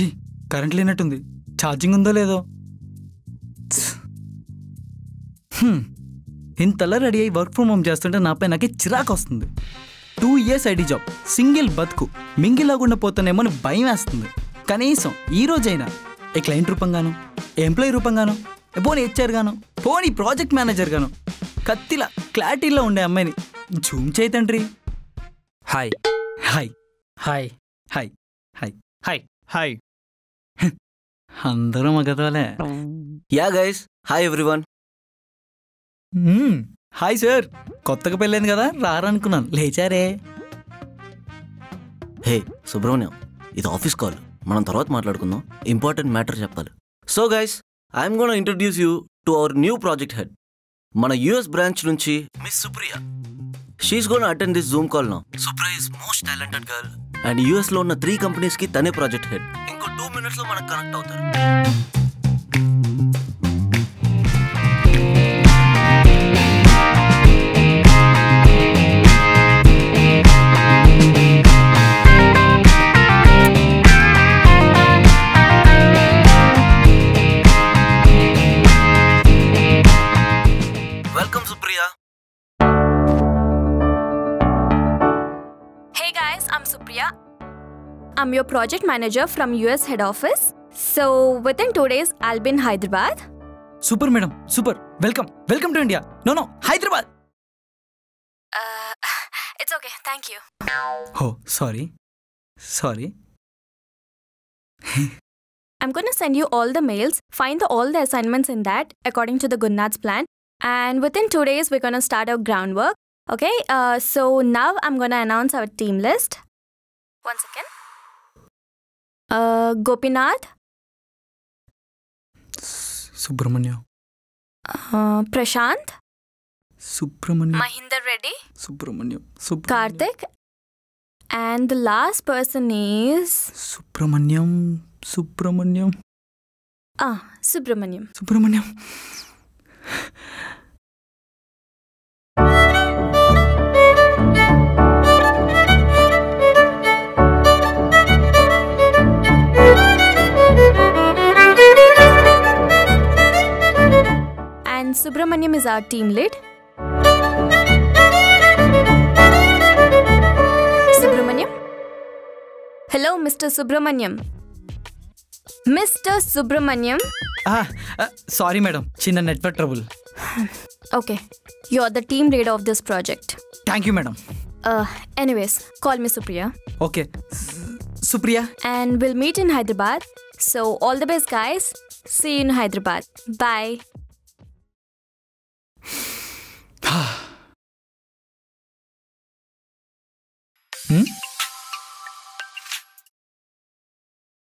ఛీ కరెంట్ లేనట్టుంది. ఛార్జింగ్ ఉందో లేదో. ఇంతలా రెడీ అయ్యి వర్క్ ఫ్రమ్ హోమ్ చేస్తుంటే నాపై నాకే చిరాకు వస్తుంది. Two years IT job. Single బతుకు. మింగిలాగుండా పోతానేమో అని భయం వేస్తుంది. కనీసం ఈ రోజైనా. ఏ క్లయింట్ రూపంగాను ఎంప్లాయీ రూపంగాను పోనీ హెచ్ఆర్ గాను పోనీ ప్రాజెక్ట్ మేనేజర్ గాను కత్తిలా క్లారిటీలో ఉండే అమ్మాయిని జూమ్ చేయి తండ్రి. Hi. Hi. Hi. Hi. Hi. Hi. Hi. అందరూ మగతోలే yeah guys hi everyone. Hi sir కొత్తగా పెళ్ళైంది కదా రారనుకున్నాను లేచారే. హే సుబ్రహ్మణ్యం ఇది ఆఫీస్ కాల్. మనం తర్వాత మాట్లాడుకుందాం ఇంపార్టెంట్ మ్యాటర్ చెప్పాలి. So guys I'm gonna introduce you to our new project head. మన యుఎస్ బ్రాంచ్ నుంచి miss Supriya. She's gonna attend this zoom call now is most talented girl and యుఎస్లో ఉన్న three కంపెనీస్కి తనే ప్రాజెక్ట్ హెడ్ ఇంకో two మినిట్స్లో మనకు connect అవుతారు. I'm your project manager from US head office. So within two days, I'll be in Hyderabad. Super, madam. Super. Welcome. Welcome to India. No, no, Hyderabad. Uh, it's okay. Thank you. Oh, sorry. Sorry. I'm gonna send you all the mails, find the, all the assignments in that according to the Gunnad's plan, and within two days we're gonna start our groundwork. Okay, uh, so now I'm gonna announce our team list. One second. Uh, Gopinath? Subramanya. Uh, Prashant? Subramanya. Mahinder Reddy? Subramanya. Subramanya. Karthik? And the last person is. Subramanyam. Subramanyam. Ah, Subramanyam. Subramanyam. and Subramanyam is our team lead. Subramanyam? Hello, Mr. Subramanyam. Mr. Subramanyam? Ah, uh, sorry, madam. Chinna network trouble. okay. You're the team leader of this project. Thank you, madam. Uh, anyways, call me Supriya. Okay. Supriya. And we'll meet in Hyderabad. So, all the best, guys. See you in Hyderabad. Bye.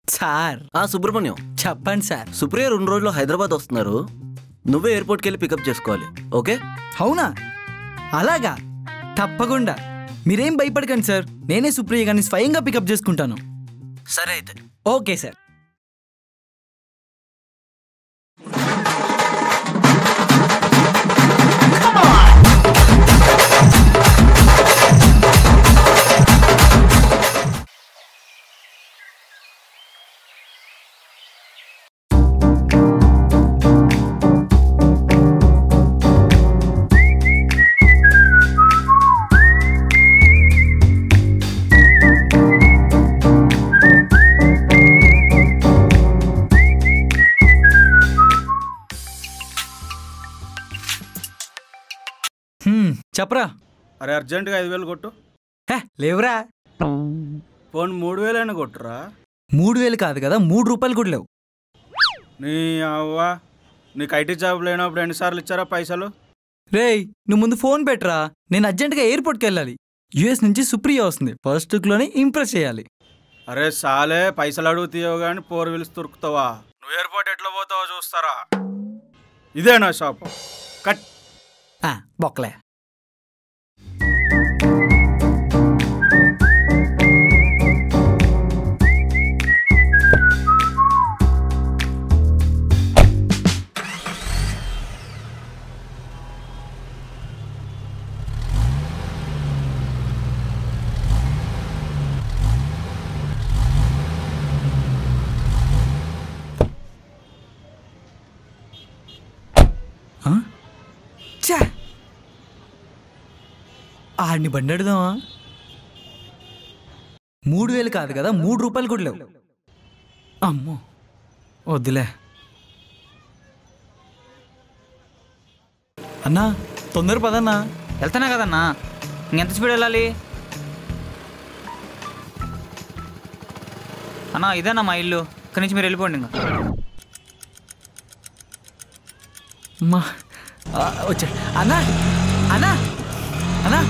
Sir. ఆ సుబ్రహ్మణ్యం. చెప్పండి sir. Supriya రెండు రోజుల్లో హైదరాబాద్ వస్తున్నారు. నువ్వే ఎయిర్పోర్ట్కి వెళ్ళి pickup చేసుకోవాలి. Okay? అవునా? అలాగా. తప్పకుండా. మీరేం భయపడకండి సార్. నేనే సుప్రియ గారిని స్వయంగా పికప్ చేసుకుంటాను. సరే అయితే. Okay sir. చెప్పరా? అరే అర్జెంటుగా ఐదు వేలు కొట్టు. హే లేవురా. ఫోన్ మూడు వేలైనా కొట్టురా. మూడు వేలు కాదు కదా మూడు రూపాయలు కూడా లేవు. నీ అవ్వ నీకు ఐటీ జాబ్ లేనప్పుడు ఎన్నిసార్లు ఇచ్చారా పైసలు? రేయ్ నువ్వు ముందు ఫోన్ పెట్టరా. నేను అర్జెంటుగా ఎయిర్పోర్ట్కి వెళ్ళాలి. యుఎస్ నుంచి సుప్రియ వస్తుంది. ఫస్ట్ లుక్లోనే ఇంప్రెస్ చేయాలి. అరే సాలే పైసలు అడుగు తీయవు కానీ ఫోర్ వీల్స్ దొరుకుతావా? నువ్వు ఎయిర్పోర్ట్ ఎట్లా పోతావో చూస్తారా? ఇదేనా షాప్? కట్. బొక్కలే. ఆడిని బండి అడుగుదామా? మూడు వేలు కాదు కదా మూడు రూపాయలు కూడా లేవు. అమ్మో వద్దులే. అన్నా తొందర పదన్నా. వెళ్తున్నా కదన్నా. ఇంకెంత స్పీడ్ వెళ్ళాలి? అన్నా ఇదేనా మా ఇల్లు? ఇక్కడి నుంచి మీరు వెళ్ళిపోండి ఇంకా. అమ్మా ఆ, వచ్చా. అన్నా అన్నా అన్నా.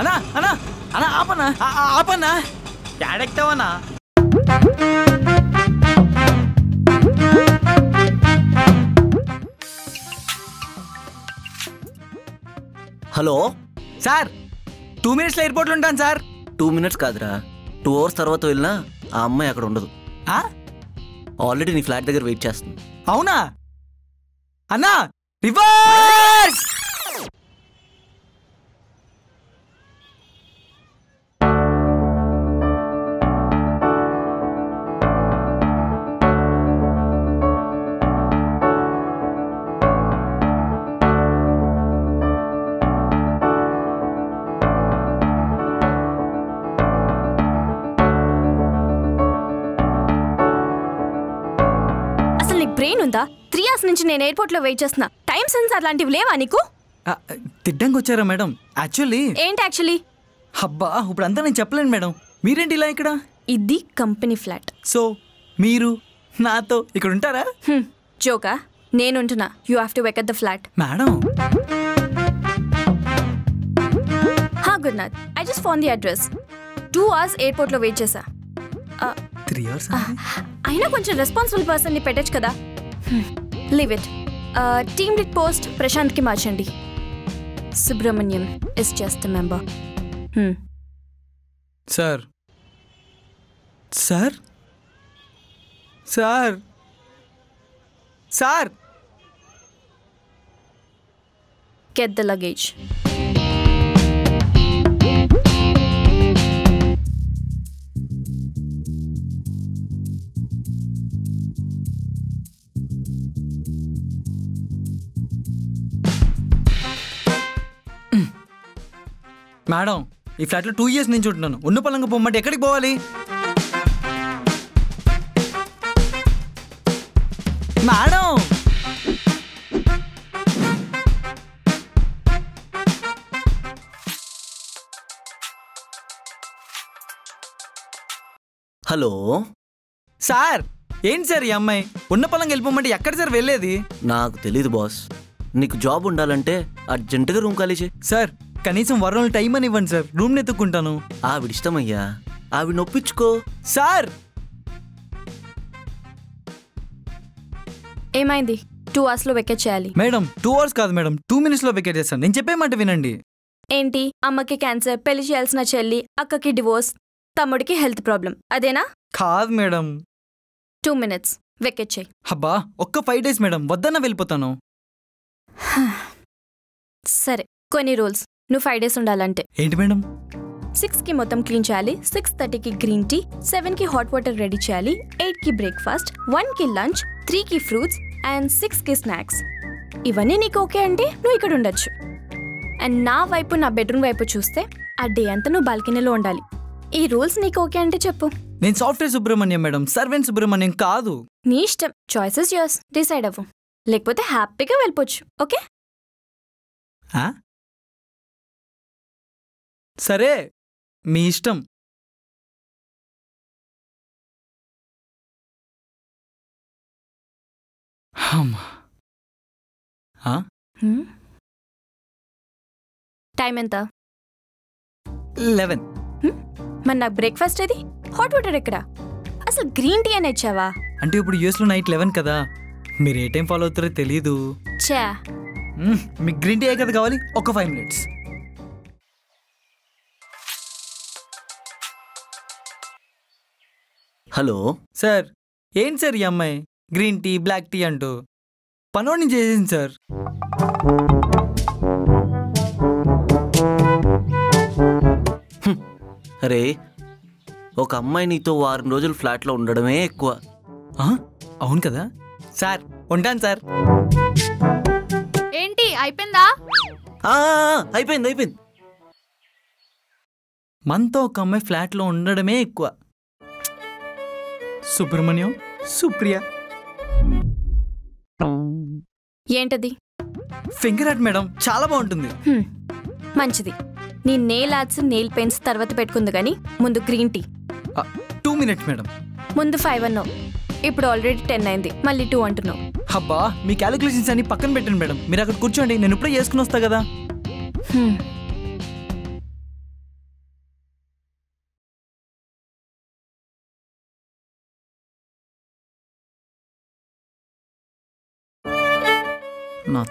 అన్నా అన్నా అన్నా ఆపన్నా ఆ- ఆ- ఆపన్నా. యాడెక్తావన్నా హలో? సార్ టూ మినిట్స్లో ఎయిర్పోర్ట్లో ఉంటాను సార్. టూ మినిట్స్ కాదురా. టూ అవర్స్ తర్వాత వెళ్ళినా ఆ అమ్మాయి అక్కడ ఉండదు. ఆ? ఆల్రెడీ నీ ఫ్లాట్ దగ్గర వెయిట్ చేస్తుంది. అవునా? అన్నా రివర్స్! ఉందా త్రీ ఇయర్స్ నుంచి నేను ఎయిర్పోర్ట్లో వెయిట్ చేస్తున్నా. టైం సెన్స్ అలాంటివి లేవా నీకు? తిడ్డంకి వచ్చారా మేడం? యాక్చువల్లీ ఏంటి యాక్చువల్లీ అబ్బా ఇప్పుడు అంతా నేను చెప్పలేను మేడం. మీరేంటి ఇలా ఇక్కడ? ఇది కంపెనీ ఫ్లాట్ సో మీరు నాతో ఇక్కడ ఉంటారా? జోకా నేనుంటున్నా you have to vacate the flat madam. హా good night I just phone the address two hours ఎయిర్పోర్ట్లో వెయిట్ చేసా ఆ, త్రీ అవర్స్ అయినా కొంచెం రెస్పాన్సిబుల్ పర్సన్ని పెట్టచ్చు కదా. Leave it team lead post ప్రశాంత్కి మార్చండి Subrahmanyam is just member sir sir sir sir get the luggage madam ఈ ఫ్లాట్లో టూ ఇయర్స్ నుంచి ఉంటున్నాను. ఉన్న పలంగా పొమ్మంటే ఎక్కడికి పోవాలి? మేడం! హలో? సార్ ఏంటి సార్ ఈ అమ్మాయి? ఉన్న పలంగా వెళ్ళిపోమంటే ఎక్కడ సార్ వెళ్ళేది? నాకు తెలీదు బాస్. నీకు జాబ్ ఉండాలంటే అర్జెంటుగా రూమ్ ఖాళీ చేయి. సార్ కనీసం వరం టైం అని ఇవ్వండి సార్. రూమ్ ఎత్తుక్కుంటాను. ఆవిడ ఇష్టమయ్యా. ఆవిడ నొప్పించుకో. సార్! ఏమైంది? టూ అవర్స్లో వెకెట్ చేయాలి. మేడం టూ అవర్స్ కాదు మేడం. టూ మినిట్స్లో వెకేట్ చేస్తాను. నేను చెప్పేమాట వినండి. ఏంటి? అమ్మకి క్యాన్సర్ పెళ్ళి చేయాల్సిన చెల్లి అక్కకి డివోర్స్ తమ్ముడికి హెల్త్ ప్రాబ్లం అదేనా? కాదు మేడం. టూ మినిట్స్ వెకెట్ చేయి. అబ్బా ఒక్క ఫైవ్ డేస్ మేడం. వద్దన్న వెళ్ళిపోతాను. సరే కొన్ని రూల్స్ నువ్వు ఫైవ్ డేస్ ఉండాలంటే. ఏంటి మేడం? సిక్స్కి మొత్తం క్లీన్ చేయాలి సిక్స్ థర్టీకి గ్రీన్ టీ సెవెన్కి హాట్ వాటర్ రెడీ చేయాలి ఎయిట్కి బ్రేక్ఫాస్ట్ వన్కి లంచ్ త్రీకి ఫ్రూట్స్ అండ్ సిక్స్కి స్నాక్స్ ఇవన్నీ నీకు ఓకే అంటే నువ్వు ఇక్కడ ఉండొచ్చు. అండ్ నా వైపు నా బెడ్రూమ్ వైపు చూస్తే ఆ డే అంతా నువ్వు బాల్కనీలో ఉండాలి. ఈ రూల్స్ నీకు ఓకే అంటే చెప్పు. నేను software Subrahmanyam madam servant Subrahmanyam కాదు. నీ ఇష్టం చాయిసెస్ యోర్స్ డిసైడ్ అవ్వు. లేకపోతే హ్యాపీగా వెళ్ళిపోవచ్చు ఓకే? సరే మీ ఇష్టం? టైం ఎంత? లెవెన్. మరి నాకు బ్రేక్ఫాస్ట్ ఏది? హాట్ వాటర్ ఎక్కడ? అసలు గ్రీన్ టీ అని ఇచ్చావా? అంటే ఇప్పుడు యూఎస్లో నైట్ లెవెన్ కదా. మీరు ఏ టైం ఫాలో అవుతారో తెలీదు. చా మీకు గ్రీన్ టీ ఏ కదా కావాలి? ఒక ఫైవ్ మినిట్స్. హలో. సార్ ఏంటి సార్ ఈ అమ్మాయి? గ్రీన్ టీ బ్లాక్ టీ అంటూ. పనోడిని చేసింది సార్. అరే ఒక అమ్మాయి నీతో వారం రోజులు ఫ్లాట్లో ఉండడమే ఎక్కువ? అవును కదా? సార్ ఉంటాను సార్. అయిపోయిందా? ఆ, ఆ, అయిపోయింది అయిపోయింది. మనతో ఒక అమ్మాయి ఫ్లాట్లో ఉండడమే ఎక్కువ. సుబ్రహ్మణ్యం సుప్రియ. ఏంటది? ఫింగర్ ఆర్ట్ మేడం చాలా బాగుంటుంది. మంచిది. నీ నెయిల్ ఆర్ట్స్ నెయిల్ పెన్స్ తర్వాత పెట్టుకుంది కానీ ముందు green tea. Two minutes madam. ముందు ఫైవ్ అన్నావు. ఇప్పుడు ఆల్రెడీ టెన్ అయింది. మళ్ళీ టూ అంటున్నావు. అబ్బా మీ క్యాలిక్యులేషన్స్ అన్ని పక్కన పెట్టండి మేడం. మీరు అక్కడ కూర్చోండి నేను ఇప్పుడే చేసుకుని వస్తా కదా.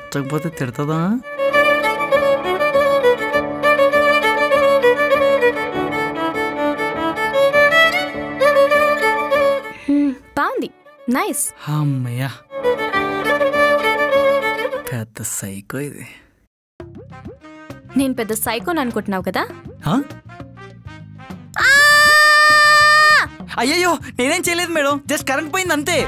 నచ్చకపోతే తిడతదా. బాగుంది. నైస్. అమ్మయ్యా పెద్ద సైకో ఇది. నేను పెద్ద సైకోన్ అనుకుంటున్నావు కదా? అయ్యయ్యో నేనేం చేయలేదు మేడం. జస్ట్ కరెంట్ పోయింది అంతే.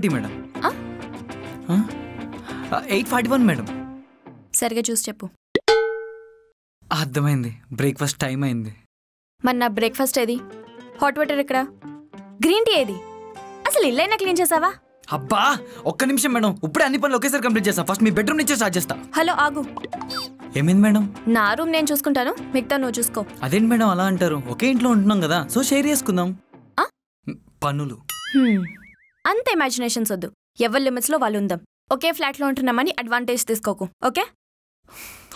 Forty madam? Eight forty one madam. సరిగా చూసి చెప్పు. అర్థమైంది. బ్రేక్ఫాస్ట్ టైం అయింది. మరి నా బ్రేక్ఫాస్ట్ ఏది? హాట్ వాటర్ ఎక్కడ? గ్రీన్ టీ ఏది? అసలు ఇల్లైనా క్లీన్ చేసావా? అబ్బా! ఒక్క నిమిషం మేడం. ఇప్పుడే అన్ని పనులు ఒకేసారి కంప్లీట్ చేస్తా. ఫస్ట్ మీ బెడ్రూమ్ నుంచే స్టార్ట్ చేస్తా. హలో ఆగు. ఏమైంది మేడం? నా రూమ్ నేను చూసుకుంటాను. మిగతా నువ్వు చూసుకో. అదేంటి మేడం? అలా అంటారు. ఒకే ఇంట్లో ఉంటున్నాం కదా. సో షేర్ చేసుకుందాం? పనులు. అంత ఇమాజినేషన్స్ వద్దు ఎవరి లిమిట్స్లో వాళ్ళు ఉందాం. ఒకే ఫ్లాట్లో ఉంటున్నామని అడ్వాంటేజ్ తీసుకోకు. ఓకే?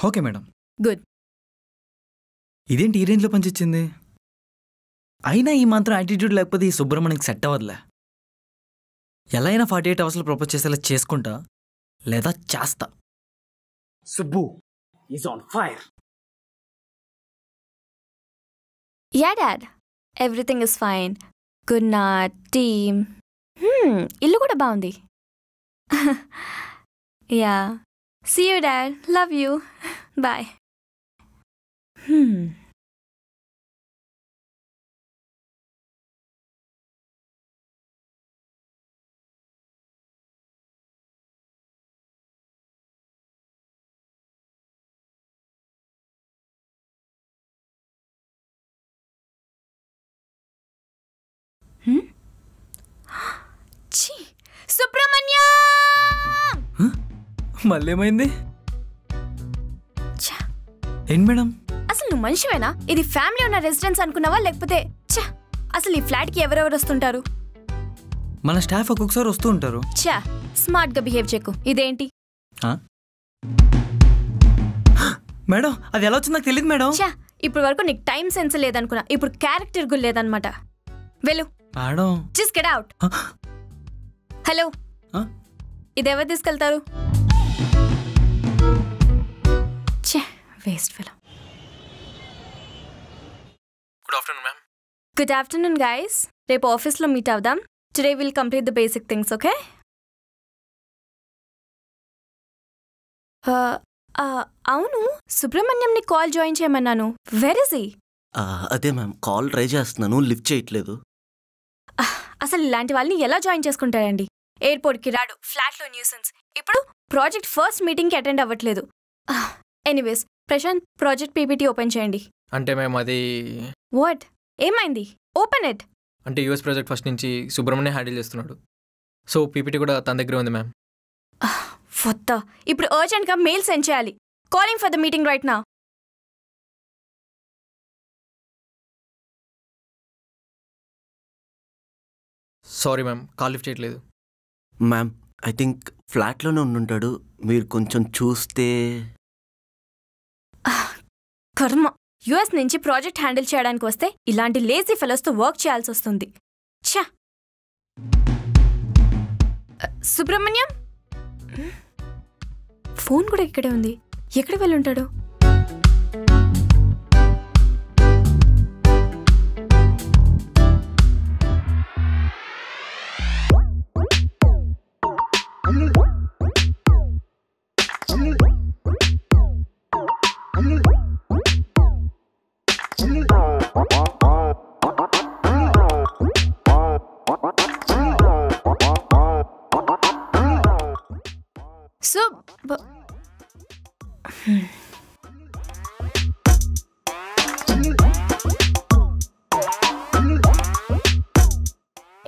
Okay madam. Good. ఇదేంటి ఈ రేంజ్లో పనిచేసింది అయినా ఈ మాత్రం యాటిట్యూడ్ లేకపోతే ఈ సుబ్రహ్మణ్యకి సెట్ అవ్వదులే. ఎలా అయినా ఫార్టీ ఎయిట్ అవర్స్లో ప్రపోజ్ చేసేలా చేసుకుంటా లేదా చేస్తా. Subbu is on fire. Yeah dad everything is fine good not team Hmm, ఇల్లు కూడా బాగుంది. Yeah see you dad love you bye Subrahmanyam! మళ్ళీ ఏమైంది ఛ, ఏంటి మేడం? అసలు నువ్వు మనిషివేనా? ఇది ఫ్యామిలీ ఉన్న రెసిడెన్స్ అనుకున్నావా లేకపోతే ఛ, అసలు ఈ ఫ్లాట్కి ఎవరెవరు వస్తుంటారు? మన స్టాఫ్ ఒక్కొక్కసారి వస్తూ ఉంటారు. ఛా! స్మార్ట్గా బిహేవ్ చేయకు. ఇదేంటి? మేడం అది ఎలా వచ్చిందో నాకు తెలియదు మేడం. ఛా! ఇప్పుడు వరకు నీకు టైం సెన్స్ లేదనుకున్నా. ఇప్పుడు క్యారెక్టర్ కూడా లేదనమాట. వెళ్ళు. Madam. Just get out? Hello? ఇది ఎవరు తీసుకెళ్తారు? ఛే waste fellow good afternoon ma'am good afternoon guys రేపు ఆఫీస్లో మీట్ అవుదాం. Today will complete the basic things okay అవును సుబ్రహ్మణ్యంని కాల్ జాయిన్ చేయమన్నాను. వెర్ ఇస్ ఈ అదే మ్యామ్ కాల్ ట్రై చేస్తున్నాను. లిఫ్ట్ చేయట్లేదు. అసలు ఇలాంటి వాళ్ళని ఎలా జాయిన్ చేసుకుంటారండి? ఎయిర్పోర్ట్కి రాడు. ఫ్లాట్లో న్యూసెన్స్. ఇప్పుడు ప్రాజెక్ట్ ఫస్ట్ మీటింగ్కి అటెండ్ అవ్వట్లేదు. Anyways Prashanth project PPT open చేయండి. అంటే మేము అది వాట్? ఏమైంది? ఓపెన్ ఇట్ అంటే యూఎస్ ప్రాజెక్ట్ ఫస్ట్ నుంచి సుబ్రహ్మణ్యం హ్యాండిల్ చేస్తున్నాడు. సో పీపీటీ కూడా తన దగ్గర ఉంది మ్యామ్. వద్దా. ఇప్పుడు అర్జెంట్గా మెయిల్ సెండ్ చేయాలి. Calling for the meeting right now. Sorry ma'am. Call lift చేయట్లేదు. మ్యామ్ ఐ థింక్ ఫ్లాట్లోనే ఉండుంటాడు. మీరు కొంచెం చూస్తే ah, కర్మ. యుఎస్ నుంచి ప్రాజెక్ట్ హ్యాండిల్ చేయడానికి వస్తే ఇలాంటి లేజీ ఫెలోస్తో వర్క్ చేయాల్సి వస్తుంది. ఛా! Ah, సుబ్రహ్మణ్యం? Hmm? ఫోన్ కూడా ఇక్కడే ఉంది. ఎక్కడ వెళ్ళుంటాడు?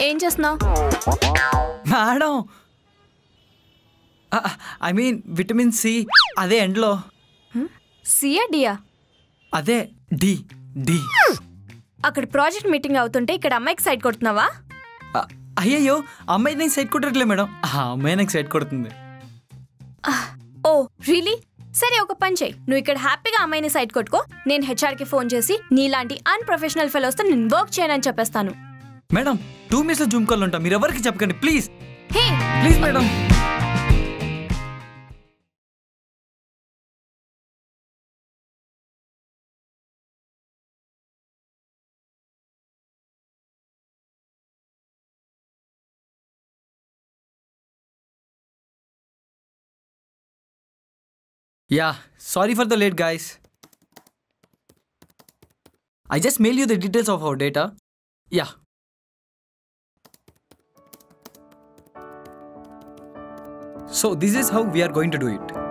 ఏం చేస్తున్నావు? Madam. I mean vitamin C అదే ఎండ్లో. సియా డియా అదే డి డి. అక్కడ ప్రాజెక్ట్ మీటింగ్ అవుతుంటే ఇక్కడ అమ్మాయికి సైడ్ కొడుతున్నావా? అయ్యయ్యో అమ్మాయి నాకు సైడ్ కొట్టట్లే మేడం. ఆ అమ్మాయి నాకు సైడ్ కొడుతుంది. Oh really? సరే ఒక పని చెయ్యి నువ్వు ఇక్కడ హ్యాపీగా అమ్మాయిని సైడ్ కొట్టుకో. నేను హెచ్ఆర్కి ఫోన్ చేసి నీలాంటి అన్ప్రొఫెషనల్ ఫెలోస్తో నేను వర్క్ చేయనని చెప్పేస్తాను. మేడం టూ మినిట్స్లో జూమ్ కాల్ ఉంటా మీరు ఎవరికి చెప్పకండి please hey please madam Yeah, sorry for the late guys. I just mail you the details of our data. Yeah. So this is how we are going to do it.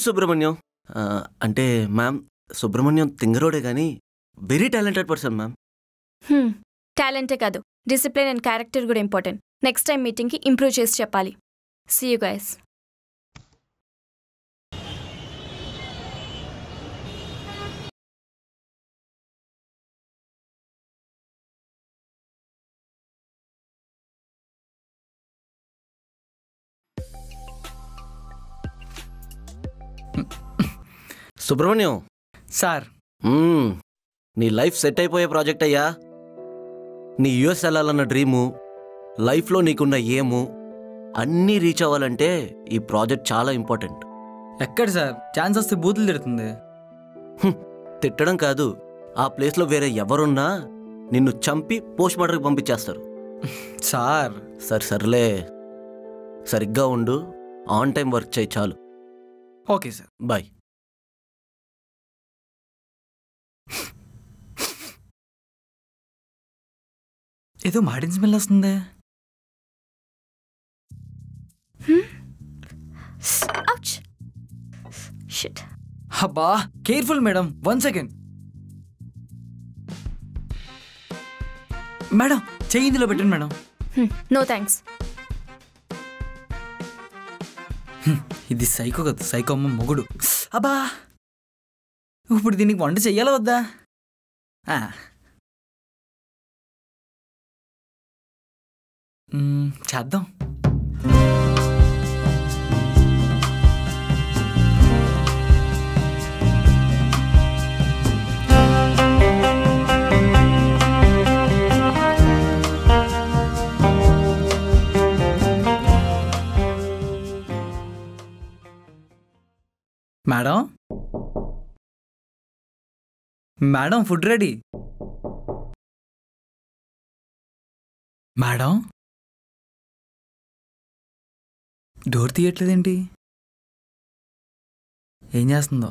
Good Subrahmanyam అంటే ma'am Subrahmanyam తింగరోడే కానీ very talented person ma'am టాలెంటే కాదు. Discipline and character కూడా important next time మీటింగ్కి improve చేసి చెప్పాలి. See you guys Subrahmanyam. Sir. Hmm. నీ లైఫ్ సెట్ అయిపోయే ప్రాజెక్ట్ అయ్యా. నీ యుఎస్ వెళ్ళాలన్న డ్రీము లైఫ్లో నీకున్న ఏము అన్నీ రీచ్ అవ్వాలంటే ఈ ప్రాజెక్ట్ చాలా ఇంపార్టెంట్. ఎక్కడ సార్? ఛాన్స్ వస్తే బూతులు తిడుతుంది. హ్మ్. తిట్టడం కాదు. ఆ ప్లేస్లో వేరే ఎవరున్నా నిన్ను చంపి పోస్ట్ మార్టర్కి పంపించేస్తారు. సార్. సరే సర్లే. సరిగ్గా ఉండు. ఆన్ టైం వర్క్ చేయి చాలు. Okay sir. బాయ్. ఏదో మాడిన స్మెల్ వస్తుంది. అబ్బా careful madam one second. Madam చెయ్యి ఇందులో పెట్టండి మేడం. నో థ్యాంక్స్ ఇది సైకో కదా సైకో అమ్మ మొగుడు. అబ్బా ఇప్పుడు దీనికి వంట చెయ్యాలా వద్దా? చేద్దాం. Madam? Madam food ready madam? Door తీయట్లేదేంటి? ఏం చేస్తుందో?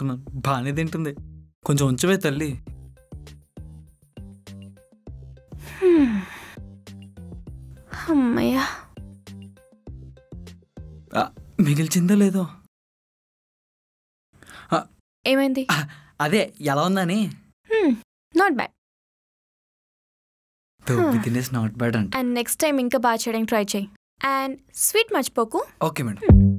బక్కగుందనుకున్నాను బాగానే తింటుంది. కొంచెం ఉంచవే తల్లి. అమ్మయ్యా. మిగిల్చిందో లేదో? ఏమైంది? అదే ఎలా ఉందని? Not bad not bad and next time ఇంకా బాగా చేయడానికి ట్రై చేయి. అండ్ స్వీట్ మర్చిపోకు. ఓకే మేడం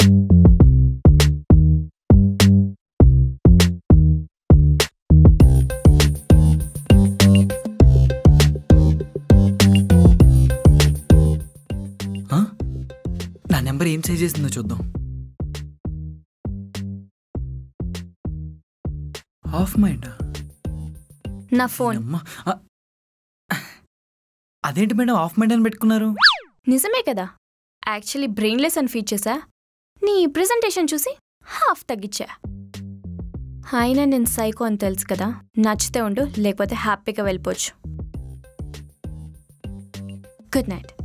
సేవ్ చేసిందో చూద్దాం. ఆఫ్ మైండ్ నా ఫోన్. అదేంటి మేడం ఆఫ్ మైండ్ అని పెట్టుకున్నారు? నిజమే కదా. యాక్చువల్లీ బ్రెయిన్లెస్ అని ఫీడ్ చేసా నీ ప్రెజెంటేషన్ చూసి హాఫ్ తగ్గించా. అయినా నేను సైకో అని తెలుసు కదా. నచ్చితే ఉండు లేకపోతే హ్యాపీగా వెళ్ళిపోవచ్చు. గుడ్ నైట్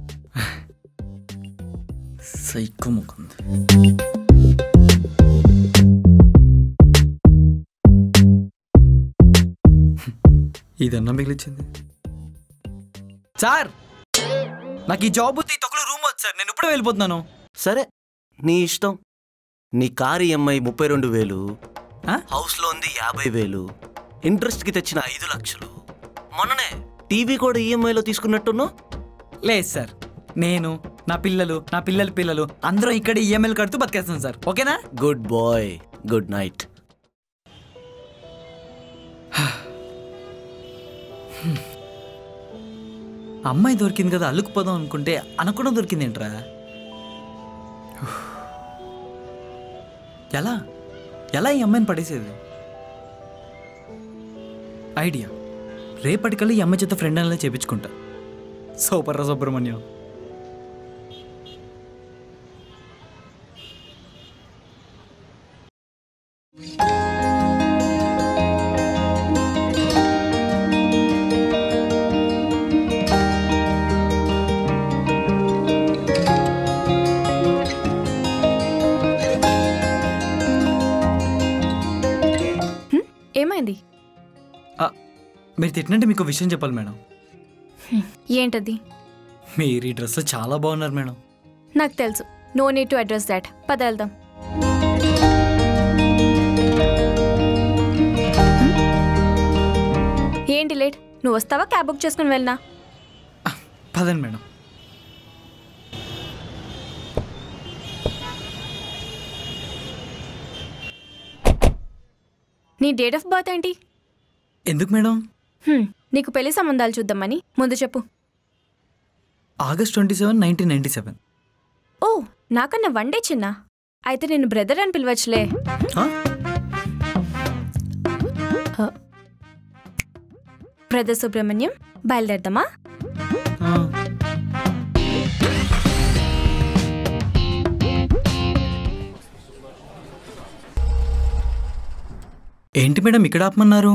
సైకో ముకుంది ఇదన్నా మిగిలిచ్చింది సార్. నాకు ఈ జాబ్ ఈ తొక్కలో రూమ్ వద్దు సార్ నేను ఇప్పుడే వెళ్ళిపోతున్నాను సరే నీ ఇష్టం నీ కార్ ఈఎంఐ ముప్పై రెండు వేలు? హౌస్లో ఉంది యాభై వేలు ఇంట్రెస్ట్కి తెచ్చిన ఐదు లక్షలు. మొన్ననే టీవీ కూడా ఈఎంఐలో తీసుకున్నట్టున్నావు? లేదు సార్ నేను నా పిల్లలు నా పిల్లల పిల్లలు అందరం ఇక్కడ ఈఎంఐలు కడుతూ బతికేస్తాం సార్. ఓకేనా? గుడ్ బాయ్ గుడ్ నైట్ అమ్మాయి దొరికింది కదా అల్లుకుపోదాం అనుకుంటే అనకుండా దొరికింది ఏంట్రా ఎలా? ఎలా ఈ అమ్మాయిని పడేసేది? ఐడియా. రేపటికల్లా ఈ అమ్మాయి చేత ఫ్రెండ్ అలా చేపించుకుంటా. సూపర్ రా సుబ్రహ్మణ్యం. మీరు తిట్టినట్టే మీకు విషయం చెప్పాలి మేడం. ఏంటది? మీరు ఈ డ్రెస్లో చాలా బాగున్నారు మేడం. నాకు తెలుసు. No need to address that. పద వెళ్దాం. ఏంటి లేట్? నువ్వు వస్తావా? క్యాబ్ బుక్ చేసుకుని వెళ్ళనా? పదండి మేడం. నీ డేట్ ఆఫ్ బర్త్ ఏంటి? ఎందుకు మేడం? నీకు పెళ్ళి సంబంధాలు చూద్దామని. ముందు చెప్పు. August twenty seven nineteen ninety seven. Oh నాకన్నా వన్ డే చిన్న. అయితే నేను బ్రదర్ అని పిలవచ్చులే. బ్రదర్ సుబ్రహ్మణ్యం బయలుదేరదామా? ఏంటి మేడం ఇక్కడ ఆపమన్నారు?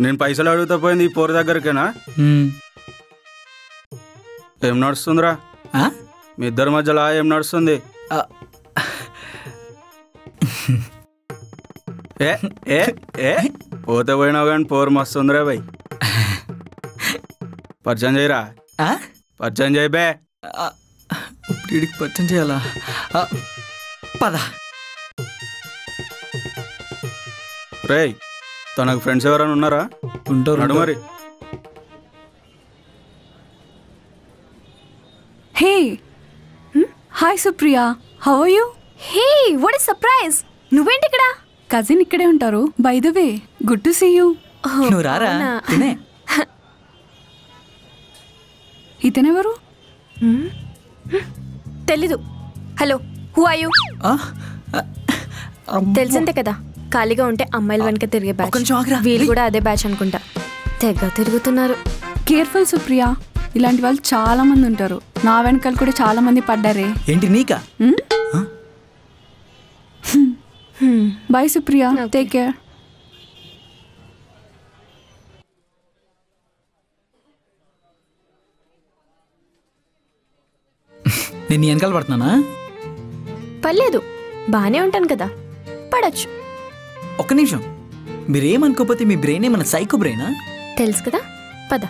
నేను పైసలు అడుగుతా పోయింది ఈ పోరు దగ్గరికేనా? ఏం నడుస్తుందిరా? మీ ఇద్దరి మధ్యలో ఏం నడుస్తుంది. ఏ ఏ ఏ? పోతే పోయినావు కానీ పోరు మస్తుందిరా బై. పరిచయం చేయరా? పరిచయం చేయి బే. ఆ, ఇప్పుడు పరిచయం చేయాలా? పద. రేయ్ తనకు ఫ్రెండ్స్ ఎవరైనా ఉన్నారా? ఉంటారు మరి. Hey! Hi, Supriya. How are you? Hey what is surprise నువ్వేంటి ఇక్కడ? కజిన్ ఇక్కడే ఉంటారు. By the way good to see you నువ్వు రారా? తినే. ఇతనెవరు తెలీదు. Hello who are you. తెలిసిందే కదా. ఖాళీగా ఉంటే అమ్మాయిల వెనక తిరిగే బ్యాచ్. వీళ్ళు కూడా అదే బ్యాచ్ అనుకుంటా. తెగ తిరుగుతున్నారు. కేర్ఫుల్ సుప్రియ. ఇలాంటి వాళ్ళు చాలా మంది ఉంటారు. నా వెనకాల కూడా చాలా మంది పడ్డారే. ఏంటి నీకా? బై సుప్రియ. టేక్ కేర్ నేను వెనకాల పడుతున్నానా? పర్లేదు. బానే ఉంటాను కదా. పడచ్చు. ఒక్క నిమిషం. మీరేమనుకోకపోతే మీ బ్రెయిన్ ఏమన్నా సైకో బ్రెయినా? తెలుసు కదా? పద.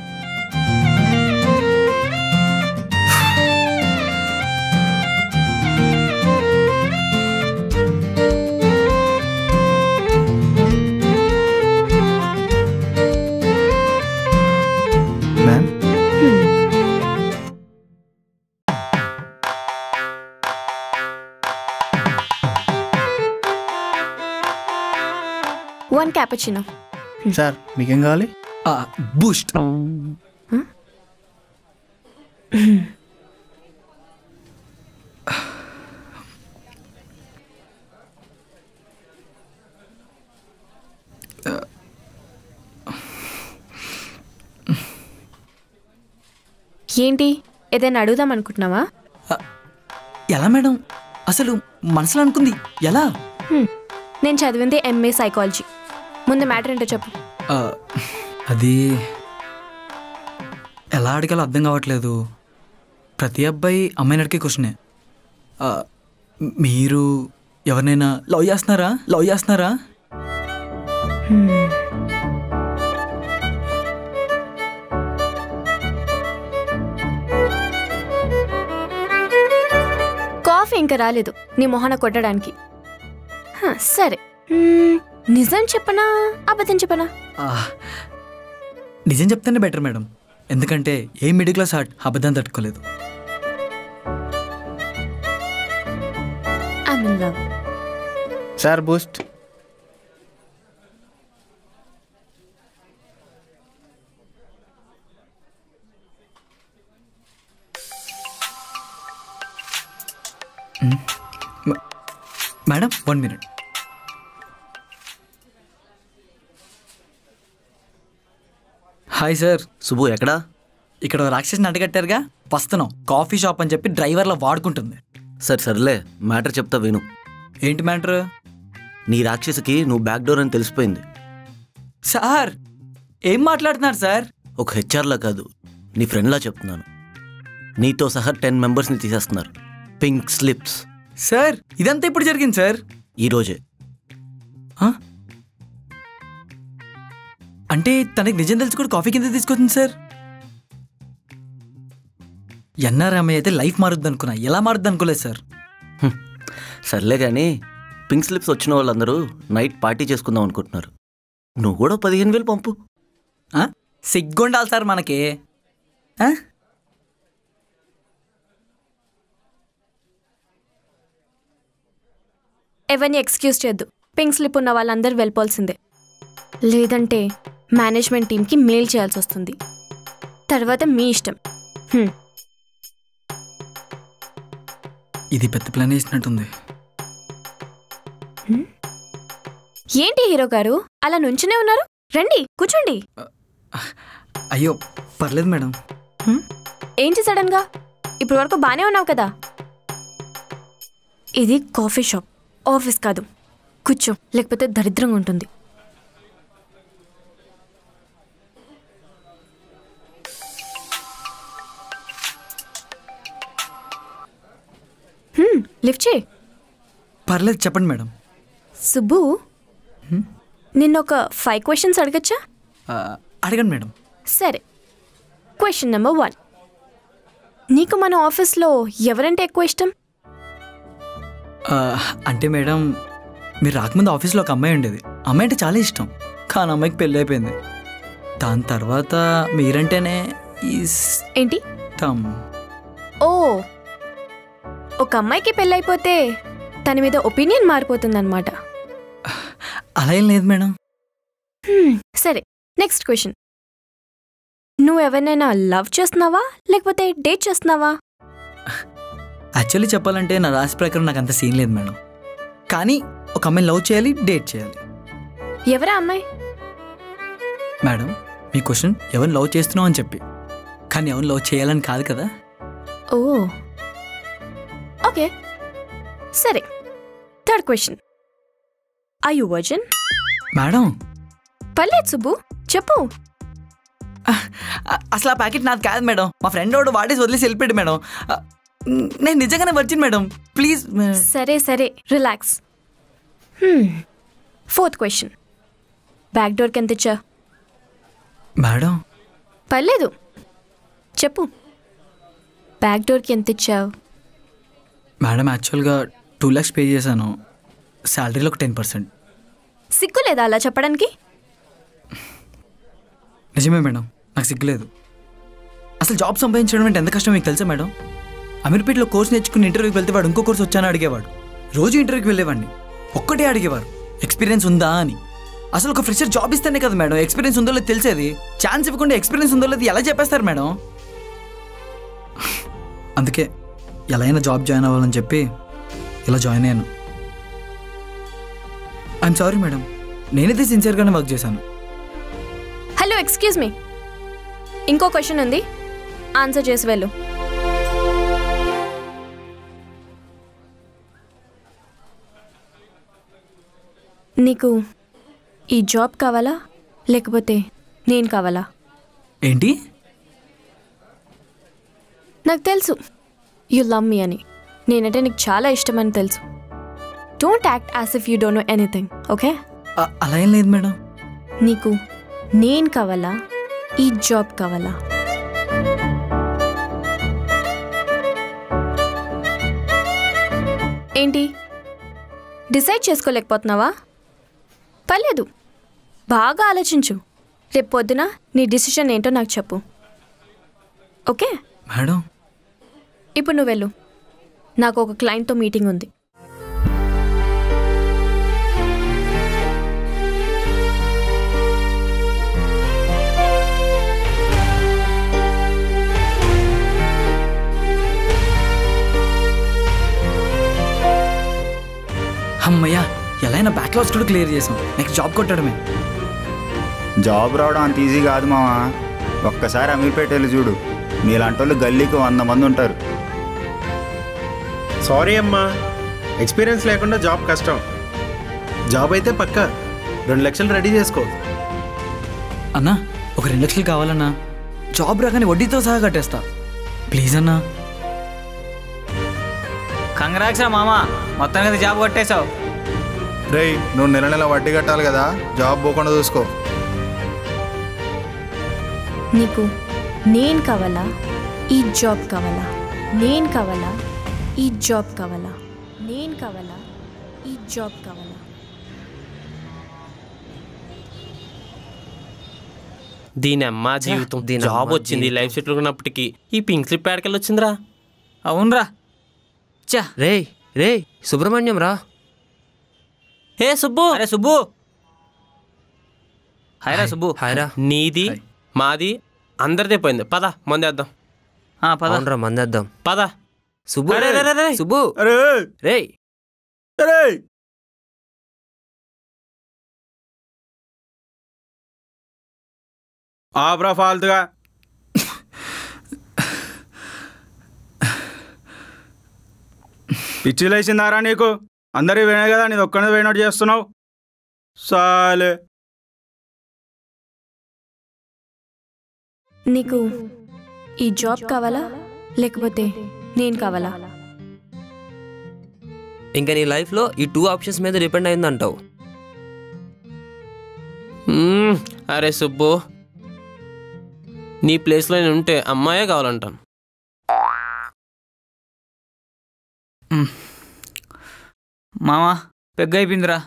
క్యాపచినో. సార్ మీకేం కావాలి? బూస్ట్. ఏంటి? ఏదైనా అడుగుదాం అనుకుంటున్నావా? ఎలా మేడం? అసలు మనసులో అనుకుంది. ఎలా. నేను చదివింది ఎంఏ సైకాలజీ ముందు మ్యాటర్ ఏంటో చెప్పు. అది ఎలా అడగాలో అర్థం కావట్లేదు. ప్రతి అబ్బాయి అమ్మాయిని అడిగే క్వశ్చనే. మీరు ఎవరినైనా లవ్ చేస్తున్నారా? లవ్ చేస్తున్నారా? కాఫీ ఇంకా రాలేదు. నీ మొహన కొట్టడానికి. హ, సరే. నిజం చెప్పనా? అబద్ధం చెప్పనా? నిజం చెప్తేనే బెటర్ మేడం. ఎందుకంటే ఏ మిడిల్ క్లాస్ హార్ట్ అబద్ధం తట్టుకోలేదు. Sir boost. Madam one minute. Hi sir. Subbu ఎక్కడా? ఇక్కడ రాక్షసిని అడ్డగట్టారుగా. వస్తున్నాం కాఫీ షాప్ అని చెప్పి డ్రైవర్లో వాడుకుంటుంది. సరే సర్లే. మ్యాటర్ చెప్తా విను. ఏంటి మ్యాటర్? నీ రాక్షసికి నువ్వు బ్యాక్ డోర్ అని తెలిసిపోయింది. సార్ ఏం మాట్లాడుతున్నారు సార్? ఒక హెచ్ఆర్లా కాదు నీ ఫ్రెండ్లా చెప్తున్నాను. నీతో సహా టెన్ మెంబర్స్ని తీసేస్తున్నారు. Pink slips. సార్ ఇదంతా ఇప్పుడు జరిగింది సార్? ఈరోజే? అంటే తనకి నిజం తెలిసి కూడా కాఫీ కింద తీసుకొచ్చింది సార్? ఎన్ఆర్ఎంఐ అయితే లైఫ్ మారుద్ది అనుకున్నా. ఎలా మారుద్ది అనుకోలేదు సార్? సర్లే కానీ పింక్ స్లిప్స్ వచ్చిన వాళ్ళందరూ నైట్ పార్టీ చేసుకుందాం అనుకుంటున్నారు. నువ్వు కూడా పదిహేను వేలు పంపు. ఆ? సిగ్గుండాలి సార్ మనకి. ఆ? ఎవరిని ఎక్స్క్యూజ్ చేయొద్దు. పింక్ స్లిప్ ఉన్న వాళ్ళందరూ వెళ్ళిపోవాల్సిందే. లేదంటే మేనేజ్మెంట్ టీంకి మెయిల్ చేయాల్సి వస్తుంది. తర్వాత మీ ఇష్టం. ఇది పెద్ద ప్లాన్ వేసినట్టుంది. ఏంటి హీరో గారు? అలా నుంచునే ఉన్నారు? రండి కూర్చోండి. అయ్యో పర్లేదు మేడం. ఏంటి సడన్గా? ఇప్పుడు వరకు బాగానే ఉన్నావు కదా. ఇది కాఫీ షాప్. ఆఫీస్ కాదు. కూర్చో లేకపోతే దరిద్రంగా ఉంటుంది. లిఫ్ట్ చేయి. పర్లేదు చెప్పండి మేడం. సుబ్బు నిన్న ఒక ఫైవ్ క్వశ్చన్స్ అడగచ్చా? అడగండి మేడం. సరే. క్వశ్చన్ నెంబర్ వన్ నీకు మన ఆఫీస్లో ఎవరంటే ఎక్కువ ఇష్టం? అంటే మేడం మీరు రాకముందు ఆఫీస్లో ఒక అమ్మాయి ఉండేది. అమ్మాయి అంటే చాలా ఇష్టం. కానీ అమ్మాయికి పెళ్ళి అయిపోయింది. దాని తర్వాత మీరంటేనే ఏంటి? ఇష్టం ఓ ఒక అమ్మాయికి పెళ్ళైపోతే తన మీద ఒపీనియన్ మారిపోతుందన్నమాట. అలా ఏం లేదు మేడం. సరే నెక్స్ట్ క్వశ్చన్. నువ్వు ఎవరినైనా లవ్ చేస్తున్నావా? లేకపోతే డేట్ చేస్తున్నావా? యాక్చువల్లీ చెప్పాలంటే నా రాశి ప్రకారం నాకు అంత సీన్ లేదు మేడం. కానీ ఒక అమ్మాయిని లవ్ చేయాలి డేట్ చేయాలి. ఎవరా అమ్మాయి? మేడం మీ క్వశ్చన్ ఎవరిని లవ్ చేస్తున్నావు అని చెప్పి. కానీ ఎవరిని లవ్ చేయాలని కాదు కదా. Oh okay. సరే. Third question. I you virgin madam. పర్లేదు సుబ్బు. చెప్పు. అసలు ఆ ప్యాకెట్ నాది కాదు మేడం. మా ఫ్రెండ్ వాడు వాడేసి వదిలేసి వెళ్ళిపోయాడు మేడం. నేను నిజంగానే వచ్చింది మేడం. ప్లీజ్ సరే సరే. రిలాక్స్ ఫోర్త్ క్వశ్చన్ బ్యాక్ డోర్కి ఎంత ఇచ్చా మేడం. పర్లేదు. చెప్పు. బ్యాక్ డోర్కి ఎంత ఇచ్చావు మేడం యాక్చువల్గా టూ ల్యాక్స్ పే చేశాను. శాలరీలో ఒక టెన్ పర్సెంట్ సిగ్గు లేదా అలా చెప్పడానికి? నిజమే మేడం నాకు సిగ్గులేదు అసలు జాబ్ సంపాదించడం అంటే ఎంత కష్టం మీకు తెలుసా మేడం? అమీర్పేటలో కోర్స్ నేర్చుకుని ఇంటర్వ్యూకి వెళ్తే వాడు ఇంకో కోర్స్ వచ్చానో అడిగేవాడు. రోజు ఇంటర్వ్యూకి వెళ్ళేవాడిని. ఒక్కటే అడిగేవారు ఎక్స్పీరియన్స్ ఉందా? అని. అసలు ఒక ఫ్రెషర్ జాబ్ ఇస్తేనే కదా మేడం ఎక్స్పీరియన్స్ ఉందో లేదో తెలిసేది. ఛాన్స్ ఇవ్వకుండా ఎక్స్పీరియన్స్ ఉందో లేదో ఎలా చెప్పేస్తారు మేడం? అందుకే ఎలా అయినా జాబ్ జాయిన్ అవ్వాలని చెప్పి ఇలా జాయిన్ అయ్యాను. ఐఎమ్ సారీ మేడం నేనైతే సిన్సియర్గానే వర్క్ చేశాను. హలో ఎక్స్క్యూజ్ మీ ఇంకో క్వశ్చన్ ఉంది. ఆన్సర్ చేసి వెళ్ళు. నీకు ఈ జాబ్ కావాలా? లేకపోతే నేను కావాలా? ఏంటి? నాకు తెలుసు. యు లవ్ మీ అని. నేనంటే నీకు చాలా ఇష్టమని తెలుసు. Don't act as if you don't know anything okay అలా ఏం లేదు మేడం. నీకు నేను కావాలా? ఈ జాబ్ కావాలా? ఏంటి? డిసైడ్ చేసుకోలేకపోతున్నావా? పర్లేదు. బాగా ఆలోచించు. రేపు పొద్దున నీ డిసిషన్ ఏంటో నాకు చెప్పు. ఓకే? మేడం. ఇప్పుడు నువ్వు వెళ్ళు. నాకు ఒక క్లయింట్తో మీటింగ్ ఉంది. అమ్మయ్యా ఎలా అయినా బ్యాక్లాగ్స్ కూడా క్లియర్ చేసాం. నెక్స్ట్ జాబ్ కొట్టడమే. జాబ్ రావడం అంత ఈజీ కాదు మావా. ఒక్కసారి అమీర్పేట వెళ్ళి చూడు. నీలాంటి వాళ్ళు గల్లీకి వంద మంది ఉంటారు. సారీ అమ్మా. ఎక్స్పీరియన్స్ లేకుండా జాబ్ కష్టం. జాబ్ అయితే పక్క. రెండు లక్షలు రెడీ చేసుకో. అన్నా ఒక రెండు లక్షలు కావాలన్నా. జాబ్ రాగానే వడ్డీతో సహా కట్టేస్తా. ప్లీజ్ అన్నా. కంగ్రాక్స్ రా మామ. మొత్తానికి అయితే జాబ్ కొట్టేశావు. రేయ్ నువ్వు నెల నెల వడ్డీ కట్టాలి కదా జాబ్ పోకుండా చూసుకో. నీకు నేను కావాలా? ఈ జాబ్ కావాలా? నేను కావాలా? ఈ జాబ్ కావాలా? నేను కావాలా? ఈ జాబ్ కావాలా? దీని అమ్మ జీవితం జాబ్ వచ్చింది లైఫ్ సెటిల్ ఉన్నప్పటికీ ఈ పింక్ స్లిప్ ప్యాడ్కెళ్ళి వచ్చిందిరా. అవునరా. చా రే రే సుబ్రహ్మణ్యం రా. హే సుబ్బు. అరే సుబ్బు. హాయ్ రా సుబ్బు. హాయ్రా నీది మాది అందరిదే పోయింది. పద మందేద్దాం. పద. మందేద్దాం. పద. సుబ్బు. సుబ్బు. అరే రే అరే. ఆబ్రా ఫాల్తుగా. పిచ్చి లేచిందారా నీకు? అందరి వేనే కదా నీది ఒక్కనే వేయినట్టు చేస్తున్నావు. సాలే. నీకు ఈ జాబ్ కావాలా? లేకపోతే నేను కావాలా? ఇంకా నీ లైఫ్లో ఈ టూ ఆప్షన్స్ మీద డిపెండ్ అయిందంటావు. అరే సుబ్బు. నీ ప్లేస్లో నేను ఉంటే అమ్మాయే కావాలంటాను. మామా పెగ్గ అయిపోయిందిరా.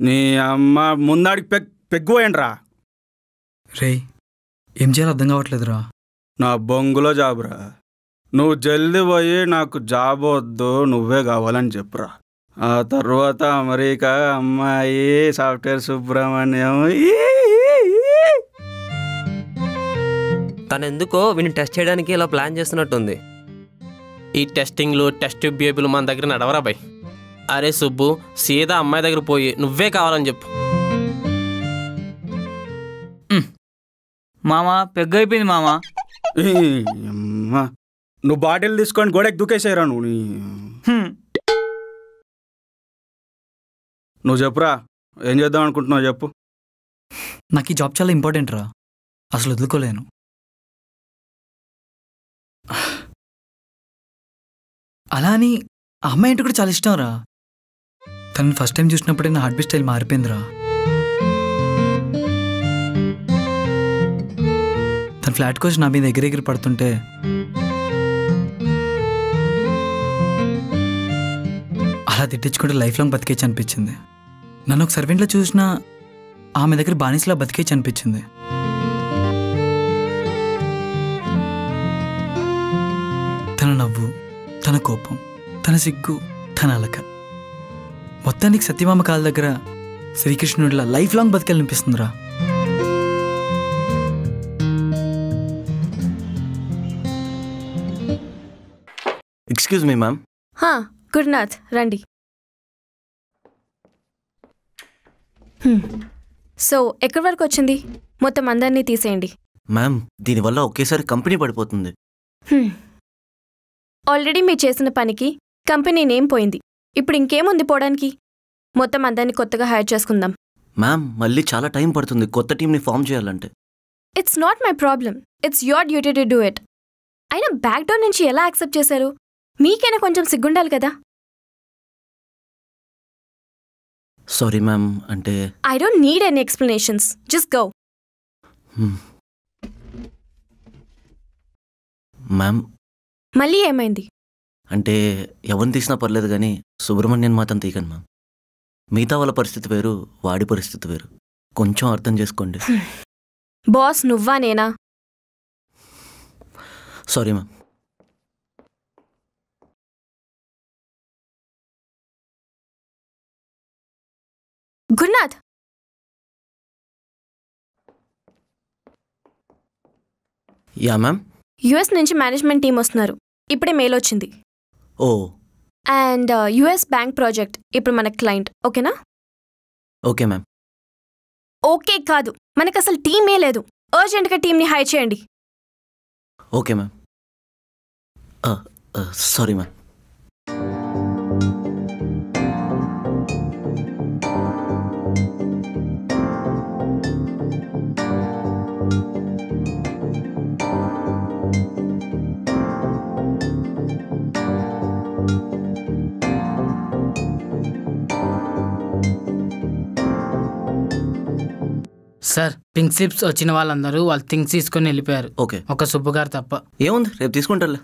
నీ అమ్మ ముందాడికి పెగ్ పెగ్గు పోయండిరా రే ఏం చేయాలో అర్థం కావట్లేదురా. నా బొంగులో జాబురా. నువ్వు జల్దీ పోయి నాకు జాబ్ వద్దు నువ్వే కావాలని చెప్పురా. ఆ తర్వాత అమెరికా అమ్మాయి సాఫ్ట్వేర్ సుబ్రహ్మణ్యం. తను ఎందుకో వీడిని టెస్ట్ చేయడానికి ఇలా ప్లాన్ చేస్తున్నట్టుంది. ఈ టెస్టింగ్లు టెస్ట్ బేబీలు మన దగ్గర నడవరా బై? అరే సుబ్బు సీదా అమ్మాయి దగ్గర పోయి నువ్వే కావాలని చెప్పు. మామా పెగ్గ అయిపోయింది మామా. నువ్వు బాటిల్ తీసుకొని గోడకి దూకేసారా నువ్వు నీ- నువ్వు చెప్పురా ఏం చేద్దాం అనుకుంటున్నావు చెప్పు. నాకు ఈ జాబ్ చాలా ఇంపార్టెంట్ రా. అసలు వదులుకోలేను. అలా అని ఆ అమ్మాయి అంటే కూడా చాలా ఇష్టం రా. తనని ఫస్ట్ టైం చూసినప్పుడే నా హార్ట్ స్టైల్ మారిపోయిందిరా. తన ఫ్లాట్కి వచ్చి నా మీద ఎగిరి ఎగిరి పడుతుంటే అలా తిట్టించుకుంటే లైఫ్ లాంగ్ బతికేచ్చు అనిపించింది. నన్ను ఒక సర్వెంట్లో చూసినా ఆమె దగ్గర బానిసలా బతికేచ్చు అనిపించింది. తన నవ్వు తన కోపం తన సిగ్గు తన అలక. మొత్తానికి సత్యమామ కాళ్ళ దగ్గర శ్రీకృష్ణుడిలా లైఫ్ లాంగ్ బతికెళ్ళనిపిస్తుందిరా ఎక్స్క్యూజ్ మీ మ్యామ్ హా గురునాథ్ రండి సో ఎక్కడి వరకు వచ్చింది? మొత్తం అందరినీ తీసేయండి. మ్యామ్ దీనివల్ల ఒకేసారి కంపెనీ పడిపోతుంది. ఆల్రెడీ మీరు చేసిన పనికి కంపెనీ నేమ్ పోయింది. ఇప్పుడు ఇంకేముంది పోవడానికి? మొత్తం అందరినీ కొత్తగా హైర్ చేసుకుందాం. మ్యామ్ మళ్ళీ చాలా టైం పడుతుంది. కొత్త టీంని ఫామ్ చేయాలంటే. It's not my problem it's your duty to do it అయినా బ్యాక్ డోర్ నుంచి ఎలా యాక్సెప్ట్ చేశారు? మీకైనా కొంచెం సిగ్గుండాలి కదా? సారీ మ్యామ్ అంటే I don't need any explanations just go. Ma'am మళ్ళీ ఏమైంది? అంటే ఎవరిని తీసినా పర్లేదు కానీ సుబ్రహ్మణ్యం మాత్రం తీయకండి మ్యామ్ మిగతా వాళ్ళ పరిస్థితి వేరు వాడి పరిస్థితి వేరు. కొంచెం అర్థం చేసుకోండి. బాస్ నువ్వా నేనా? Sorry ma'am Gurunath yeah ma'am. US నుంచి మేనేజ్మెంట్ టీం వస్తున్నారు. ఇప్పుడే మెయిల్ వచ్చింది. Oh. And US bank project ఇప్పుడు మన క్లయింట్ ఓకేనా? Okay ma'am. ఓకే కాదు. మనకు అసలు టీమే లేదు. అర్జెంట్గా టీంని హైర్ చేయండి. Okay ma'am. Sorry ma'am. Sir pink slips వచ్చిన వాళ్ళందరూ వాళ్ళు థింగ్స్ తీసుకొని వెళ్ళిపోయారు. ఓకే. ఒక సుబ్బు గారు తప్ప. ఏముంది? రేపు తీసుకుంటారులే.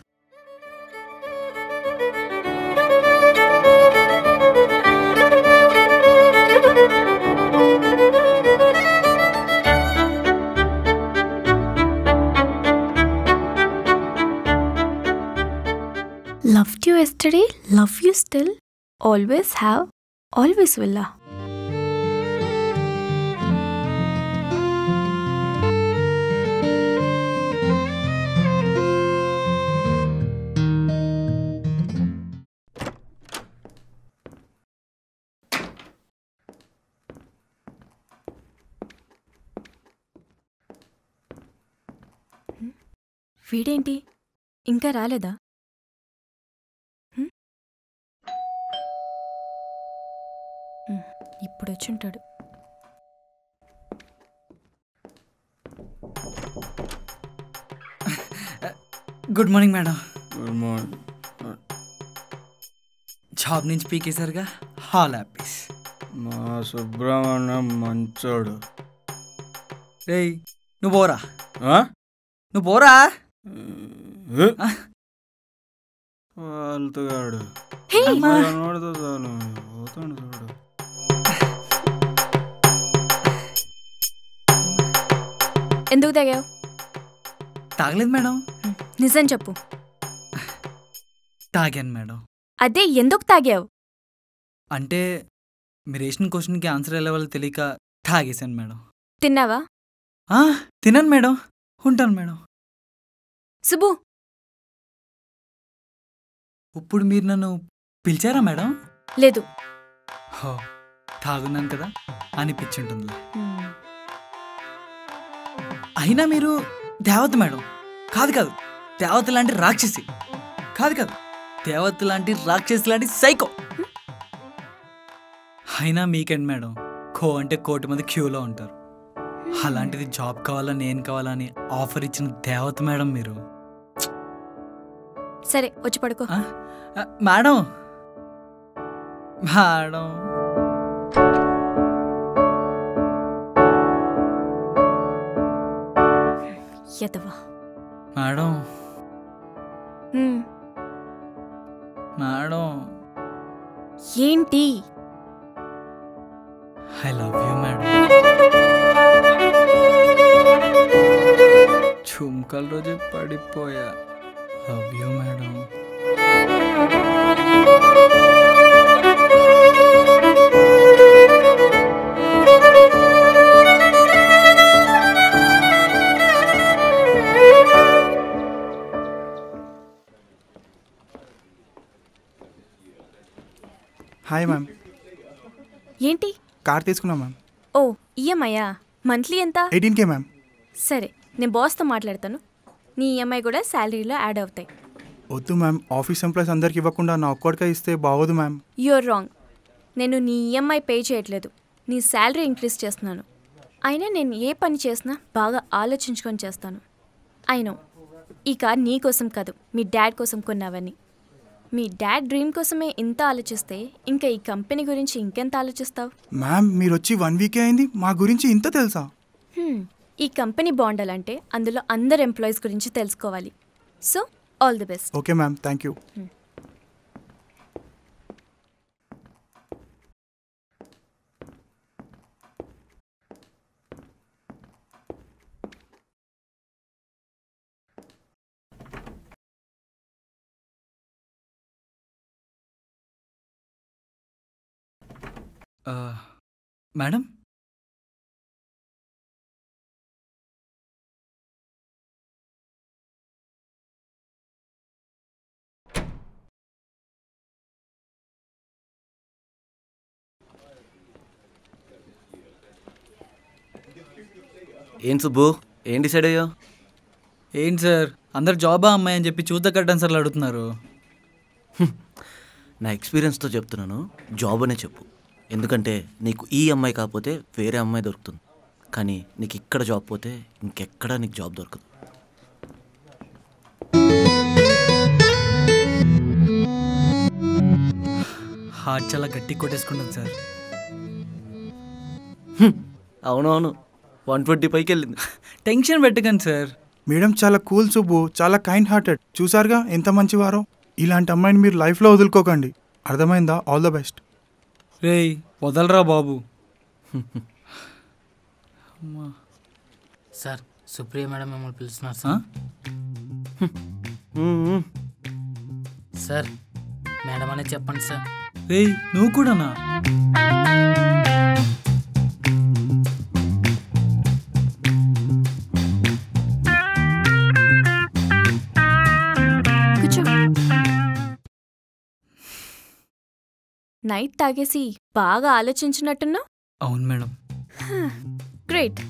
Loved you yesterday, love you still, always have, always villa వీడేంటి? ఇంకా రాలేదా? ఇప్పుడు వచ్చుంటాడు good morning madam. Good morning. Job నుంచి పీకేశారుగా? హాల్ హ్యాపీస్ మా సుబ్రహ్మణ్యం మంచోడు. రేయ్ నువ్వు పోరా? నువ్వు పోరా? చాలు. పోతాడు చూడు. ఎందుకు తాగావు? తాగలేదు మేడం. నిజం చెప్పు. తాగాను మేడం. అదే ఎందుకు తాగావు? అంటే మీరు వేసిన క్వశ్చన్కి ఆన్సర్ ఎలా వాళ్ళో తెలియక తాగేశాను మేడం. తిన్నావా? ఆ, తినాను మేడం. ఉంటాను మేడం. సుబ్బు. ఇప్పుడు మీరు నన్ను పిలిచారా మేడం? లేదు. హో తాగున్నాను కదా అనిపించుంటుందిలే. అయినా మీరు దేవత మేడం. కాదు కాదు దేవత లాంటి రాక్షసి. కాదు కాదు దేవత లాంటి రాక్షసి లాంటి సైకో. అయినా మీకేంటి మేడం కో అంటే కోటి మంది క్యూలో ఉంటారు. అలాంటిది జాబ్ కావాలా నేను కావాలా అని ఆఫర్ ఇచ్చిన దేవత మేడం మీరు. సరే వచ్చి పడుకో. ఆ, మేడం. మేడం. ఎదవా? మేడం. Hmm, madam. ఏంటి? ఐ లవ్ యూ మేడం చుంకల రోజు పడిపోయా. Love you madam hi ma'am ఏంటి? కార్ తీసుకున్నాం మ్యామ్ ఓ ఈఎంఐయా మంత్లీ ఎంత? ఎయిటీన్ కే మ్యామ్ సరే నేను బాస్తో మాట్లాడతాను. నీ ఈఎంఐ కూడా శాలరీలో యాడ్ అవుతాయి. వద్దు మ్యామ్. ఆఫీస్ ఎంప్లాయీస్ అందరికి ఇవ్వకుండా నా ఒక్కడికే ఇస్తే బాగోదు మ్యామ్. యూఆర్ రాంగ్ నేను నీ ఈఎంఐ పే చేయట్లేదు. నీ శాలరీ ఇంక్రీజ్ చేస్తున్నాను. అయినా నేను ఏ పని చేసినా బాగా ఆలోచించుకొని చేస్తాను. అయినో ఈ కార్ నీ కోసం కాదు మీ డాడ్ కోసం కొన్నావని. మీ డాడ్ డ్రీమ్ కోసమే ఇంత ఆలోచిస్తే ఇంకా ఈ కంపెనీ గురించి ఇంకెంత ఆలోచిస్తావు? మ్యామ్ మీరు వచ్చి వన్ వీకే అయింది. మా గురించి ఇంత తెలుసా? హ్మ్, ఈ కంపెనీ బాగుండాలంటే అందులో అందరు ఎంప్లాయీస్ గురించి తెలుసుకోవాలి. So all the best. Okay ma'am thank you. Madam ఏం సుబ్బు? ఏం డిసైడ్ అయ్యో ఏంటి సార్? అందరు జాబా అమ్మాయి అని చెప్పి చూద్ద కట్టని సార్లు అడుగుతున్నారు. నా ఎక్స్పీరియన్స్తో చెప్తున్నాను. జాబ్ అనే చెప్పు. ఎందుకంటే నీకు ఈ అమ్మాయి కాకపోతే వేరే అమ్మాయి దొరుకుతుంది. కానీ నీకు ఇక్కడ జాబ్ పోతే ఇంకెక్కడా నీకు జాబ్ దొరకదు. హార్ట్ చాలా గట్టి కొట్టేసుకుంటుంది సార్. అవునవును. వన్ ట్వంటీ పైకి వెళ్ళింది టెన్షన్ పెట్టకండి సార్. మేడం చాలా కూల్ సుబ్బు చాలా కైండ్ హార్టెడ్ చూసారుగా ఎంత మంచివారో ఇలాంటి అమ్మాయిని మీరు లైఫ్లో వదులుకోకండి. అర్థమైందా? ఆల్ ద బెస్ట్ రేయ్ వదలరా బాబు. అమ్మా. సార్ సుప్రియ మేడం మిమ్మల్ని పిలుస్తున్నారు సార్. సార్ మేడం అనే చెప్పండి సార్. రేయ్ నువ్వు కూడానా? నైట్ తాగేసి బాగా ఆలోచించినట్టున్నావు? అవును మేడం. గ్రేట్.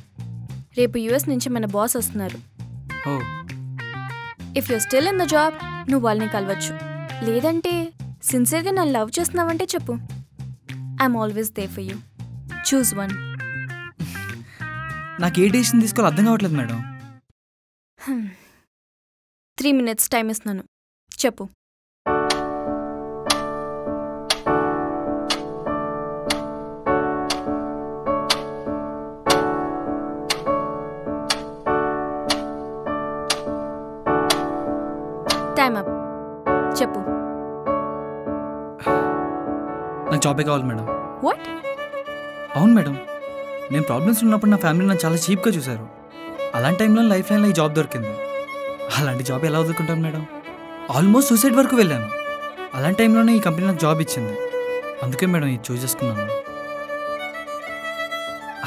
రేపు యుఎస్ నుంచి మన బాస్ వస్తున్నారు. ఓ. If you still in the job నువ్వు వాళ్ళని కలవచ్చు. లేదంటే సిన్సియర్గా నన్ను లవ్ చేస్తున్నావంటే చెప్పు. I'm always there for you. Choose one. నాకు ఏ డెసిషన్ తీసుకోవాలో అర్థం కావట్లేదు మేడం. త్రీ మినిట్స్ టైం ఇస్తున్నాను. చెప్పు. Time up. చెప్పు. నాకు జాబే కావాలి మేడం. వాట్ అవును మేడం. నేను ప్రాబ్లమ్స్ ఉన్నప్పుడు నా ఫ్యామిలీ నన్ను చాలా చీప్గా చూశారు. అలాంటి టైంలో లైఫ్ లైన్లో ఈ జాబ్ దొరికింది. అలాంటి జాబ్ ఎలా వదులుకుంటాను మేడం? ఆల్మోస్ట్ సూసైడ్ వరకు వెళ్ళాను. అలాంటి టైంలోనే ఈ కంపెనీ నాకు జాబ్ ఇచ్చింది. అందుకే మేడం ఇది చూస్ చేసుకున్నాను.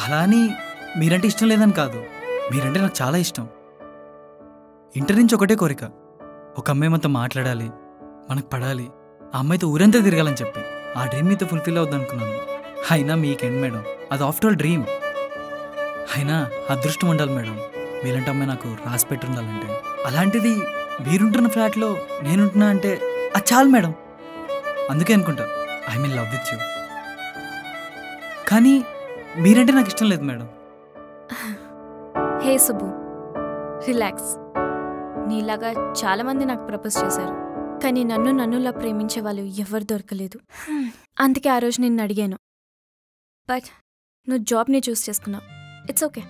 అలా అని మీరంటే ఇష్టం లేదని కాదు. మీరంటే నాకు చాలా ఇష్టం. ఇంటర్ నుంచి ఒకటే కోరిక. ఒక అమ్మాయి మనతో మాట్లాడాలి మనకు పడాలి. ఆ అమ్మాయితో ఊరంతా తిరగాలని చెప్పి. ఆ డ్రీమ్ మీతో ఫుల్ఫిల్ అవుద్దనుకున్నాను. అయినా మీకెండ్ మేడం? అది ఆఫ్టర్ ఆల్ డ్రీమ్ అయినా అదృష్టం ఉండాలి మేడం. మీలాంటి అమ్మాయి నాకు రాసి పెట్టుండాలంటే. అలాంటిది మీరుంటున్న ఫ్లాట్లో నేనుంటున్నా అంటే అది చాలు మేడం. అందుకే అనుకుంటా I mean love with you కానీ మీరంటే నాకు ఇష్టం లేదు మేడం. హే సుబ్బు రిలాక్స్. నీలాగా చాలా మంది నాకు ప్రపోజ్ చేశారు. కానీ నన్ను నన్నులా ప్రేమించే వాళ్ళు ఎవరు దొరకలేదు. అందుకే ఆ రోజు నిన్ను అడిగాను. బట్ నువ్వు జాబ్ని చూస్ చేసుకున్నావు. It's okay.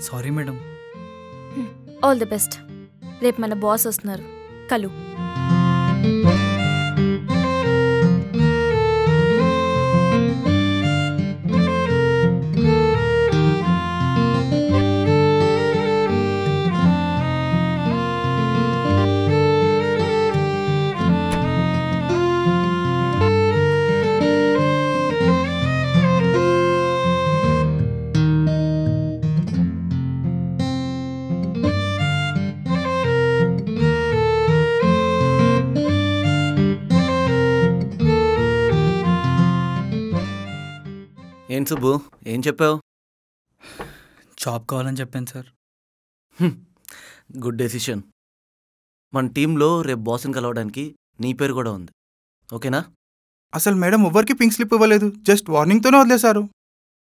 Sorry madam. All the best. రేపు మన బాస్ వస్తున్నారు. కలు. ఏం సుబ్బు? ఏం చెప్పావు? జాబ్ కావాలని చెప్పాను సార్. Good decision. మన టీంలో రేపు బాస్ని కలవడానికి నీ పేరు కూడా ఉంది. ఓకేనా? అసలు మేడం ఎవరికి పింక్ స్లిప్ ఇవ్వలేదు. జస్ట్ వార్నింగ్తోనే వదిలేశారు.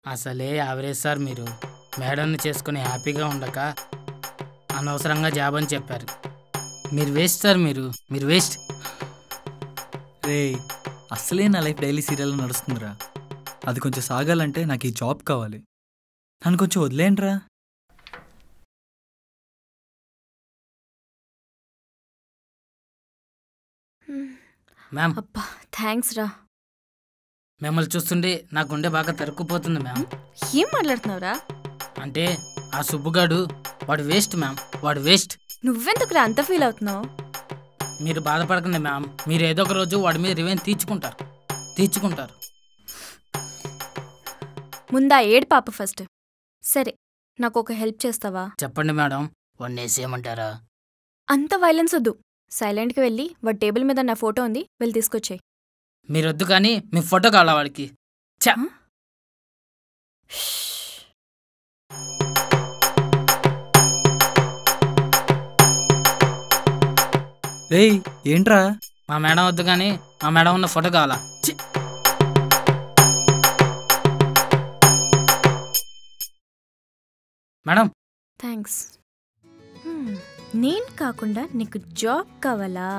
అసలే యావరేజ్ సార్ మీరు. మేడంని చేసుకుని హ్యాపీగా ఉండక అనవసరంగా జాబ్ అని చెప్పారు. మీరు వేస్ట్ సార్ మీరు. మీరు వేస్ట్. రే అసలే నా లైఫ్ డైలీ సీరియల్ నడుస్తుందిరా. అది కొంచెం సాగాలంటే నాకు ఈ జాబ్ కావాలి. నన్ను కొంచెం వదిలేండిరా. మ్యామ్. అబ్బా థ్యాంక్స్ రా. మిమ్మల్ని చూస్తుంటే నా గుండె బాగా తరుక్కుపోతుంది మ్యామ్. ఏం మాట్లాడుతున్నావురా? అంటే ఆ సుబ్బుగాడు వాడు వేస్ట్ మ్యామ్. వాడు వేస్ట్. నువ్వెందుకురా అంత ఫీల్ అవుతున్నావు? మీరు బాధపడకండి మ్యామ్. మీరు ఏదో ఒక రోజు వాడి మీద రివెంజ్ తీర్చుకుంటారు. తీర్చుకుంటారు. ముందా ఏడు పాప ఫస్ట్. సరే నాకు ఒక హెల్ప్ చేస్తావా? చెప్పండి మేడం వాడిని వేసేయమంటారా అంత వైలెన్స్ వద్దు. సైలెంట్కి వెళ్ళి వాడి టేబుల్ మీద నా ఫోటో ఉంది వెళ్ళి తీసుకొచ్చేయి. మీరు వద్దు కానీ మీ ఫోటో కావాలా వాడికి? చా రేయ్ ఏంట్రా? మా మేడం వద్దు కానీ మా మేడం ఉన్న ఫోటో కావాలా? మేడం. థ్యాంక్స్ నేను కాకుండా నీకు జాబ్ కావాలా?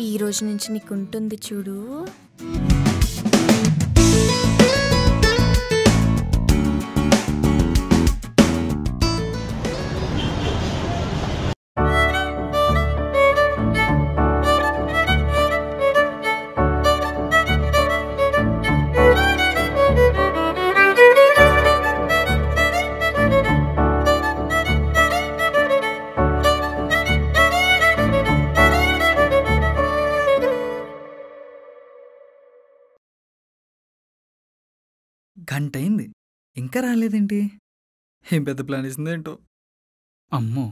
ఈ రోజు నుంచి నీకు ఉంటుంది చూడు. గంట అయింది ఇంకా రాలేదేంటి? ఏం పెద్ద ప్లాన్ వేసిందేంటో? అమ్మో!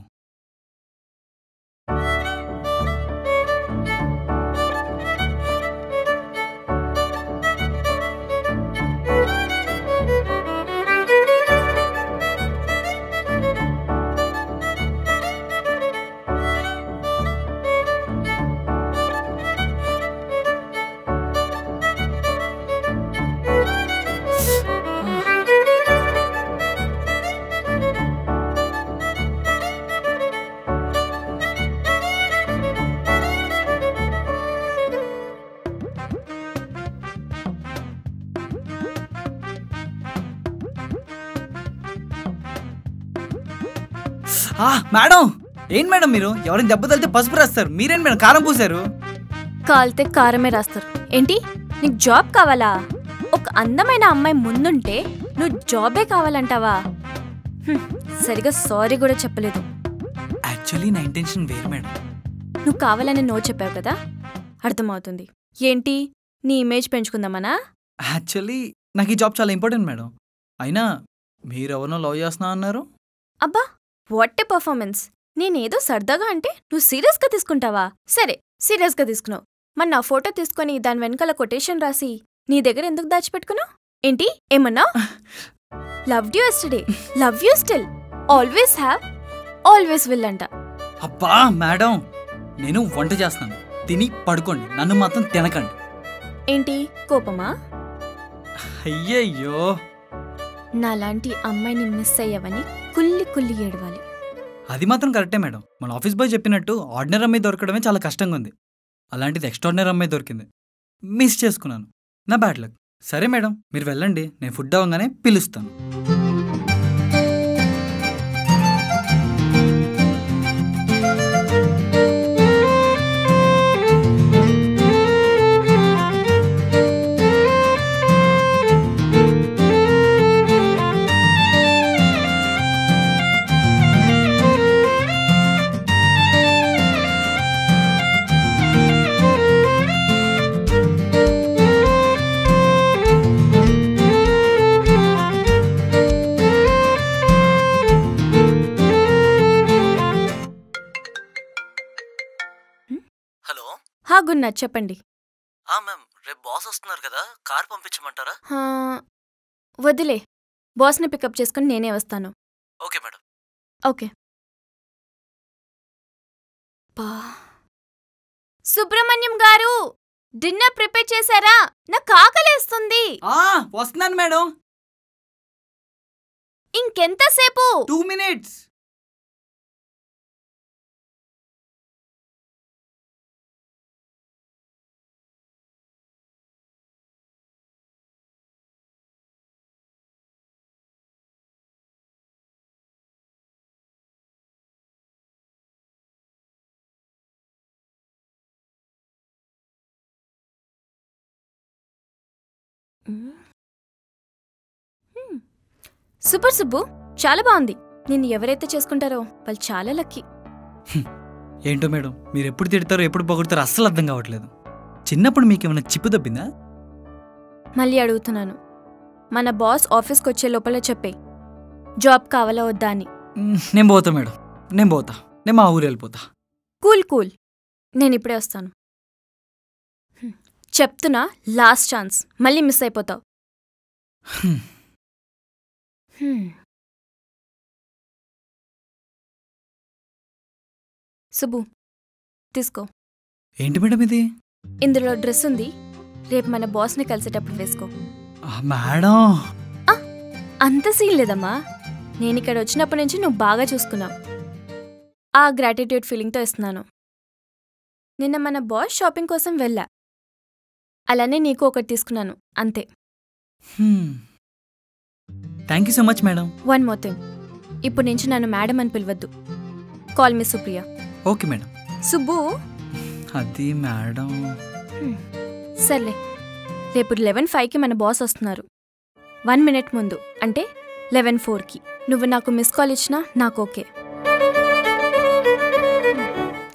మేడం. ఏం మేడం మీరు? ఎవరైనా దెబ్బ తగిలితే పసుపు రాస్తారు. మీరేం మేడం? కారం పూసారు? కాలితే కారమే రాస్తారు. ఏంటి? నీకు జాబ్ కావాలా? ఒక అందమైన అమ్మాయి ముందుంటే నువ్వు జాబే కావాలంటావా? హ్మ్, సరిగా సారీ కూడా చెప్పలేదు. యాక్చువల్లీ నా ఇంటెన్షన్ వేరు మేడం. నువ్వు కావాలని నో చెప్పావు కదా? అర్థమవుతుంది. ఏంటి? నీ ఇమేజ్ పెంచుకుందామనా? యాక్చువల్లీ నాకు ఈ జాబ్ చాలా ఇంపార్టెంట్ మేడం. అయినా మీరెవరినో లవ్ చేస్తున్నా అన్నారు. అబ్బా వాట్ ఏ పర్ఫార్మెన్స్. నేనేదో సరదాగా అంటే నువ్వు సీరియస్గా తీసుకుంటావా? సరే సీరియస్గా తీసుకున్నావు మరి నా ఫోటో తీసుకొని దాని వెనకాల కొటేషన్ రాసి నీ దగ్గర ఎందుకు దాచిపెట్టుకున్నావు? ఏంటి? ఏమన్నా? Love you yesterday. Love you still. Always have always will అంట. అబ్బా మేడం నేను వంట చేస్తాను. తిని పడుకోండి. నన్ను మాత్రం తినకండి. ఏంటి? కోపమా? అయ్యయ్యో. నాలాంటి అమ్మాయిని మిస్ అయ్యావని కుల్లి కుల్లి ఏడవాలి. అది మాత్రం కరెక్టే మేడం. మన ఆఫీస్ బాయ్ చెప్పినట్టు ఆర్డినరీ అమ్మాయి దొరకడమే చాలా కష్టంగా ఉంది అలాంటిది ఎక్స్ట్రాడినరీ అమ్మాయి దొరికింది. మిస్ చేసుకున్నాను. నా బ్యాడ్ లక్. సరే మేడం మీరు వెళ్ళండి. నేను ఫుడ్ అవ్వగానే పిలుస్తాను. హా గున్నాథ్ చెప్పండి. ఆ మ్యామ్ రేపు బాస్ వస్తున్నారు కదా కార్ పంపించమంటారా? హా, వదిలే. బాస్ని పికప్ చేసుకుని నేనే వస్తాను. Okay madam. ఓకే. పా సుబ్రహ్మణ్యం గారు డిన్నర్ ప్రిపేర్ చేశారా? నాకు ఆకలేస్తుంది. వస్తున్నాను మేడం. ఇంకెంతసేపు? Two minutes. సూపర్ సుబ్బు చాలా బాగుంది. నిన్ను ఎవరైతే చేసుకుంటారో వాళ్ళు చాలా లక్కీ. ఏంటో మేడం మీరు ఎప్పుడు తిడతారో ఎప్పుడు పొగుడతారో అస్సలు అర్థం కావట్లేదు. చిన్నప్పుడు మీకు ఏమైనా చిప్పు దబ్బిందా? మళ్ళీ అడుగుతున్నాను. మన బాస్ ఆఫీస్కి వచ్చే లోపల చెప్పే. జాబ్ కావాలా వద్దా అని. నేను పోతా మేడం. నేను పోతా. నేను మా ఊరు వెళ్ళిపోతా. Cool cool. నేను ఇప్పుడే వస్తాను. చెప్తున్నా లాస్ట్ ఛాన్స్ మళ్ళీ మిస్ అయిపోతావు. సుబ్బు తీసుకో. ఏంటి మేడం ఇది? ఇందులో డ్రెస్ ఉంది. రేపు మన బాస్ని కలిసేటప్పుడు వేసుకో. మేడం. అంత సీన్ లేదమ్మా. నేను ఇక్కడ వచ్చినప్పటి నుంచి నువ్వు బాగా చూసుకున్నావు. ఆ గ్రాటిట్యూడ్ ఫీలింగ్తో ఇస్తున్నాను. నిన్న మన బాస్ షాపింగ్ కోసం వెళ్ళా. అలానే నీకు ఒకటి తీసుకున్నాను. అంతే. Thank you so much madam one more thing ఇప్పుడు నుంచి నన్ను మేడం అని పిలవద్దు. Call me Supriya okay madam Subbu! అది మేడం. సర్లే. రేపు లెవెన్ ఫైవ్కి మన బాస్ వస్తున్నారు. వన్ మినిట్ ముందు. అంటే లెవెన్ ఫోర్కి నువ్వు నాకు మిస్ కాల్ ఇచ్చినా నాకు ఓకే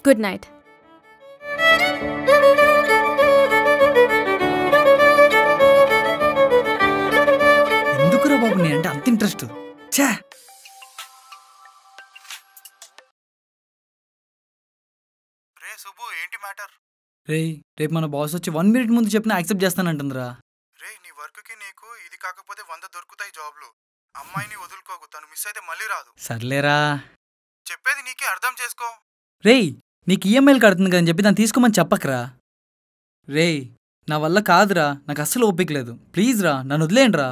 గుడ్ నైట్ బాబు అంటే అంత ఇంట్రెస్ట్. ఛా! రే సుబ్బు ఏంటి మ్యాటర్? రేయ్ రేపు మన బాస్ వచ్చి వన్ మినిట్ ముందు చెప్పిన యాక్సెప్ట్ చేస్తానంటుందిరా. రే నీ వర్క్కి నీకు ఇది కాకపోతే వంద దొరుకుతాయి జాబ్లు. అమ్మాయిని వదులుకోకు తను మిస్ అయితే మళ్ళీ రాదు. సర్లేరా. చెప్పేది నీకే అర్థం చేసుకో. రేయ్ నీకు ఈఎంఐలు కడుతుంది కదని చెప్పి దాన్ని తీసుకోమని చెప్పకరా. రేయ్ నా వల్ల కాదురా నాకు అస్సలు ఓపిక లేదు. ప్లీజ్ రా నన్ను వదిలేయండి రా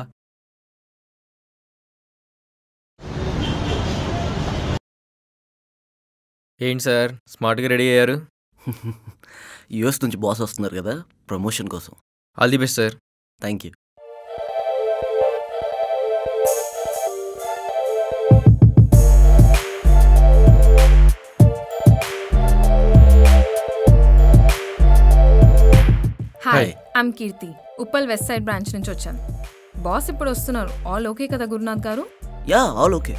ఏంటి సార్? స్మార్ట్గా రెడీ అయ్యారు? యుఎస్ నుంచి బాస్ వస్తున్నారు కదా ప్రమోషన్ కోసం. All the best sir. Thank you. Hi I'm Keerthi Uppal west side branch నుంచి వచ్చాను. బాస్ ఇప్పుడు వస్తున్నారు. ఆల్ ఓకే కదా Gurunath garu? Yeah all okay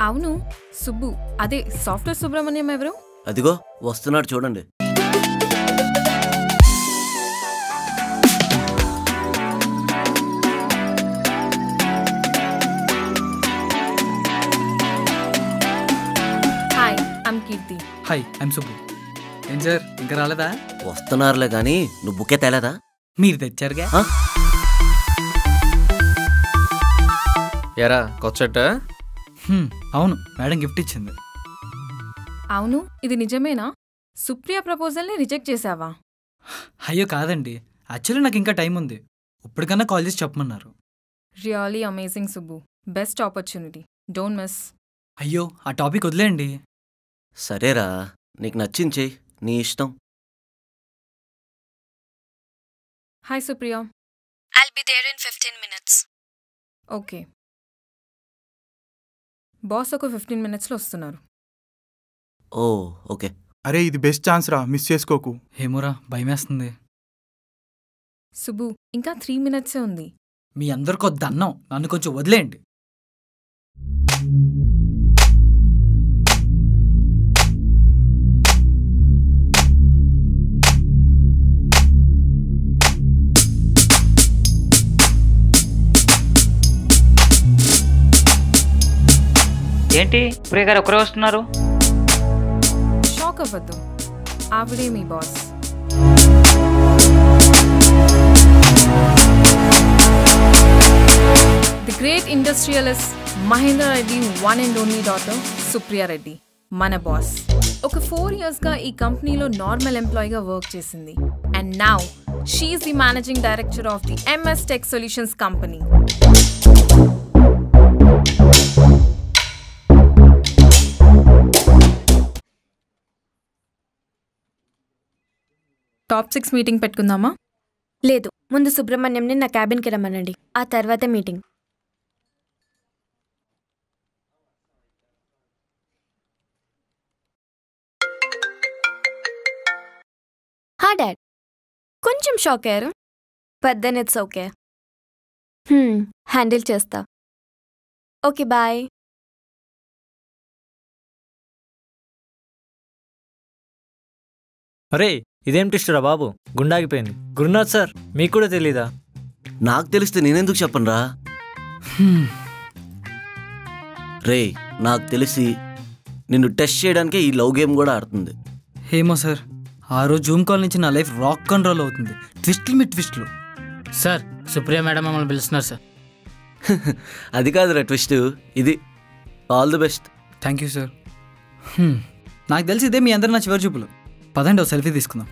అవును సుబ్బు. అదే సాఫ్ట్వేర్ సుబ్రహ్మణ్యం ఎవరు? అదిగో వస్తున్నాడు చూడండి. Hi I'm Keerthi hi I'm Subbu ఏం సార్ ఇంకా రాలేదా? వస్తున్నారులే కానీ నువ్వు బుకే తేలేదా? మీరు తెచ్చారుగా? ఎరా కొత్త అవును. మేడం గిఫ్ట్ ఇచ్చింది. అవును ఇది నిజమేనా? సుప్రియ ప్రపోజల్ని రిజెక్ట్ చేసావా అయ్యో కాదండి. యాక్చువల్లీ నాకు ఇంకా టైం ఉంది. ఇప్పటికన్నా కాల్ చేసి చెప్పమన్నారు. Really amazing Subbu. Best opportunity. Don't miss. అయ్యో ఆ టాపిక్ వదిలేయండి. సరేరా. నీకు నచ్చింది చెయ్యి నీ ఇష్టం. Hi Supriya. I'll be there in 15 minutes. Okay. Boss ఒక ఫిఫ్టీన్ మినిట్స్లో వస్తున్నారు. Oh okay. అరే ఇది బెస్ట్ ఛాన్స్ రా మిస్ చేసుకోకు. ఏమోరా భయమేస్తుంది. సుబ్బు ఇంకా త్రీ మినిట్సే ఉంది. మీ అందరికీ దన్నం నన్ను కొంచెం వదిలేయండి. ఏంటి? ప్రియ గారు ఒకరే వస్తున్నారు. షాక్ అవ్వద్దు. ఆవిడే మీ boss. The great industrialist Mahendra Reddy one and only daughter Supriya Reddy మన బాస్. ఒక ఫోర్ ఇయర్స్గా ఈ కంపెనీలో నార్మల్ ఎంప్లాయీగా వర్క్ చేసింది. And now she's the managing director of the MS tech solutions company top six meeting పెట్టుకుందామా? లేదు ముందు సుబ్రహ్మణ్యంని నా క్యాబిన్కి రమ్మనండి. ఆ తర్వాత మీటింగ్. హా డాడ్. కొంచెం షాక్ అయ్యారు? But then it's okay. Handle చేస్తా. Okay bye. అరే ఇదేం ట్విస్ట్ రా బాబు? గుండాగిపోయింది. గురునాథ్ సార్ మీకు కూడా తెలీదా? నాకు తెలిస్తే నేనెందుకు చెప్పనురా? రే నాకు తెలిసి నిన్ను టెస్ట్ చేయడానికే ఈ లవ్ గేమ్ కూడా ఆడుతుంది. ఏమో సార్ ఆ రోజు జూమ్ కాల్ నుంచి నా లైఫ్ రాక్ కంట్రోల్ అవుతుంది. ట్విస్ట్లు మీ ట్విస్ట్లు సార్ సుప్రియ మేడం మమ్మల్ని పిలుస్తున్నారు సార్. అది కాదురా ట్విస్ట్ ఇది all the best thank you sir నాకు తెలిసి ఇదే మీ అందరు నా చివరి చూపులు. పదండి ఒక సెల్ఫీ తీసుకుందాం.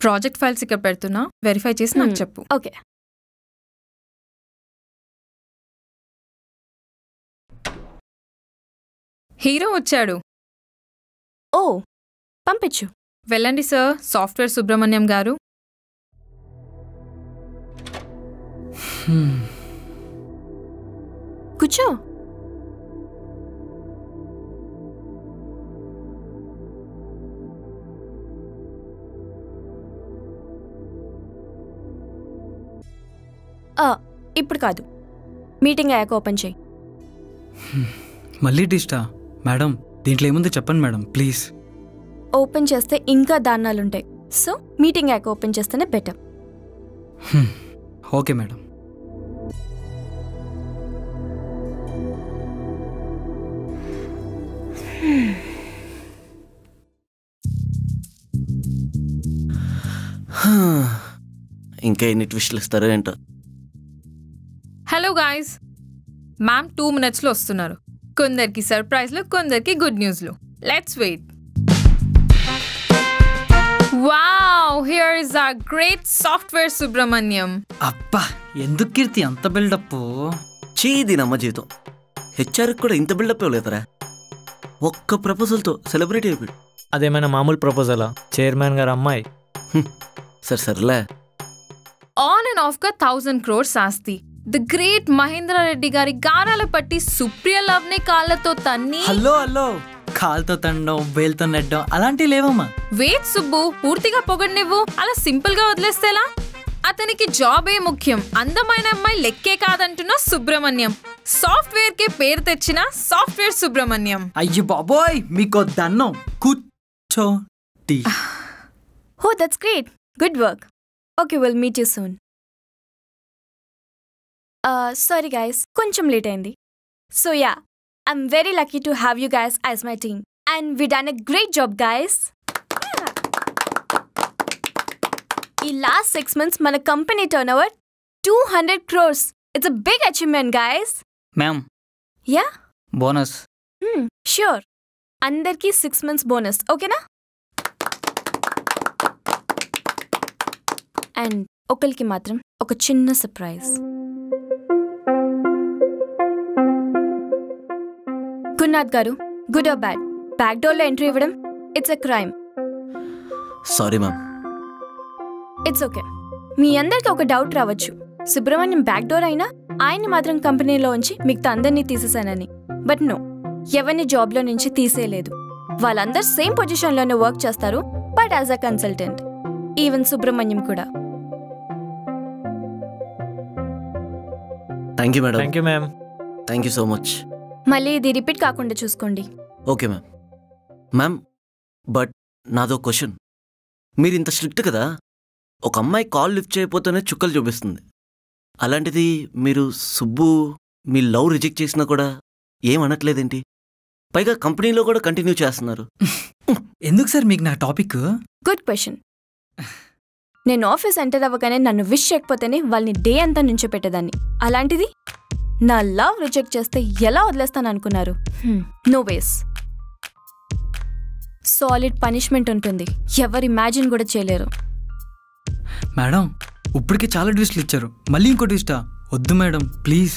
ప్రాజెక్ట్ ఫైల్స్ ఇక్కడ పెడుతున్నా. వెరిఫై చేసి నాకు Hmm. చెప్పు. ఓకే హీరో వచ్చాడు. ఓ పంపించు. వెళ్ళండి సార్ సాఫ్ట్వేర్ సుబ్రహ్మణ్యం గారు. కూర్చో. ఇప్పుడు కాదు. మీటింగ్ అయ్యాక ఓపెన్ చేయి. మళ్ళీ టిస్టా? మేడం దీంట్లో ఏముందో చెప్పండి మేడం ప్లీజ్. ఓపెన్ చేస్తే ఇంకా దారుణాలుంటాయి. సో మీటింగ్ అయ్యాక ఓపెన్ చేస్తేనే బెటర్. Okay madam. ఇంకా ఎన్ని ట్విస్టులు ఇస్తారో ఏంటో. హలో గాయస్ మ్యామ్ టూ మినిట్స్లో వస్తున్నారు. కొందరికి సర్ప్రైజ్లు కొందరికి గుడ్ న్యూస్లు let's wait wow here is a great software Subrahmanyam అబ్బా ఎందుకు కీర్తి? అంత బిల్డప్ చీ దీనమ్మ జీవితం. హెచ్ఆర్కి కూడా ఇంత బిల్డప్ ఇవ్వలేదురా. ఒక్క ప్రపోజల్తో సెలబ్రిటీ అయిపోయాడు. అదేమైనా మామూలు ప్రపోజలా? చైర్మన్ గారు అమ్మాయి. సరే సర్లే. ఆన్ అండ్ ఆఫ్గా థౌజండ్ క్రోర్స్ ఆస్తి. ద గ్రేట్ మహేంద్ర రెడ్డి గారి గారాల పట్టి సుప్రియ లవ్ని కాళ్ళతో తన్ని హలో హలో. కాలుతో తండం వేలుతో నెట్టడం అలాంటివి లేవమ్మా. వేట్ సుబ్బు పూర్తిగా పొగడ్నివ్వు అలా సింపుల్గా వదిలేస్తేలా అతనికి జాబే ముఖ్యం. అందమైన అమ్మాయి లెక్కే కాదంటున్న సుబ్రహ్మణ్యం. సాఫ్ట్వేర్ కే పేరు తెచ్చిన సాఫ్ట్వేర్ సుబ్రహ్మణ్యం. అయ్యో బాబోయ్ మీకు దన్నం కూర్చో tea that's great. Good work. Okay, we'll meet you soon. Uh, sorry guys, కొంచెం లేట్ అయింది. So yeah I'm very lucky to have you guys as my team. And we done a great job guys. ఈ last six months మన company turn over two hundred crores it's a big achievement guys ma'am yeah bonus sure అందరికీ six months bonus ఓకేనా and ఒకరికి మాత్రం ఒక చిన్న surprise Gurunath గారు good or bad back డోర్లో ఎంట్రీ ఇవ్వడం it's a crime sorry ma'am it's okay మీ అందరికి ఒక డౌట్ రావచ్చు. సుబ్రహ్మణ్యం బ్యాక్ డోర్ అయినా ఆయన్ని మాత్రం కంపెనీలో ఉంచి మిగతా అందరినీ తీసేశానని. బట్ నో ఎవరిని జాబ్లో నుంచి తీసేయలేదు. వాళ్ళందరూ సేమ్ పొజిషన్లోనే వర్క్ చేస్తారు but as a consultant even Subrahmanyam కూడా. Thank you madam thank you ma'am thank you so much మళ్ళీ ఇది రిపీట్ కాకుండా చూసుకోండి. ఓకే మ్యామ్ మ్యామ్ బట్ నాదో క్వశ్చన్ మీరు ఇంత స్ట్రిక్ట్ కదా? ఒక అమ్మాయి కాల్ లిఫ్ట్ చేయకపోతేనే చుక్కలు చూపిస్తుంది. అలాంటిది మీరు సుబ్బు మీ లవ్ రిజెక్ట్ చేసినా కూడా ఏం అనట్లేదేంటి? పైగా కంపెనీలో కూడా కంటిన్యూ చేస్తున్నారు. ఎందుకు సార్ మీకు నా టాపిక్? Good question. నేను ఆఫీస్ ఎంటర్ అవ్వగానే నన్ను విష్ చేయకపోతేనే వాళ్ళని డే అంతా నుంచో పెట్టేదాన్ని అలాంటిది నా లవ్ రిజెక్ట్ చేస్తే ఎలా వదిలేస్తాను అనుకున్నారు? నో వేస్ సాలిడ్ పనిష్మెంట్ ఉంటుంది. ఎవరు ఇమాజిన్ కూడా చేయలేరు. మేడం ఇప్పటికే చాలా ట్విస్ట్లు ఇచ్చారు. మళ్ళీ ఇంకో ట్విస్టా? వద్దు మేడం ప్లీజ్.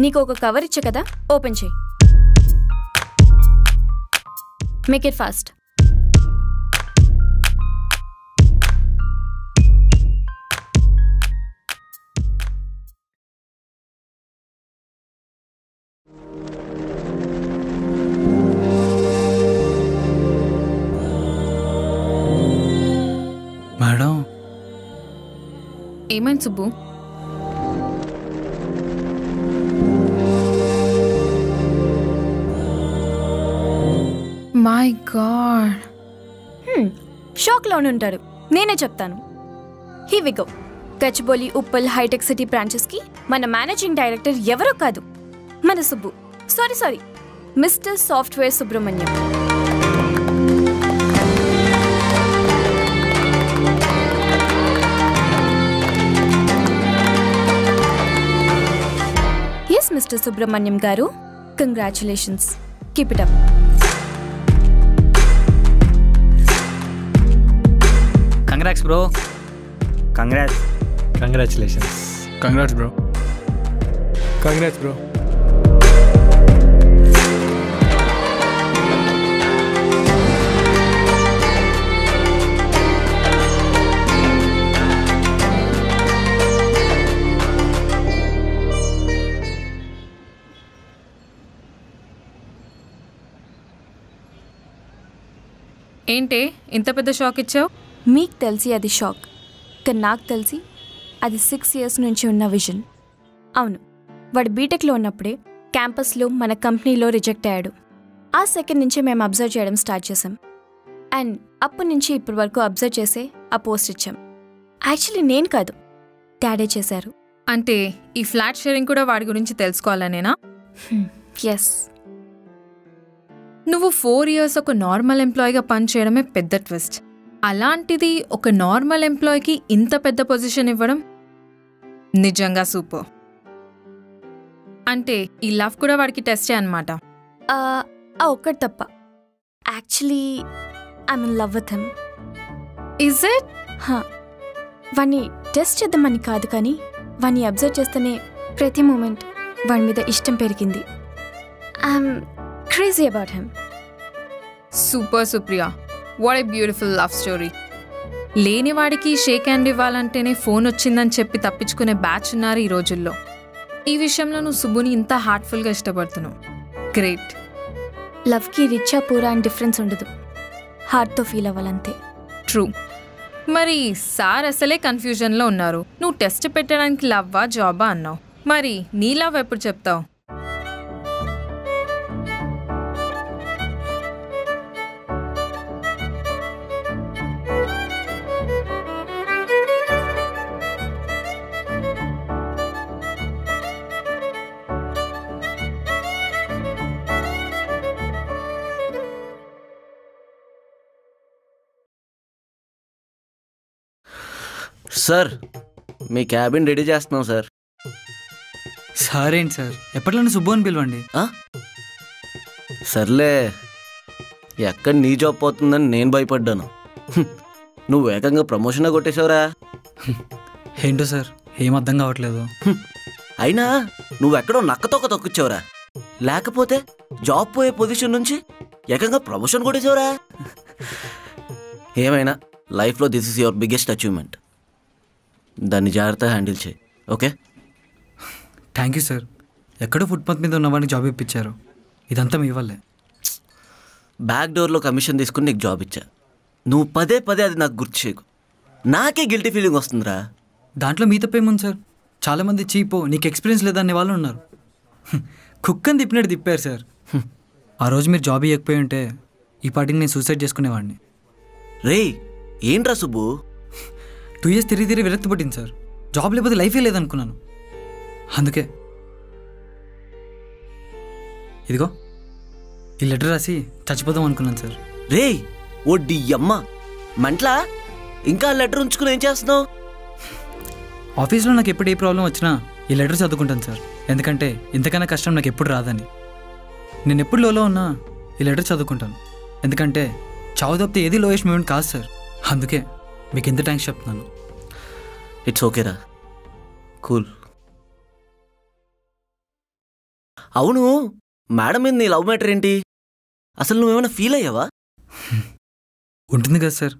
నీకు ఒక కవర్ ఇచ్చా కదా? ఓపెన్ చేయి. Make it fast. ఏమైంది సుబ్బు? మై గాడ్ షాక్లో ఉంటారు. నేనే చెప్తాను. హీ విగో గచ్చిబౌలి ఉప్పల్ హైటెక్ సిటీ బ్రాంచెస్కి మన మేనేజింగ్ డైరెక్టర్ ఎవరో కాదు. మన Subbu. Sorry sorry mister software Subrahmanyam. Mister Subrahmanyam గారు. Congratulations keep it up congrats bro congrats congratulations congrats bro congrats bro ఏంటి ఇంత పెద్ద షాక్ ఇచ్చావు? మీకు తెలిసి అది షాక్ కానీ నాకు తెలిసి అది సిక్స్ ఇయర్స్ నుంచి ఉన్న విజన్. అవును వాడు బీటెక్లో ఉన్నప్పుడే క్యాంపస్లో మన కంపెనీలో రిజెక్ట్ అయ్యాడు. ఆ సెకండ్ నుంచే మేము అబ్జర్వ్ చేయడం స్టార్ట్ చేసాం అండ్ అప్పటి నుంచి ఇప్పటి వరకు అబ్జర్వ్ చేసే ఆ పోస్ట్ ఇచ్చాం. యాక్చువల్లీ నేను కాదు డాడీ చేశారు. అంటే ఈ ఫ్లాట్ షేరింగ్ కూడా వాడి గురించి తెలుసుకోవాలనేనా? ఎస్ నువ్వు ఫోర్ ఇయర్స్ ఒక నార్మల్ ఎంప్లాయీగా పనిచేయడమే పెద్ద ట్విస్ట్. అలాంటిది ఒక నార్మల్ ఎంప్లాయీకి ఇంత పెద్ద పొజిషన్ ఇవ్వడం నిజంగా సూపర్. అంటే ఈ లవ్ కూడా వాడికి టెస్టే అనమాట ఒక్కటి తప్ప. Actually I mean love with him. Is it వాణ్ణి టెస్ట్ చేద్దామని కాదు కానీ వాణ్ణి అబ్జర్వ్ చేస్తేనే ప్రతి మూమెంట్ వాడి మీద ఇష్టం పెరిగింది. I'm crazy about him. Super Supriya. What a beautiful love story. లేని వాడికి షేక్ హ్యాండ్ ఇవ్వాలంటేనే ఫోన్ వచ్చిందని చెప్పి తప్పించుకునే బ్యాచ్ ఉన్నారు ఈ రోజుల్లో. ఈ విషయంలో నువ్వు సుబ్బుని ఇంత హార్ట్ఫుల్గా ఇష్టపడుతున్నావు. గ్రేట్. లవ్కి రిచా పూరా అని డిఫరెన్స్ ఉండదు. హార్ట్తో ఫీల్ అవ్వాలంతే. ట్రూ. మరి సార్ అసలే కన్ఫ్యూజన్లో ఉన్నారు. నువ్వు టెస్ట్ పెట్టడానికి లవ్వా జాబా అన్నావు. మరి నీ లవ్ ఎప్పుడు చెప్తావు? సార్ మీ క్యాబిన్ రెడీ చేస్తున్నాం సార్. సార్ ఏంటి సార్? ఎప్పట్లోనే సుబ్బు అని పిలవండి. సర్లే ఎక్కడ నీ జాబ్ పోతుందని నేను భయపడ్డాను. నువ్వు ఏకంగా ప్రమోషన్ కొట్టేశావురా. ఏంటో సార్ ఏం అర్థం కావట్లేదు. అయినా నువ్వు ఎక్కడో నక్కతోక తొక్కొచ్చావురా. లేకపోతే జాబ్ పోయే పొజిషన్ నుంచి ఏకంగా ప్రమోషన్ కొట్టేశావురా. ఏమైనా లైఫ్లో this is your biggest achievement దాన్ని జాగ్రత్తగా హ్యాండిల్ చేయి. ఓకే? Thank you sir. ఎక్కడో ఫుట్పాత్ మీద ఉన్నవాడిని జాబ్ ఇప్పించారు. ఇదంతా మీ వల్లే. బ్యాక్ డోర్లో కమిషన్ తీసుకుని నీకు జాబ్ ఇచ్చా. నువ్వు పదే పదే అది నాకు గుర్తు చేయకు. నాకే గిల్టీ ఫీలింగ్ వస్తుందిరా. దాంట్లో మీ తప్పేముంది సార్? చాలామంది చీపో నీకు ఎక్స్పీరియన్స్ లేదనే వాళ్ళు ఉన్నారు. కుక్కని తిప్పినట్టు తిప్పారు సార్. ఆ రోజు మీరు జాబ్ ఇవ్వకపోయి ఉంటే ఈ పాటికి నేను సూసైడ్ చేసుకునేవాడిని. రేయ్ ఏంట్రా సుబ్బు? టూ ఇయర్స్ తిరిగి తిరిగి విరక్తి పట్టింది సార్. జాబ్ లేకపోతే లైఫే లేదనుకున్నాను. అందుకే. ఇదిగో ఈ లెటర్ రాసి చచ్చిపోదాం అనుకున్నాను సార్. రేయ్ ఓ అమ్మ. మంట్లా? ఇంకా లెటర్ ఉంచుకుని ఏం చేస్తున్నావు? ఆఫీస్లో నాకు ఎప్పుడు ఏ ప్రాబ్లం వచ్చినా ఈ లెటర్ చదువుకుంటాను సార్. ఎందుకంటే ఇంతకన్నా కష్టం నాకు ఎప్పుడు రాదని. నేను ఎప్పుడు లోలో ఉన్నా ఈ లెటర్ చదువుకుంటాను. ఎందుకంటే చావు తప్పితే ఏది లోయెస్ట్ మూమెంట్ కాదు సార్. అందుకే మీకు ఎంత థ్యాంక్స్ చెప్తున్నాను. ఇట్స్ ఓకేరా కూల్ అవును మేడం మీద నీ లవ్ మ్యాటర్ ఏంటి? అసలు నువ్వేమైనా ఫీల్ అయ్యావా? ఉంటుంది కదా సార్.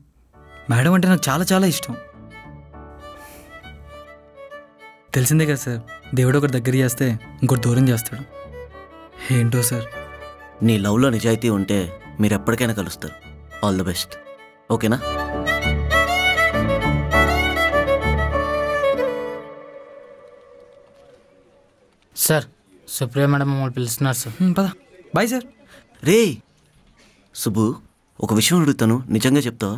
మేడం అంటే నాకు చాలా చాలా ఇష్టం. తెలిసిందే కదా సార్. దేవుడు ఒకటి దగ్గర చేస్తే ఇంకోటి దూరం చేస్తాడు. ఏంటో సార్. నీ లవ్లో నిజాయితీ ఉంటే మీరు ఎప్పటికైనా కలుస్తారు. ఆల్ ద బెస్ట్ ఓకేనా సార్ సుప్రియ మేడం మమ్మల్ని పిలుస్తున్నారు సార్. పద. Bye sir. రే సుబ్బు ఒక విషయం అడుగుతాను నిజంగా చెప్తావా?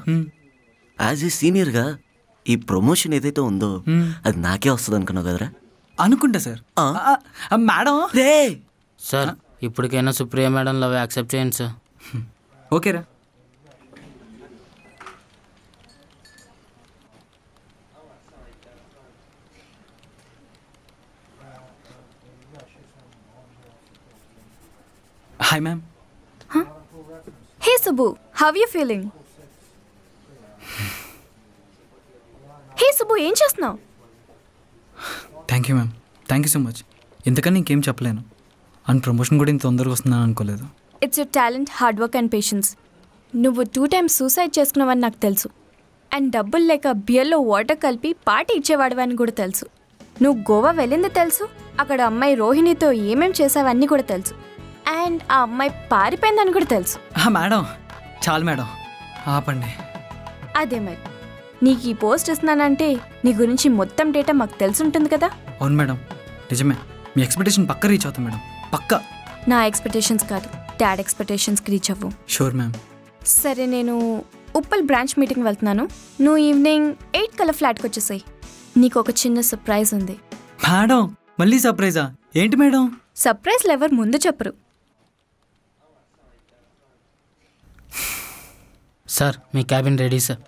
యాజ్ ఏ సీనియర్గా ఈ ప్రమోషన్ ఏదైతే ఉందో. అది నాకే వస్తుంది అనుకున్నావు కదరా? అనుకుంటా సార్. మేడం? రే సార్ ఇప్పటికైనా సుప్రియ మేడం లవ్ యాక్సెప్ట్ చేయండి సార్. ఓకేరా hi ma'am hey Subbu how you feeling hey Subbu ఏం చేస్తున్నావు? Thank you ma'am thank you so much ఇంతకని ఇంకేం చెప్పలేను. అండ్ ప్రమోషన్ కూడా ఇంత తొందరగా వస్తుందని అనుకోలేదు. It's your talent hard work and patience నువ్వు టూ టైమ్స్ సూసైడ్ చేసుకున్నావని నాకు తెలుసు. అండ్ డబ్బులు లేక బియర్లో వాటర్ కలిపి పార్టీ ఇచ్చేవాడివని కూడా తెలుసు. నువ్వు గోవా వెళ్ళింది తెలుసు. అక్కడ అమ్మాయి రోహిణితో ఏమేం చేసావన్నీ కూడా తెలుసు. అండ్ ఆ అమ్మాయి పారిపోయిందని కూడా తెలుసు. మేడం. చాలు మేడం. ఆపండి. అదే మరి. నీకు ఈ పోస్ట్ ఇస్తున్నానంటే నీ గురించి మొత్తం డేటా మాకు తెలిసి ఉంటుంది కదా? అవును మేడం. నిజమే. మీ ఎక్స్పెక్టేషన్ పక్క రీచ్ అవుతాం మేడం. పక్క. నా ఎక్స్పెక్టేషన్స్ కాదు. డాడ్ ఎక్స్పెక్టేషన్స్కి రీచ్ అవ్వు. Sure ma'am. సరే నేను ఉప్పల్ బ్రాంచ్ మీటింగ్ వెళ్తున్నాను. నువ్వు ఈవినింగ్ ఎయిట్ కల్లా ఫ్లాట్కి వచ్చేసాయి. నీకు ఒక చిన్న సర్ప్రైజ్ ఉంది. మేడం మళ్ళీ సర్ప్రైజా? ఏంటి మేడం? సర్ప్రైజ్లు ఎవరు ముందు చెప్పరు. సార్ మీ క్యాబిన్ రెడీ సార్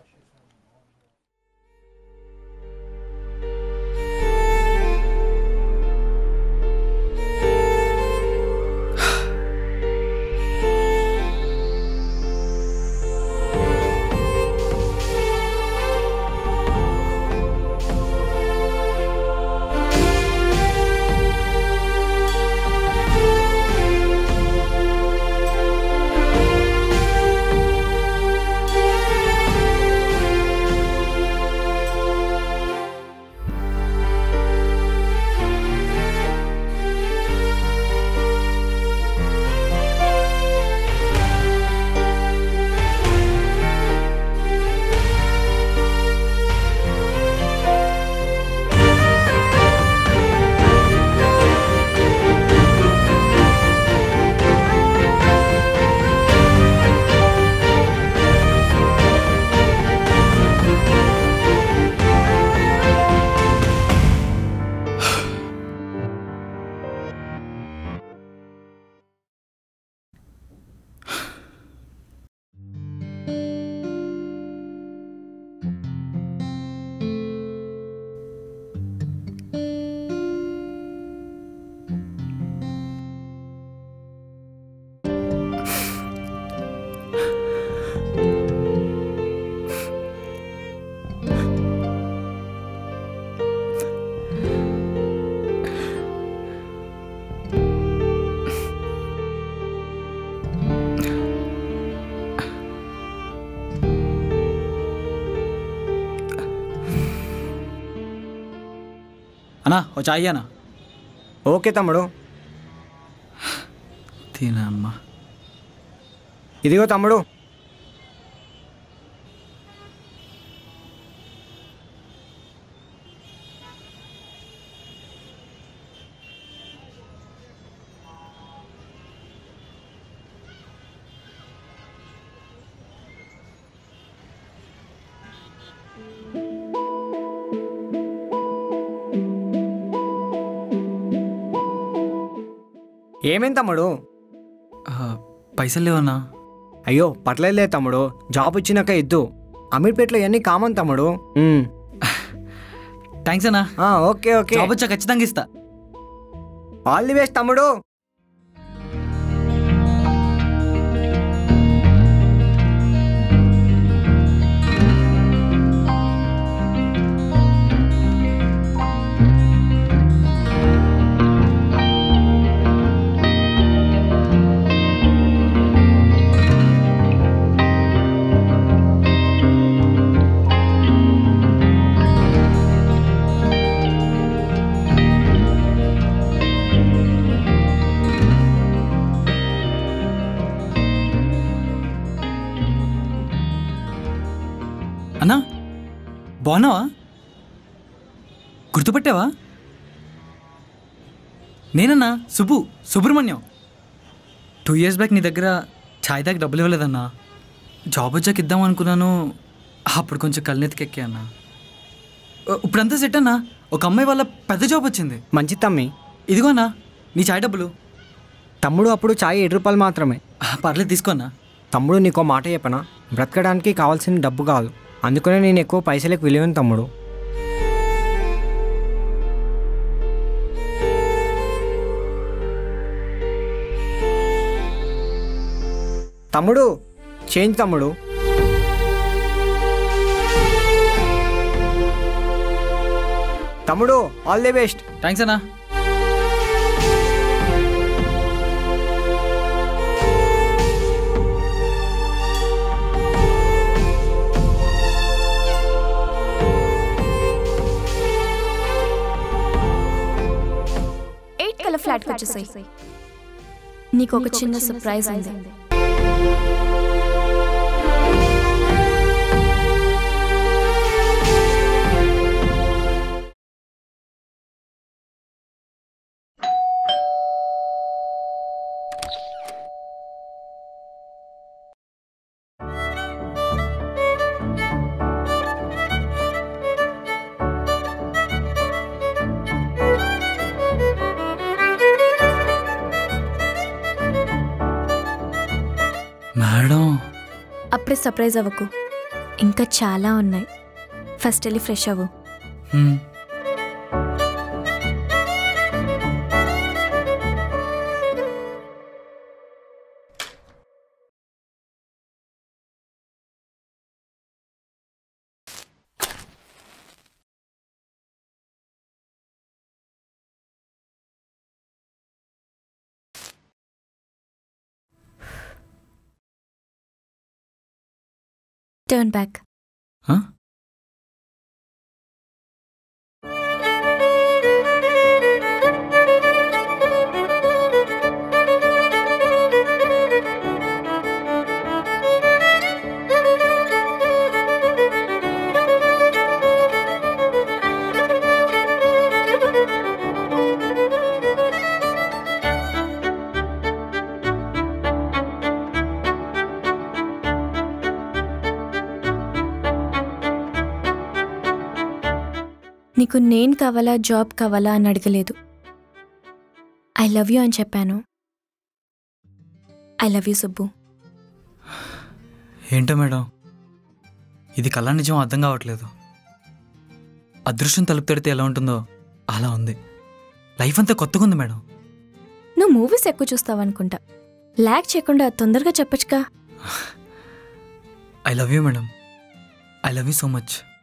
అన్నా ఓ చాయ్ అన్నా ఓకే తమ్ముడు. తినమ్మా. ఇదిగో తమ్ముడు. ఏమేం తమ్ముడు? పైసలు లేవన్నా? అయ్యో పర్లేదులే తమ్ముడు. జాబ్ వచ్చినాక ఇద్దు. అమీర్పేటలో ఇవన్నీ కామన్ తమ్ముడు. థ్యాంక్స్ అన్నా. Okay okay. జాబ్ వచ్చా ఖచ్చితంగా ఇస్తా. ఆల్ ది బెస్ట్ తమ్ముడు. బాగున్నావా? గుర్తుపట్టావా? నేనన్నా Subbu Subrahmanyam. Two years back నీ దగ్గర ఛాయ్ దాకా డబ్బులు ఇవ్వలేదన్నా. జాబ్ వచ్చాక ఇద్దాం అనుకున్నాను. అప్పుడు కొంచెం కళ్ళెత్తికెక్కా అన్నా. ఇప్పుడంతా సెట్ అన్నా. ఒక అమ్మాయి వాళ్ళ పెద్ద జాబ్ వచ్చింది. మంచి తమ్మి. ఇదిగో అన్నా నీ ఛాయ్ డబ్బులు. తమ్ముడు అప్పుడు చాయ్ ఏడు రూపాయలు మాత్రమే. పర్లేదు తీసుకోన్నా తమ్ముడు నీకో మాట చెప్పనా? బ్రతకడానికి కావాల్సిన డబ్బు కాదు. అందుకనే నేను ఎక్కువ పైసలకు విలువను తమ్ముడు. తమ్ముడు చేంజ్ తమ్ముడు. తమ్ముడు ఆల్ ది బెస్ట్ థ్యాంక్స్ అన్నా. కలర్ ఫ్లాట్కి వచ్చేసాయి. నీకు ఒక చిన్న సర్ప్రైజ్ ఉంది. సర్ప్రైజ్ అవ్వకు. ఇంకా చాలా ఉన్నాయి. ఫస్ట్ వెళ్ళి ఫ్రెష్ అవ్వు. హ్మ్. Turn back Huh? నీకు నేను కావాలా జాబ్ కావాలా అని అడగలేదు. ఐ లవ్ యూ అని చెప్పాను. I love you Subbu. ఏంటో మేడం ఇది కళ నిజం అర్థం కావట్లేదు. అదృష్టం తలుపు తడితే ఎలా ఉంటుందో అలా ఉంది. లైఫ్ అంతా కొత్తగా ఉంది మేడం. నువ్వు మూవీస్ ఎక్కువ చూస్తావు అనుకుంటా. ల్యాక్ చేయకుండా తొందరగా చెప్పొచ్చుగా. I love you madam. I love you so much.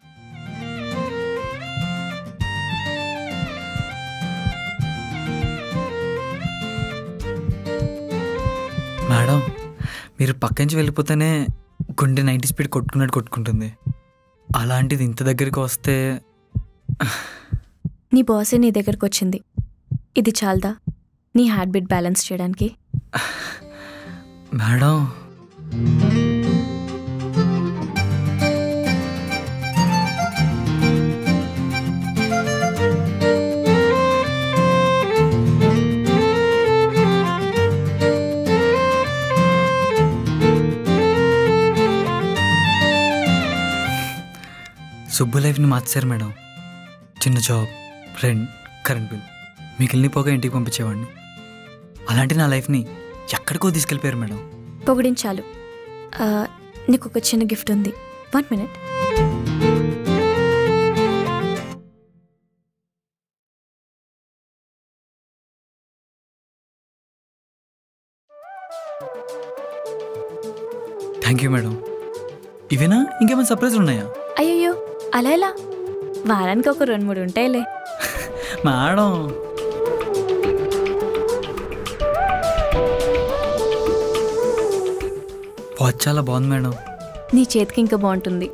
మీరు పక్క నుంచి వెళ్ళిపోతేనే గుండె నైంటీ స్పీడ్ కొట్టుకున్నట్టు కొట్టుకుంటుంది. అలాంటిది ఇంత దగ్గరికి వస్తే నీ బాసే నీ దగ్గరకు వచ్చింది. ఇది చాలదా? నీ హార్ట్ బీట్ బ్యాలెన్స్ చేయడానికి. మేడం. సుబ్బు లైఫ్ని మార్చారు మేడం. చిన్న జాబ్ రెంట్ కరెంట్ బిల్ మిగిలిన పోగా ఇంటికి పంపించేవాడిని. అలాంటి నా లైఫ్ని ఎక్కడికో తీసుకెళ్ళిపోయారు మేడం. పొగిడించాలు. నీకు ఒక చిన్న గిఫ్ట్ ఉంది. One minute. Thank you madam ఇవేనా? ఇంకేమైనా సర్ప్రైజ్ ఉన్నాయా? అయ్యయ్యో అలా ఎలా? వారానికి ఒక రెండు మూడు ఉంటాయిలే. మేడం. వాచ్ చాలా బాగుంది మేడం. నీ చేతికి ఇంకా బాగుంటుంది.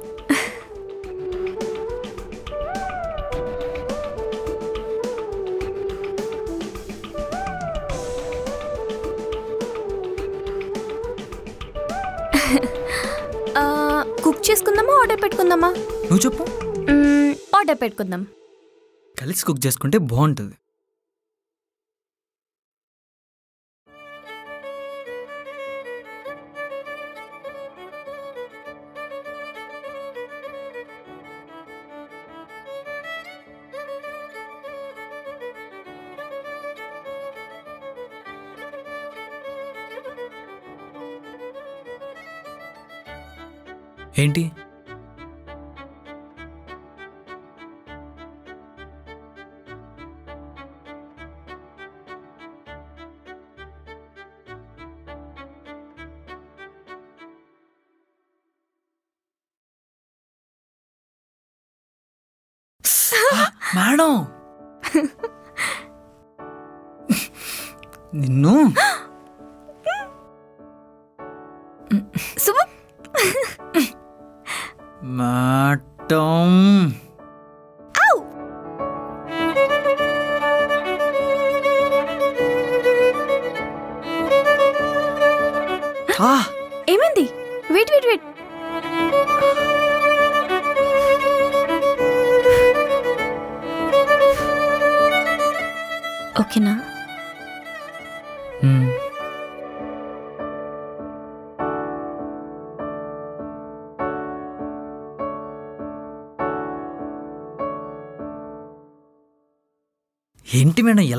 మ్మ్, పెట్టుకుందాం. కలిసి కుక్ చేసుకుంటే బాగుంటుంది. ఏంటి?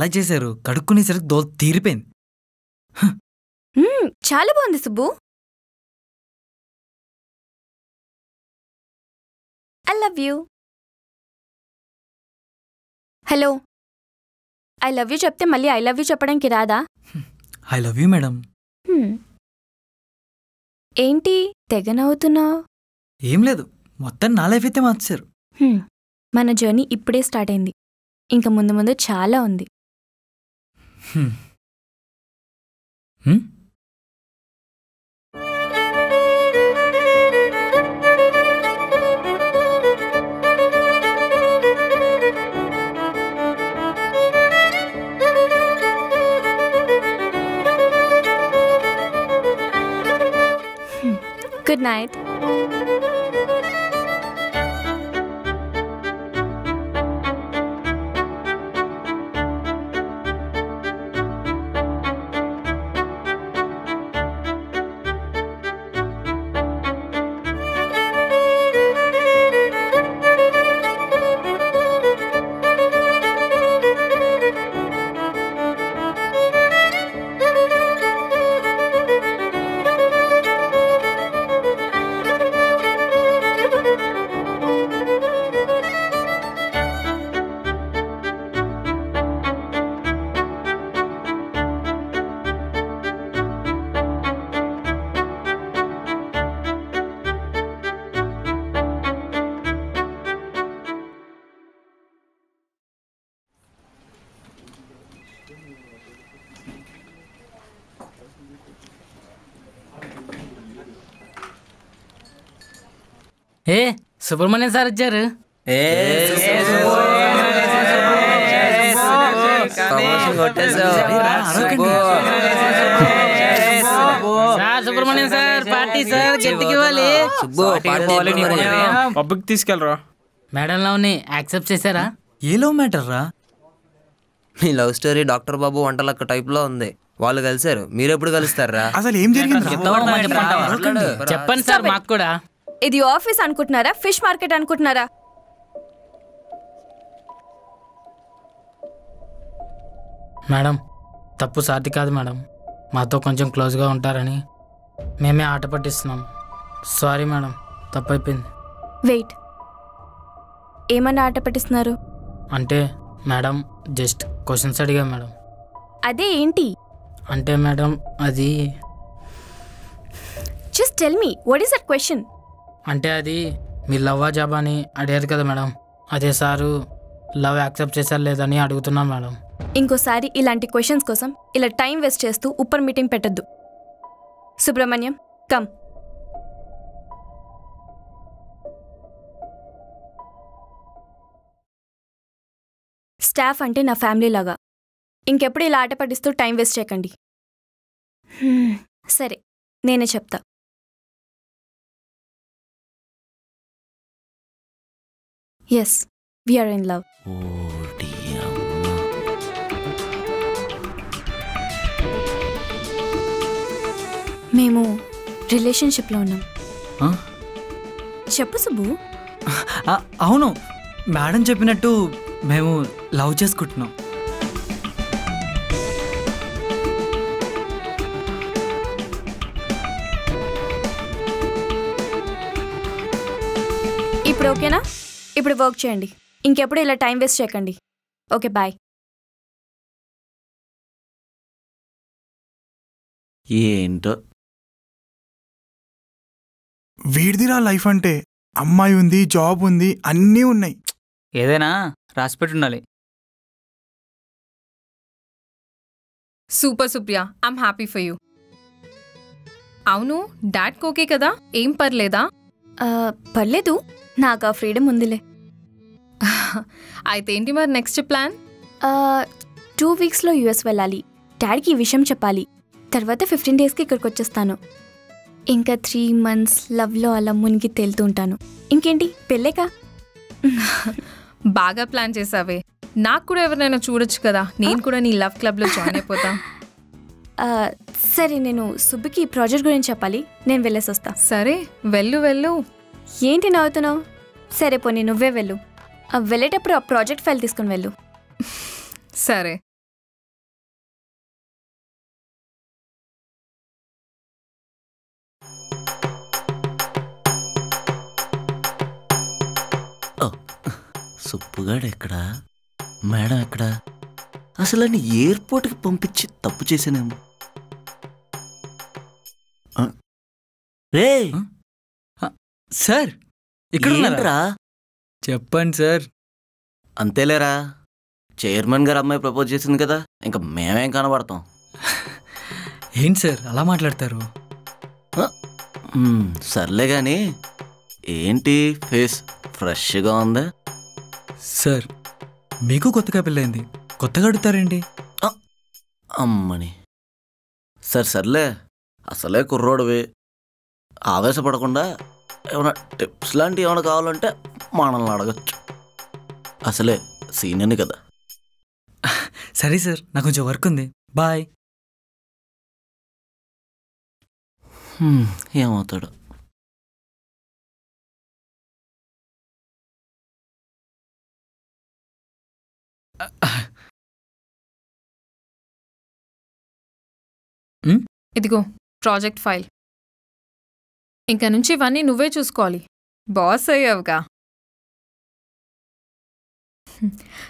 ఎలా చేశారు? కడుక్కునేసరికి దో తీరిపోయింది. చాలా బాగుంది Subbu. I love you. Hello. I love you చెప్తే మళ్ళీ ఐ లవ్ యూ చెప్పడానికి రాదా? I love you madam. ఏంటి తెగ నవ్వుతున్నావు ఏం లేదు మొత్తం నా లైఫ్ అయితే మార్చారు. మన జర్నీ ఇప్పుడే స్టార్ట్ అయింది. ఇంకా ముందు ముందు చాలా ఉంది. హ్మ్. హ్మ్? గుడ్ నైట్ సుబ్రహ్మణ్యం సార్ వచ్చారు. సుబ్రహ్మణ్యం సార్ పార్టీ సార్ గట్టికి ఇవ్వాలి. పబ్కి తీసుకెళ్ళరా? మేడం లవ్ని యాక్సెప్ట్ చేశారా? ఏ లవ్ మ్యాటర్ రా? మీ love story doctor Babu Vantalakka టైప్లో ఉంది. వాళ్ళు కలిశారు. మీరు ఎప్పుడు కలుస్తారా? అసలు ఏం జరిగింది? చెప్పండి సార్ మాకు కూడా. ఇది ఆఫీస్ అనుకుంటున్నారా? ఫిష్ మార్కెట్ అనుకుంటున్నారా? మేడం తప్పు సాటి కాదు మేడం. మాతో కొంచెం క్లోజ్గా ఉంటారని మేమే ఆట పట్టిస్తున్నాం. సారీ మేడం తప్పు అయిపోయింది వెయిట్. ఏమన్నా ఆట పట్టిస్తున్నారు? అంటే మేడం జస్ట్ క్వశ్చన్స్ అడిగా మేడం. అదే ఏంటి? అంటే మేడం అది just tell me what is that question అంటే అది మీ లవ్వా జాబ్ అని అడిగారు కదా మేడం. అదే సారు లవ్ యాక్సెప్ట్ చేశారు లేదని అడుగుతున్నా మేడం. ఇంకోసారి ఇలాంటి క్వశ్చన్స్ కోసం ఇలా టైం వేస్ట్ చేస్తూ ఉప్పర్ మీటింగ్ పెట్టద్దు. సుబ్రహ్మణ్యం కమ్. స్టాఫ్ అంటే నా ఫ్యామిలీ లాగా. ఇంకెప్పుడు ఇలా ఆట పట్టిస్తూ టైం వేస్ట్ చేయకండి. సరే నేనే చెప్తా. ఎస్ వీఆర్ ఇన్ లవ్ మేము రిలేషన్షిప్లో ఉన్నాం? చెప్పు సుబ్బు. అవును. మేడం చెప్పినట్టు మేము లవ్ చేసుకుంటున్నాం. ఇప్పుడు ఓకేనా? ఇప్పుడు వర్క్ చేయండి. ఇంకెప్పుడు ఇలా టైం వేస్ట్ చేయకండి. ఓకే బాయ్ ఏంటో? వీడిదిరా లైఫ్ అంటే అమ్మాయి ఉంది జాబ్ ఉంది అన్నీ ఉన్నాయి. ఏదైనా రాసిపెట్టి ఉండాలి super Supriya I'm happy for you అవును డాడ్ ఓకే కదా ఏం పర్లేదా? పర్లేదు. నాకు ఆ ఫ్రీడమ్ ఉందిలే. అయితే ఏంటి మరి నెక్స్ట్ ప్లాన్ టూ వీక్స్లో యూఎస్ వెళ్ళాలి. డాడీకి ఈ విషయం చెప్పాలి. తర్వాత ఫిఫ్టీన్ డేస్కి ఇక్కడికి వచ్చేస్తాను. ఇంకా త్రీ మంత్స్ లవ్లో అలా మునిగి తేలుతూ ఉంటాను. ఇంకేంటి పెళ్ళేకా? బాగా ప్లాన్ చేసావే. నాకు కూడా ఎవరినైనా చూడొచ్చు కదా. నేను కూడా నీ లవ్ క్లబ్లో జాయిన్ అయిపోతా. సరే నేను సుబ్బుకి ఈ ప్రాజెక్ట్ గురించి చెప్పాలి. నేను వెళ్ళేసి వస్తా. సరే వెళ్ళు వెళ్ళు. ఏంటి నవ్వుతున్నావు? సరే పోనీ నువ్వే వెళ్ళు. వెళ్ళేటప్పుడు ఆ ప్రాజెక్ట్ ఫైల్ తీసుకుని వెళ్ళు. సరే. సుప్పుగాడు ఎక్కడా? మేడం ఎక్కడా? అసలు అని ఎయిర్పోర్ట్కి పంపించి తప్పు చేశానేమో. ఆ? రే సార్ ఇక్కడ చెప్పండి సార్. అంతేలేరా. చైర్మన్ గారు అమ్మాయి ప్రపోజ్ చేసింది కదా ఇంకా మేమేం కనబడతాం. ఏంటి సార్ అలా మాట్లాడతారు? సర్లే కానీ ఏంటి ఫేస్ ఫ్రెష్గా ఉందా? సార్ మీకు కొత్తగా పెళ్ళైంది కొత్తగా అడుగుతారేంటి? అమ్మని. సరే సర్లే అసలే కుర్రోడివి. ఆవేశపడకుండా ఏమైనా టిప్స్ లాంటివి ఏమైనా కావాలంటే మనల్ని అడగచ్చు. అసలే సీనియర్ని కదా. సరే సార్ నాకు కొంచెం వర్క్ ఉంది. బాయ్ ఏమవుతాడు. ఇదిగో ప్రాజెక్ట్ ఫైల్. ఇంకా నుంచి ఇవన్నీ నువ్వే చూసుకోవాలి. బాస్ అయ్యావుగా.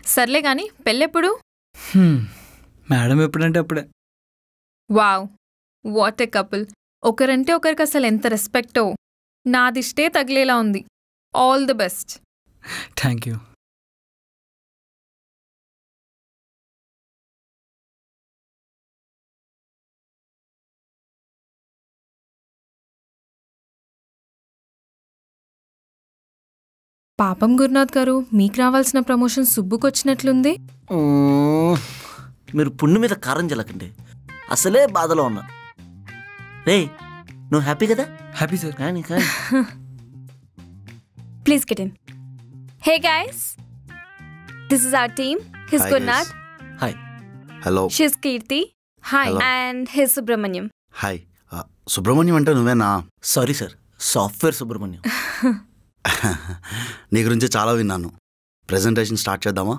సర్లే కానీ పెళ్ళెప్పుడు? మేడం ఎప్పుడంటే అప్పుడే. వావ్! What a couple. ఒకరంటే ఒకరికి అసలు ఎంత రెస్పెక్టో. నాదిష్టే తగిలేలా ఉంది. All the best. Thank you. పాపం గురునాథ్ గారు మీకు రావాల్సిన ప్రమోషన్ సుబ్బుకు వచ్చినట్లుంది. మీరు పుండు మీద కారం జల్లకండి అసలే బాధలో ఉన్నా. రే నువ్వు హ్యాపీ కదా? Happy sir. కానీ get in. Hey guys, this is our team. He's Hi, Gurnath, hi hello Kirti, Hi. Hello. and he's Subramanyam. Hi Subrahmanyam అంటే నువ్వేనా? సారీ సార్ సాఫ్ట్వేర్ సుబ్రహ్మణ్యం నీ గురించి చాలా విన్నాను. ప్రెజెంటేషన్ స్టార్ట్ చేద్దామా?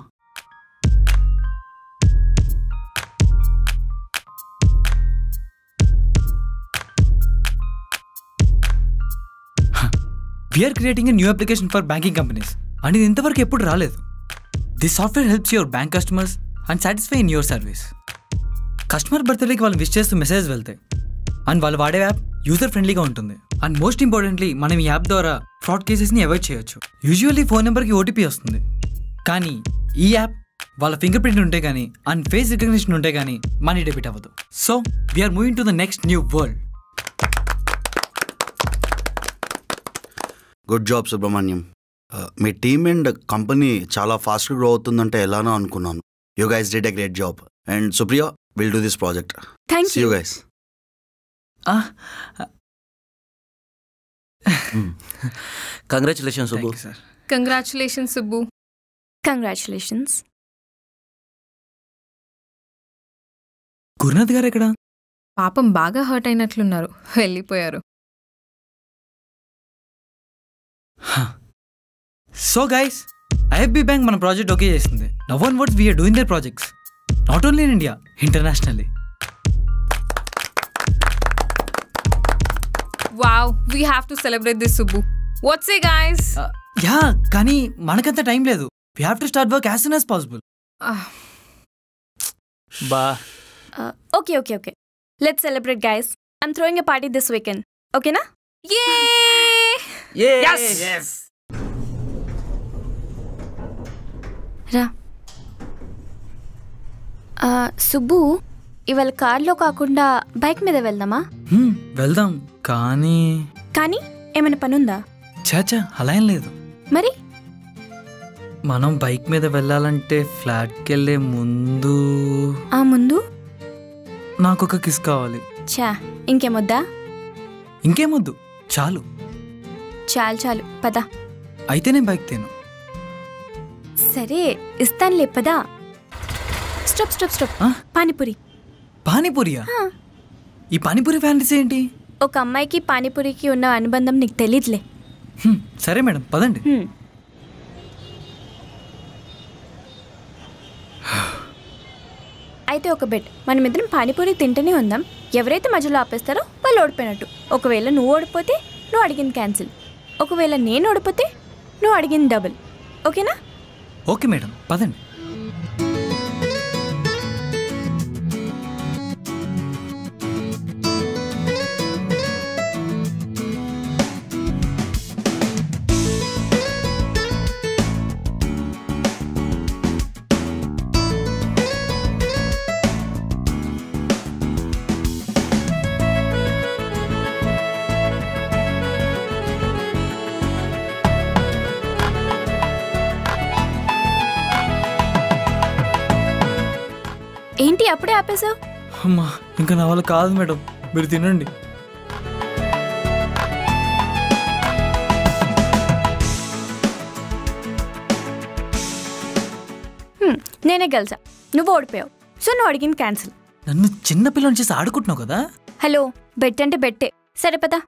We are creating a new application for banking companies and ఇది ఇంతవరకు ఎప్పుడు రాలేదు. This software helps your bank customers and satisfy in your service customer బర్త్డేకి వాళ్ళు విష్ చేస్తూ మెసేజ్ వెళ్తాయి అండ్ వాళ్ళు వాడే యాప్ యూజర్ ఫ్రెండ్లీగా ఉంటుంది. అండ్ మోస్ట్ ఇంపార్టెంట్లీ మనం ఈ యాప్ ద్వారా ఫ్రాడ్ కేసెస్ని అవాయిడ్ చేయొచ్చు. యూజువల్లీ ఫోన్ నెంబర్కి ఓటీపీ వస్తుంది. కానీ ఈ యాప్ వాళ్ళ ఫింగర్ ప్రింట్ ఉంటే కానీ అండ్ ఫేస్ రికగ్నిషన్ ఉంటే కానీ మనీ డెబిట్ అవ్వదు. So we are moving to the next new world good job Subrahmanyam me team and company చాలా ఫాస్ట్గా గ్రో అవుతుందంటే ఎలానో అనుకున్నాను. You guys did a great job and Supriya will do this project Thank you. Guys congratulation Subbu congratulations Subbu Congratulations. Gurunath garu ఎక్కడ? పాపం బాగా hurt అయినట్లున్నారు. వెళ్ళిపోయారు. సో గైస్ ఐఎఫ్బి బ్యాంక్ మన ప్రాజెక్ట్ ఓకే చేసింది. Now one words we are doing their projects not only in India internationally wow we have to celebrate this Subbu what's a guys yeah కానీ మనకంత time లేదు we have to start work as soon as possible బా Uh, okay, okay, okay. Let's celebrate, guys. I'm throwing a party this weekend. Okay, na? Yay! Yes! Yes! రా సుబ్బు ఇవాళ కార్లో కాకుండా bike మీద వెళ్దామా? వెళ్దాం. కానీ కానీ ఏమైనా పనుందా? చాచా అలా ఏం లేదు. మరి? మనం బైక్ మీద వెళ్ళాలంటే ఫ్లాట్కి వెళ్ళే ముందు ఆ ముందు? నాకు ఒక కిస్ కావాలి. చా ఇంకేమొద్దా? ఇంకేమొద్దు చాలు. చాలు చాలు పద. అయితే నేను బైక్ తేను. సరే ఇస్తానులే పదా. Stop stop stop. పానీపూరి. పానీపూరియా. ఈ పానీపూరి ఫ్యాన్సీ ఏంటి? ఒక అమ్మాయికి పానీపూరికి ఉన్న అనుబంధం నీకు తెలీదులే. హ్మ్, సరే మేడం పదండి. అయితే ఒక బెట్ మనమిద్దరం పానీపూరి తింటూనే ఉందాం. ఎవరైతే మధ్యలో ఆపేస్తారో వాళ్ళు ఓడిపోయినట్టు. ఒకవేళ నువ్వు ఓడిపోతే నువ్వు అడిగింది క్యాన్సిల్ ఒకవేళ నేను ఓడిపోతే నువ్వు అడిగింది డబుల్ ఓకేనా? ఓకే మేడం పదండి. అప్పుడే ఆపేసావు అమ్మా ఇంకా నా వల్ల కాదు మేడం. మీరు తినండి. నేనే గెలిచా. నువ్వు ఓడిపోయావు. సో నువ్వు అడిగింది క్యాన్సిల్. నన్ను చిన్న పిల్లని చేసి ఆడుకుంటున్నావు కదా? హలో బెట్ అంటే బెట్టే. సరే పదా.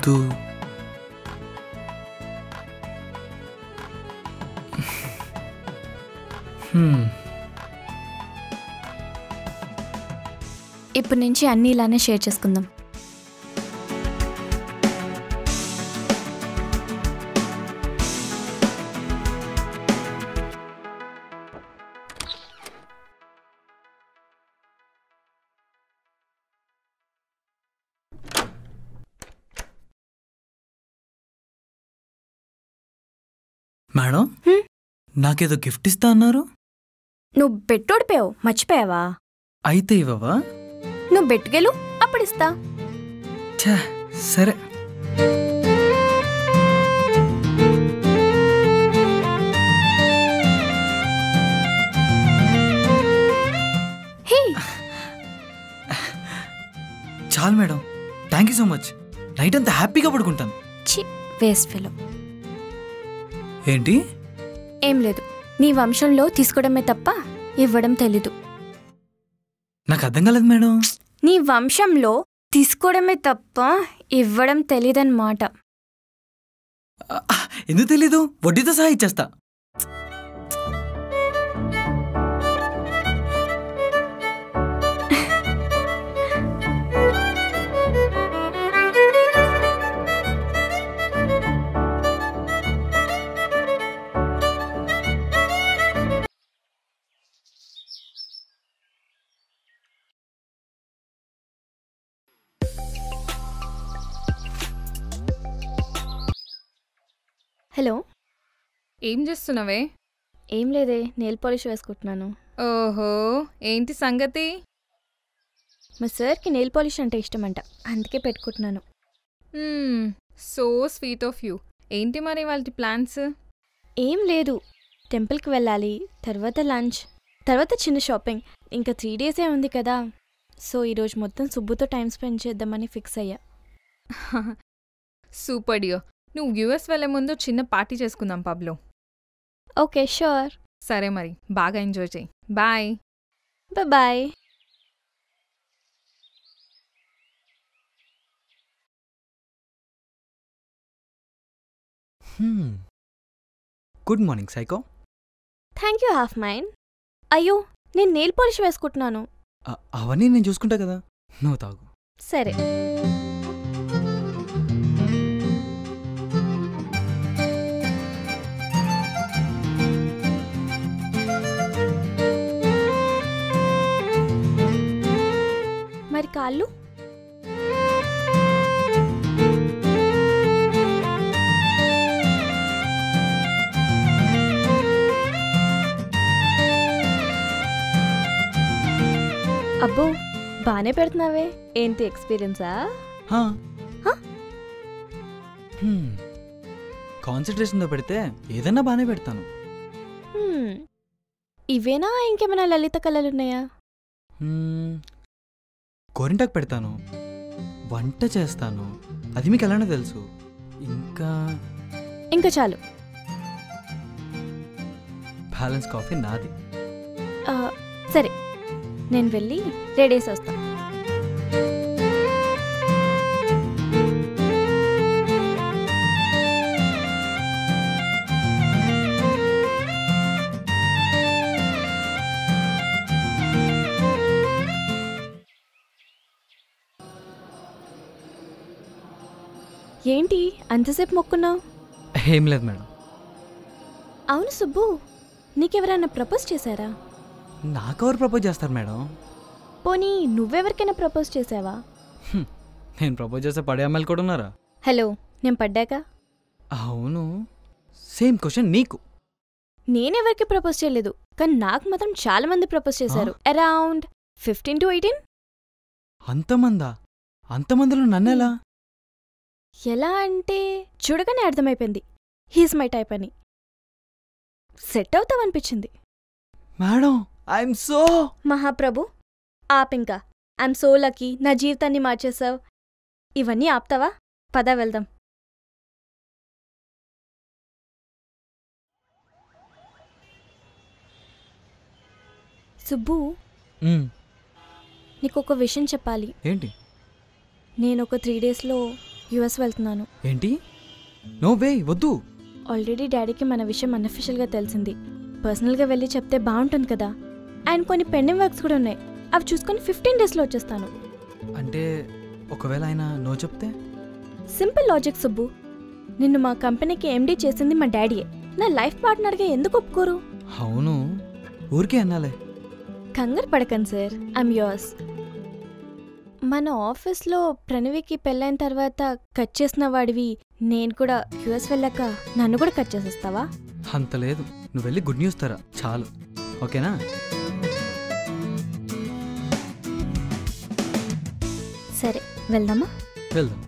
ముద్దు hmm. ఇప్పటి నుంచి అన్నీ ఇలానే షేర్ చేసుకుందాం. మేడం? నాకేదో గిఫ్ట్ ఇస్తా అన్నారు. నువ్వు బెట్టోడిపోయావు మర్చిపోయావా? అయితే ఇవ్వవా? నువ్వు బెట్టుకెళ్ళు అప్పుడు ఇస్తా ఛా సరే. చాలు madam. Thank you so much. Night అంతా హ్యాపీగా పడుకుంటాను. Waste fellow. ఏంటి? ఏం లేదు. నీ వంశంలో తీసుకోవడమే తప్ప ఇవ్వడం తెలీదు. నాకు అర్థం కాలేదు మేడం. నీ వంశంలో తీసుకోవడమే తప్ప ఇవ్వడం తెలీదన్నమాట. ఎందుకు తెలీదు? వడ్డీతో సహా ఇచ్చేస్తా. హలో. ఏం చేస్తున్నావే? ఏం లేదే నెయిల్ పాలిష్ వేసుకుంటున్నాను. ఓహో ఏంటి సంగతి? మా సార్కి నెయిల్ పాలిష్ అంటే ఇష్టమంట అందుకే పెట్టుకుంటున్నాను. So sweet of you. ఏంటి మరి వాళ్ళ ప్లాన్స్? ఏం లేదు టెంపుల్కి వెళ్ళాలి తర్వాత లంచ్ తర్వాత చిన్న షాపింగ్ ఇంకా త్రీ డేసే ఉంది కదా. సో ఈరోజు మొత్తం సుబ్బుతో టైం స్పెండ్ చేద్దామని ఫిక్స్ అయ్యా. సూపర్ డియో నువ్వు యూఎస్ వెళ్ళే ముందు చిన్న పార్టీ చేసుకుందాం పబ్లో. Okay sure. సరే మరి బాగా ఎంజాయ్ చేయి. Bye. Bye good morning psycho thank you half mine అయ్యో నేను నెయిల్ పాలిష్ వేసుకుంటున్నాను. అవన్నీ నేను చూసుకుంటా కదా. నువ్వు తాగు. సరే. మరి కాళ్ళు? అబ్బో బానే పెడుతున్నావే. ఏంటి ఎక్స్పీరియన్సా. కాన్సన్ట్రేషన్తో పెడితే ఏదన్నా బాగానే పెడతాను. ఇవేనా ఇంకేమైనా లలిత కళలున్నాయా. గోరింటాకు పెడతాను. వంట చేస్తాను. అది మీకు ఎలానో తెలుసు. ఇంకా ఇంకా చాలు. బ్యాలెన్స్ కాఫీ నాది. సరే. నేను వెళ్ళి రెడీస్ వస్తా. అంతసేపు మొక్కున్నావు? ఏం లేదు మేడం. అవును సుబ్బు నీకెవరైనా ప్రపోజ్ చేశారా? నాకెవరు ప్రపోజ్ చేస్తారు మేడం? పోనీ నువ్వెవరికైనా ప్రపోజ్ చేసావా. నేను ప్రపోజ్ చేస్తే పడే అమ్మాయిలు కూడా ఉన్నారా? హలో నేను పడ్డాక? అవును సేమ్ క్వశ్చన్ నీకు. నేనెవరికి ప్రపోజ్ చేయలేదు కానీ నాకు మాత్రం చాలా మంది ప్రపోజ్ చేశారు. అరౌండ్ ఫిఫ్టీన్ టు ఎయిటీన్ అంతమందా అంతమందిలో నన్నెలా? ఎలా అంటే చూడగానే అర్థమైపోయింది. హీస్ మై టైప్ అని. సెట్ అవుతావనిపించింది. మేడం ఐఎమ్ సో మహాప్రభు ఆపింకా. I'm so lucky. నా జీవితాన్ని మార్చేసావు ఇవన్నీ ఆపుతావా? పద వెళ్దాం. సుబ్బు. నీకు ఒక విషయం చెప్పాలి. ఏంటి? నేను ఒక త్రీ డేస్లో యుఎస్ వెళ్తున్నాను. ఏంటి? నో వే వద్దు. ఆల్రెడీ డాడీకి మన విషయం అన్అఫిషియల్గా తెలిసింది. పర్సనల్గా వెళ్ళి చెప్తే బాగుంటుంది కదా. అండ్ కొన్ని పెండింగ్ వర్క్స్ కూడా ఉన్నాయి. అవి చూసుకొని ఫిఫ్టీన్ డేస్లో వచ్చేస్తాను. అంటే ఒకవేళ ఆయన నో చెప్తే? Simple logic Subbu. నిన్ను మా కంపెనీకి ఎండీ చేసింది మా డాడీయే. నా లైఫ్ పార్ట్నర్గా ఎందుకు ఒప్పుకోరు? అవును. ఊరికే అన్నాలే. కంగారు పడకండి సార్. ఐమ్ యోర్స్ మన ఆఫీస్లో ప్రణవికి పెళ్ళైన తర్వాత కట్ చేసిన వాడివి నేను కూడా యుఎస్ వెళ్ళాక నన్ను కూడా కట్ చేసేస్తావా? అంత లేదు. నువ్వు వెళ్ళి గుడ్ న్యూస్ తరా. చాలు. ఓకేనా? సరే వెళ్దామా? వెళ్దాం.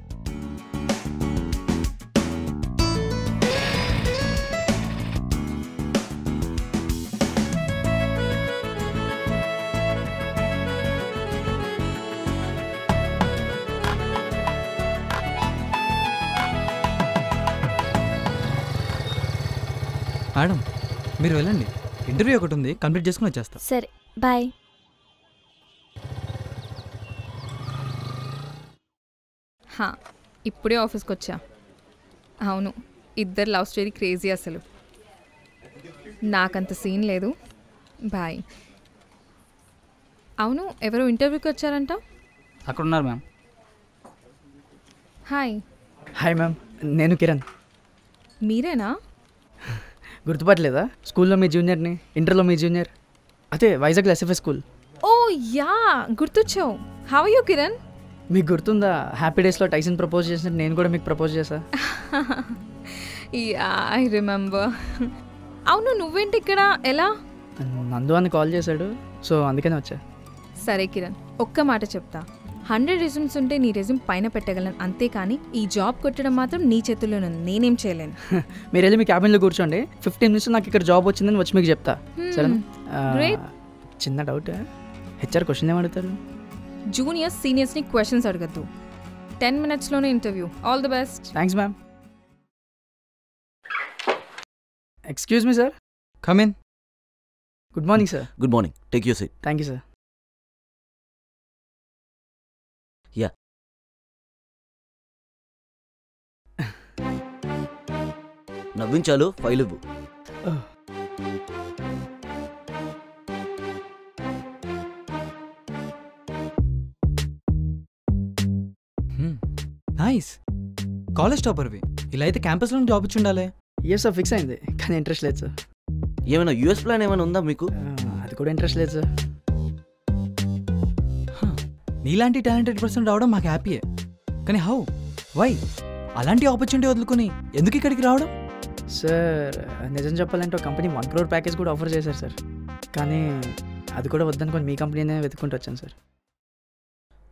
మేడం మీరు వెళ్ళండి. ఇంటర్వ్యూ ఒకటి ఉంది కంప్లీట్ చేసుకుని వచ్చేస్తా. సరే బాయ్. హా ఇప్పుడే ఆఫీస్కి వచ్చా అవును ఇద్దరు లవ్ స్టోరీ క్రేజీ అసలు. నాకంత సీన్ లేదు. బాయ్. అవును ఎవరో ఇంటర్వ్యూకి వచ్చారంట? అక్కడ ఉన్నారు మ్యామ్. హాయ్. Hi ma'am. నేను కిరణ్. మీరేనా? గుర్తుపట్టలేదా? స్కూల్లో మీ జూనియర్ని ఇంటర్లో మీ జూనియర్? అదే వైజాగ్లో ఎస్ఎఫ్ఎస్ స్కూల్. ఓ యా గుర్తొచ్చావు. హవ్ యూ కిరణ్ మీకు గుర్తుందా? హ్యాపీ డేస్లో టైసన్ ప్రపోజ్ చేసినట్టు నేను కూడా మీకు ప్రపోజ్ చేశా. యా ఐ రిమెంబర్ అవును నువ్వేంటి ఇక్కడ? ఎలా? నందు అని కాల్ చేశాడు. సో అందుకనే వచ్చా. సరే కిరణ్ ఒక్క మాట చెప్తా. హండ్రెడ్ రెజ్యూమ్స్ ఉంటే నీ రెజ్యూమ్ పైన పెట్టగలను. అంతేకాని ఈ జాబ్ కొట్టడం మాత్రం నీ చేతుల్లోనే ఉంది. నేనేం చేయలేను. మీరు వెళ్ళి మీ క్యాబిన్లో కూర్చోండి. ఫిఫ్టీన్ మినిట్స్ నాకు ఇక్కడ జాబ్ వచ్చిందని వచ్చి మీకు చెప్తా. Hmm, great. చిన్న డౌట్ హెచ్ఆర్ క్వశ్చన్ ఏమడుగుతారు జూనియర్స్ సీనియర్స్ని క్వశ్చన్స్ అడగద్దు. Ten మినిట్స్లోనే interview all the best thanks ma'am excuse me sir come in good morning sir good morning take you seat thank you sir నవ్వించాలు file ఇవ్వు. Nice college టాపర్వి ఇలా అయితే క్యాంపస్లో job ఇచ్చి ఉండాలి ఎస్ సార్ ఫిక్స్ అయింది. కానీ ఇంట్రెస్ట్ లేదు సార్ ఏమైనా యూఎస్ ప్లాన్ ఏమైనా ఉందా మీకు? అది కూడా ఇంట్రెస్ట్ లేదు సార్ నీలాంటి టాలెంటెడ్ పర్సన్ రావడం మాకు హ్యాపీయే కానీ హౌ వై అలాంటి ఆపర్చునిటీ వదులుకొని ఎందుకు ఇక్కడికి రావడం? సార్ నిజం చెప్పాలంటే ఒక కంపెనీ వన్ క్రోర్ ప్యాకేజ్ కూడా ఆఫర్ చేశారు సార్. కానీ అది కూడా వద్దనుకొని మీ కంపెనీనే వెతుక్కుంటూ వచ్చాను సార్.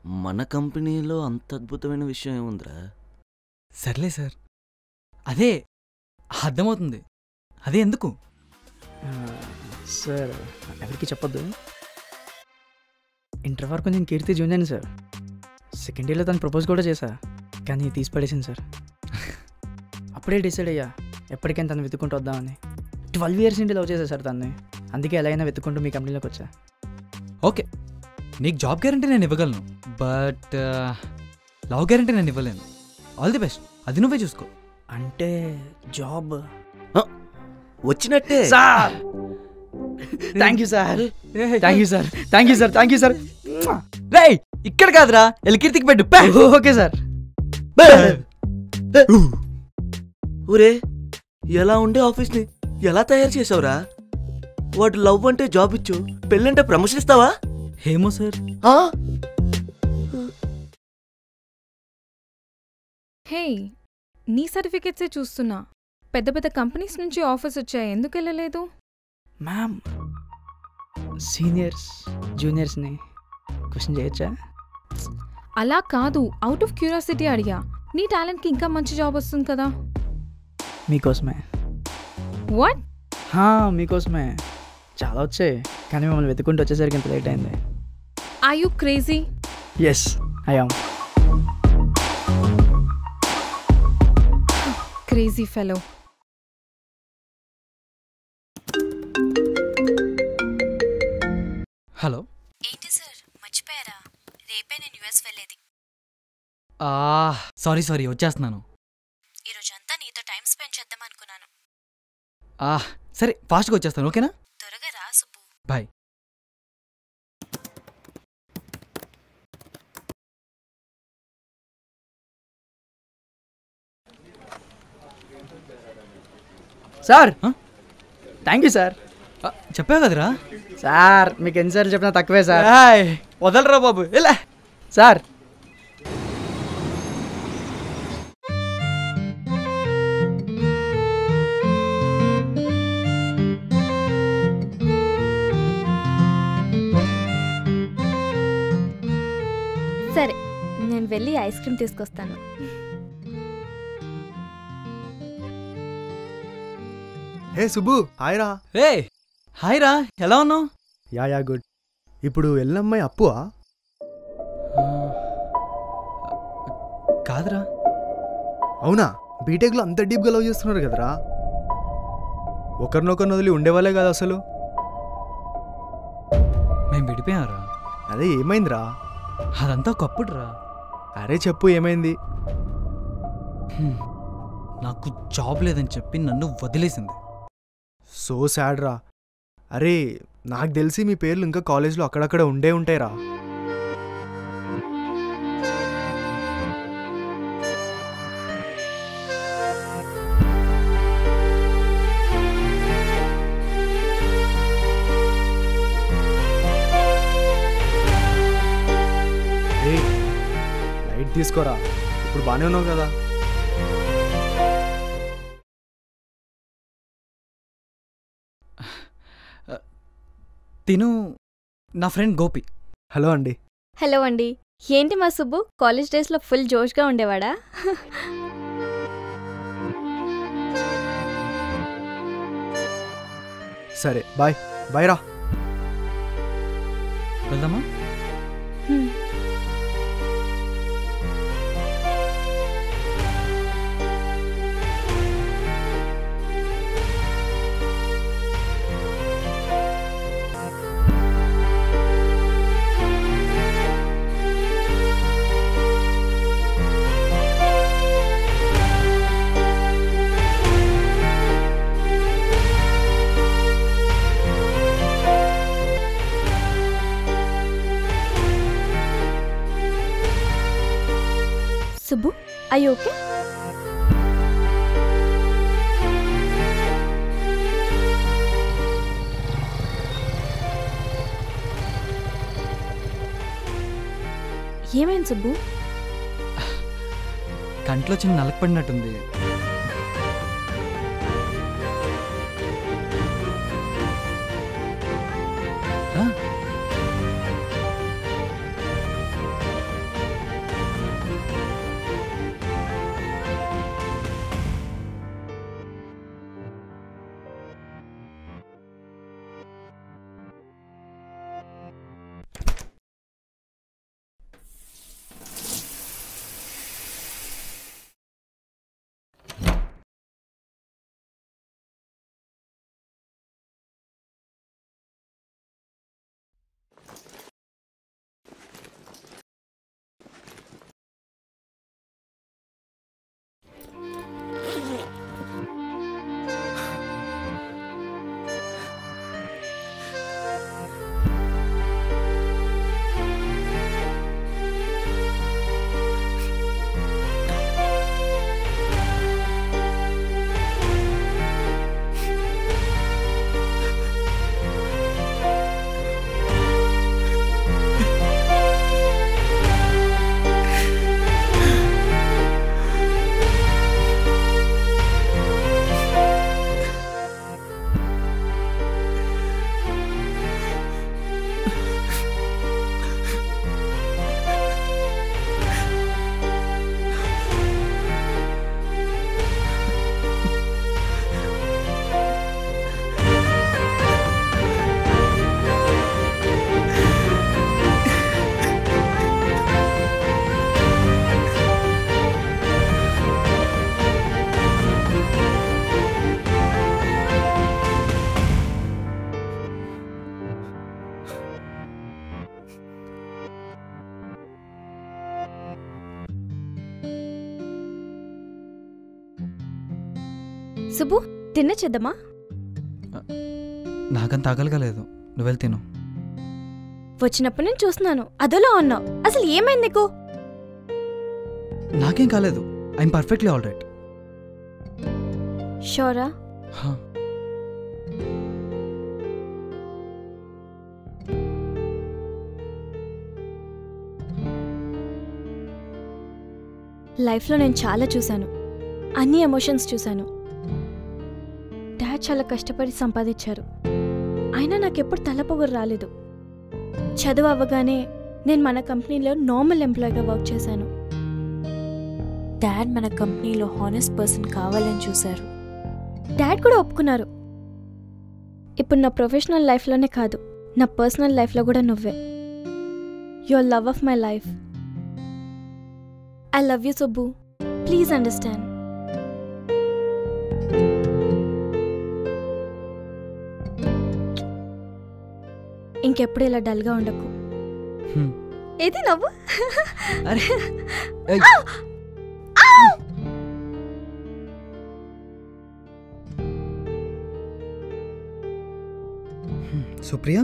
మన కంపెనీలో అంత అద్భుతమైన విషయం ఏముందిరా? సర్లే సార్. అదే అర్థమవుతుంది. అదే ఎందుకు? సార్ ఎవరికి చెప్పొద్దు. ఇంటర్ వరకు నేను కీర్తి జూనియర్ని సార్. సెకండ్ ఇయర్లో తను ప్రపోజ్ కూడా చేశా. కానీ తీసి పడేసింది సార్. అప్పుడే డిసైడ్ అయ్యా. ఎప్పటికైనా తను వెతుక్కుంటూ వద్దామని. ట్వెల్వ్ ఇయర్స్ నుండి లవ్ చేశా సార్ తన్ని. అందుకే ఎలా అయినా వెతుక్కుంటూ మీ కంపెనీలోకి వచ్చా. ఓకే. నీకు జాబ్ గ్యారంటీ నేను ఇవ్వగలను. బట్ లవ్ గ్యారంటీ నేను ఇవ్వలేను. All the best. అది నువ్వే చూసుకో. అంటే జాబ్? వచ్చినట్టే. Sir! Thank you sir thank you sir thank you sir thank you sir రేయ్ ఇక్కడ కాదురా. ఎల్కీర్తికి పెట్టు. ఓకే సార్ ఊరే? ఎలా ఉండే ఆఫీస్ని? ఎలా తయారు చేసావురా? వాడు లవ్ అంటే జాబ్ ఇచ్చు పెళ్ళంటే ప్రమోషన్ ఇస్తావా? ఏమో సార్. హే నీ సర్టిఫికెట్సే చూస్తున్నా. పెద్ద పెద్ద కంపెనీస్ నుంచి ఆఫర్స్ వచ్చాయి ఎందుకు వెళ్ళలేదు? మ్యామ్ సీనియర్స్ జూనియర్స్ని క్వశ్చన్ చేయొచ్చా? అలా కాదు అవుట్ ఆఫ్ క్యూరియాసిటీ అడిగా. నీ టాలెంట్కి ఇంకా మంచి జాబ్ వస్తుంది కదా. మీకోసమే. వాట్ హా, మీకోసమే. చాలా వచ్చాయి కానీ మిమ్మల్ని వెతుకుంటూ వచ్చేసరికి ఇంత లేట్ అయింది. I you crazy yes I am crazy fellow hello ఏంటి సార్? మర్చిపోయారా? రేపే నేను యుఎస్ వెళ్ళేది. సారీ సారీ వచ్చేస్తున్నాను. ఈరోజంతా ఆ, సరే ఫాస్ట్గా వచ్చేస్తాను ఓకేనా? త్వరగా రా Subbu. Bye. Sir! Thank you sir. చెప్పావు కదరా? సార్ మీకు ఎన్నిసార్లు చెప్పినా తక్కువే సార్. వదలరా బాబు ఎలా సార్ వెళ్ళి ఐస్ క్రీమ్ తీసుకొస్తాను. హే సుబ్బు హాయ్ రా ఏ హాయ్ రా ఎలా ఉన్నావు? Yeah yeah good. ఇప్పుడు ఎల్లమ్మాయి అప్పువా? కాదురా. అవునా? బీటెక్లో అంత డీప్గా లవ్ చేస్తున్నారు కదరా. ఒకరినొకరిని వదిలి ఉండేవాళ్ళే కదా అసలు. మేము విడిపోయారా అదే ఏమైందిరా? అదంతా ఒకప్పుడు రా అరే చెప్పు ఏమైంది? నాకు జాబ్ లేదని చెప్పి నన్ను వదిలేసింది. సో సాడ్ రా అరే నాకు తెలిసి మీ పేర్లు ఇంకా కాలేజ్లో అక్కడక్కడ ఉండే ఉంటాయిరా. లైట్ తీసుకోరా. ఇప్పుడు బాగానే ఉన్నావు కదా. తిను నా ఫ్రెండ్ గోపి. హలో అండి. హలో అండి. ఏంటి మా సుబ్బు? కాలేజ్ డేస్లో ఫుల్ జోష్గా ఉండేవాడా? సరే బాయ్. బాయ్ రా. వెళ్దామా? Subbu I okay. ఏమైంది సబ్బు? కంట్లో చిన్న నలకపడినట్టుంది సుబ్బు డిన్నర్ చేద్దామా? నాకంత ఆకలిగలేదు నువ్వు వెళ్తే తిను. వచ్చినప్పుడు నేను చూస్తున్నాను. అదోలా ఉన్నావు. అసలు ఏమైంది నీకు? నాకేం కాలేదు. I'm perfectly all right. షోరా? లైఫ్లో నేను చాలా చూశాను. అన్ని ఎమోషన్స్ చూశాను. డాడ్ చాలా కష్టపడి సంపాదించారు. అయినా నాకెప్పుడు తలపొగరు రాలేదు. చదువు అవ్వగానే నేను మన కంపెనీలో నార్మల్ ఎంప్లాయ్గా వర్క్ చేశాను. డాడ్ మన కంపెనీలో హానెస్ట్ పర్సన్ కావాలని చూశారు. డాడ్ కూడా ఒప్పుకున్నారు. ఇప్పుడు నా ప్రొఫెషనల్ లైఫ్లోనే కాదు నా పర్సనల్ లైఫ్లో కూడా నువ్వే. Your love of my life I love you Subbu please understand ఇంకెప్పుడు ఇలా డల్గా ఉండకు. ఏది నవ్వు. సుప్రియ?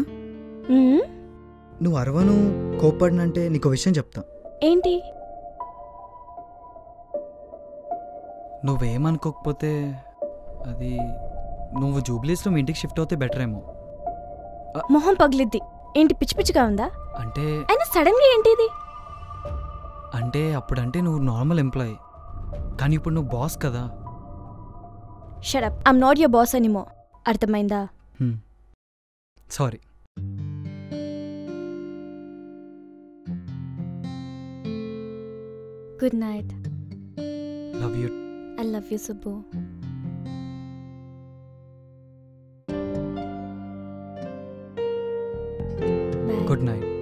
నువ్వు అరవను కోప్పడినంటే నీకు విషయం చెప్తా. ఏంటి? నువ్వేమనుకోకపోతే అది నువ్వు జూబ్లీస్లో మీ ఇంటికి షిఫ్ట్ అవుతే బెటర్ ఏమో మొహం పగిలిద్ది. ఏంటి పిచ్చి పిచ్చిగా ఉందా? అంటే అయినా సడన్గా ఏంటి ఇది అంటే అప్పుడంటే నువ్వు నార్మల్ ఎంప్లాయీ. కానీ ఇప్పుడు నువ్వు బాస్ కదా. Shut up I'm not your boss anymore అర్థమైందా? Sorry good night love you I love you Subbu good night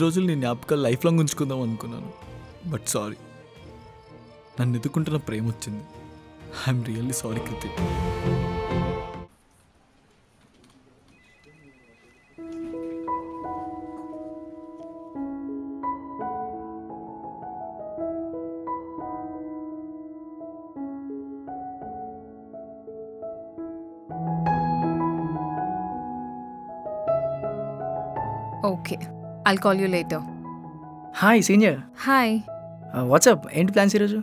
రోజులు నేను జ్ఞాపకాలు లైఫ్ లాంగ్ ఉంచుకుందాం అనుకున్నాను. బట్ సారీ నన్ను ఎదుర్కొంటున్న ప్రేమ వచ్చింది. I'm really sorry Kriti. Okay I'll call you later hi senior hi what's up ఏంటి ప్లాన్స్ ఈరోజు?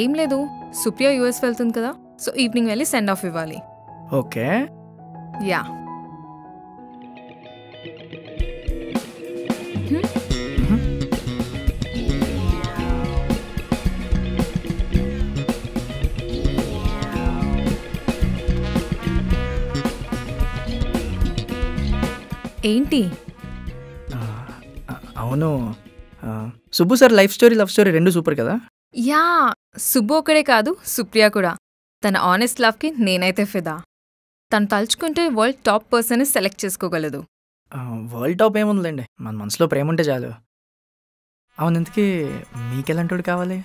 ఏం లేదు. సుప్రియ యూఎస్ వెళ్తుంది కదా. సో ఈవినింగ్ వెళ్ళి సెండ్ ఆఫ్ ఇవ్వాలి. ఓకే. యా ఏంటి? అవును. Subbu sir life story love story రెండు సూపర్ కదా? యా సుబ్బు ఒకడే కాదు సుప్రియ కూడా. తన ఆనెస్ట్ లవ్కి నేనైతే ఫిదా. తను తలుచుకుంటే వరల్డ్ టాప్ పర్సన్ సెలెక్ట్ చేసుకోగలదు. వరల్డ్ టాప్ ఏముందిలేండి? మన మనసులో ప్రేమ ఉంటే చాలు. అవును ఇంతకీ మీకెలాంటోడు కావాలి?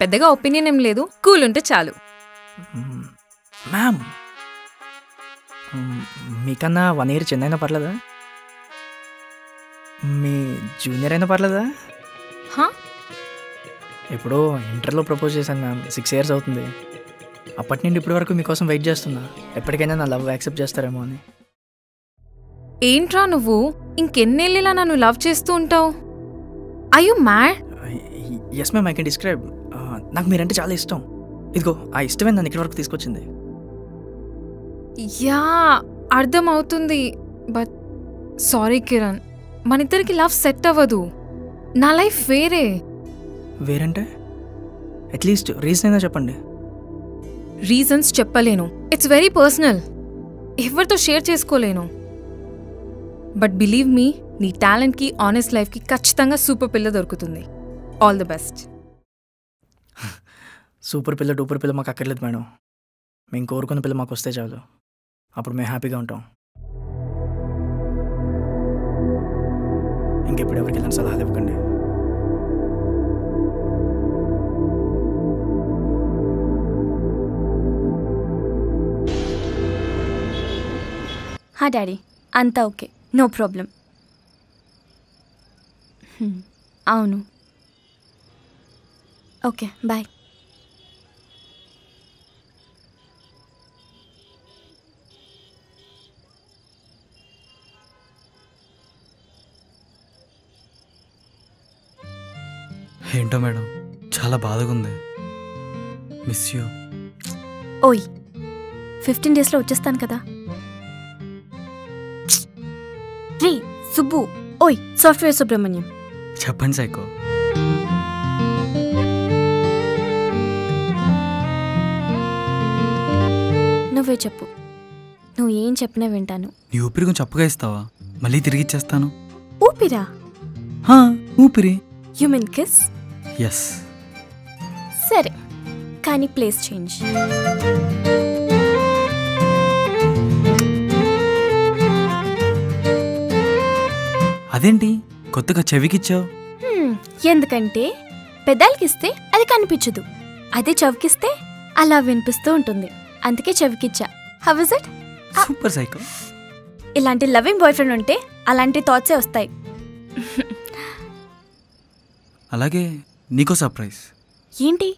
పెద్దగా ఒపీనియన్ ఏం లేదు కూల్ ఉంటే చాలు. మ్యామ్ మీకన్నా వన్ ఇయర్ చిన్న అయినా పర్లేదా? మీ జూనియర్ అయినా పర్లేదా? ఎప్పుడో ఇంటర్లో ప్రపోజ్ చేశాను మ్యామ్. సిక్స్ ఇయర్స్ అవుతుంది. అప్పటి నుండి ఇప్పటి వరకు మీకోసం వెయిట్ చేస్తున్నా. ఎప్పటికైనా నా లవ్ యాక్సెప్ట్ చేస్తారేమో అని. ఏంట్రా నువ్వు? ఇంకెన్నేళ్ళిలా నన్ను లవ్ చేస్తూ ఉంటావు? అయ్యో mad yes ma'am I can describe నాకు మీరంటే చాలా ఇష్టం. ఇదిగో ఆ ఇష్టమే నన్ను ఇక్కడి వరకు తీసుకొచ్చింది. యా అర్థం అవుతుంది బట్ సారీ కిరణ్. మన ఇద్దరికి లవ్ సెట్ అవ్వదు. నా లైఫ్ వేరే. వేరంటే? అట్లీస్ట్ రీజన్ అయినా చెప్పండి. రీజన్స్ చెప్పలేను. ఇట్స్ వెరీ పర్సనల్ ఎవరితో షేర్ చేసుకోలేను. బట్ బిలీవ్ మీ నీ టాలెంట్కి ఆనెస్ట్ లైఫ్కి ఖచ్చితంగా సూపర్ పిల్ల దొరుకుతుంది. ఆల్ ది బెస్ట్ సూపర్ పిల్ల డూపర్ పిల్ల మాకు అక్కర్లేదు మేడం. మేము కోరుకున్న పిల్ల మాకు వస్తే చాలు. అప్పుడు మేము హ్యాపీగా ఉంటాం. ఇంకెప్పుడు ఎవరికి ఇలాంటి సలహాలు ఇవ్వకండి హా డాడీ అంతా ఓకే నో ప్రాబ్లం అవును ఓకే బాయ్ ఏంటో మేడం చాలా బాధగా ఉంది మిస్ యూ ఓయ్ ఫిఫ్టీన్ డేస్లో వచ్చేస్తాను కదా. రీ సుబ్బు ఓయ్ సాఫ్ట్వేర్ సుబ్రహ్మణ్యం. చెప్పండి సైకో. నువ్వే చెప్పు. నువ్వు ఏం చెప్పినా వింటాను. నీ ఊపిరి కొంచెం అప్పుగా ఇస్తావా? మళ్ళీ తిరిగి ఇచ్చేస్తాను. ఊపిరా? హా, ఊపిరి. Human kiss yes. సరే కానీ ప్లేస్ చేంజ్. అదేంటి? కొత్తగా చెవికిచ్చావు? ఎందుకంటే పెదాలకిస్తే అది కనిపించదు. అదే చవికిస్తే అలా వినిపిస్తూ ఉంటుంది. అందుకే చవికిచ్చా. How it super psycho. ఇలాంటి లవింగ్ బాయ్ ఫ్రెండ్ ఉంటే అలాంటి థాట్సే వస్తాయి. అలాగే నీకో సర్ప్రైజ్. ఏంటి?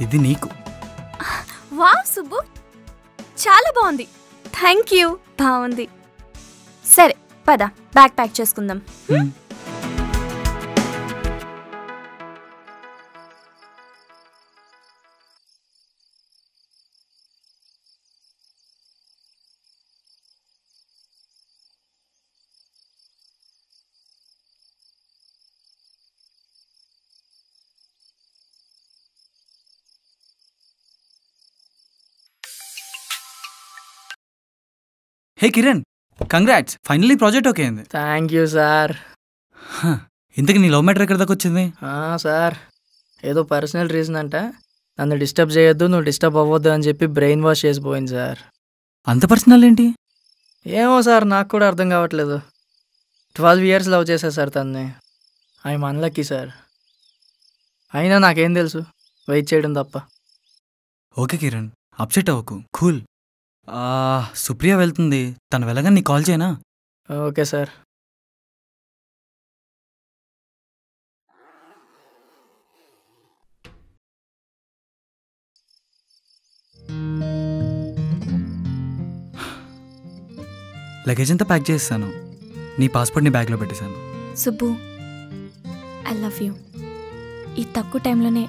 ఇది నీకు. వావ్ సుబ్బు. చాలా బాగుంది. Thank you. బాగుంది. సరే పద బ్యాగ్ ప్యాక్ చేసుకుందాం. Hey Kiran congrats finally project okay అయింది. థ్యాంక్ యూ సార్ ఇంతకు నీ లవ్ మ్యాటర్ ఎక్కడ దాకా వచ్చింది సార్ ఏదో పర్సనల్ రీజన్ అంట. నన్ను డిస్టర్బ్ చేయొద్దు నువ్వు డిస్టర్బ్ అవ్వద్దు అని చెప్పి బ్రెయిన్ వాష్ చేసిపోయింది సార్ అంత పర్సనల్ ఏంటి? ఏమో సార్ నాకు కూడా అర్థం కావట్లేదు. ట్వెల్వ్ ఇయర్స్ లవ్ చేశా సార్ తన్ని. ఐఎమ్ అన్లక్కీ సార్ అయినా నాకేం తెలుసు? వెయిట్ చేయడం తప్ప. ఓకే కిరణ్ అప్సెట్ అవ్వకు. కూల్ సుప్రియ వెళ్తుంది. తను వెళ్ళగానే నీకు కాల్ చేయనా? Okay sir. లగేజ్ అంతా ప్యాక్ చేస్తాను నీ పాస్పోర్ట్ నీ బ్యాగ్లో పెట్టేశాను. Subbu I love you. ఈ తక్కువ టైంలోనే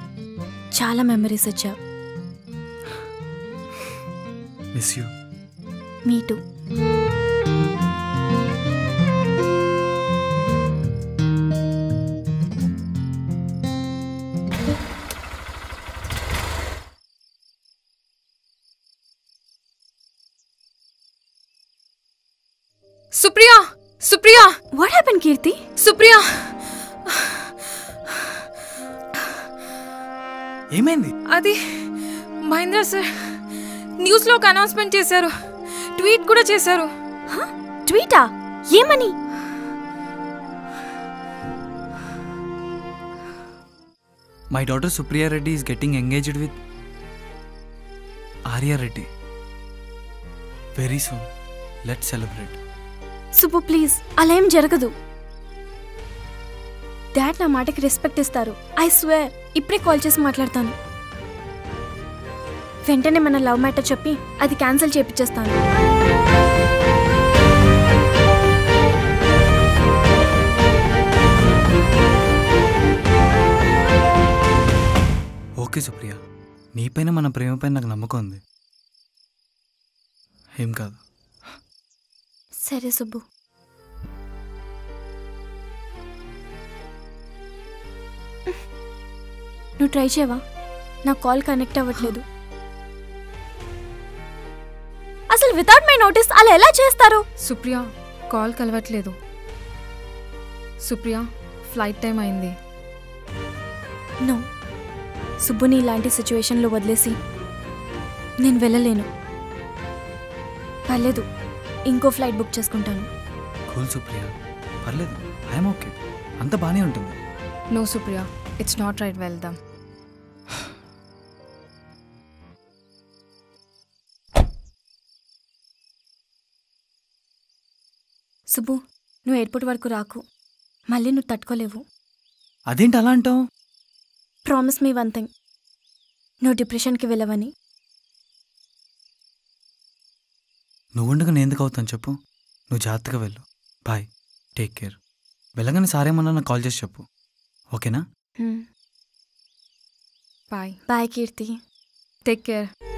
చాలా మెమరీస్ వచ్చావు. Miss you me too Supriya Supriya what happen Keerthi Supriya ఏమైంది? అది మహేంద్ర సార్ న్యూస్లో ఒక అనౌన్స్మెంట్ చేశారు. ట్వీట్ కూడా చేశారు. ట్వీటా? ఏమని? My daughter Supriya Reddy is getting engaged with Arya Reddy very soon let celebrate Subbu please అలా ఏం జరగదు. డాడ్ నా మాటకి రెస్పెక్ట్ ఇస్తారు. ఐ స్వేర్ ఇప్పుడే కాల్ చేసి మాట్లాడతాను. వెంటనే మన లవ్ మ్యాటర్ చెప్పి అది క్యాన్సిల్ చేపించేస్తాను ఓకే సుప్రియ. నీపైన మన ప్రేమ పైన నాకు నమ్మకం ఉంది. ఏం కాదు. సరే సుబ్బు. నువ్వు ట్రై చేయవా? నా కాల్ కనెక్ట్ అవ్వట్లేదు. అసలు వితౌట్ మై నోటీస్ అలా ఎలా చేస్తారు? సుప్రియ కాల్ కలవట్లేదు. సుప్రియ ఫ్లైట్ టైం అయింది. నో సుబ్బుని ఇలాంటి సిచ్యువేషన్లో వదిలేసి నేను వెళ్ళలేను. పర్లేదు ఇంకో ఫ్లైట్ బుక్ చేసుకుంటాను. కూల్ సుప్రియ. పర్లేదు. ఐఎమ్ ఓకే అంత బాగానే ఉంటుంది. No Supriya. It's not right వెళ్దాం. సుబ్బు నువ్వు ఎయిర్పోర్ట్ వరకు రాకు. మళ్ళీ నువ్వు తట్టుకోలేవు. అదేంటి అలా అంటావు? ప్రామిస్ మీ వన్ థింగ్ నువ్వు డిప్రెషన్కి వెళ్ళవని. నువ్వు ఉండగా నేను ఎందుకు అవుతాను చెప్పు. నువ్వు జాగ్రత్తగా వెళ్ళు. బాయ్. Take care. వెళ్ళగానే సారేమన్నా నాకు కాల్ చేసి చెప్పు. ఓకేనా? Bye. Bye Keerthi. Take care.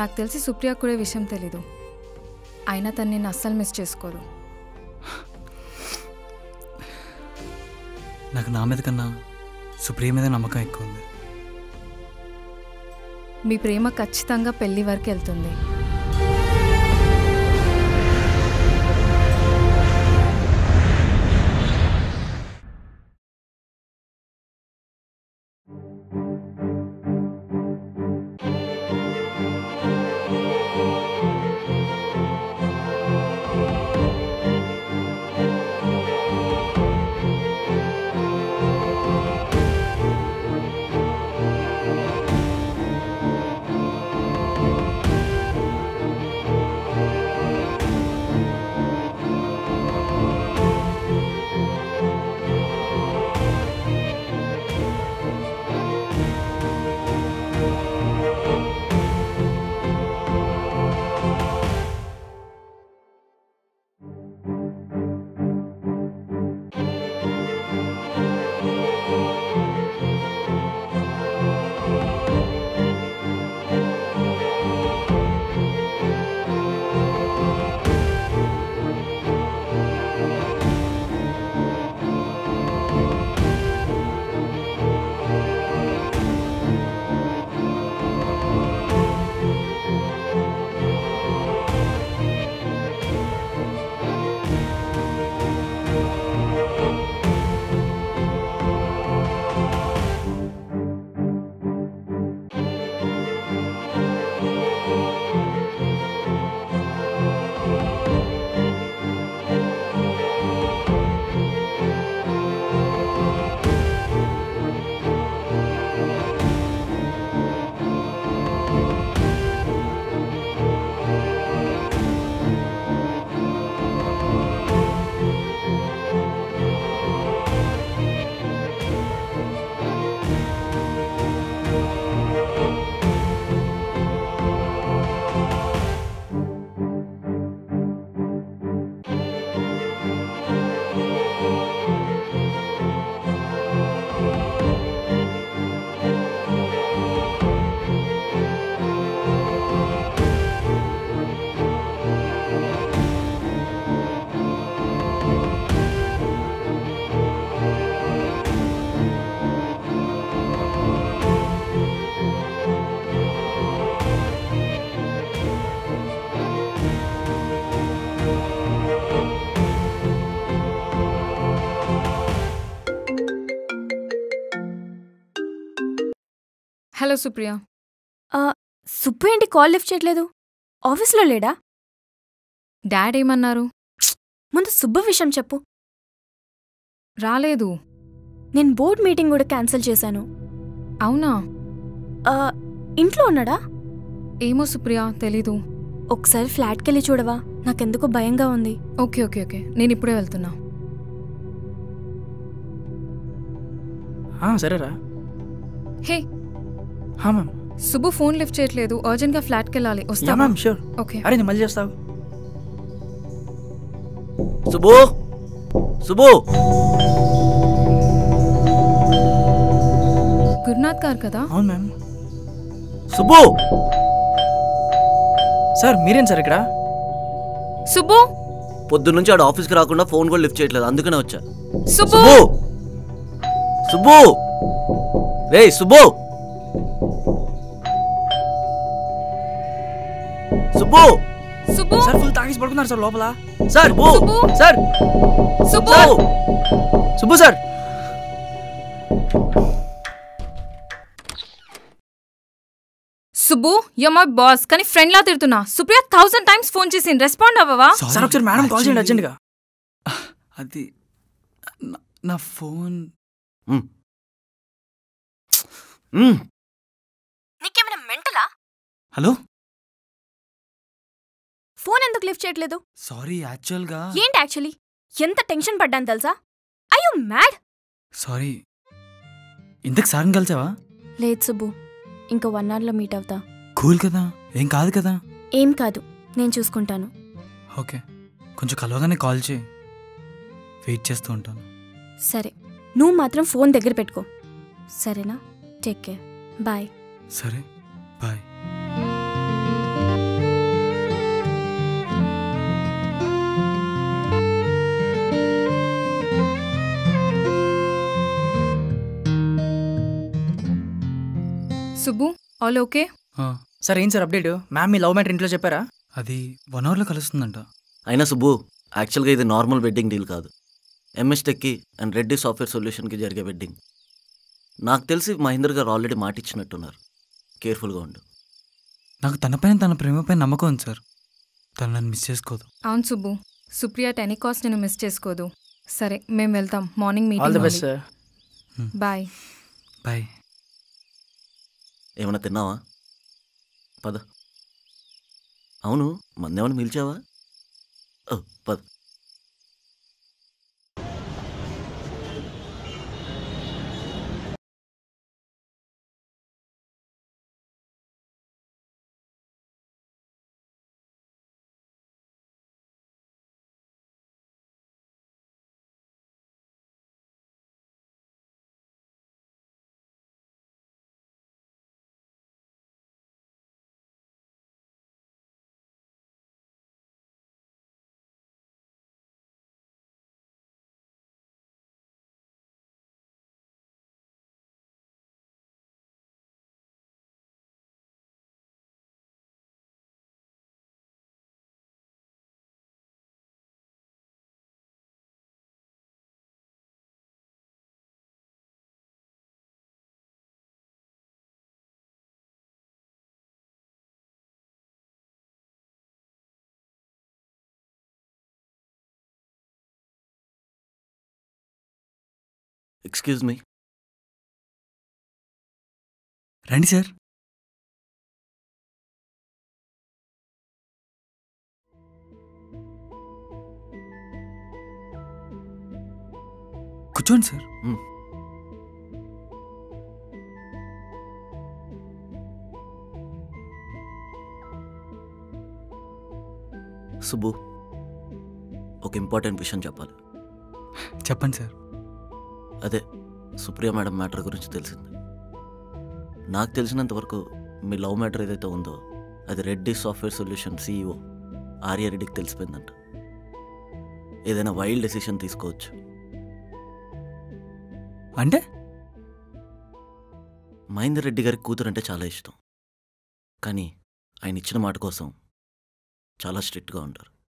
నాకు తెలిసి సుప్రియ కూడా విషయం తెలీదు. అయినా తను నేను అస్సలు మిస్ చేసుకోదు. నాకు నా మీద కన్నా సుప్రియ మీద నమ్మకం ఎక్కువ ఉంది. మీ ప్రేమ ఖచ్చితంగా పెళ్ళి వరకు వెళ్తుంది. హలో సుప్రియ? సుబ్బు ఏంటి కాల్ లిఫ్ట్ చేయట్లేదు? ఆఫీస్లో లేడా? డాడ్ ఏమన్నారు? ముందు సుబ్బు విషయం చెప్పు. రాలేదు. నేను బోర్డ్ మీటింగ్ కూడా క్యాన్సిల్ చేశాను. అవునా? ఇంట్లో ఉన్నాడా? ఏమో సుప్రియ తెలీదు. ఒకసారి ఫ్లాట్కి వెళ్ళి చూడవా? నాకెందుకో భయంగా ఉంది. Okay okay okay. నేను ఇప్పుడే వెళ్తున్నా. ఆ, సరేరా. హే హా మ్యామ్ సుబ్బు ఫోన్ లిఫ్ట్ చేయట్లేదు. అర్జెంట్గా ఫ్లాట్కి వెళ్ళాలి యా వస్తా మ్యామ్ షూర్ ఓకే. అరే నేను మళ్ళీ చేస్తావు సుబ్బు! సుబ్బు! గురునాథ్ గారు కదా? అవును మ్యామ్ సుబ్బు! సార్ మీరేం సార్ ఇక్కడ? సుబ్బు! పొద్దున్న నుంచి ఆడు ఆఫీస్కి రాకుండా ఫోన్ కూడా లిఫ్ట్ చేయట్లేదు. అందుకనే వచ్చా. సుబ్బు! సుబ్బు! రే సుబ్బు! సుబ్బు! సుబ్బు! సార్ ఫుల్ తాగేసి పడుకున్నారు సార్ లోపల. Sir sir! Subbu! Subbu sir! Subbu yo my boss కానీ ఫ్రెండ్ లా తిడుతున్నా. సుప్రియ థౌసండ్ టైమ్స్ ఫోన్ చేసి రెస్పాండ్ అవ్వవా? సార్ ఒకసారి మేడం కాల్ చేయండి అర్జెంట్గా అది నా- నా ఫోన్ నీకేమైనా మెంటలా? హలో? ఫోన్ ఎందుకు లిఫ్ట్ చేయట్లేదు? సారీ యాక్చువల్గా ఏంటి యాక్చువల్లీ? ఎంత టెన్షన్ పడ్డాను తెలుసా? I you mad! సారీ. ఇంతకు సార్ని కలిసావా? లేదు సుబ్బు ఇంకో వన్ అవర్లో మీట్ అవుతా. కూల్ కదా? ఏం కాదు కదా? ఏం కాదు నేను చూసుకుంటాను. ఓకే. కొంచెం కలవగానే కాల్ చేయి. వెయిట్ చేస్తూ ఉంటాను. సరే నువ్వు మాత్రం ఫోన్ దగ్గర పెట్టుకో. సరేనా? Take care. బాయ్. సరే. Bye. Subbu all okay sir ఏం సార్ అప్డేట్? మ్యామ్ మీ లవ్ మ్యాటర్ ఇంట్లో చెప్పారా? అది వన్ అవర్లో కలుస్తుందంట. అయినా సుబ్బు యాక్చువల్గా ఇది నార్మల్ వెడ్డింగ్ డీల్ కాదు. ఎంఎస్ టెక్కి అండ్ రెడ్డి సాఫ్ట్వేర్ సొల్యూషన్కి జరిగే వెడ్డింగ్ నాకు తెలిసి మహేందర్ గారు ఆల్రెడీ మాట ఇచ్చినట్టున్నారు కేర్ఫుల్గా ఉండు. నాకు తనపైన తన ప్రేమపై నమ్మకం ఉంది సార్. తను నన్ను మిస్ చేసుకోదు. అవును సుబ్బు. సుప్రియ టెనికాస్ నేను మిస్ చేసుకోదు. సరే మేము వెళ్తాం. Morning all the meeting best sir bye bye ఏమైనా తిన్నావా? పద. అవును మందేమైనా పిలిచావా పద. ఎక్స్క్యూజ్ మీ రండి సార్. కూర్చోండి సార్. సుబ్బు ఒక ఇంపార్టెంట్ విషయం చెప్పాలి. చెప్పండి సార్. అదే సుప్రియ మేడం మ్యాటర్ గురించి తెలిసింది. నాకు తెలిసినంత వరకు మీ లవ్ మ్యాటర్ ఏదైతే ఉందో అది Reddy software solution CEO Arya రెడ్డికి తెలిసిపోయిందంట. ఏదైనా వైల్డ్ డెసిషన్ తీసుకోవచ్చు. అంటే? మహేందర్ రెడ్డి గారి కూతురు అంటే చాలా ఇష్టం. కానీ ఆయన ఇచ్చిన మాట కోసం చాలా స్ట్రిక్ట్గా ఉంటారు.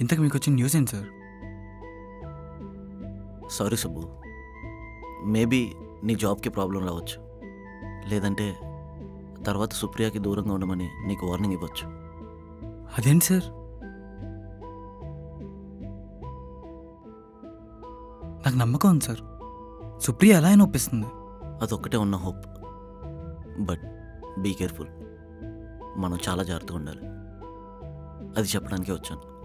ఇంతకు మీకు వచ్చిన న్యూస్ ఏంటి సార్? సారీ సుబ్బు మేబీ నీ జాబ్కి ప్రాబ్లం రావచ్చు. లేదంటే తర్వాత సుప్రియాకి దూరంగా ఉండమని నీకు వార్నింగ్ ఇవ్వచ్చు. అదేంటి సార్? నాకు నమ్మకం ఉంది సార్. సుప్రియ ఎలా అయినా ఒప్పిస్తుంది. అదొక్కటే ఉన్న హోప్ బట్ బీ కేర్ఫుల్ మనం చాలా జాగ్రత్తగా ఉండాలి. అది చెప్పడానికే వచ్చాను.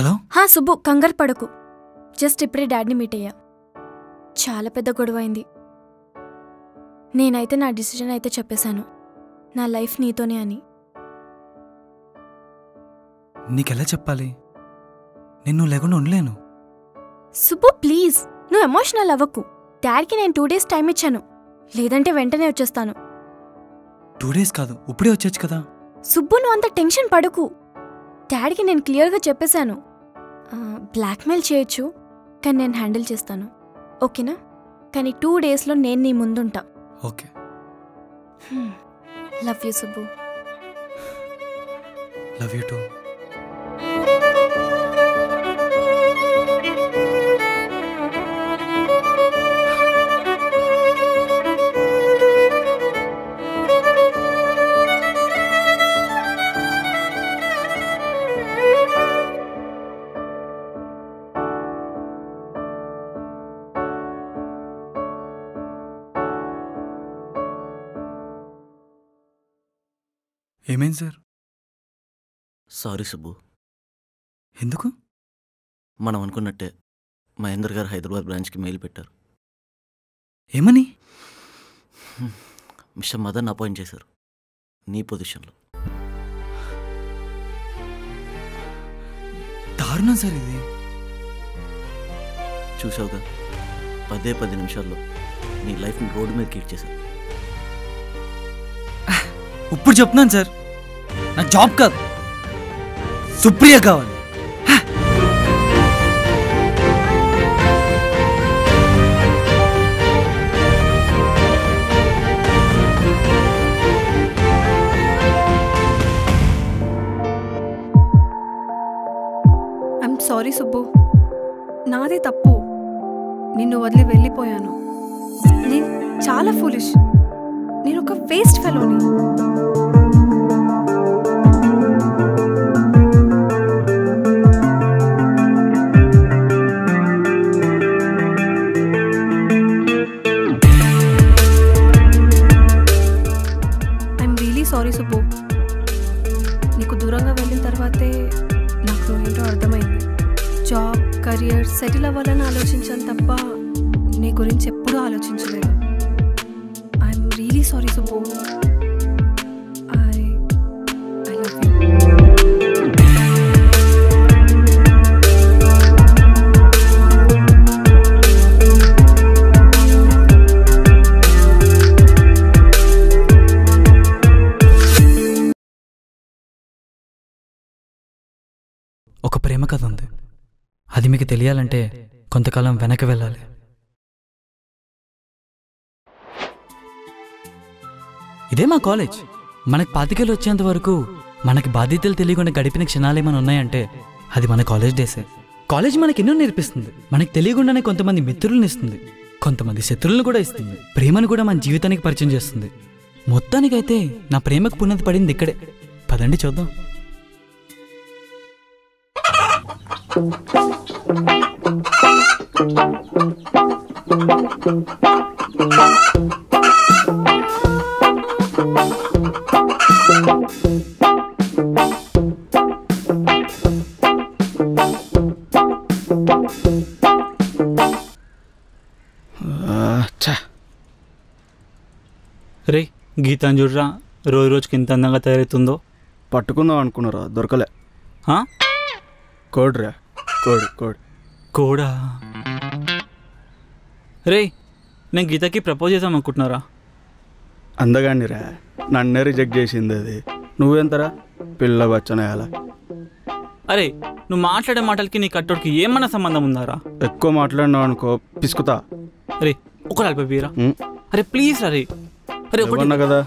హలో? హా సుబ్బు కంగారు పడకు. జస్ట్ ఇప్పుడే డాడీని మీట్ అయ్యా. చాలా పెద్ద గొడవ అయింది. నేనైతే నా డిసిజన్ అయితే చెప్పేశాను. నా లైఫ్ నీతోనే అని. నీకెలా చెప్పాలి? నేను నువ్వు లేకుండా ఉండలేను. సుబ్బు ప్లీజ్ నువ్వు ఎమోషనల్ అవ్వకు. డాడీకి నేను టూ డేస్ టైం ఇచ్చాను. లేదంటే వెంటనే వచ్చేస్తాను. టూ డేస్ కాదు ఇప్పుడే వచ్చేచ్చు కదా. సుబ్బు నువ్వు అంత టెన్షన్ పడకు. డాడీకి నేను క్లియర్గా చెప్పేశాను. బ్లాక్మెయిల్ చేయొచ్చు కానీ నేను హ్యాండిల్ చేస్తాను. ఓకేనా? కానీ టూ డేస్లో నేను నీ ముందుంటా. Okay. Love you Subbu. Love you too. Sorry Subbu. ఎందుకు? మనం అనుకున్నట్టే మహేందర్ గారు హైదరాబాద్ బ్రాంచ్కి మెయిల్ పెట్టారు. ఏమని? మిస్టర్ మదన్ అపాయింట్ చేశారు. నీ పొజిషన్లో. దారుణం సార్ ఇది. చూసావుగా పదే పది నిమిషాల్లో నీ లైఫ్ని రోడ్డు మీద కీట్ చేశారు. ఇప్పుడు చెప్తున్నాను సార్. నా జాబ్ కాదు. సుప్రియ కావాలి. సారీ సుబ్బు. నాదే తప్పు. నిన్ను వదిలి వెళ్ళిపోయాను. నేను చాలా ఫూలిష్ నేను ఒక వేస్ట్ ఫెలోని కెరియర్ సెటిల్ అవ్వాలని ఆలోచించాను తప్ప నీ గురించి ఎప్పుడూ ఆలోచించలేదు. I'm really sorry Subbu. తెలియాలంటే కొంతకాలం వెనక్కి వెళ్ళాలి. ఇదే మా కాలేజ్. మనకు పాతికేలు వచ్చేంత వరకు మనకి బాధ్యతలు తెలియకుండా గడిపిన క్షణాలు ఏమైనా ఉన్నాయంటే అది మన కాలేజ్ డేసే కాలేజ్ మనకి ఎన్నో నేర్పిస్తుంది. మనకి తెలియకుండానే కొంతమంది మిత్రులను ఇస్తుంది. కొంతమంది శత్రువులను కూడా ఇస్తుంది. ప్రేమను కూడా మన జీవితానికి పరిచయం చేస్తుంది. మొత్తానికైతే నా ప్రేమకు పునాది పడింది ఇక్కడే. పదండి చూద్దాం. రే గీతాన్ని చూడరా? రోజు రోజుకి ఎంత అందంగా తయారవుతుందో పట్టుకుందాం అనుకున్నారా? దొరకలే? కోడ్రా. కోడి కోడి. కోడా? రే నేను గీతకి ప్రపోజ్ చేద్దాం అనుకుంటున్నారా? అందగానిరా నన్నే రిజెక్ట్ చేసింది అది. నువ్వెంతరా? పిల్ల బచ్చనేయాల అరే నువ్వు మాట్లాడే మాటలకి నీ కట్టోడికి ఏమన్నా సంబంధం ఉందారా? ఎక్కువ మాట్లాడినావు అనుకో పిసుకుతా. అరే ఒక అల్ప బీరా. అరే ప్లీజ్ రా రే అరే ఒకటి కదా.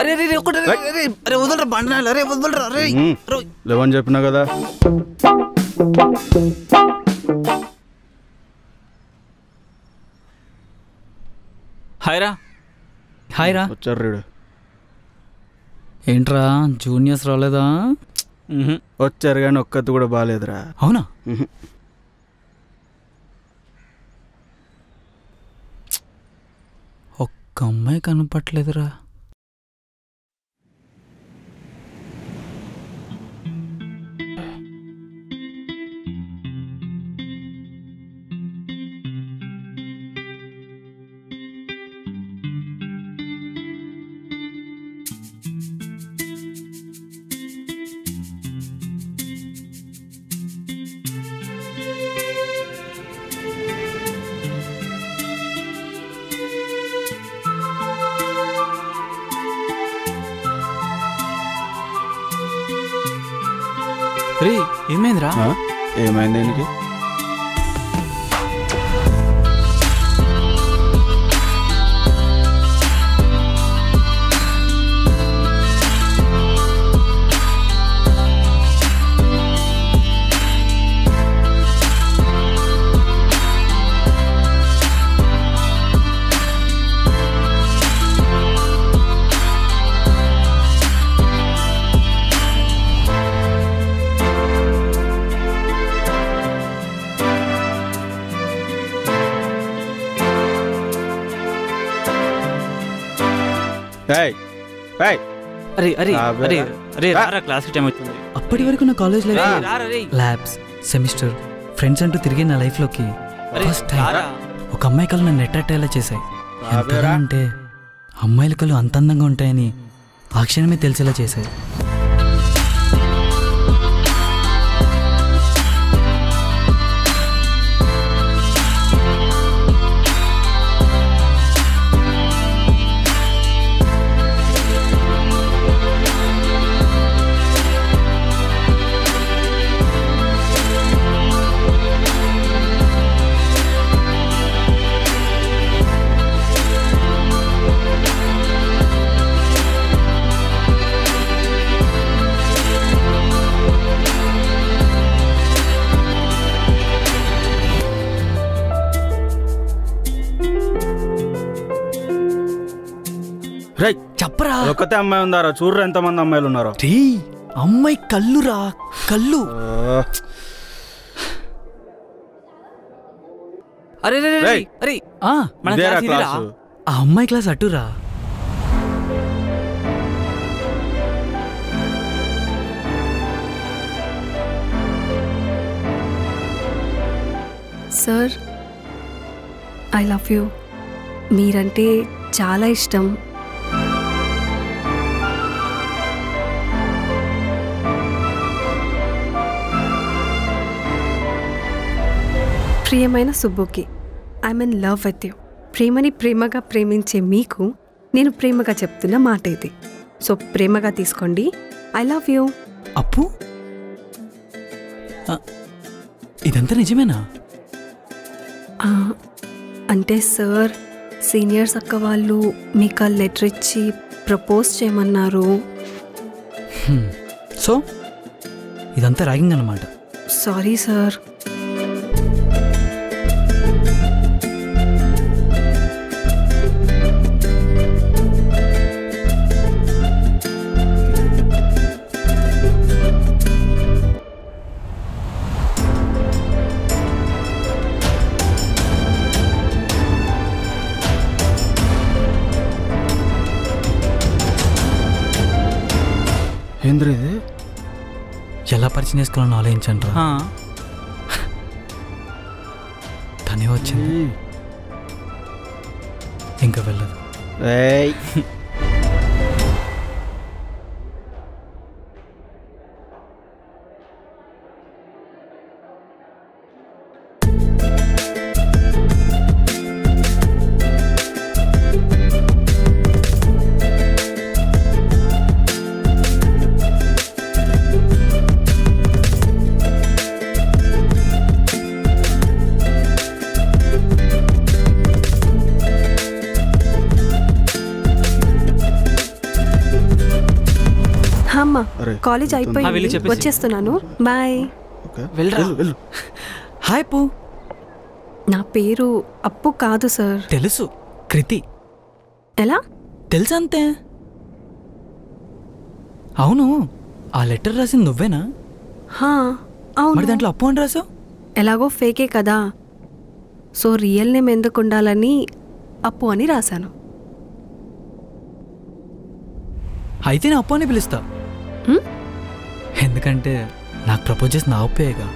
అరే రే రే, ఒకటి అరే, అరే, అరే, అరే వదలరా బండనాలు అరే వదలరా అరే లేవని చెప్పినా కదా? హాయ్ రా హాయ్ రా వచ్చారు రీడు ఏంట్రా జూనియర్స్ రాలేదా? వచ్చారు కానీ ఒక్కటి కూడా బాగాలేదురా అవునా? ఒక్క అమ్మాయి కనపట్లేదురా. ఏమైందిరా? ఏమైంది? దీనికి అరే అరే అరే. అరే. రారా క్లాస్ టైం అవుతుంది అప్పటి వరకు నా college life. Labs semester friends అంటూ తిరిగి నా లైఫ్లోకి అరే, ఫస్ట్ టైం. ఒక అమ్మాయి కళ్ళు నన్ను చేశాయి రాబే ఎంతలా రా. అంటే అమ్మాయిల కళ్ళు అంత అందంగా ఉంటాయని ఆ క్షణమే తెలిసేలా చేశాయి ఒక్కతే అమ్మాయి ఉందారా? చూడరా ఎంతమంది అమ్మాయిలు ఉన్నారో. రీ అమ్మాయి కళ్ళురా కళ్ళు. అరే రే, రే, రే, రేయ్. అరే ఆ, మన ఇదేరా క్లాస్ ఇదిరా? క్లాసు? ఆ అమ్మాయి క్లాస్ అటురా. సార్ ఐ లవ్ యూ మీరంటే చాలా ఇష్టం. ప్రియమైన సుబ్బుకి. I'm in love with you. ప్రేమని ప్రేమగా ప్రేమించే మీకు నేను ప్రేమగా చెప్తున్న మాట ఇది. సో ప్రేమగా తీసుకోండి. I love you. అప్పు? ఇదంతా నిజమేనా? అంటే సార్ సీనియర్స్ అక్క వాళ్ళు మీకు ఆ లెటర్ ఇచ్చి ప్రపోజ్ చేయమన్నారు. సో ఇదంతా ర్యాగింగ్ అన్నమాట. Sorry sir. పరిచయం చేసుకోవాలని ఆలోచించండి తనే వచ్చింది. ఇంకా వెళ్ళదు. కాలేజ్ అయిపోయింది. వచ్చేస్తున్నాను. బాయ్. హాయ్ పూ. నా పేరు అప్పు కాదు సార్. తెలుసు. కృతి. ఎలా? తెలుసు అంతే అవును ఆ లెటర్ రాసింది నువ్వేనా? హా అవును. మరి దాంట్లో అప్పు అని రాసావు? ఎలాగో ఫేకే కదా. సో రియల్ నేమ్ ఎందుకు ఉండాలని అప్పు అని రాశాను. అయితే నేను అప్పు అని పిలుస్తా. హ్మ్? ఎందుకంటే నాకు ప్రపోజ్ చేసిన నా అప్పేగా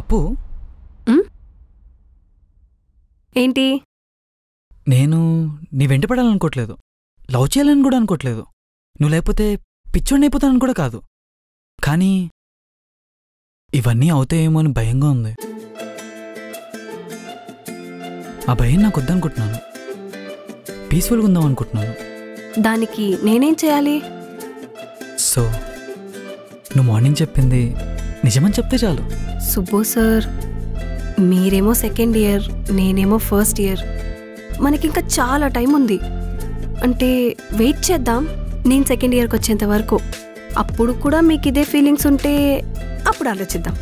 అప్పు ఏంటి? నేను నీ వెంట పడాలనుకోవట్లేదు లవ్ చేయాలని కూడా అనుకోవట్లేదు నువ్వు లేకపోతే పిచ్చోడిని అయిపోతానని కూడా కాదు. కానీ ఇవన్నీ అవుతాయేమో అని భయంగా ఉంది. ఆ భయం నాకు వద్దనుకుంటున్నాను. పీస్ఫుల్గా ఉందాం అనుకుంటున్నాను. దానికి నేనేం చేయాలి? సో నువ్వు మార్నింగ్ చెప్పింది నిజమని చెప్తే చాలు. సుబ్బు సార్ మీరేమో సెకండ్ ఇయర్ నేనేమో ఫస్ట్ ఇయర్. మనకి ఇంకా చాలా టైం ఉంది. అంటే వెయిట్ చేద్దాం నేను సెకండ్ ఇయర్కి వచ్చేంత వరకు. అప్పుడు కూడా మీకు ఇదే ఫీలింగ్స్ ఉంటే అప్పుడు ఆలోచిద్దాం?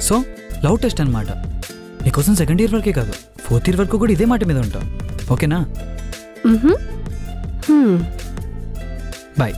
సో లవ్ టెస్ట్ అనమాట నీకోసం సెకండ్ ఇయర్ వరకే కాదు ఫోర్త్ ఇయర్ వరకు కూడా ఇదే మాట మీద ఉంటాం ఓకేనా. బాయ్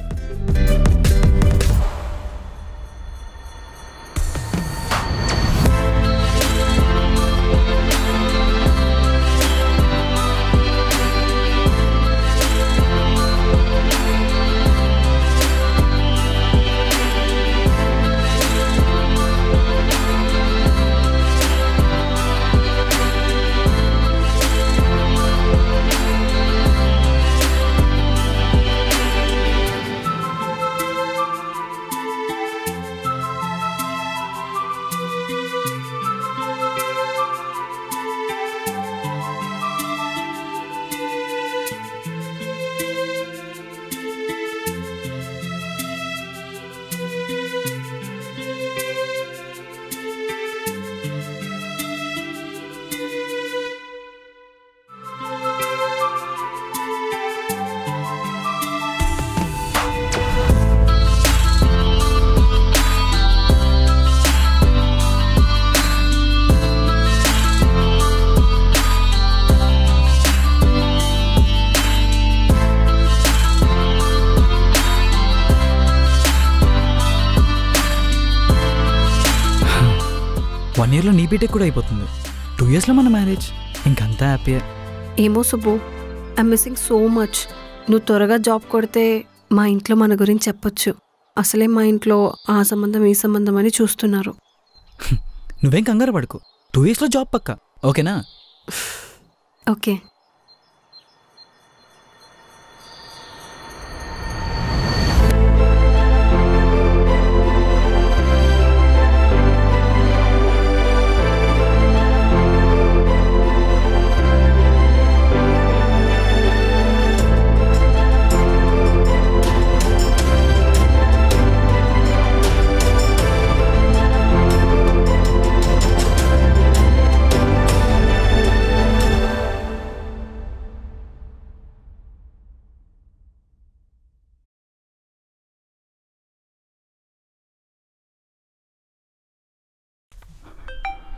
బీటెక్ కూడా అయిపోతుంది. టూ ఇయర్స్లో మన మ్యారేజ్ ఇంకంతా హ్యాపీయే ఏమో Subbu I'm missing so much నువ్వు త్వరగా జాబ్ కొడితే మా ఇంట్లో మన గురించి చెప్పొచ్చు. అసలే మా ఇంట్లో ఆ సంబంధం ఈ సంబంధం అని చూస్తున్నారు. నువ్వేం కంగారు పడుకో. టూ ఇయర్స్లో జాబ్ పక్క. ఓకేనా ఓకే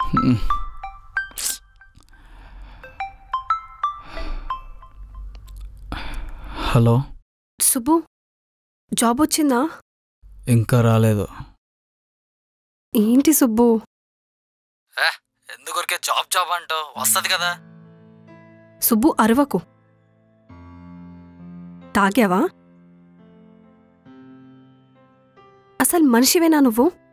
హలో? సుబ్బు జాబ్ వచ్చిందా? ఇంకా రాలేదు. ఏంటి సుబ్బు? ఎందుకొరికే జాబ్ జాబ్ అంటావు? వస్తుంది కదా. సుబ్బు అరవకు. తాగావా? అసలు మనిషివేనా నువ్వు?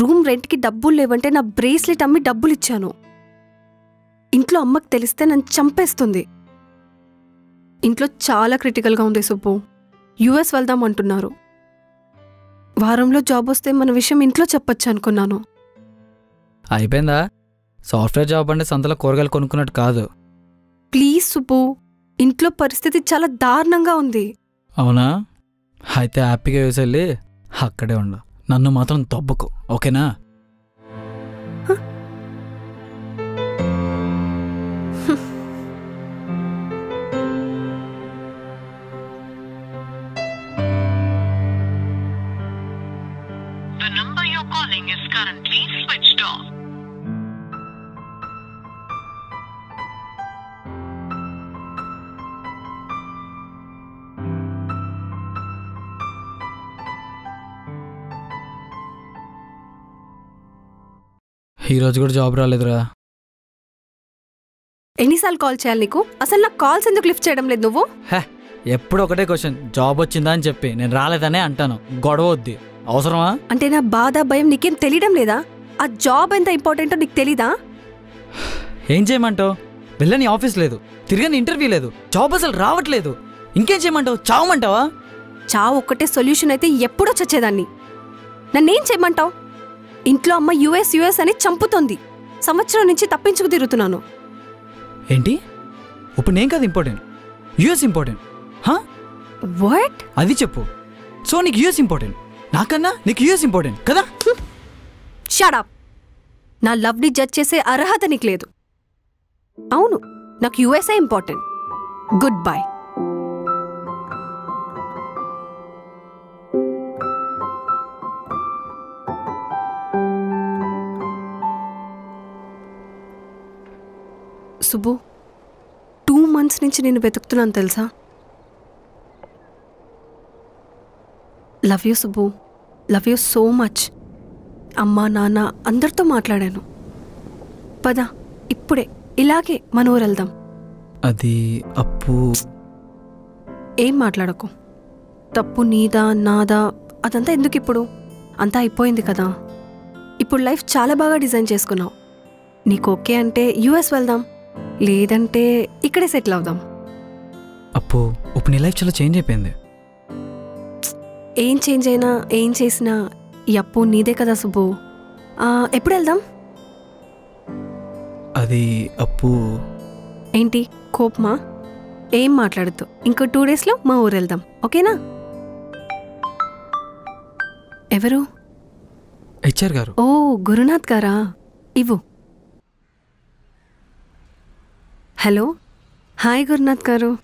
రూమ్ రెంట్కి డబ్బులు లేవంటే నా బ్రేస్లెట్ అమ్మి డబ్బులు ఇచ్చాను ఇంట్లో అమ్మకి తెలిస్తే నన్ను చంపేస్తుంది. ఇంట్లో చాలా క్రిటికల్గా ఉంది సుబ్బు. యుఎస్ వెళ్దాం అంటున్నారు. వారంలో జాబ్ వస్తే మన విషయం ఇంట్లో చెప్పొచ్చు అనుకున్నాను. అయిపోయిందా? సాఫ్ట్వేర్ జాబ్ అంటే సంతలో కూరగాయలు కొనుక్కున్నట్టు కాదు. ప్లీజ్ సుబ్బు ఇంట్లో పరిస్థితి చాలా దారుణంగా ఉంది. అవునా? అయితే హ్యాపీగా యూస్ వెళ్ళి అక్కడే ఉండు. నన్ను మాత్రం తొబ్బకు ఓకేనా? ఈ రోజు కూడా జాబ్ రాలేదురా. ఎన్నిసార్లు కాల్ చేయాలి నీకు? అసలు నాకు కాల్స్ ఎందుకు లిఫ్ట్ చేయడం లేదు నువ్వు? హే ఎప్పుడు ఒకటే క్వశ్చన్ జాబ్ వచ్చిందా అని చెప్పి. నేను రాలేదనే అంటాను. గొడవ వద్ది. అవసరమా? అంటే నా బాధ భయం నీకేం తెలియడం లేదా? ఆ జాబ్ ఎంత ఇంపార్టెంటో నీకు తెలీదా? ఏం చేయమంటావు? వెళ్ళని ఆఫీస్ లేదు. తిరగని ఇంటర్వ్యూ లేదు. జాబ్ అసలు రావట్లేదు. ఇంకేం చేయమంటావు? చావమంటావా? చావు ఒక్కటే సొల్యూషన్ అయితే ఎప్పుడో చచ్చేదాన్ని. నన్నేం చేయమంటావు? ఇంట్లో అమ్మ యుఎస్ యుఎస్ అని చంపుతోంది. సంవత్సరం నుంచి తప్పించుకు తిరుగుతున్నాను. ఏంటి? ఇప్పుడు నేను కాదు ఇంపార్టెంట్. US important. హా? వాట్? అది చెప్పు. సో నీకు యుఎస్ ఇంపార్టెంట్. నాకన్నా నీకు యుఎస్ ఇంపార్టెంట్ కదా? షాడప్ నా లవ్ని జడ్జ్ చేసే అర్హత నీకు లేదు. అవును నాకు USA important. Goodbye Subbu two months నుంచి నేను వెతుకుతున్నాను తెలుసా? Love you Subbu love you so much. అమ్మా నాన్న అందరితో మాట్లాడాను. పద ఇప్పుడే ఇలాగే మన ఊరు వెళ్దాం అది అప్పు. ఏం మాట్లాడకు. తప్పు నీదా నాదా అదంతా ఎందుకు ఇప్పుడు అంతా అయిపోయింది కదా. ఇప్పుడు లైఫ్ చాలా బాగా డిజైన్ చేసుకున్నావు. నీకు ఓకే అంటే యూఎస్ వెళ్దాం. లేదంటే ఇక్కడే సెటిల్ అవుదాం. అప్పు ఇప్పుడు నీ లైఫ్ చాలా చేంజ్ అయిపోయింది. ఏం చేంజ్ అయినా ఏం చేసినా ఈ అప్పు నీదే కదా సుబ్బు. ఎప్పుడు వెళ్దాం? అది అప్పు. ఏంటి? కోపమా? ఏం మాట్లాడద్దు. ఇంకో టూ డేస్లో మా ఊరు వెళ్దాం. ఓకేనా? ఎవరు? హెచ్ఆర్ గారు. ఓ గురునాథ్ గారా? ఇవ్వు. హలో. హాయ్ గురునాథ్ గారు.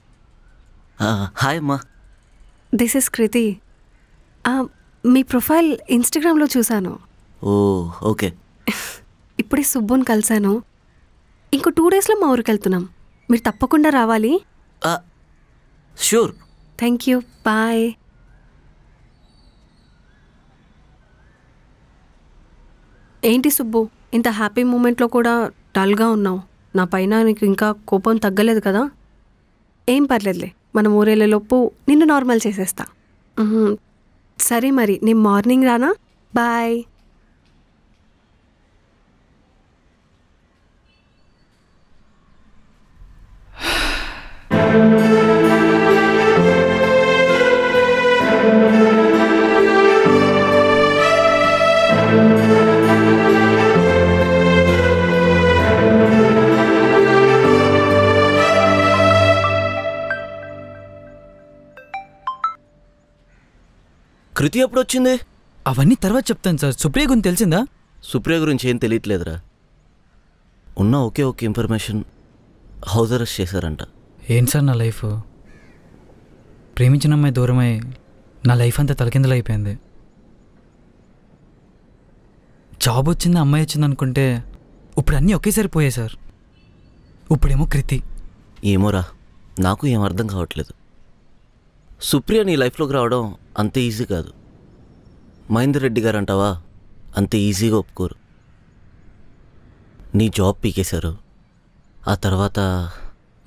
హాయ్ అమ్మా. This is Kriti. Me profile ఇన్స్టాగ్రామ్లో చూశాను. ఓ ఓకే. ఇప్పుడే సుబ్బుని కలిశాను. ఇంకో టూ డేస్లో మా ఊరికి వెళ్తున్నాం. మీరు తప్పకుండా రావాలి. షూర్. Thank you. బాయ్. ఏంటి సుబ్బు ఇంత హ్యాపీ మూమెంట్లో కూడా డల్గా ఉన్నావు? నా పైన నీకు ఇంకా కోపం తగ్గలేదు కదా ఏం పర్లేదులే మనం ఊరేళ్ళలోపు నిన్ను నార్మల్ చేసేస్తా. సరే మరి నేను మార్నింగ్ రానా బాయ్ కృతి ఎప్పుడు వచ్చింది అవన్నీ తర్వాత చెప్తాను సార్. సుప్రియ గురించి తెలిసిందా? సుప్రియ గురించి ఏం తెలియట్లేదురా. ఉన్న ఒకే ఒక ఇన్ఫర్మేషన్ హౌస్ అరెస్ట్ చేశారంట. ఏం సార్ నా లైఫ్? ప్రేమించిన అమ్మాయి దూరమై నా లైఫ్ అంతా తలకిందులైపోయింది జాబ్ వచ్చింది అమ్మాయి వచ్చింది అనుకుంటే ఇప్పుడు అన్నీ ఒకేసారి పోయాయి సార్. ఇప్పుడేమో కృతి. ఏమోరా నాకు ఏం అర్థం కావట్లేదు. సుప్రియ నీ లైఫ్లోకి రావడం అంత ఈజీ కాదు. మహేందర్ రెడ్డి గారు అంటావా? అంత ఈజీగా ఒప్పుకోరు. నీ జాబ్ పీకేశారు. ఆ తర్వాత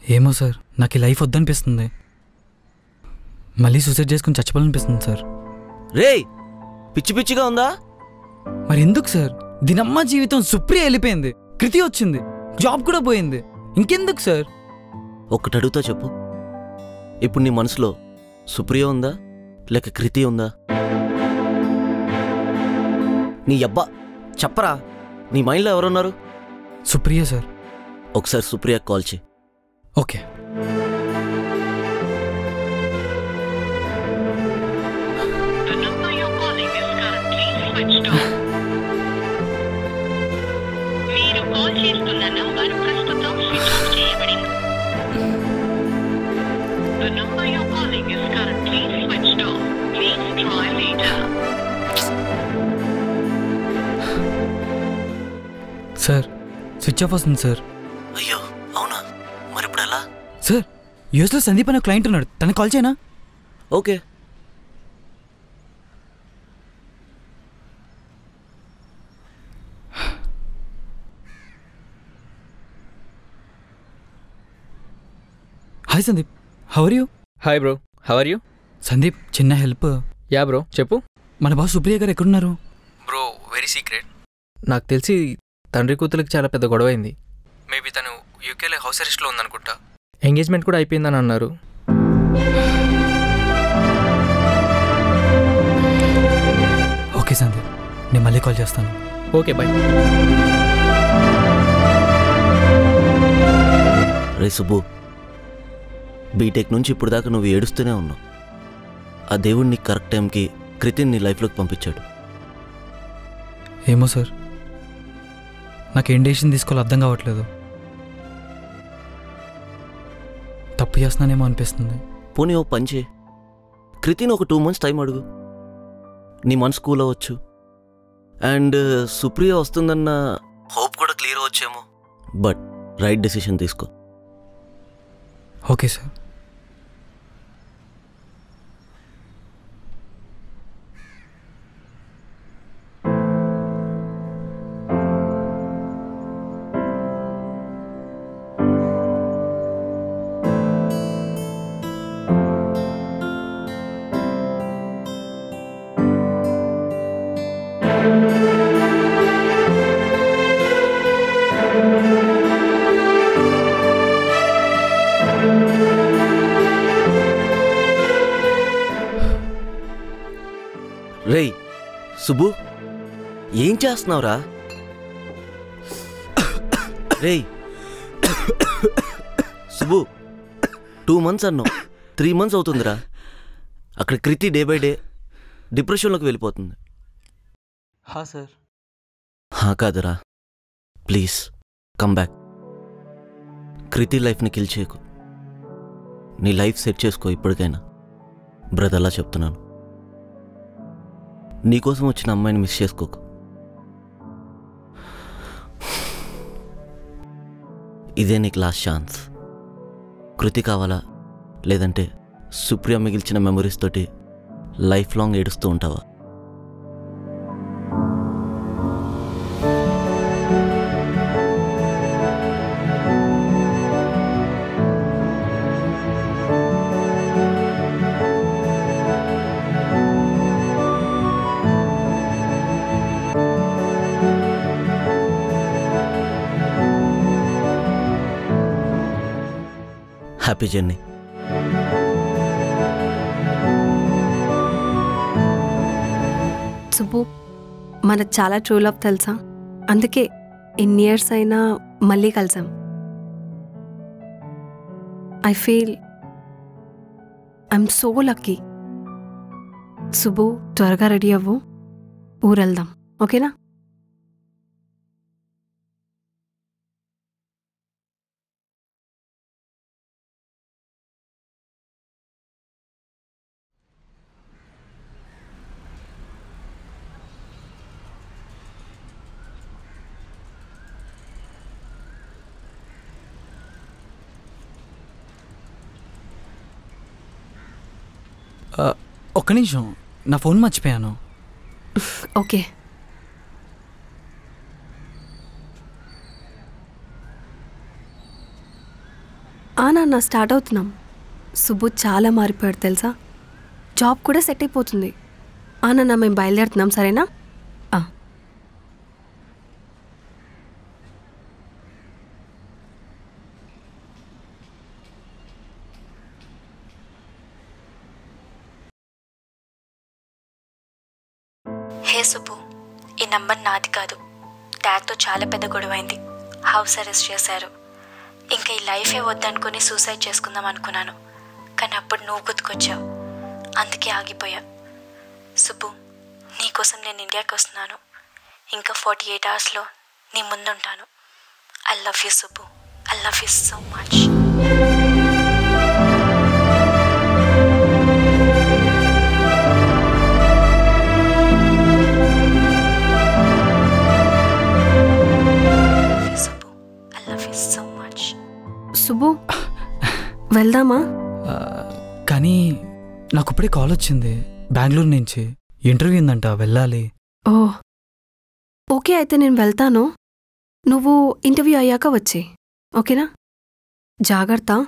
ఏమో సార్ నాకు ఈ లైఫ్ వద్దనిపిస్తుంది. మళ్ళీ సూసైడ్ చేసుకుని చచ్చిపోవాలనిపిస్తుంది సార్. రేయ్! పిచ్చి పిచ్చిగా ఉందా? మరి ఎందుకు సార్? దినమ్మ జీవితం సుప్రియ వెళ్ళిపోయింది. కృతి వచ్చింది. జాబ్ కూడా పోయింది. ఇంకెందుకు సార్? ఒక్కటి అడుగుతా చెప్పు. ఇప్పుడు నీ మనసులో సుప్రియ ఉందా? లేక కృతి ఉందా? నీ అబ్బా చెప్పరా నీ మైండ్లో ఎవరున్నారు? సుప్రియ సార్. ఒకసారి సుప్రియ కాల్ చేయి. ఓకే. స్విచ్ ఆఫ్ వస్తుంది సార్ అయ్యో అవునా? మరి ఇప్పుడు ఎలా సార్ యూఎస్లో సందీప్ అనే క్లయింట్ ఉన్నాడు. తనకి కాల్ చేయనా? Okay. Hi Sandeep. How are you hi bro how are you Sandeep చిన్న హెల్ప్ యా బ్రో చెప్పు. మన బాస్ సుప్రియ గారు ఎక్కడున్నారు? బ్రో వెరీ సీక్రెట్ నాకు తెలిసి తండ్రి కూతురికి చాలా పెద్ద గొడవ అయింది మేబీ తను యూకేలో హౌస్ అరెస్ట్లో ఉందనుకుంటా. ఎంగేజ్మెంట్ కూడా అయిపోయిందని అన్నారు. ఓకే సందీప్ నేను మళ్ళీ కాల్ చేస్తాను. Okay bye. రే సుబ్బు బీటెక్ నుంచి ఇప్పుడు దాకా నువ్వు ఏడుస్తూనే ఉన్నావు. ఆ దేవుడు నీకు కరెక్ట్ టైంకి కృతిని నీ లైఫ్లోకి పంపించాడు. ఏమో సార్. నాకు ఏం డెసిషన్ తీసుకోవాలో అర్థం కావట్లేదు. తప్పు చేస్తున్నానేమో అనిపిస్తుంది. పోనీ ఓ పని చేయి. కృతిని ఒక టూ మంత్స్ టైం అడుగు. నీ మనసు కూల్ అవ్వచ్చు. అండ్ సుప్రియ వస్తుందన్న హోప్ కూడా క్లియర్ అవ్వచ్చేమో. బట్ రైట్ డెసిషన్ తీసుకో. ఓకే సార్ సుబ్బు ఏం చేస్తున్నావురా? రేయ్ సుబ్బు టూ మంత్స్ అన్నావు. త్రీ మంత్స్ అవుతుందిరా. అక్కడ కృతి డే బై డే డిప్రెషన్లోకి వెళ్ళిపోతుంది. హా సార్. హా కాదురా. ప్లీజ్ కమ్ బ్యాక్ కృతి లైఫ్ని కిల్ చేయకు. నీ లైఫ్ సెట్ చేసుకో ఇప్పటికైనా. బ్రదర్లా చెప్తున్నాను. నీకోసం వచ్చిన అమ్మాయిని మిస్ చేసుకోకు. ఇదే నీకు లాస్ట్ ఛాన్స్ కృతి కావాలా? లేదంటే సుప్రియ మిగిల్చిన మెమరీస్ తోటి లైఫ్ లాంగ్ ఏడుస్తూ ఉంటావా? Happy journey. సుబ్బు మనకు చాలా ట్రూ లవ్ తెలుసా? అందుకే ఇన్ ఇయర్స్ అయినా మళ్ళీ కలిసాం. I feel I'm so lucky. Subbu త్వరగా రెడీ అవ్వు. ఊరెళ్దాం. ఓకేనా? ఒక్క నిమిషం. నా ఫోన్ మర్చిపోయాను. ఓకే. ఆ నాన్న స్టార్ట్ అవుతున్నాం. సుబ్బు చాలా మారిపోయాడు తెలుసా? జాబ్ కూడా సెట్ అయిపోతుంది. ఆ నాన్న మేము బయలుదేరుతున్నాం సరేనా? హౌస్ అరెస్ట్ చేశారు. ఇంకా ఈ లైఫే వద్దనుకుని సూసైడ్ చేసుకుందాం అనుకున్నాను. కానీ అప్పుడు నువ్వు గుర్తుకొచ్చావు. అందుకే ఆగిపోయా. సుబ్బు నీకోసం నేను ఇండియాకి వస్తున్నాను. ఇంకా ఫార్టీ ఎయిట్ అవర్స్లో నీ ముందుంటాను. I love you Subbu. I love you so much Subbu. వెళ్దామా? కానీ నాకు ఇప్పుడే కాల్ వచ్చింది. బెంగళూరు నుంచి. ఇంటర్వ్యూ ఉందంట వెళ్ళాలి. ఓ. ఓకే అయితే నేను వెళ్తాను. నువ్వు ఇంటర్వ్యూ అయ్యాక వచ్చే. ఓకేనా? జాగ్రత్త.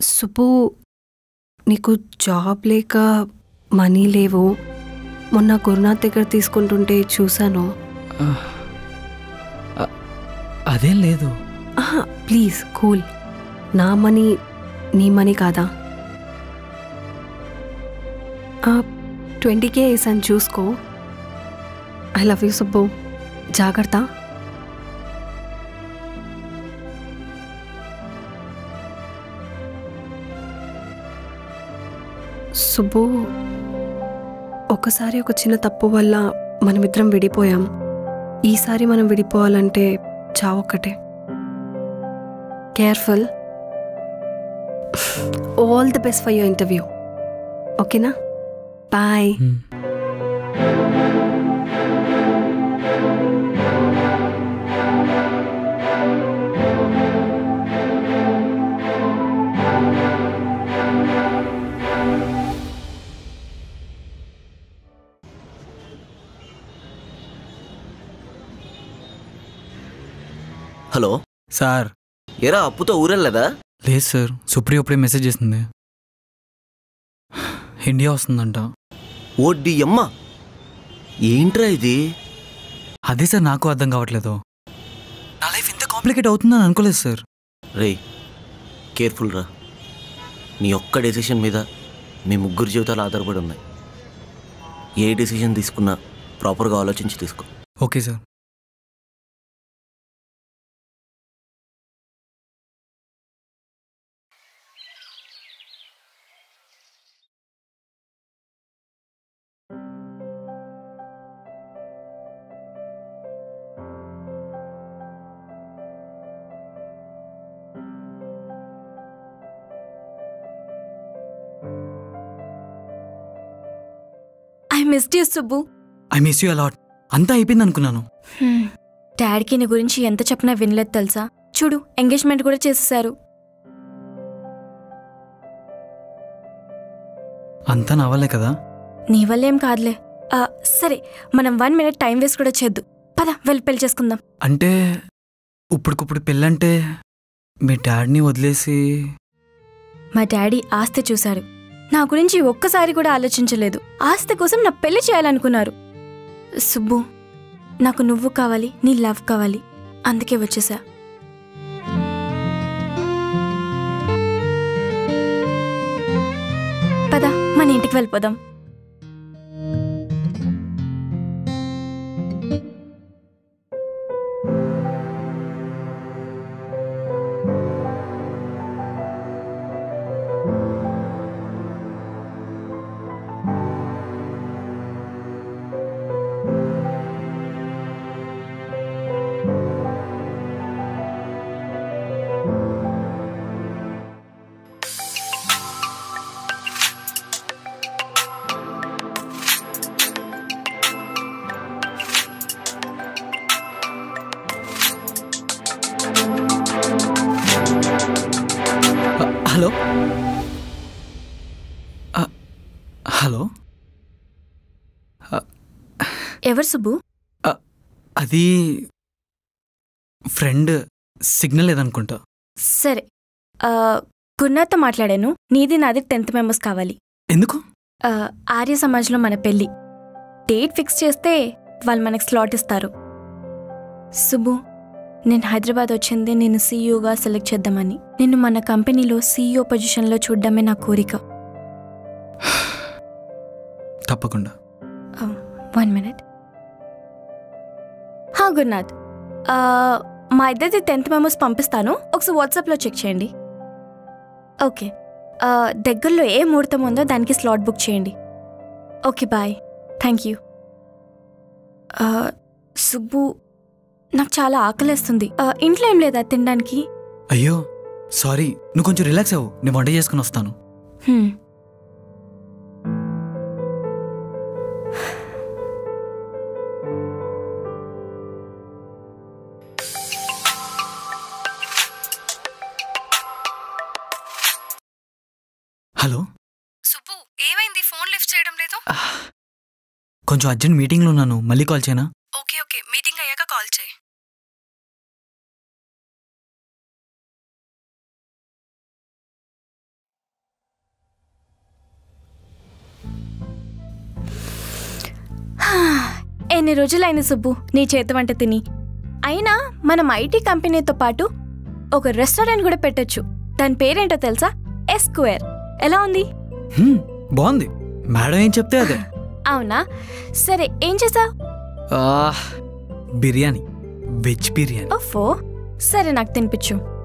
సుబ్బు నీకు జాబ్ లేక మనీ లేవు. మొన్న గురునాథ్ దగ్గర తీసుకుంటుంటే చూశాను. అదేం లేదు. ఆహా, ప్లీజ్ కూల్. నా మనీ నీ మనీ కాదా? ట్వంటీ కే వేసాను చూసుకో. I love you Subbu. జాగ్రత్త. సుబ్బు ఒకసారి ఒక చిన్న తప్పు వల్ల మనమిద్దరం విడిపోయాం. ఈసారి మనం విడిపోవాలంటే చావొక్కటే careful all the best for your interview ఓకేనా బాయ్ హలో. సార్. ఎరా అప్పుతో ఊరెళ్ళదా లేదు సార్ సుప్రియ ఇప్పుడే మెసేజ్ చేసింది. ఇండియా వస్తుందంట. ఓడి అమ్మ. ఏంట్రా ఇది? అదే సార్ నాకు అర్థం కావట్లేదు. నా లైఫ్ ఇంత కాంప్లికేట్ అవుతుందని అనుకోలేదు సార్. రే కేర్ఫుల్ రా. నీ ఒక్క డెసిషన్ మీద మీ ముగ్గురు జీవితాలు ఆధారపడి ఉన్నాయి. ఏ డెసిషన్ తీసుకున్నా ప్రాపర్గా ఆలోచించి తీసుకో. Okay sir. Missed you Subbu I miss you a lot అంతా అయిపోయింది అనుకున్నాను. డాడీకి నీ గురించి ఎంత చెప్పినా వినలేదు తెలుసా? చూడు ఎంగేజ్మెంట్ కూడా చేసేసారు. అంతా నవ్వలే కదా? నీ వల్ల ఏం కాదులే. ఆ, సరే మనం వన్ మినిట్ టైం వేస్ట్ కూడా చేద్దు పద వెళ్ళి పెళ్ళి చేసుకుందాం. అంటే ఇప్పుడుకిప్పుడు పెళ్ళంటే మీ డాడీని వదిలేసి మా డాడీ ఆస్తి చూశారు. నా గురించి ఒక్కసారి కూడా ఆలోచించలేదు. ఆస్తి కోసం నా పెళ్ళి చేయాలనుకున్నారు. సుబ్బు నాకు నువ్వు కావాలి నీ లవ్ కావాలి. అందుకే వచ్చేసా. పద మన ఇంటికి వెళ్ళిపోదాం. సుబ్బు? అది ఫ్రెండ్ సిగ్నల్ లేదనుకుంటా. సరే. ఆ, గున్నాతో మాట్లాడాను. నీది నాది టెన్త్ మెంబర్స్ కావాలి. ఎందుకు? ఆర్య సమాజ్లో మన పెళ్ళి. డేట్ ఫిక్స్ చేస్తే వాళ్ళు మనకు స్లాట్ ఇస్తారు. సుబ్బు నేను హైదరాబాద్ వచ్చింది నేను సీఈఓగా సెలెక్ట్ చేద్దామని. నిన్ను మన కంపెనీలో సీఈఓ పొజిషన్లో చూడడమే నా కోరిక. తప్పకుండా. One minute. హా గురునాథ్. మా ఇద్దరిది టెన్త్ మెంబర్స్ పంపిస్తాను. ఒకసారి వాట్సాప్లో చెక్ చేయండి. ఓకే. దగ్గరలో ఏ ముహూర్తం ఉందో దానికి స్లాట్ బుక్ చేయండి. Okay bye. Thank you. Subbu నాకు చాలా ఆకలేస్తుంది. ఇంట్లో ఏం లేదా తినడానికి? అయ్యో సారీ. నువ్వు కొంచెం రిలాక్స్ అవ్వు. నేను వంట చేసుకుని వస్తాను. కొంచెం అర్జెంట్ మీటింగ్లో ఉన్నాను. మళ్ళీ కాల్ చేయనా? Okay okay. మీటింగ్ అయ్యాక కాల్ చేయి. ఎన్ని రోజులైంది సుబ్బు? నీ చేతి వంట తిని. అయినా మనం ఐటీ కంపెనీతో పాటు ఒక రెస్టారెంట్ కూడా పెట్టొచ్చు. దాని పేరేంటో తెలుసా? ఎస్ స్క్వేర్ ఎలా ఉంది? బాగుంది. మేడం ఏం చెప్తే అదే. అవునా? సరే ఏం చేసావు? బిర్యానీ. వెజ్ బిర్యానీ. ఓఫో సరే నాకు తినిపించు.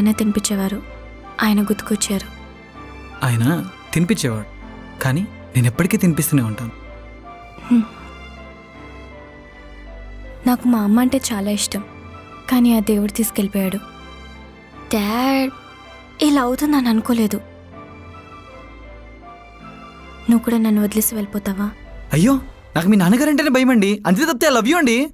ఇలానే తినిపించేవారు. ఆయన గుర్తుకొచ్చారు. ఆయన తినిపించేవాడు. కానీ నేను ఎప్పటికీ తినిపిస్తూనే ఉంటాను. నాకు మా అమ్మ అంటే చాలా ఇష్టం. కానీ ఆ దేవుడు తీసుకెళ్ళిపోయాడు. డాడ్ ఇలా అవుతుందని అనుకోలేదు. నువ్వు కూడా నన్ను వదిలేసి వెళ్ళిపోతావా? అయ్యో నాకు మీ నాన్నగారు అంటేనే భయం అండి అంతే తప్పితే లవ్ యూ అండి.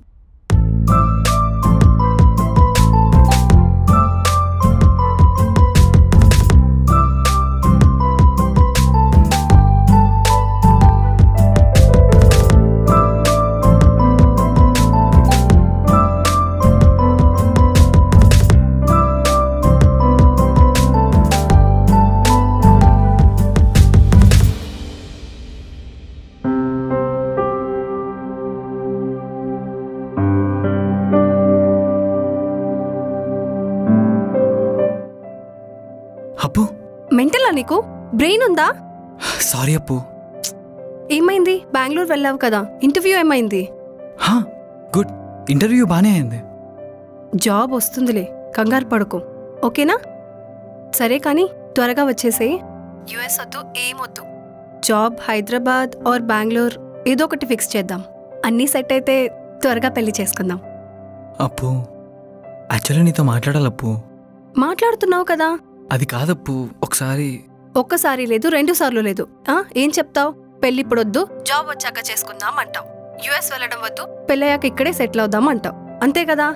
బ్రెయిన్ ఉందా? సారీ అప్పు. ఏమైంది? బెంగళూరు వెళ్ళావు కదా. ఇంటర్వ్యూ ఏమైంది? హా, గుడ్. ఇంటర్వ్యూ బానే అయింది. జాబ్ వస్తుందిలే. కంగారు పడుకో. ఓకేనా? సరే కానీ త్వరగా వచ్చేసే యుఎస్ వద్దు ఏమొద్దు జాబ్ హైదరాబాద్ ఆర్ బెంగళూరు ఏదో ఒకటి ఫిక్స్ చేద్దాం. అన్నీ సెట్ అయితే త్వరగా పెళ్ళి చేసుకుందాం. అప్పు యాక్చువల్లీ నీతో మాట్లాడాలి అప్పు మాట్లాడుతున్నావు కదా. అది కాదప్పు ఒకసారి ఒక్కసారి లేదు రెండు సార్లు లేదు. ఆ ఏం చెప్తావు? పెళ్ళిప్పుడొద్దు ఇప్పుడు వద్దు జాబ్ వచ్చాక చేసుకుందాం అంటావు యుఎస్ వెళ్ళడం వద్దు పెళ్ళయ్యాక ఇక్కడే సెటిల్ అవుదాం అంటావు. అంతే కదా?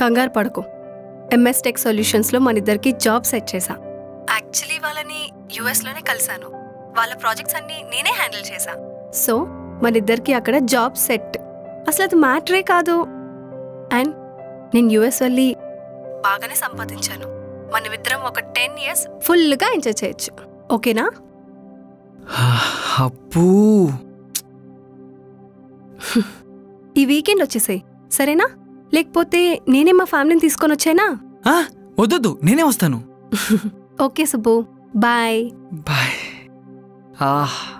కంగారు పడకు. ఎంఎస్ టెక్ సొల్యూషన్స్లో మన ఇద్దరికి జాబ్ సెట్ చేశా. యాక్చువల్లీ వాళ్ళని యుఎస్లోనే కలిశాను. వాళ్ళ ప్రాజెక్ట్స్ అన్ని నేనే హ్యాండిల్ చేశా. సో మనిద్దరికి అక్కడ జాబ్ సెట్. అసలు అది మ్యాటరే కాదు. అండ్ నేను యుఎస్ వెళ్ళి బాగానే సంపాదించాను. మనమిద్దరం ఒక టెన్ ఇయర్స్ ఫుల్గా ఎంజాయ్ చేయొచ్చు. ఓకేనా? అప్పు ఈ వీకెండ్ వచ్చేసాయి. సరేనా? లేకపోతే నేనే మా ఫ్యామిలీని తీసుకొని వచ్చానా? ఆ, వద్దొద్దు నేనే వస్తాను. ఓకే సుబ్బు. బాయ్. బాయ్. ఆహ్.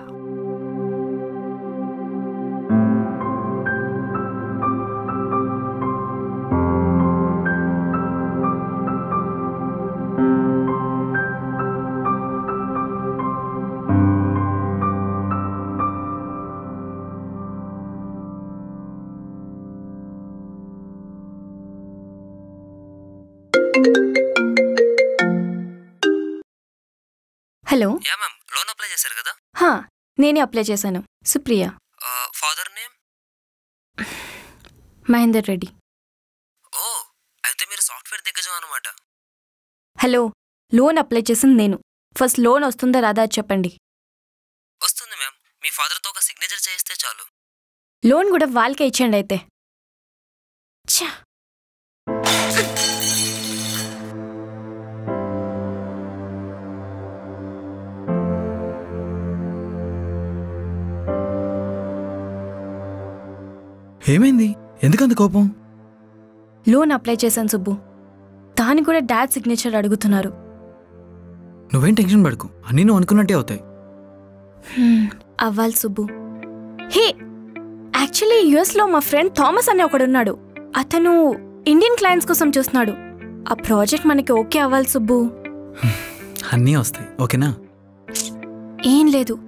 Hello. Yeah ma'am loan apply చేశారు కదా? హా నేనే అప్లై చేశాను. సుప్రియ. Father name? మహేందర్ రెడ్డి. ఓ అయితే మీరు సాఫ్ట్వేర్ దిగ్గజం అనమాట హలో లోన్ అప్లై చేసింది నేను. ఫస్ట్ లోన్ వస్తుందా రాదా చెప్పండి. వస్తుంది మ్యామ్ మీ ఫాదర్తో ఒక సిగ్నేచర్ చేయిస్తే చాలు. లోన్ కూడా వాళ్ళకే ఇచ్చేయండి అయితే. ఛ! ఏమైంది? ఎందుకంత కోపం? లోన్ అప్లై చేశాను సుబ్బు. దానికి కూడా డాడ్ సిగ్నేచర్ అడుగుతున్నారు. నువ్వేం టెన్షన్ పడకు. అన్నీ నువ్వు అనుకున్నట్టే అవుతాయి. అవ్వాలి సుబ్బు. హే యాక్చువల్లీ యుఎస్లో మా ఫ్రెండ్ థామస్ అనే ఒకడున్నాడు. అతను ఇండియన్ క్లయింట్స్ కోసం చూస్తున్నాడు. ఆ ప్రాజెక్ట్ మనకి ఓకే అవ్వాలి సుబ్బు. అన్నీ వస్తాయి. ఓకేనా? ఏం లేదు.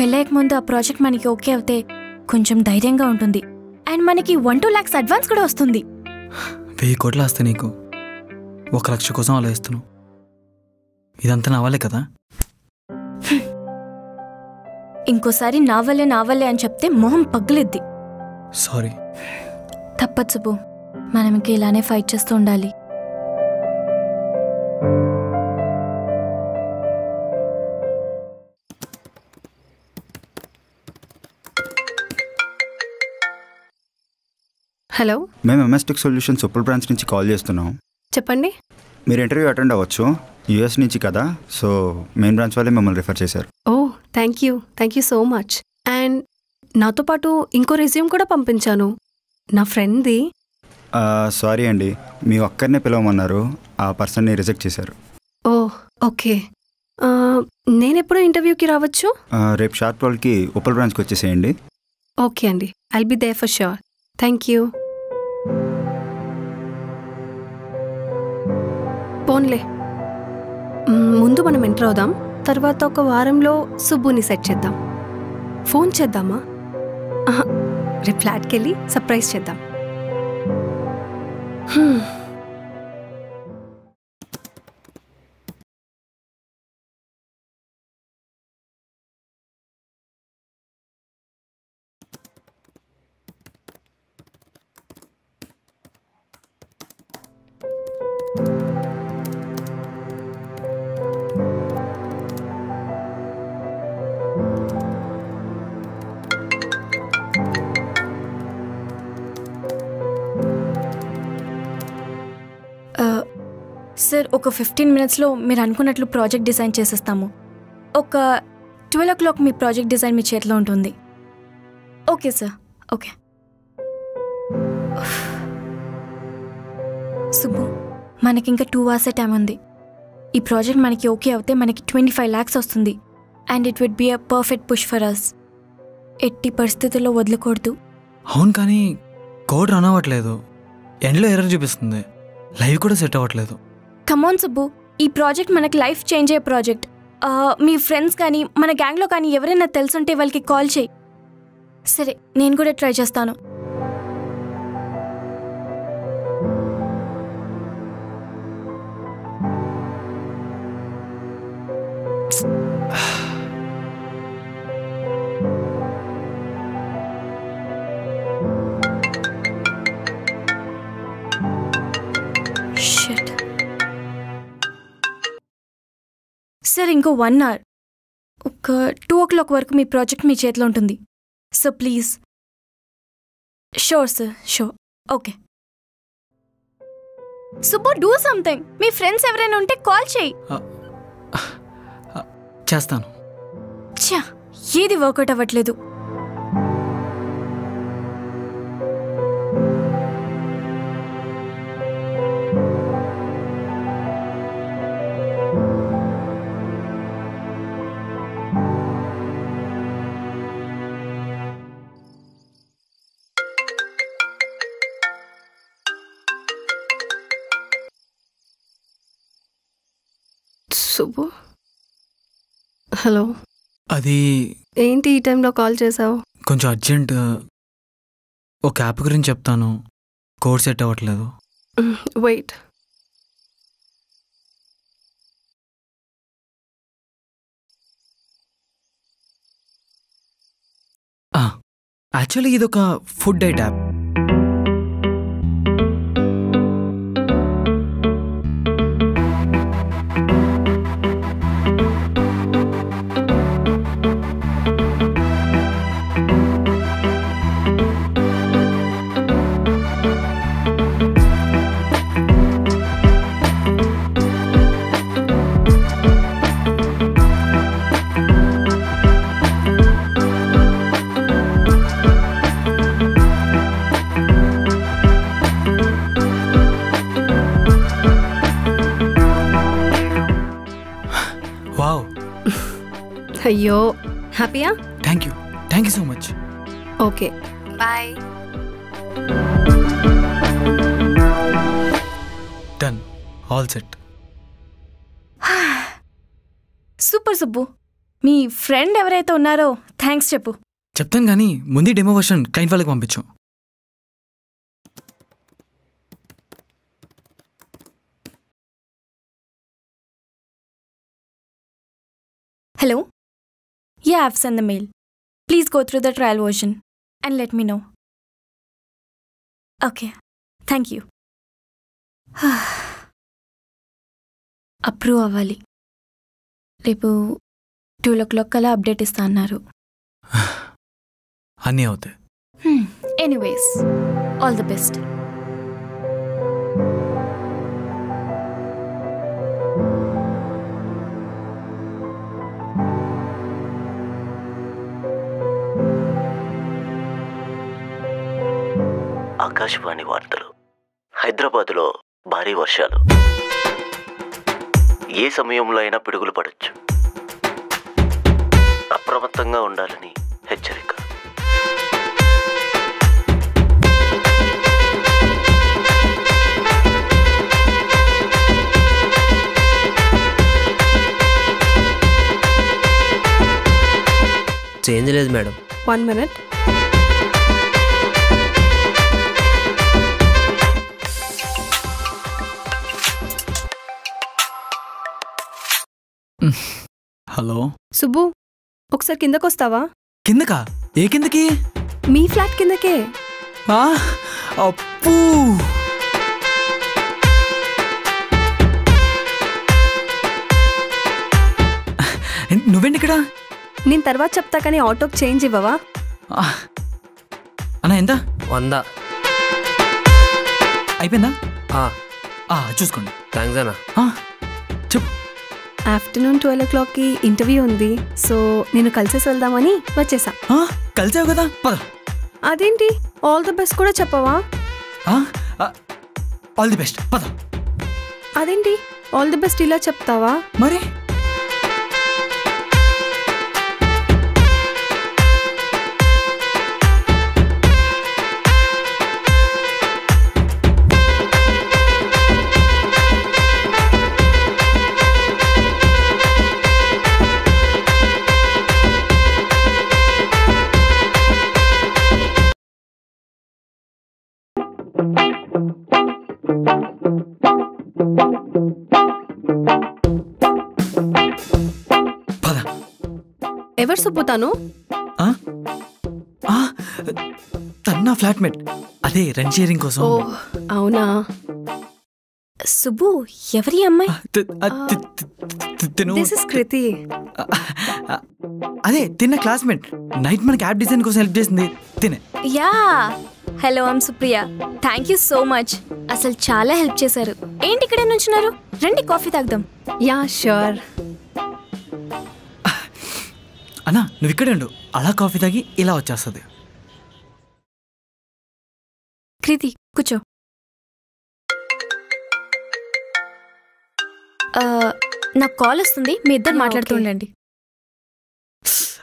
పెళ్ళయ్యక ముందు ఆ ప్రాజెక్ట్ మనకి ఓకే అవుతే కొంచెం ధైర్యంగా ఉంటుంది. అండ్ మనకి వన్ టూ ల్యాక్స్ అడ్వాన్స్ కూడా వస్తుంది. వెయ్యి కోట్లు వస్తాయి నీకు. ఒక లక్ష కోసం ఆలోచిస్తున్నావు ఇదంతా నా వల్లే కదా? ఇంకోసారి నా వల్లే నా వల్లే అని చెప్తే మొహం పగిలిద్ది. సారీ. తప్పదు సుబ్బు. మనం ఇంక ఇలానే ఫైట్ చేస్తూ ఉండాలి. హలో. మేము MS Tech solution super branch నుంచి కాల్ చేస్తున్నాం. చెప్పండి. మీరు ఇంటర్వ్యూ అటెండ్ అవ్వచ్చు. యూఎస్ నుంచి కదా సో మెయిన్ బ్రాంచ్ వాళ్ళే మిమ్మల్ని రిఫర్ చేశారు. ఓ thank you thank you so much and నాతో పాటు ఇంకో రెజ్యూమ్ కూడా పంపించాను. నా ఫ్రెండ్ది సారీ అండి. మీ ఒక్కరినే పిలవమన్నారు. ఆ పర్సన్ని రిజెక్ట్ చేశారు. Oh okay. ఆ, నేనెప్పుడు ఇంటర్వ్యూకి రావచ్చు? రేపు షార్ప్ ట్వెల్వ్కి ఉప్పల్ బ్రాంచ్కి వచ్చేసేయండి. ఓకే అండి. I'll be there for sure thank you పోన్లే. ముందు మనం ఎంటర్ అవుదాం. తర్వాత ఒక వారంలో సుబ్బుని సెట్ చేద్దాం. ఫోన్ చేద్దామా? రేపు ఫ్లాట్కి వెళ్ళి సర్ప్రైజ్ చేద్దాం. ఒక ఫిఫ్టీన్ మినిట్స్లో మీరు అనుకున్నట్లు ప్రాజెక్ట్ డిజైన్ చేసేస్తాము. ఒక ట్వెల్వ్ ఓ క్లాక్ మీ ప్రాజెక్ట్ డిజైన్ మీ చేతిలో ఉంటుంది. ఓకే సార్ ఓకే సుబ్బు మనకి ఇంకా టూ అవర్సే టైం ఉంది. ఈ ప్రాజెక్ట్ మనకి ఓకే అవుతే మనకి ట్వంటీ ఫైవ్ ల్యాక్స్ వస్తుంది. And it would be a perfect push for us ఎట్టి పరిస్థితుల్లో వదలకూడదు. అవును కానీ కోడ్ రన్ అవ్వట్లేదు ఎండ్లో ఎర్రర్ చూపిస్తుంది. లైవ్ కూడా సెట్ అవ్వట్లేదు. కమాన్ సుబ్బు ఈ ప్రాజెక్ట్ మనకి లైఫ్ చేంజ్ అయ్యే ప్రాజెక్ట్ మీ ఫ్రెండ్స్ కానీ మన గ్యాంగ్లో కానీ ఎవరైనా తెలుసుంటే వాళ్ళకి కాల్ చేయి సరే నేను కూడా ట్రై చేస్తాను సార్ ఇంకో వన్ అవర్ ఒక టూ ఓ క్లాక్ వరకు మీ ప్రాజెక్ట్ మీ చేతిలో ఉంటుంది. So please sure sir sure okay Subbu do something me friends ఎవరైనా ఉంటే కాల్ చేయి. చేస్తాను. ఛా ఏది వర్కౌట్ అవ్వట్లేదు. హలో. అది ఏంటి ఈ టైంలో కాల్ చేసావు? కొంచెం అర్జెంట్ ఒక యాప్ గురించి చెప్తాను. కోడ్ సెట్ అవ్వట్లేదు. వెయిట్. యాక్చువల్లీ ఇదొక ఫుడ్ డైట్ యాప్. అయ్యో. హ్యాపీయా? Thank you thank you so much okay. Bye. Done all set super Subbu. Me friend ఎవరైతే ఉన్నారో థ్యాంక్స్ చెప్పు. చెప్తాను కానీ ముందు డెమో వర్షన్ క్లయింట్ వాళ్ళకి పంపించాం. Hello? Yeah, I've sent the mail. Please go through the trial version and let me know. Okay. Thank you. Approve అవ్వాలి రేపు ట్వెల్వ్ ఓ క్లాక్ కల్లా అప్డేట్ ఇస్తా అన్నారు అన్నీ అవుతాయి anyways all the best Akashvani వార్తలు. హైదరాబాదులో భారీ వర్షాలు. ఏ సమయంలో అయినా పిడుగులు పడచ్చు. అప్రమత్తంగా ఉండాలని హెచ్చరిక. చేంజ్ లేదు madam. One minute. Hello? Subbu ఒకసారి కిందకు వస్తావా కిందకా? ఏ కిందకి? మీ ఫ్లాట్ కిందకే. ఆ, అప్పు నువ్వేంటి ఇక్కడ? నేను తర్వాత చెప్తా కానీ ఆటోకి చేంజ్ ఇవ్వవా? అన్న ఎంత వంద. అయిపోయిందా? ఆ, ఆ, చూసుకోండి. థ్యాంక్స్ అన్న. చెప్పు. ఆఫ్టర్నూన్ ట్వెల్వ్ ఓ క్లాక్కి ఇంటర్వ్యూ ఉంది. సో నేను కలిసేసి వెళ్దామని వచ్చేసా. కలిసావు కదా? పద. అదేంటి? ఆల్ ద బెస్ట్ కూడా చెప్పవా? ఆల్ ది బెస్ట్ పద. అదేంటి? ఆల్ ది బెస్ట్ ఇలా చెప్తావా? మరి? ఎవరు సుబ్బు తను? ఆ, తన ఫ్లాట్మేట్. అదే రెంట్ షేరింగ్ కోసం. ఓ అవునా? సుబ్బు ఎవరి అమ్మాయి? కృతి అదే తిన్న క్లాస్మేట్. నైట్ మనకి యాప్ డిజైన్ కోసం హెల్ప్ చేసింది. తినే. Yeah. Hello I'm Supriya thank you so much అసలు చాలా హెల్ప్ చేశారు. ఏంటి ఇక్కడే నుంచున్నారు? రండి కాఫీ తాగుదాం. యా ష్యూర్ అన్నా నువ్వు ఇక్కడే ఉండు. అలా కాఫీ తాగి ఇలా వచ్చేస్తుంది. కృతి కూర్చో. నాకు కాల్ వస్తుంది. మీ ఇద్దరు మాట్లాడుతూ ఉండండి.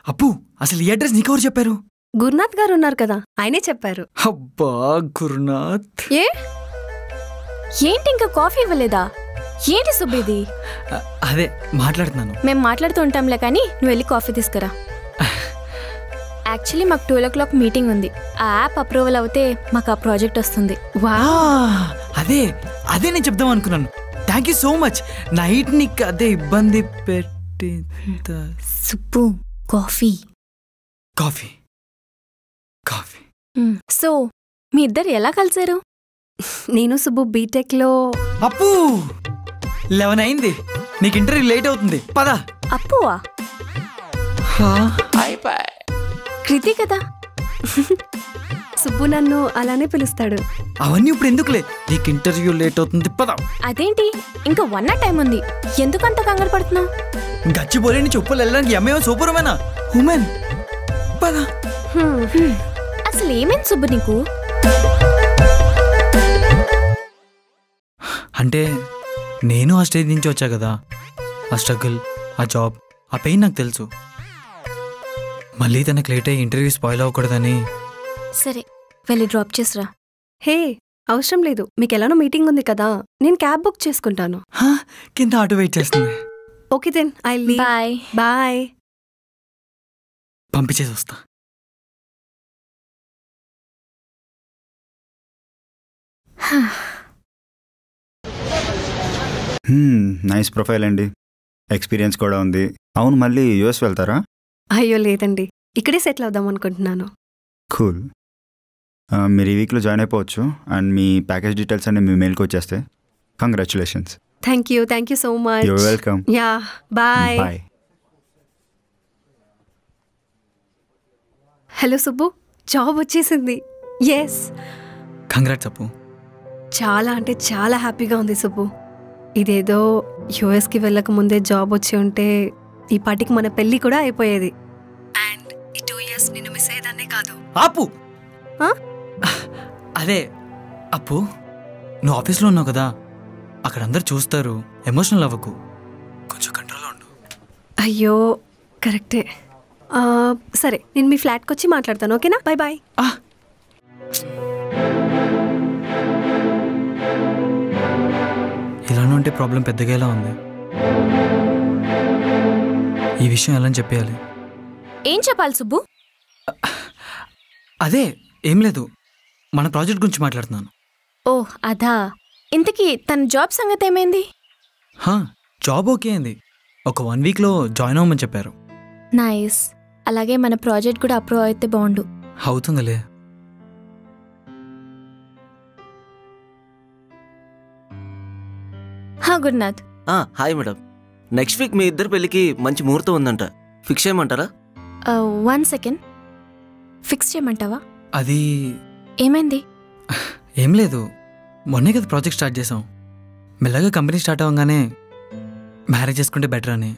అప్పు అసలు ఈ అడ్రస్ నీకెవరు చెప్పారు? గురునాథ్ గారు ఉన్నారు కదా ఆయనే చెప్పారు. అబ్బా గురునాథ్. ఏ? ఏంటి ఇంకా కాఫీ ఇవ్వలేదా? ఏంటి సుబ్బు ఇది అ- అదే మాట్లాడుతున్నాను. మేము మాట్లాడుతూ ఉంటాంలే కానీ నువ్వు వెళ్ళి కాఫీ తీసుకురా. యాక్చువల్లీ మాకు ట్వెల్వ్ ఓ క్లాక్ మీటింగ్ ఉంది. ఆ యాప్ అప్రూవల్ అవుతే మాకు ఆ ప్రాజెక్ట్ వస్తుంది. ఆ, అదే అదే నేను చెప్దాం అనుకున్నాను. Thank you so much night నీకు అదే ఇబ్బంది పెట్టి సుబ్బు కాఫీ. కాఫీ. సో మీ ఇద్దరు ఎలా కలిసారు? నేను సుబ్బు బీటెక్లో అప్పు! లెవెన్ అయింది. నీకు ఇంటర్వ్యూ లేట్ అవుతుంది. పద. అప్పువా? కృతి కదా? సుబ్బు నన్ను అలానే పిలుస్తాడు. అవన్నీ ఇప్పుడు ఎందుకులే? నీకు ఇంటర్వ్యూ లేట్ అవుతుంది. పద. అదేంటి? ఇంకా వన్ అవర్ టైం ఉంది. ఎందుకంత కంగారు పడుతున్నావు? గచ్చిపోలేని చెప్పులు వెళ్ళడానికి అమ్మేమో సూపర్మేనా ఉమెన్. పద. అసలు ఏమైంది సుబ్బు నీకు? అంటే నేను ఆ స్టేజ్ నుంచి వచ్చా కదా? ఆ స్ట్రగుల్ ఆ జాబ్ ఆ పెయిన్ నాకు తెలుసు. మళ్ళీ తనకు లేట్ అయ్యి ఇంటర్వ్యూ స్పాయిల్ అవ్వకూడదని. సరే వెళ్ళి డ్రాప్ చేసిరా. హే అవసరం లేదు. మీకు ఎలానో మీటింగ్ ఉంది కదా. నేను క్యాబ్ బుక్ చేసుకుంటాను. కింద ఆటో వెయిట్ చేస్తుంది. Okay then I bye. Bye. పంపించేసి వస్తా. నైస్ ప్రొఫైల్ అండి. ఎక్స్పీరియన్స్ కూడా ఉంది. అవును మళ్ళీ యూఎస్ వెళ్తారా? అయ్యో లేదండి. ఇక్కడే సెటిల్ అవుదాం అనుకుంటున్నాను. కూల్ మీరు ఈ వీక్లో జాయిన్ అయిపోవచ్చు. అండ్ మీ ప్యాకేజ్ డీటెయిల్స్ అన్ని మీ మెయిల్కి వచ్చేస్తే. Congratulations thank you thank you so much You're welcome. Yeah bye bye hello Subbu job వచ్చేసింది. ఎస్ కంగ్రాట్స్ అప్పు చాలా అంటే చాలా హ్యాపీగా ఉంది సుబ్బు. ఇదేదో యుఎస్కి వెళ్ళక ముందే జాబ్ వచ్చి ఉంటే ఈ పాటికి మన పెళ్ళి కూడా అయిపోయేది. అండ్ ఈ టూ ఇయర్స్ నిన్ను మిస్ అయ్యేదాన్నే కాదు. ఆపు! అదే అప్పు? నువ్వు ఆఫీస్లో ఉన్నావు కదా? అక్కడ అందరు చూస్తారు ఎమోషనల్ అవ్వకు. కొంచెం కంట్రోల్లో ఉండు. అయ్యో కరెక్టే. ఆ, సరే నేను మీ ఫ్లాట్కి వచ్చి మాట్లాడతాను ఓకేనా? బాయ్ బాయ్ ఇలానే ఉంటే ప్రాబ్లం పెద్దగా ఎలా ఉంది. ఈ విషయం ఎలా చెప్పేయాలి. ఏం చెప్పాలి సుబ్బు? అదే ఏం లేదు. మన ప్రాజెక్ట్ గురించి మాట్లాడుతున్నాను. ఓ అదా. ఇంతకీ తన జాబ్ సంగతి ఏమైంది? హా, జాబ్ ఓకే అయింది ఒక వన్ వీక్లో జాయిన్ అవ్వమని చెప్పారు. నైస్. అలాగే మన ప్రాజెక్ట్ కూడా అప్రూవ్ అయితే బాగుండు. అవుతుందిలే. హా గురునాథ్ ఆ, హాయ్ మేడం. నెక్స్ట్ వీక్ మీ ఇద్దరు పెళ్ళికి మంచి ముహూర్తం ఉందంట. ఫిక్స్ చేయమంటారా? One second. ఫిక్స్ చేయమంటావా? అది ఏమైంది? ఏం లేదు. మొన్నే కదా ప్రాజెక్ట్ స్టార్ట్ చేసాం మెల్లగా కంపెనీ స్టార్ట్ అవ్వగానే మ్యారేజ్ చేసుకుంటే బెటర్ అని.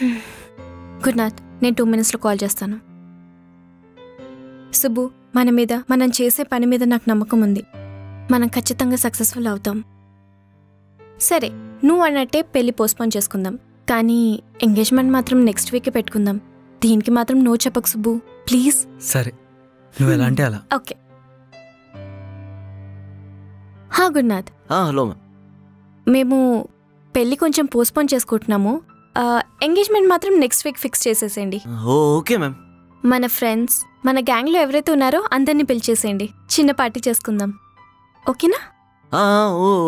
గురునాథ్ నేను టూ మినిట్స్లో కాల్ చేస్తాను. సుబ్బు మన మీద మనం చేసే పని మీద నాకు నమ్మకం ఉంది. మనం ఖచ్చితంగా సక్సెస్ఫుల్ అవుతాం. సరే నువ్వు అన్నట్టే పెళ్ళి పోస్ట్పోన్ చేసుకుందాం. కానీ ఎంగేజ్మెంట్ మాత్రం నెక్స్ట్ వీకే పెట్టుకుందాం. దీనికి మాత్రం నో చెప్పకు సుబ్బు. ప్లీజ్. సరే. నువ్వు ఎలా అంటే అలా. ఓకే. హా గురునాథ్ హలో మేము పెళ్ళి కొంచెం పోస్ట్పోన్ చేసుకుంటున్నాము. ఎంగేజ్మెంట్ మాత్రం నెక్స్ట్ వీక్ ఫిక్స్ చేసేసేయండి. Okay ma'am. మన ఫ్రెండ్స్ మన గ్యాంగ్లో ఎవరైతే ఉన్నారో అందరినీ పిలిచేసేయండి. చిన్న పార్టీ చేసుకుందాం. ఓకేనా?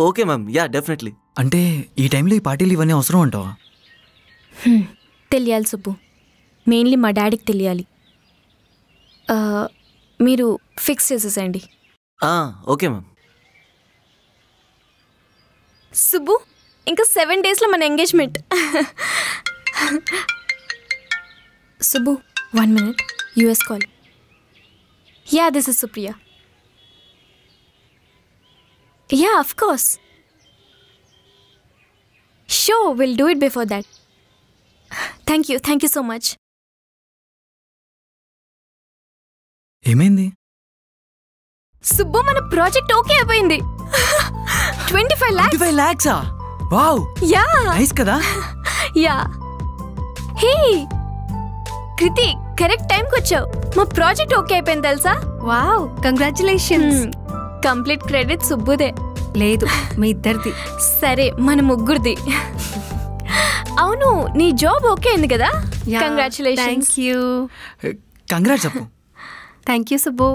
Okay ma'am. Yeah definitely. అంటే ఈ టైంలో ఈ పార్టీలు ఇవన్నీ అవసరం అంటావా? తెలియాలి సుబ్బు. మెయిన్లీ మా డాడీకి తెలియాలి. మీరు ఫిక్స్ చేసేసేయండి. ఆ, ఓకే మ్యామ్. సుబ్బు ఇంకా సెవెన్ డేస్లో మన engagement Subbu one minute US call yeah this is Supriya yeah of course so will do it before that thank you thank you so much ఏమైంది? సుబ్బు మన ప్రాజెక్ట్ ఓకే అయిపోయింది. Twenty five lakhs five ల్యాక్సా wow yeah nice కదా? Yeah hey Kriti correct టైంకి వచ్చావు. మా project okay అయిపోయింది తెలుసా? వావ్ కంగ్రాచులేషన్స్ కంప్లీట్ క్రెడిట్ సుబ్బుదే. లేదు మీ ఇద్దరిది. సరే మన ముగ్గురిది. అవును నీ జాబ్ ఓకే అయింది కదా? Congratulations thank you congrats Appu. Thank you Subbu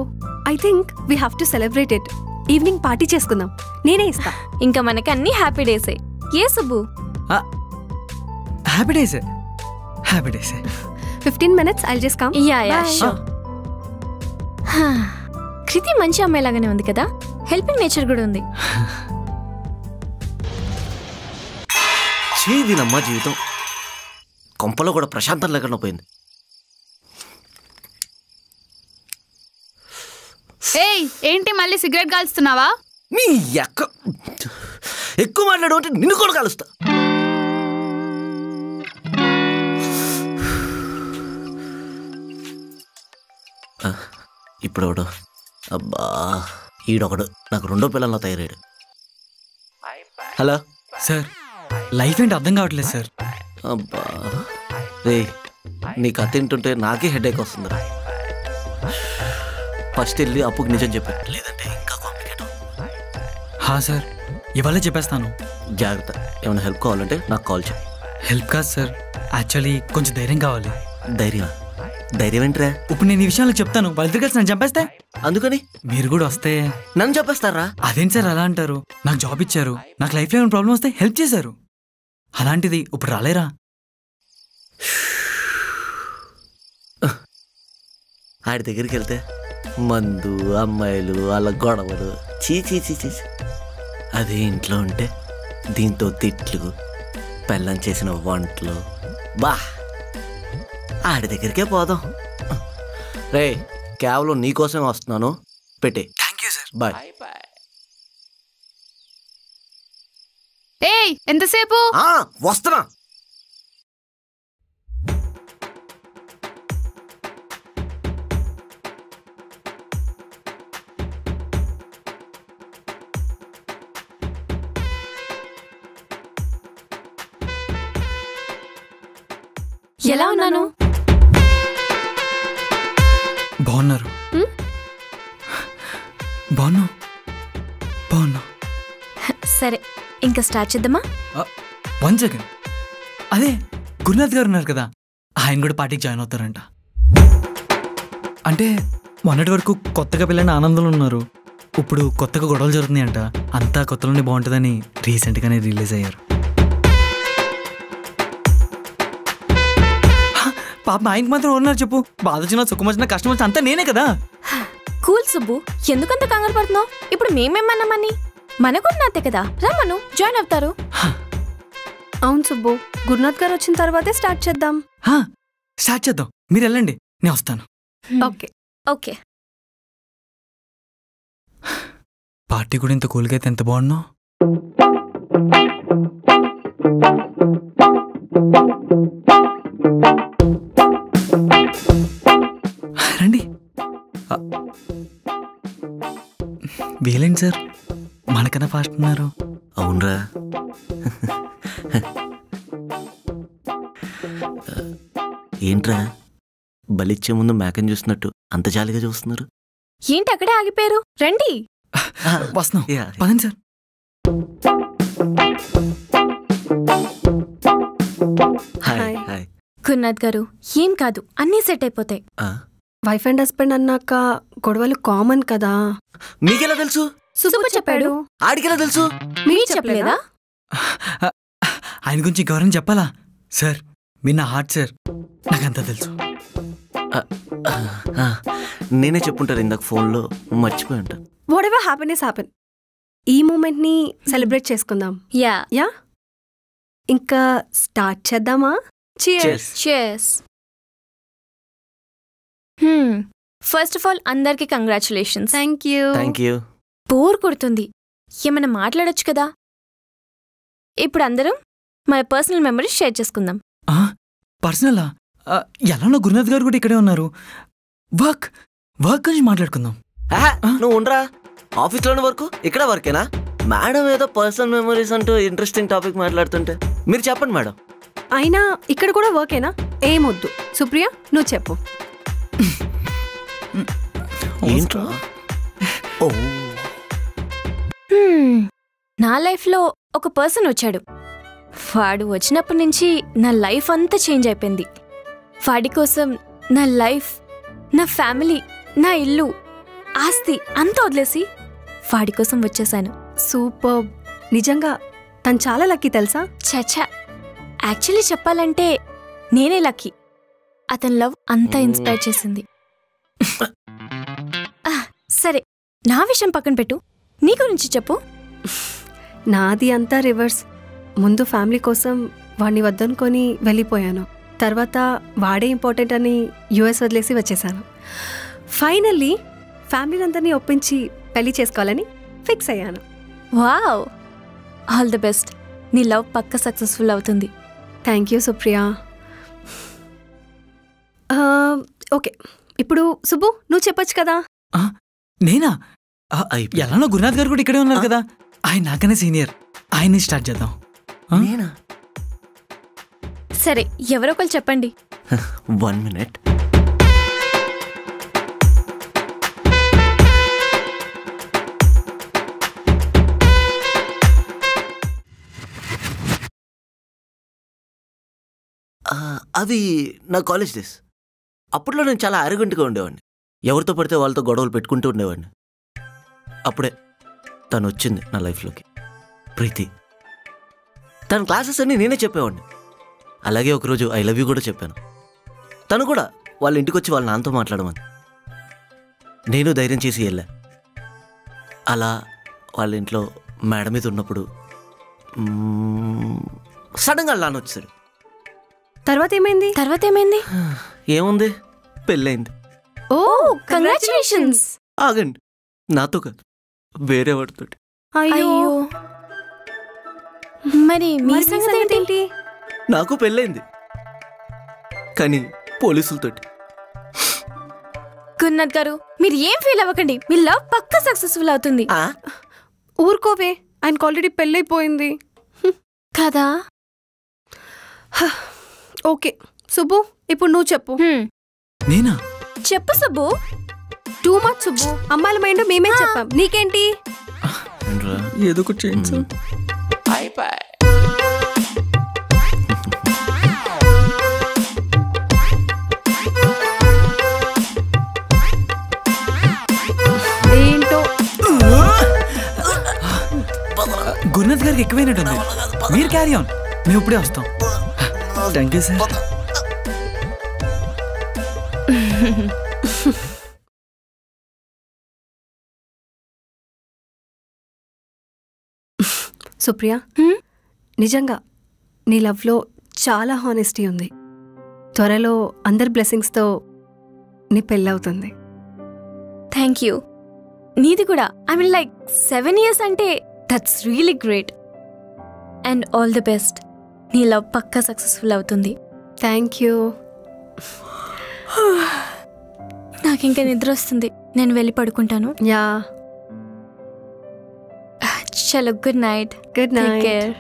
I think we have to celebrate it evening party చేసుకుందాం. నేనే ఇస్తా. ఇంకా మనకి అన్ని హ్యాపీ డేసే ఏ Subbu happy days happy days fifteen minutes I'll just come yeah yeah Kriti మంచి అమ్మాయిలాగానే ఉంది కదా? హెల్పింగ్ నేచర్ కూడా ఉంది. చేదినమ్మా జీవితం. కొంపలో కూడా ప్రశాంతం లేకుండా పోయింది. ఏయ్ ఏంటి మళ్ళీ సిగరెట్ కాల్స్తున్నావా? నీ ఎక్క ఎక్కువ మాట్లాడు అంటే నిన్ను కూడా కలుస్తా. ఇప్పుడు అబ్బా. ఈడొకడు. నాకు రెండో పిల్లల్లో తయారాడు హలో? సార్ లైఫ్ ఏంటి అర్థం కావట్లేదు సార్. అబ్బా. రే నీ కథ తింటుంటే నాకే హెడేక్ వస్తుందిరా. ఫస్ట్ వెళ్ళి అప్పుకి నిజం చెప్పాను లేదంటే ఇంకా కాంప్లికేట్ హా సార్ ఇవాళే చెప్పేస్తాను. జాగ్రత్త. ఏమైనా హెల్ప్ కావాలంటే నాకు కాల్ చేయి. హెల్ప్ కాదు సార్ యాక్చువల్లీ కొంచెం ధైర్యం కావాలి. ధైర్యం ధైర్యం ఏంట్రా? ఇప్పుడు నేను ఈ విషయాలు చెప్తాను. వాళ్ళిద్దరు కలిసి నన్ను చంపేస్తే? అందుకని? మీరు కూడా వస్తే నన్ను చెప్పేస్తారా అదేంటి సార్ అలా అంటారు? నాకు జాబ్ ఇచ్చారు. నాకు లైఫ్లో ఏమైనా ప్రాబ్లం వస్తే హెల్ప్ చేశారు. అలాంటిది ఇప్పుడు రాలేరా? ఆడి దగ్గరికి వెళ్తే మందు అమ్మాయిలు వాళ్ళ గొడవలు. చీ చీ చీ చీ చీ. అదే ఇంట్లో ఉంటే దీంతో తిట్లు పెళ్ళం చేసిన వంటలు. బా! ఆడి దగ్గరికే పోదాం. రే కేవలం నీకోసమే వస్తున్నాను. పెట్టే. Thank you sir bye. ఏయ్ ఎంతసేపు? వస్తున్నా. ఎలా ఉన్నాను? బాగున్నారు. బాగున్నా. బాగున్నా. సరే ఇంకా స్టార్ట్ చేద్దామా? One second. అదే గురునాథ్ గారు ఉన్నారు కదా ఆయన కూడా పార్టీకి జాయిన్ అవుతారంట. అంటే మొన్నటి వరకు కొత్తగా పిల్లని ఆనందంలో ఉన్నారు. ఇప్పుడు కొత్తగా గొడవలు జరుగుతున్నాయంట. అంతా కొత్తలోనే బాగుంటుందని రీసెంట్గానే రిలీజ్ అయ్యారు. పాప ఆయనకి మాత్రం ఉన్నారు చెప్పు. బాధ వచ్చినా సుఖం వచ్చినా కష్టం వచ్చినా అంతా నేనే కదా. కూల్ సుబ్బు ఎందుకంత కంగారు పడుతున్నావు? ఇప్పుడు మేమేమన్నామని? నాతే కదా. రమ్మను జాయిన్ అవుతారు. అవును సుబ్బు గురునాథ్ గారు వచ్చిన తర్వాతే స్టార్ట్ చేద్దాం. హ, స్టార్ట్ చేద్దాం. మీరు వెళ్ళండి నేను వస్తాను. ఓకే. ఓకే. పార్టీ కూడా ఇంత కూల్గా అయితే ఎంత బాగున్నావు? రండి. ఆ. వీలేంటి సార్? మనకన్నా ఫాస్ట్ ఉన్నారు. అవునరా. ఏంట్రా? బలిచ్చే ముందు మేకని చూస్తున్నట్టు అంత జాలిగా చూస్తున్నారు. ఏంటి అక్కడే ఆగిపోయారు? రండి. వస్తున్నాం. పదండి sir. Hi. Hi. Gurunath garu ఏం కాదు అన్నీ సెట్ అయిపోతాయి. వైఫ్ అండ్ హస్బెండ్ అన్నాక గొడవలు కామన్ కదా. మీకెలా తెలుసు? సుబ్బు చెప్పాడు. ఆడికెలా తెలుసు? మీరు చెప్పలేదా? ఆయన గురించి గౌరవం చెప్పాలా? సార్ మీ నా హార్ట్ సార్ నాకంతా తెలుసు. ఆ, నేనే చెప్పుంటారు ఇందాక ఫోన్లో మర్చిపోయి ఉంటాను వాట్ ఎవర్ హ్యాపీనెస్ హ్యాపెన్ ఈ మూమెంట్ని సెలబ్రేట్ చేసుకుందాం. యా. యా? ఇంకా స్టార్ట్ చేద్దామా? Cheers. Cheers. First of all అందరికి congratulations thank you thank you bore కొడుతుంది. ఏమైనా మాట్లాడొచ్చు కదా? ఇప్పుడు అందరం మన పర్సనల్ మెమరీస్ షేర్ చేసుకుందాం. పర్సనలా ఎలానో గురునాథ్ గారు కూడా ఇక్కడే ఉన్నారు. వర్క్ వర్క్ గురించి మాట్లాడుకుందాం. నువ్వు ఉండరా? ఆఫీస్లోనే వర్క్? ఇక్కడ వర్కేనా? మేడం ఏదో పర్సనల్ మెమరీస్ అంటూ ఇంట్రెస్టింగ్ టాపిక్ మాట్లాడుతుంటే. మీరు చెప్పండి మేడం. అయినా ఇక్కడ కూడా వర్కేనా? ఏమొద్దు సుప్రియ నువ్వు చెప్పు. ఏంట్రా? నా లైఫ్లో ఒక పర్సన్ వచ్చాడు. వాడు వచ్చినప్పటి నుంచి నా లైఫ్ అంతా చేంజ్ అయిపోయింది. వాడి కోసం నా లైఫ్ నా ఫ్యామిలీ నా ఇల్లు ఆస్తి అంతా వదిలేసి వాడి కోసం వచ్చేసాను. సూపర్. నిజంగా తను చాలా లక్కీ తెలుసా? చచా యాక్చువల్లీ చెప్పాలంటే నేనే లక్కీ. అతని లవ్ అంతా ఇన్స్పైర్ చేసింది. సరే నా విషయం పక్కన పెట్టు. నీ గురించి చెప్పు. నాది అంతా రివర్స్. ముందు ఫ్యామిలీ కోసం వాడిని వద్దనుకొని వెళ్ళిపోయాను. తర్వాత వాడే ఇంపార్టెంట్ అని యుఎస్ వదిలేసి వచ్చేసాను. ఫైనల్లీ ఫ్యామిలీ అందరినీ ఒప్పించి పెళ్ళి చేసుకోవాలని ఫిక్స్ అయ్యాను. వావ్! All the best. నీ లవ్ పక్క సక్సెస్ఫుల్ అవుతుంది. థ్యాంక్ యూ సుప్రియా ఓకే ఇప్పుడు సుబ్బు నువ్వు చెప్పొచ్చు కదా? నేనా? ఆ, ఎలానో గురునాథ్ గారు కూడా ఇక్కడే ఉన్నారు కదా. ఆయన నాకనే సీనియర్. ఆయన్ని స్టార్ట్ చేద్దాం. నేనా? సరే ఎవరో ఒకరు చెప్పండి. One minute. అవి నా కాలేజ్ డేస్. అప్పట్లో నేను చాలా అరగంటగా ఉండేవాడిని. ఎవరితో పడితే వాళ్ళతో గొడవలు పెట్టుకుంటూ ఉండేవాడిని. అప్పుడే తను వచ్చింది నా లైఫ్లోకి ప్రీతి. తన క్లాసెస్ అన్నీ నేనే చెప్పేవాడిని. అలాగే ఒకరోజు ఐ లవ్ యూ కూడా చెప్పాను. తను కూడా వాళ్ళ ఇంటికి వచ్చి వాళ్ళ నాన్నతో మాట్లాడమని. నేను ధైర్యం చేసి వెళ్ళా. అలా వాళ్ళ ఇంట్లో మేడ మీద ఉన్నప్పుడు సడన్గా వాళ్ళ వచ్చేసాడు. తర్వాత ఏమైంది తర్వాత ఏమైంది? ఏముంది పెళ్ళైంది. ఓ కంగ్రాచులేషన్స్! ఆగండి. నాతో కాదు. వేరే వాడితోటి. అయ్యో! మరి మీ సంగతి ఏంటి నాకు పెళ్ళైంది. కానీ పోలీసులతోటి. గురునాథ్ గారు మీరు ఏం ఫీల్ అవ్వకండి. మీ లవ్ పక్క సక్సెస్ఫుల్ అవుతుంది. ఊరుకోవే. ఆయనకు ఆల్రెడీ పెళ్ళైపోయింది. కదా? ఓకే. సుబ్బు ఇప్పుడు నువ్వు చెప్పు. నేనా? చెప్పు సుబ్బు. Too much Subbu. అమ్మాయిల మైండ్ మేమే చెప్పాం. నీకేంటి? ఏదో ఒకటి సార్ ఏంటో? గురునాథ్ గారికి ఎక్కువైనట్టుంది. మీరు క్యారీ ఆన్ మేము ఇప్పుడే వస్తాం. Thank you sir Supriya? నిజంగా నీ లవ్లో చాలా హానెస్టీ ఉంది. త్వరలో అందరి బ్లెస్సింగ్స్తో నీ పెళ్ళవుతుంది. థ్యాంక్ యూ నీది కూడా I mean like seven years అంటే that's really great and all the best నీ లవ్ పక్కా సక్సెస్ఫుల్ అవుతుంది. థ్యాంక్ యూ నాకు ఇంకా నిద్ర వస్తుంది నేను వెళ్ళి పడుకుంటాను. యా. చలో good night good night care.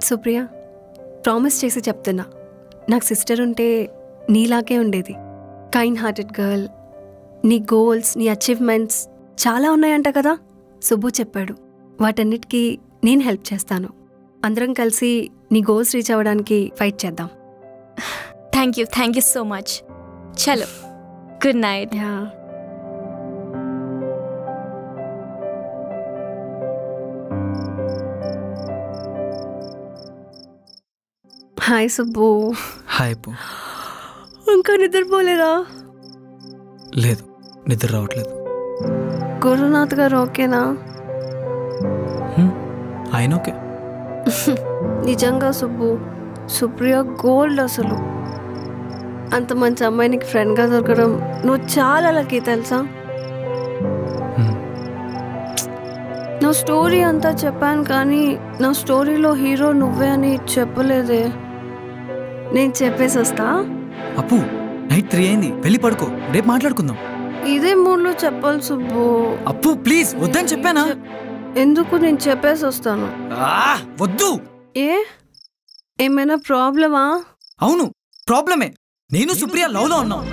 Supriya promise చేసి చెప్తున్నా. నాకు సిస్టర్ ఉంటే నీలాగే ఉండేది. కైండ్ హార్టెడ్ గర్ల్ నీ గోల్స్ నీ అచీవ్మెంట్స్ చాలా ఉన్నాయంట కదా? సుబ్బు చెప్పాడు. వాటన్నిటికీ నేను హెల్ప్ చేస్తాను. అందరం కలిసి నీ గోల్స్ రీచ్ అవ్వడానికి ఫైట్ చేద్దాం. Thank you thank you so much చలో. Good night hi Subbu. Hi పో ఇంకా నిద్రపోలేదా? లేదు నిద్ర రావట్లేదు. గురునాథ్ గారు ఓకేనా? ఆయన ఓకే. నిజంగా సుబ్బు సుప్రియ గోల్డ్ అసలు. అంత మంచి అమ్మాయినికి ఫ్రెండ్గా దొరకడం నువ్వు చాలా లక్కీ తెలుసా? నా స్టోరీ అంతా చెప్పాను కానీ నా స్టోరీలో హీరో నువ్వే అని చెప్పలేదే. నేను చెప్పేసి వస్తా అప్పు నైట్ త్రీ అయింది. వెళ్ళి పడుకో. రేపు మాట్లాడుకుందాం. ఇదే మూడ్లో చెప్పాలి సుబ్బు. అప్పు ప్లీజ్ వద్దని చెప్పానా? ఎందుకు నేను చెప్పేసి వస్తాను? ఆ, వద్దు. ఏ? ఏమైనా ప్రాబ్లమా? అవును ప్రాబ్లమే. నేను సుప్రియ లవ్లో ఉన్నాం.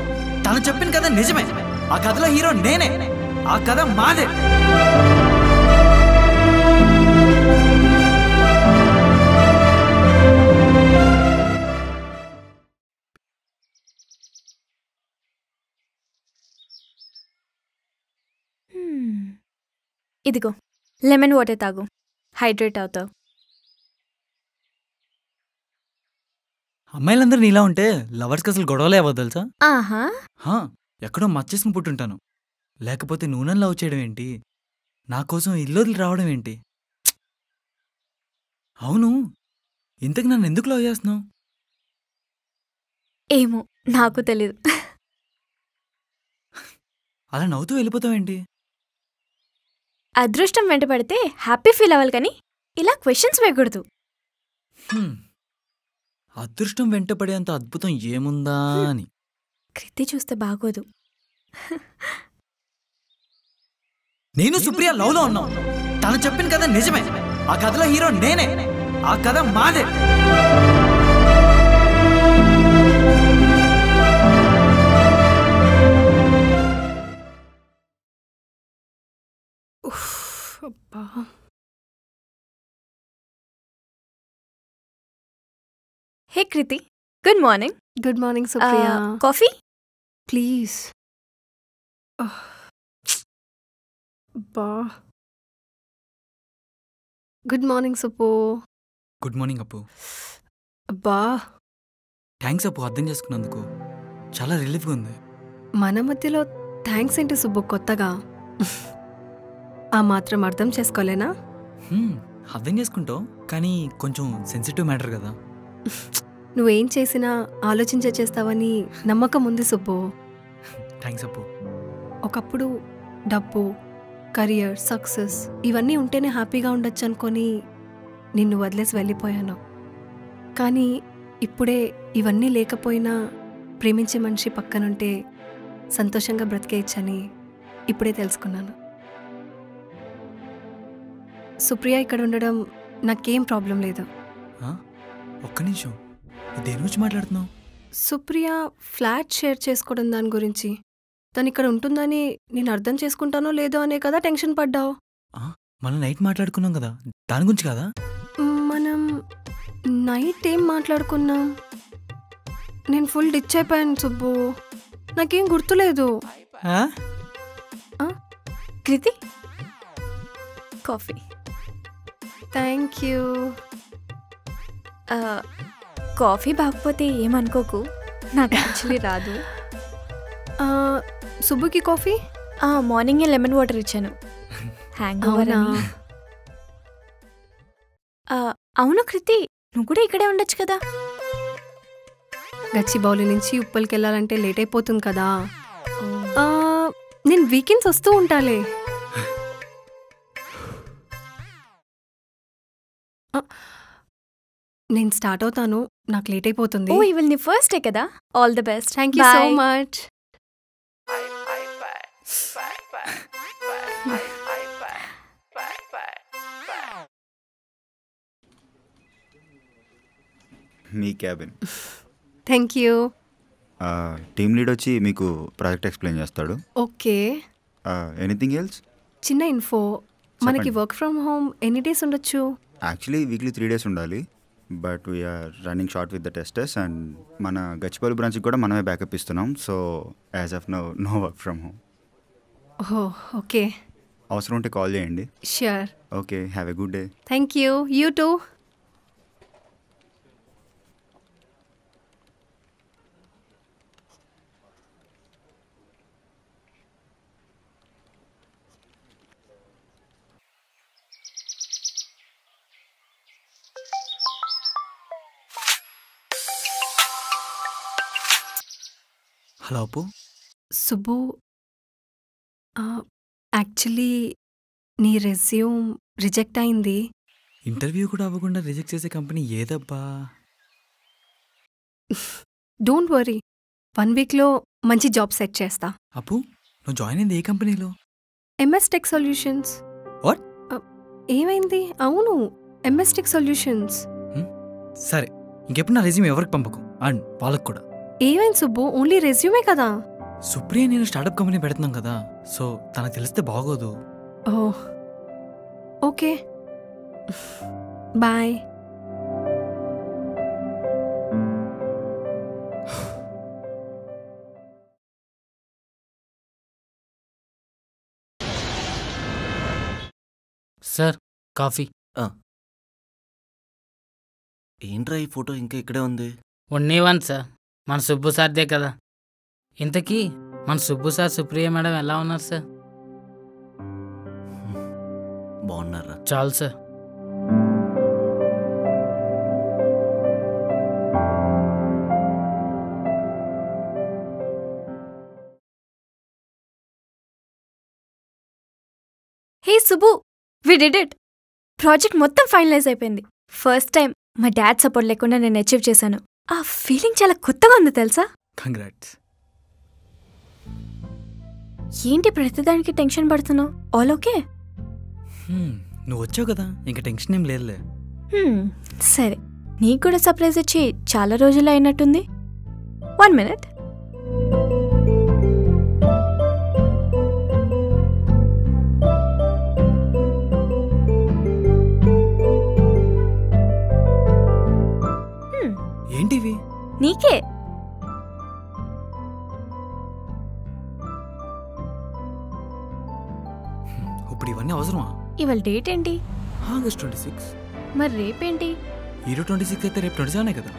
తను చెప్పిన కథ నిజమే. ఆ కథలో హీరో నేనే. ఆ కథ మాదే. ఇదిగో. లెమన్ వాటర్ తాగు. హైడ్రేట్ అవుతావు. అమ్మాయిలందరూ నీలా ఉంటే లవర్స్కి అసలు గొడవలే అవ్వదు తెలుసా? ఆహా. హా, ఎక్కడో మచ్చేసుకుని పుట్టుంటాను. లేకపోతే నూనె లవ్ చేయడం ఏంటి? నా కోసం ఇల్లు వదిలి రావడం ఏంటి? అవును. ఇంతకు నన్ను ఎందుకు లవ్ చేస్తున్నావు? ఏమో నాకు తెలీదు. అలా నవ్వుతూ వెళ్ళిపోతావేంటి? అదృష్టం వెంట పడితే హ్యాపీ ఫీల్ అవ్వాలి కానీ ఇలా క్వశ్చన్స్ వేయకూడదు. అదృష్టం వెంటపడేంత అద్భుతం ఏముందా అని. కృతి చూస్తే బాగోదు. నేను సుప్రియ లవ్లో ఉన్నాం. తను చెప్పిన కథ నిజమే. ఆ కథలో హీరో నేనే. ఆ కథ మాదే. అబ్బా hey Kriti good morning good morning Supriya coffee please అబ్బా good morning Suppu good morning Appu అబ్బా థ్యాంక్స్ అప్పు అర్థం చేసుకున్నందుకు చాలా రిలీఫ్గా ఉంది. మన మధ్యలో థ్యాంక్స్ ఏంటి సుబ్బు కొత్తగా? ఆ మాత్రం అర్థం చేసుకోలేనా? అర్థం చేసుకుంటావు కానీ కొంచెం సెన్సిటివ్ మ్యాటర్ కదా. నువ్వేం చేసినా ఆలోచించే చేస్తావని నమ్మకం ఉంది సుబ్బు. థ్యాంక్స్ అప్పు. ఒకప్పుడు డబ్బు కెరియర్ సక్సెస్ ఇవన్నీ ఉంటేనే హ్యాపీగా ఉండొచ్చు అనుకొని నిన్ను వదిలేసి వెళ్ళిపోయాను. కానీ ఇప్పుడే ఇవన్నీ లేకపోయినా ప్రేమించే మనిషి పక్కనుంటే సంతోషంగా బ్రతికేయచ్చని ఇప్పుడే తెలుసుకున్నాను. సుప్రియ ఇక్కడ ఉండడం నాకేం ప్రాబ్లం లేదు? ఒక్క నిమిషం. దేని గురించి మాట్లాడుతున్నావు? సుప్రియ ఫ్లాట్ షేర్ చేసుకోవడం దాని గురించి. తను ఇక్కడ ఉంటుందని నేను అర్థం చేసుకుంటానో లేదో అనే కదా టెన్షన్ పడ్డావు. మనం నైట్ మాట్లాడుకున్నాం కదా. దాని గురించి కదా? మనం నైట్ ఏం మాట్లాడుకున్నాం? నేను ఫుల్ డిచ్ అయిపోయాను సుబ్బు. నాకేం గుర్తులేదు. Kriti? Coffee. Thank you coffee బాగపోతే ఏమనుకోకు? నాకు యాక్చువల్లీ రాదు. సుబ్బుకి కాఫీ? మార్నింగే లెమన్ వాటర్ ఇచ్చాను. హ్యాంగ్ అవునా? అవును కృతి నువ్వు కూడా ఇక్కడే ఉండొచ్చు కదా? గచ్చిబౌలి నుంచి ఉప్పల్కి వెళ్ళాలంటే లేట్ అయిపోతుంది కదా. నేను వీకెండ్స్ వస్తూ ఉంటాలే. నేను స్టార్ట్ అవుతాను. నాకు లేట్ అయిపోతుంది. ఓ ఇవాళ నీ ఫస్ట్ డే కదా. All the best. Thank you so much me cabin thank you team lead వచ్చి మీకు ప్రాజెక్ట్ ఎక్స్ప్లెయిన్ చేస్తాడు. ఓకే ఎనీథింగ్ ఎల్స్ చిన్న ఇన్ఫో మనకి. వర్క్ ఫ్రమ్ హోమ్ ఎన్ని డేస్ ఉండొచ్చు? యాక్చువల్లీ వీక్లీ త్రీ డేస్ ఉండాలి. But we're running short with the testers and మన గచ్చిపల్లి బ్రాంచ్కి కూడా మనమే బ్యాకప్ ఇస్తున్నాం. So as of no no work from home ఓహో ఓకే. అవసరం ఉంటే కాల్ చేయండి. Sure okay have a good day thank you you too hello Appu. Subbu actually నీ రెజ్యూమ్ రిజెక్ట్ అయింది. ఇంటర్వ్యూ కూడా అవ్వకుండా రిజెక్ట్ చేసే కంపెనీ ఏదబ్బా? Don't worry. వన్ వీక్లో మంచి జాబ్ సెట్ చేస్తా. అప్పు నువ్వు జాయిన్ అయింది ఏ కంపెనీలో? MS tech solutions. వాట్? ఏమైంది? అవును ఎంఎస్ టెక్ సొల్యూషన్స్. సరే ఇంకెప్పుడు నా రెజ్యూమ్ ఎవరికి పంపకు? అండ్ వాళ్ళకు కూడా. ఏమైంది సుబ్బు? ఓన్లీ రెజ్యూమే కదా? సుప్రియ నేను స్టార్టప్ కంపెనీ పెడుతున్నాం కదా. సో తనకు తెలిస్తే బాగోదు. ఓ. ఓకే. బాయ్. Sir coffee. ఏంట్రా ఈ ఫోటో ఇంకా ఇక్కడే ఉంది? ఉన్నీవన్ సార్ మన సుబ్బు సార్దే కదా. ఇంతకీ మన సుబ్బు సార్ సుప్రియ మేడం ఎలా ఉన్నారు సార్? బాగున్నారా? చాలు sir. Hey Subbu we did it. Project మొత్తం ఫైనలైజ్ అయిపోయింది. ఫస్ట్ టైం మా డాడ్ సపోర్ట్ లేకుండా నేను అచీవ్ చేశాను. ఆ ఫీలింగ్ చాలా కొత్తగా ఉంది తెలుసా? కంగ్రాట్స్ ఏంటి ప్రతిదానికి టెన్షన్ పడుతున్నావు? ఆల్ ఓకే నువ్వు వచ్చావు కదా ఇంకా టెన్షన్ ఏం లేదులే. సరే. నీకు కూడా సర్ప్రైజ్ ఇచ్చి చాలా రోజులు అయినట్టుంది. వన్ మినిట్ నీకే. ఇప్పుడు ఇవన్నీ అవసరమా? ఇవాళ డేట్ ఏంటి? ఆగస్ట్ ట్వంటీ సిక్స్ మరి రేపేంటి? ఈరో ట్వంటీ సిక్స్ అయితే రేపు ట్వంటీ సెవెనే కదా?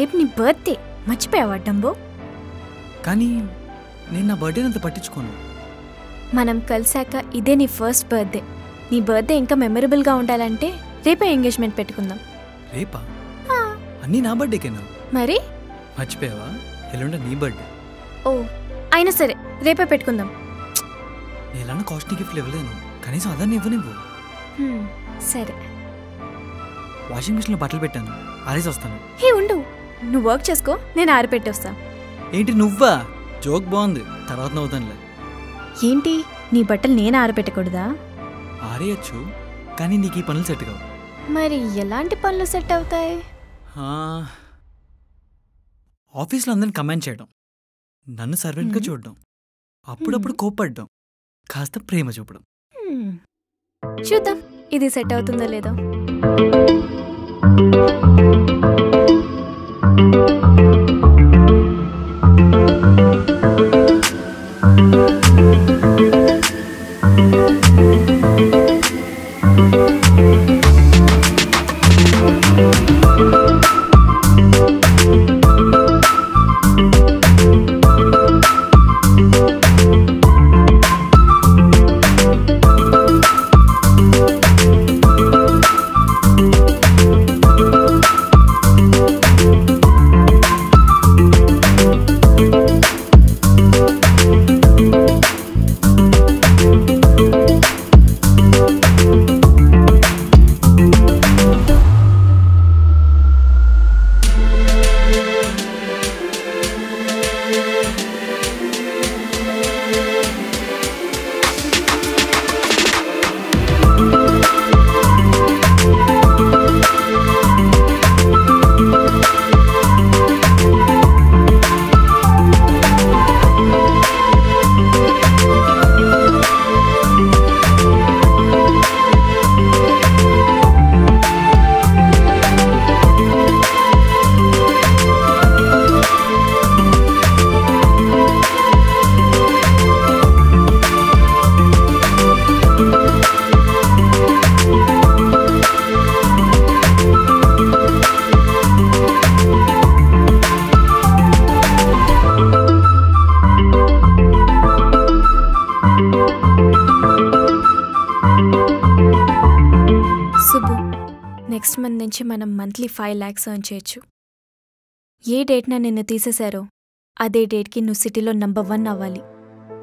రేపు నీ బర్త్డే. మర్చిపోయావా డంబో? కానీ నేను నా బర్త్డే అంత పట్టించుకోను. మనం కలిసాక ఇదే నీ ఫస్ట్ బర్త్డే. నీ బర్త్డే ఇంకా మెమరబుల్గా ఉండాలంటే రేపే ఎంగేజ్మెంట్ పెట్టుకుందాం. రేపా? అన్నీ నా బర్త్డేకేనా? మరి? మర్చిపోయావా? ఎల్లుండ నీ బర్త్డే ఓ అయినా సరే రేపే పెట్టుకుందాం. ఎలాంటి కాస్ట్లీ గిఫ్ట్లు ఇవ్వలేను. కనీసం అదన్నీ ఇవ్వనివ్వు. సరే. వాషింగ్ మిషన్లో బట్టలు పెట్టాను. ఆరేసి వస్తాను. హే ఉండు. నువ్వు వర్క్ చేసుకో నేను ఆరిపెట్టొస్తా ఏంటి నువ్వా? జోక్ బాగుంది. తర్వాత నవ్వుతానులే. ఏంటి? నీ బట్టలు నేను ఆరబెట్టకూడదా ఆరేయచ్చు కానీ నీకు ఈ పనులు సెట్ కావు. మరి ఎలాంటి పనులు సెట్ అవుతాయి? ఆ, ఆఫీస్లో అందరిని కమెంట్ చేయడం నన్ను సర్వెంట్గా చూడడం అప్పుడప్పుడు కోప్పడడం కాస్త ప్రేమ చూపడం. చూద్దాం. ఇది సెట్ అవుతుందో లేదో. సుబ్బు ల్యాక్స్ ఎర్న్ చేయొచ్చు ఏ డేట్న నిన్ను తీసేశారో అదే డేట్కి నువ్వు సిటీలో నంబర్ వన్ అవ్వాలి.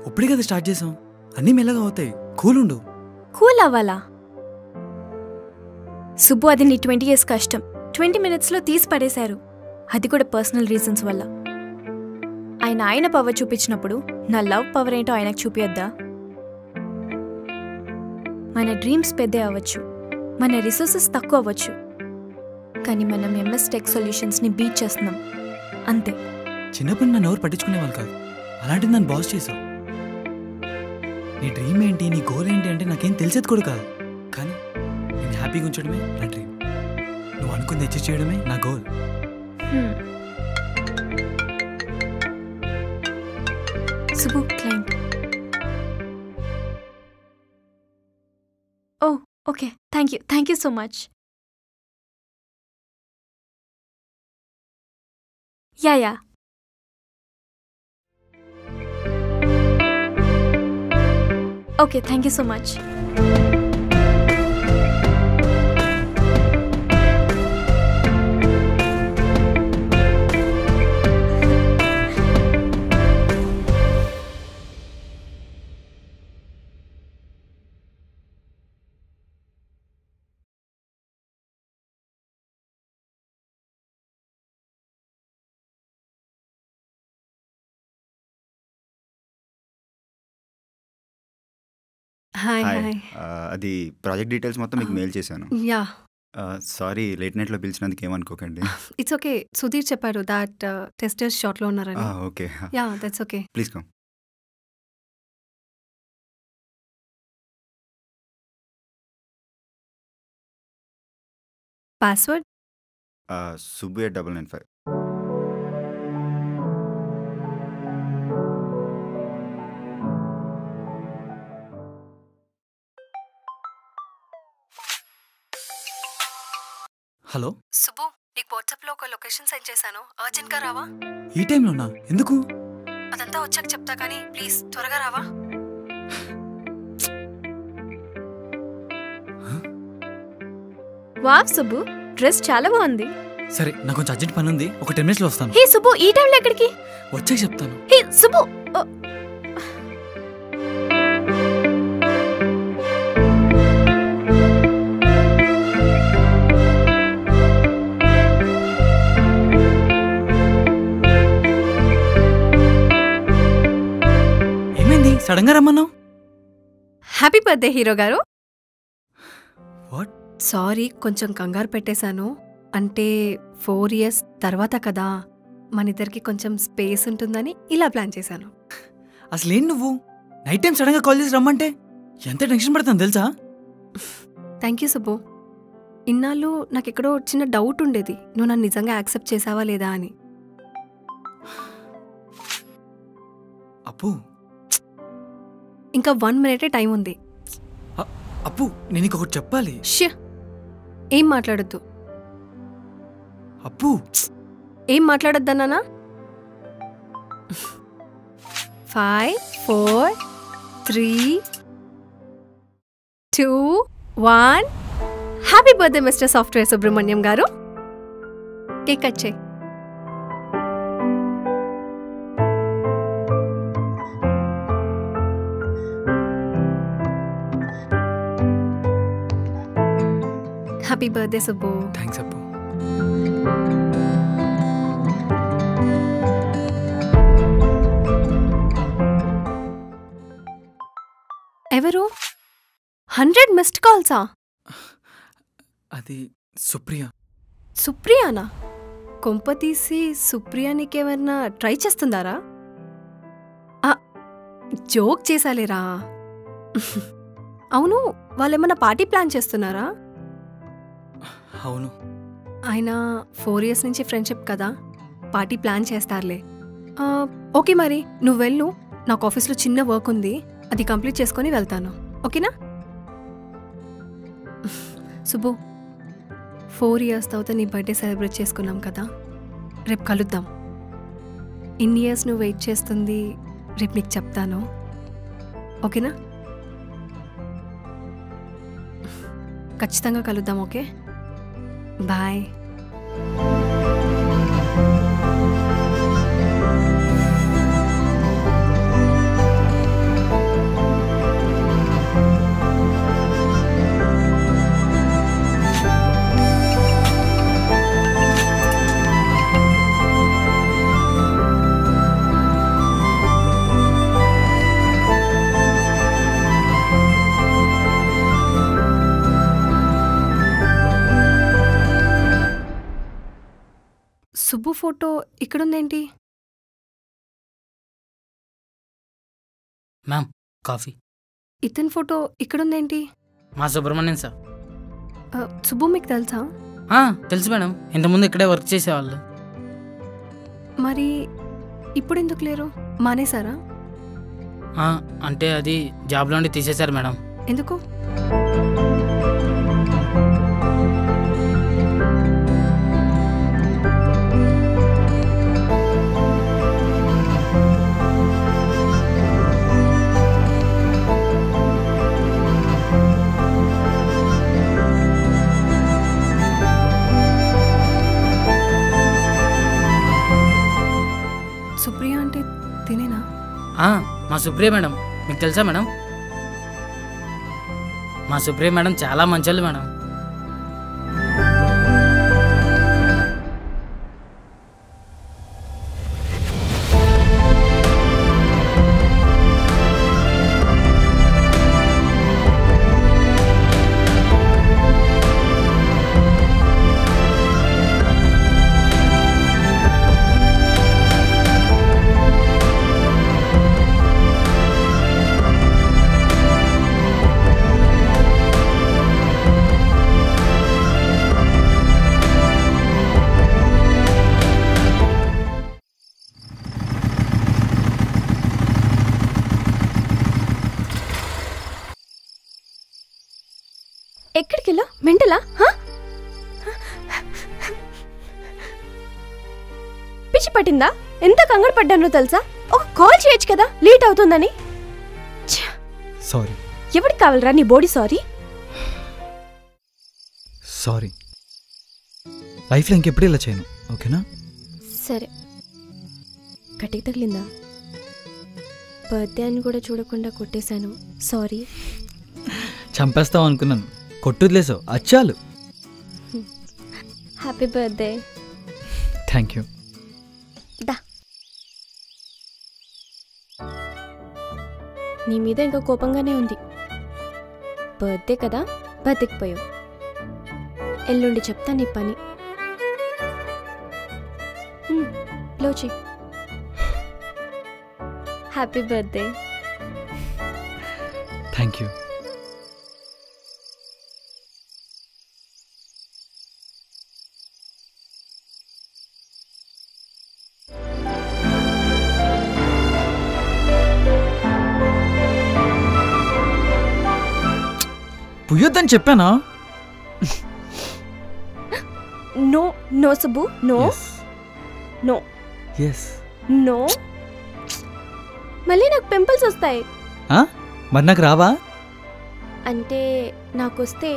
ఇప్పుడే కదా స్టార్ట్ చేసాం. అన్నీ మెల్లగా అవుతాయి. కూల్ ఉండు. కూల్ అవ్వాలా? సుబ్బు అది నీ ట్వంటీ ఇయర్స్ కష్టం. ట్వంటీ మినిట్స్లో తీసి పడేశారు. అది కూడా పర్సనల్ రీజన్స్ వల్ల. ఆయన ఆయన పవర్ చూపించినప్పుడు నా లవ్ పవర్ ఏంటో ఆయనకు చూపియొద్దా? మన డ్రీమ్స్ పెద్ద అవ్వచ్చు. మన రిసోర్సెస్ తక్కువ అవ్వచ్చు. కానీ మనం ఎంఎస్ టెక్ సొల్యూషన్స్ని బీట్ చేస్తున్నాం. అంతే. చిన్నప్పుడు నన్ను ఎవరు పట్టించుకునేవాళ్ళు కాదు. అలాంటిది నన్ను బాస్ చేసావు నీ డ్రీమ్ ఏంటి నీ గోల్ ఏంటి అంటే నాకేం తెలిసేది కూడా కాదు. కానీ నేను హ్యాపీగా ఉంచడమే నా డ్రీమ్ నువ్వు అనుకుంది అచీవ్ చేయడమే నా goal client oh okay. Thank you thank you so much Ja, ja. Okay, thank you so much. అది ప్రాజెక్ట్ డీటెయిల్స్ మొత్తం మీకు మెయిల్ చేశాను. యా సారీ లేట్ నైట్లో పిలిచినందుకు ఏమనుకోకండి. ఇట్స్ ఓకే సుధీర్ చెప్పారు దాట్ టెస్టర్స్ షార్ట్లో ఉన్నారని. Okay yeah that's okay please come password Subbu eight double nine five hello? Subbu నీకు వాట్సాప్లో ఒక లొకేషన్ సెండ్ చేశాను. అర్జెంట్గా రావా? ఈ టైంలోనా? ఎందుకు? అదంతా వచ్చాక చెప్తా కానీ ప్లీజ్ త్వరగా రావా? వావ్ సుబ్బు డ్రెస్ చాలా బాగుంది. సరే నాకు కొంచెం అర్జెంట్ పని ఉంది ఒక టెన్ మినిట్స్లో వస్తాను. హే సుబ్బు ఈ టైంలో ఎక్కడికి? వచ్చాక చెప్తాను. హే సుబ్బు సడన్గా రమ్మన్నావు? హ్యాపీ బర్త్డే హీరో గారు? సారీ కొంచెం కంగారు పెట్టేశాను. అంటే ఫోర్ ఇయర్స్ తర్వాత కదా మన ఇద్దరికి కొంచెం స్పేస్ ఉంటుందని ఇలా ప్లాన్ చేశాను. అసలు నువ్వు? నైట్ టైం సడన్గా కాల్ చేసి రమ్మంటే ఎంత టెన్షన్ పడతాను తెలుసా? థ్యాంక్ యూ సుబ్బు ఇన్నాళ్ళు నాకు ఎక్కడో చిన్న డౌట్ ఉండేది. నువ్వు నన్ను నిజంగా యాక్సెప్ట్ చేసావా లేదా అని. అప్పు ఇంకా వన్ మినిటే టైం ఉంది. అప్పు నేను నీకు ఒకటి చెప్పాలి. ష్! ఏం మాట్లాడొద్దు. అప్పు! ఏం మాట్లాడొద్దన్నానా five four three two one. Happy birthday mister software Subrahmanyam garu. Cake cut చేయి. Happy birthday Subbu thanks Appu ఎవరు? హండ్రెడ్ మిస్డ్ కాల్సా? అది సుప్రియ. సుప్రియానా? కొంప తీసి సుప్రియ నీకేమన్నా ట్రై చేస్తుందారా? జోక్ చేసాలేరా అవును వాళ్ళేమన్నా పార్టీ ప్లాన్ చేస్తున్నారా? అవును. ఆయన ఫోర్ ఇయర్స్ నుంచి ఫ్రెండ్షిప్ కదా పార్టీ ప్లాన్ చేస్తారులే. ఓకే మరి నువ్వు వెళ్ళు. నాకు ఆఫీస్లో చిన్న వర్క్ ఉంది అది కంప్లీట్ చేసుకొని వెళ్తాను. ఓకేనా? సుబ్బు ఫోర్ ఇయర్స్ తర్వాత నీ బర్త్డే సెలబ్రేట్ చేసుకున్నాం కదా రేపు కలుద్దాం. ఇన్ని ఇయర్స్ నువ్వు వెయిట్ చేస్తుంది రేపు నీకు చెప్తాను. ఓకేనా? ఖచ్చితంగా కలుద్దాం okay? Bye Subbu photo ఇక్కడుందేంటి? Ma'am coffee. ఇతని ఫోటో ఇక్కడుందేంటి? మా సుబ్రహ్మణ్యం సార్. ఆ, సుబ్బు మీకు తెలుసా? ఆ, తెలుసు మేడం. ఇంతకుముందు ఇక్కడే వర్క్ చేసేవాళ్ళు. మరి ఇప్పుడు ఎందుకు లేరు? మానేశారా? ఆ, అంటే అది జాబ్లో నుండి తీసేశారు మేడం. ఎందుకు? మా సుప్రియ మేడం. మీకు తెలుసా మేడం? మా సుప్రియ మేడం చాలా మంచోళ్ళు మేడం. పట్టిందా ఎంత కంగారు పడ్డానో తెలుసా? ఒక కాల్ చేయొచ్చు కదా లేట్ అవుతుందని. సారీ. ఎవరికి కావాలరా నీ బాడీ సారీ? సారీ. లైఫ్లో ఇంకెప్పుడు ఇలా చేయను ఓకేనా? సరే. కటికి తగిలిందా? బర్త్డే అని కూడా చూడకుండా కొట్టేశాను. సారీ. చంపేస్తావు అనుకున్నాను. కొట్టుదిలేసావు. అచ్చాలు. Happy birthday. Thank you. నీ మీద ఇంకా కోపంగానే ఉంది. బర్త్డే కదా బతికిపోయావు ఎల్లుండి చెప్తా నీ పని. చెయ్. హ్యాపీ బర్త్డే థ్యాంక్ యూ పుయ్యొద్దని చెప్పానా? No no Subbu no. No. Yes no. మళ్ళీ నాకు పింపుల్స్ వస్తాయి. మరి నాకు రావా? అంటే నాకు వస్తే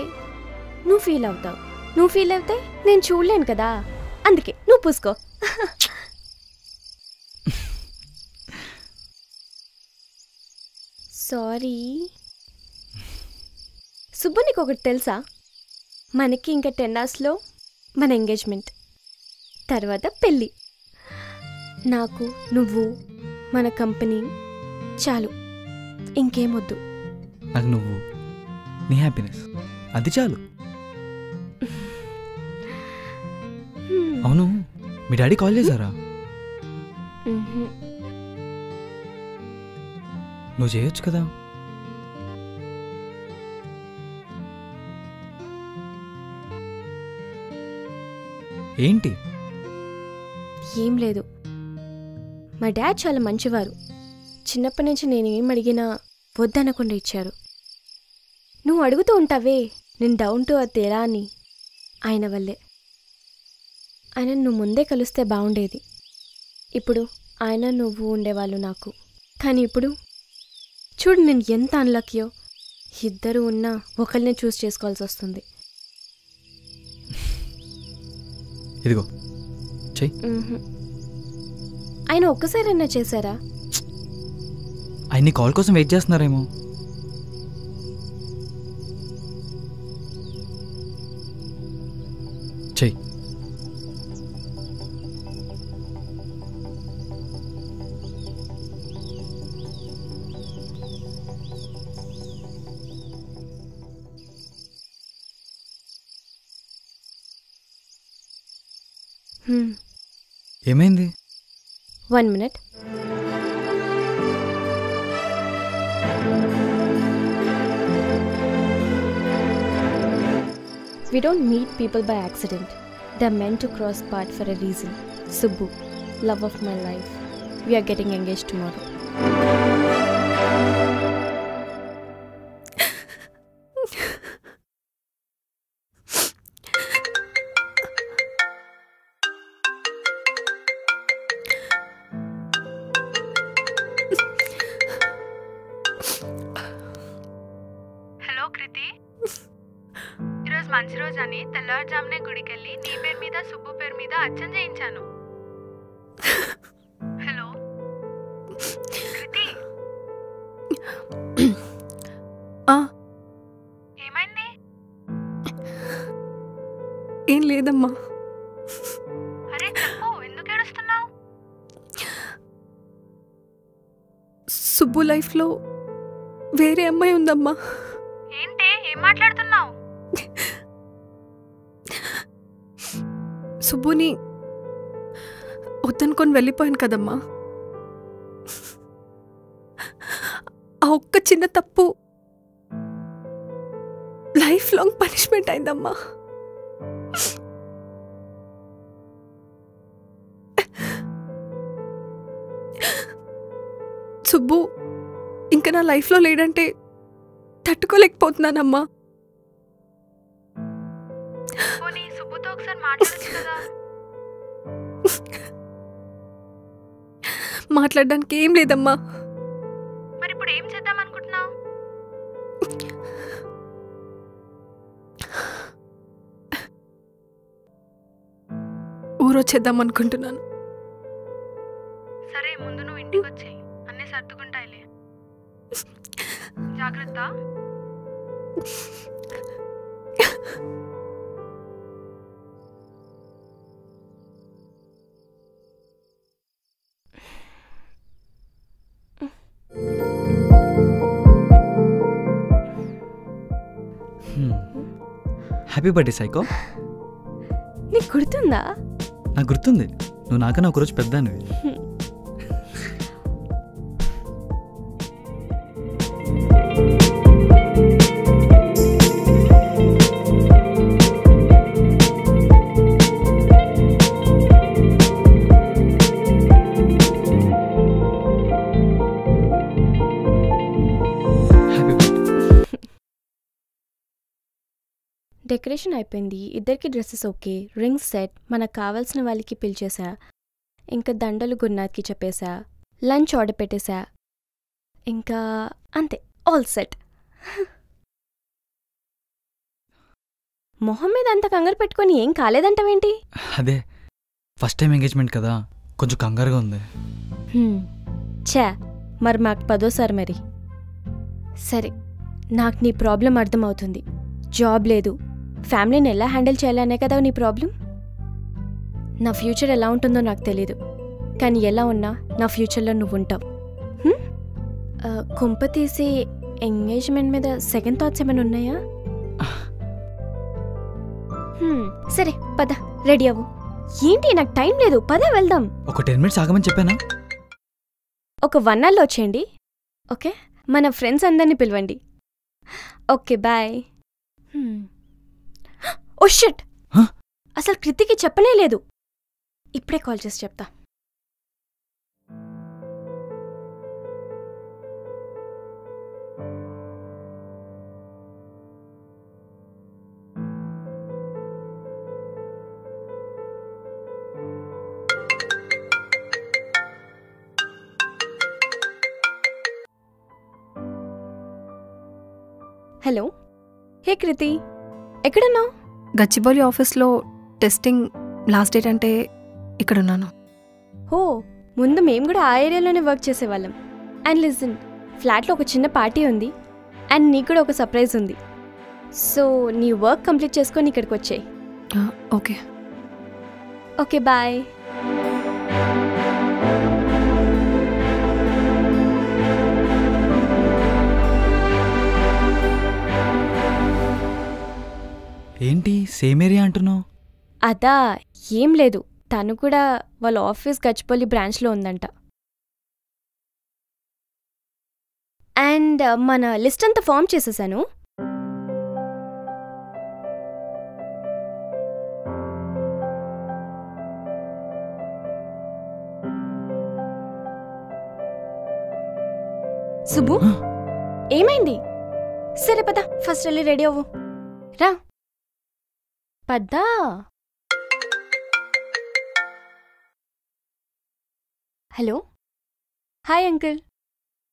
నువ్వు ఫీల్ అవుతావు. నువ్వు ఫీల్ అవుతే నేను చూడలేను కదా. అందుకే నువ్వు పూసుకో. సారీ సుబ్బు నీకు ఒకటి తెలుసా? మనకి ఇంకా టెన్ అవర్స్లో మన ఎంగేజ్మెంట్ తర్వాత పెళ్ళి. నాకు నువ్వు మన కంపెనీ చాలు. ఇంకేమొద్దు నాకు నువ్వు నీ హ్యాపీనెస్ అది చాలు. అవును మీ డాడీ కాల్ చేశారా. నువ్వు చేయొచ్చు కదా. ఏంటి? ఏం లేదు. మా డాడ్ చాలా మంచివారు. చిన్నప్పటి నుంచి నేను ఏం అడిగినా వద్దనకుండా ఇచ్చారు. నువ్వు అడుగుతూ ఉంటావే నేను డౌన్ టు అర్త్ ఎలా అని? ఆయన వల్లే. ఆయన నువ్వు ముందే కలిస్తే బాగుండేది. ఇప్పుడు ఆయన నువ్వు ఉండేవాళ్ళు నాకు. కానీ ఇప్పుడు చూడు నేను ఎంత అన్లక్కయో ఇద్దరు ఉన్నా ఒకరినే చూస్ చేసుకోవాల్సి వస్తుంది. ఇదిగో. చెయ్యి. ఆయన ఒక్కసారైనా చేశారా? ఆయన్ని కాల్ కోసం వెయిట్ చేస్తున్నారేమో. ఏమైంది one minute We don't meet people by accident. They're meant to cross path for a reason. Subbu, love of my life. We are getting engaged tomorrow. లైఫ్లో వేరే అమ్మాయి ఉందమ్మా. ఏంటి? ఏం మాట్లాడుతున్నావు? సుబ్బుని వద్దనుకొని వెళ్ళిపోయాను కదమ్మా. ఆ ఒక్క చిన్న తప్పు లైఫ్ లాంగ్ పనిష్మెంట్ అయిందమ్మా. ఇంకా నా లైఫ్లో లేడంటే తట్టుకోలేకపోతున్నానమ్మా. మాట్లాడడానికి ఏం లేదమ్మా. మరి ఇప్పుడు ఏం చేద్దాం అనుకుంటున్నావు? ఊరొచ్చేద్దాం అనుకుంటున్నాను. సరే ముందు నువ్వు ఇంటికి వచ్చేయి జాగ్రత్త. హ్యాపీ బర్త్డే సైకో నీకు గుర్తుందా? నాకు గుర్తుంది. నువ్వు నాకన్నా ఒకరోజు పెద్దానివి డెకరేషన్ అయిపోయింది. ఇద్దరికి డ్రెస్సెస్ ఓకే. Ring set. మనకు కావాల్సిన వాళ్ళకి పిలిచేసా ఇంకా దండలు గురునాథ్కి చెప్పేశా. లంచ్ ఆర్డర్ పెట్టేశా. ఇంకా అంతే. All set. మొహం మీద అంత కంగారు పెట్టుకొని ఏం కాలేదంటావేంటి? అదే. ఫస్ట్ టైం ఎంగేజ్మెంట్ కదా. కొంచెం కంగారుగా ఉంది. ఛా మరి మాకు పదోసారి మరి. సరే. నాకు నీ ప్రాబ్లం అర్థమవుతుంది. జాబ్ లేదు. ఫ్యామిలీని ఎలా హ్యాండిల్ చేయాలనే కదా నీ ప్రాబ్లం? నా ఫ్యూచర్ ఎలా ఉంటుందో నాకు తెలీదు. కానీ ఎలా ఉన్నా నా ఫ్యూచర్లో నువ్వు ఉంటావు కుంప తీసి ఎంగేజ్మెంట్ మీద సెకండ్ థాట్స్ ఏమైనా ఉన్నాయా? సరే పద రెడీ అవ్వు. ఏంటి నాకు టైం లేదు. పద వెళ్దాం. ఒక టెన్ మినిట్స్ ఆగమని చెప్పానా? ఒక వన్ అవర్లో వచ్చేయండి. ఓకే? మన ఫ్రెండ్స్ అందరినీ పిలవండి. Okay bye. ఓ షిట్ అసలు కృతికి చెప్పనే లేదు. ఇప్పుడే కాల్ చేసి చెప్తా. హలో. హే కృతి. ఎక్కడున్నావు? గచ్చిబౌలి ఆఫీస్లో టెస్టింగ్ లాస్ట్ డేట్ అంటే ఇక్కడున్నాను. ఓ ముందు మేము కూడా ఆ ఏరియాలోనే వర్క్ చేసేవాళ్ళం. అండ్ లిజన్ ఫ్లాట్లో ఒక చిన్న పార్టీ ఉంది. అండ్ నీకు కూడా ఒక సర్ప్రైజ్ ఉంది. సో నీ వర్క్ కంప్లీట్ చేసుకొని ఇక్కడికి వచ్చాయి. ఓకే. Okay bye. ఏంటి సేమ్ ఏరియా అంటున్నావు? అదా ఏం లేదు. తను కూడా వాళ్ళ ఆఫీస్ గచ్చిపల్లి బ్రాంచ్లో ఉందంట. అండ్ మన లిస్ట్ అంతా ఫామ్ చేసేసాను. సుబ్బు ఏమైంది? సరే పద ఫస్ట్ వెళ్ళి రెడీ అవ్వు. రా. పద్దా? హలో? Hi uncle.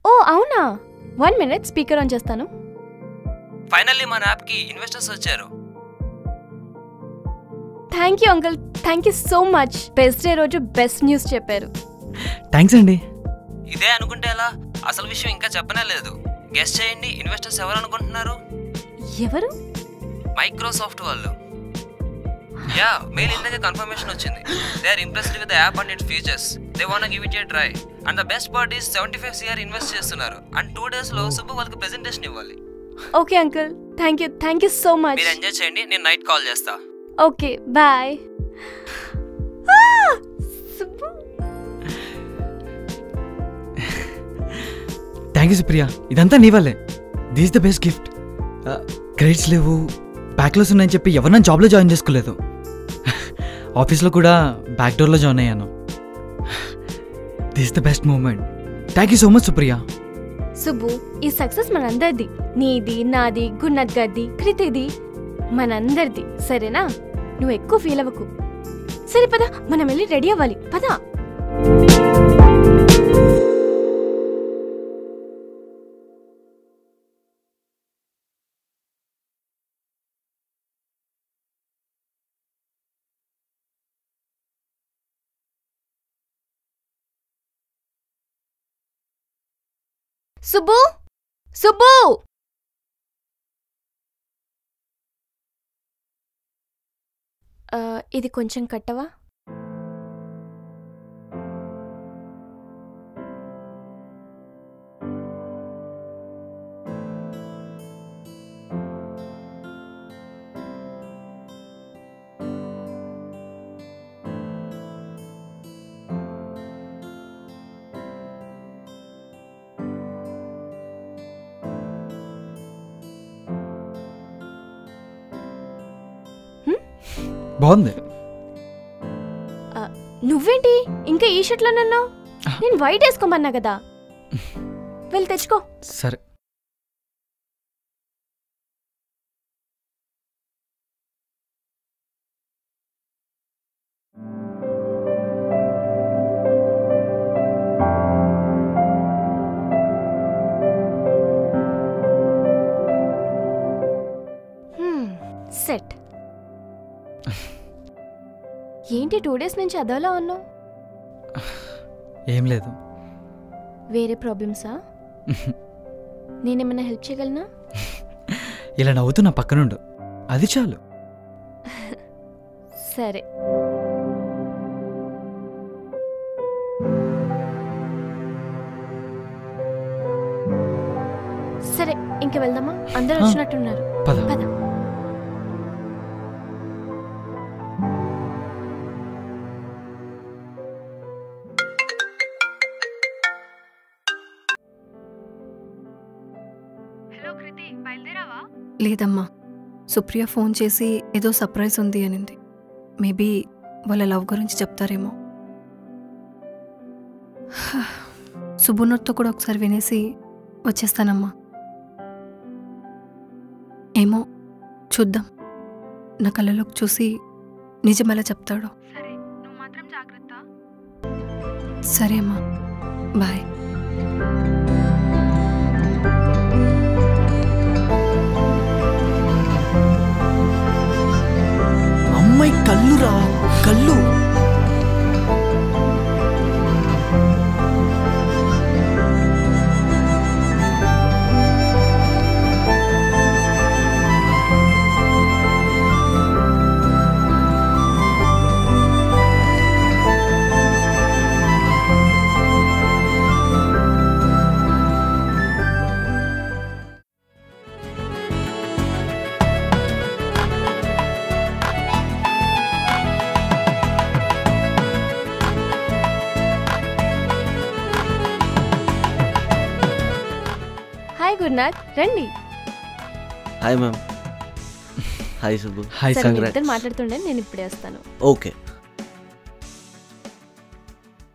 ఓ అవునా? వన్ మినిట్ స్పీకర్ ఆన్ చేస్తాను. ఫైనల్లీ మన యాప్కి ఇన్వెస్టర్స్ వచ్చారు. Thank you uncle. Thank you so much. Best day రోజు బెస్ట్ న్యూస్ చెప్పారు. థ్యాంక్స్ అండి. ఇదే అనుకుంటే ఎలా? అసలు విషయం ఇంకా చెప్పనే లేదు. గెస్ట్ చేయండి. ఇన్వెస్టర్స్ ఎవరు అనుకుంటున్నారు? ఎవరు? మైక్రోసాఫ్ట్ వాళ్ళు. యా మెయిల్ ఇందాక కన్ఫర్మేషన్ వచ్చింది. They are impressed with the app and its features they want give it a try and the best part is seventy five CR invest చేస్తున్నారు. అండ్ టూ డేస్లో సుబ్బు వాళ్ళకి presentation ఇవ్వాలి. Okay uncle thank you thank you so much మీరు enjoy చేయండి నేను night call చేస్తా. Okay bye thank you Supriya ఇదంతా నీ వల్లే. This the best gift credits లేవు బ్యాక్లాస్ ఉన్నాయని చెప్పి ఎవరు నన్ను జాబ్లో జాయిన్ చేసుకోలేదు. ఆఫీస్లో కూడా బ్యాక్ డోర్లో జాయిన్ అయ్యాను this the best moment thank you so much Supriya Subbu ఈ సక్సెస్ మనందరిది. నీది నాది గున్నత్ గద్ది కృతిది మనందరిది. సరేనా? నువ్వు ఎక్కువ ఫీల్ అవ్వకు. సరే పద మనం వెళ్ళి రెడీ అవ్వాలి. పదా. సుబ్బు! సుబ్బు! ఇది కొంచెం కట్టవా? బాగుంది. నువ్వేంటి? ఇంకా ఈ షర్ట్లో నన్నావు నేను వైట్ వేసుకోమన్నా కదా? వెళ్ళి తెచ్చుకో. సరే. సెట్. ఏంటి టూ డేస్ నుంచి అదోలా ఉన్నావు? ఏం లేదు. వేరే ప్రాబ్లమ్సా? నేనేమైనా హెల్ప్ చేయగలనా? ఇలా నవ్వుతూ నా పక్కనుండు. అది చాలు. సరే. సరే ఇంక వెళ్దామా? అందరూ వచ్చినట్టున్నారు. పద. పద. లేదమ్మా. సుప్రియ ఫోన్ చేసి ఏదో సర్ప్రైజ్ ఉంది అనింది. మేబీ వాళ్ళ లవ్ గురించి చెప్తారేమో. సుబునోట్తో కూడా ఒకసారి వినేసి వచ్చేస్తానమ్మా. ఏమో చూద్దాం. నా కళ్ళలోకి చూసి నిజమెలా చెప్తాడో. సరే అమ్మా. బాయ్. కళ్ళురా కళ్ళు హాయ్ గురునాథ్ రండి hi ma'am hi Subbu hi ఇద్దరు మాట్లాడుతుండే నేను ఇప్పుడే వస్తాను. ఓకే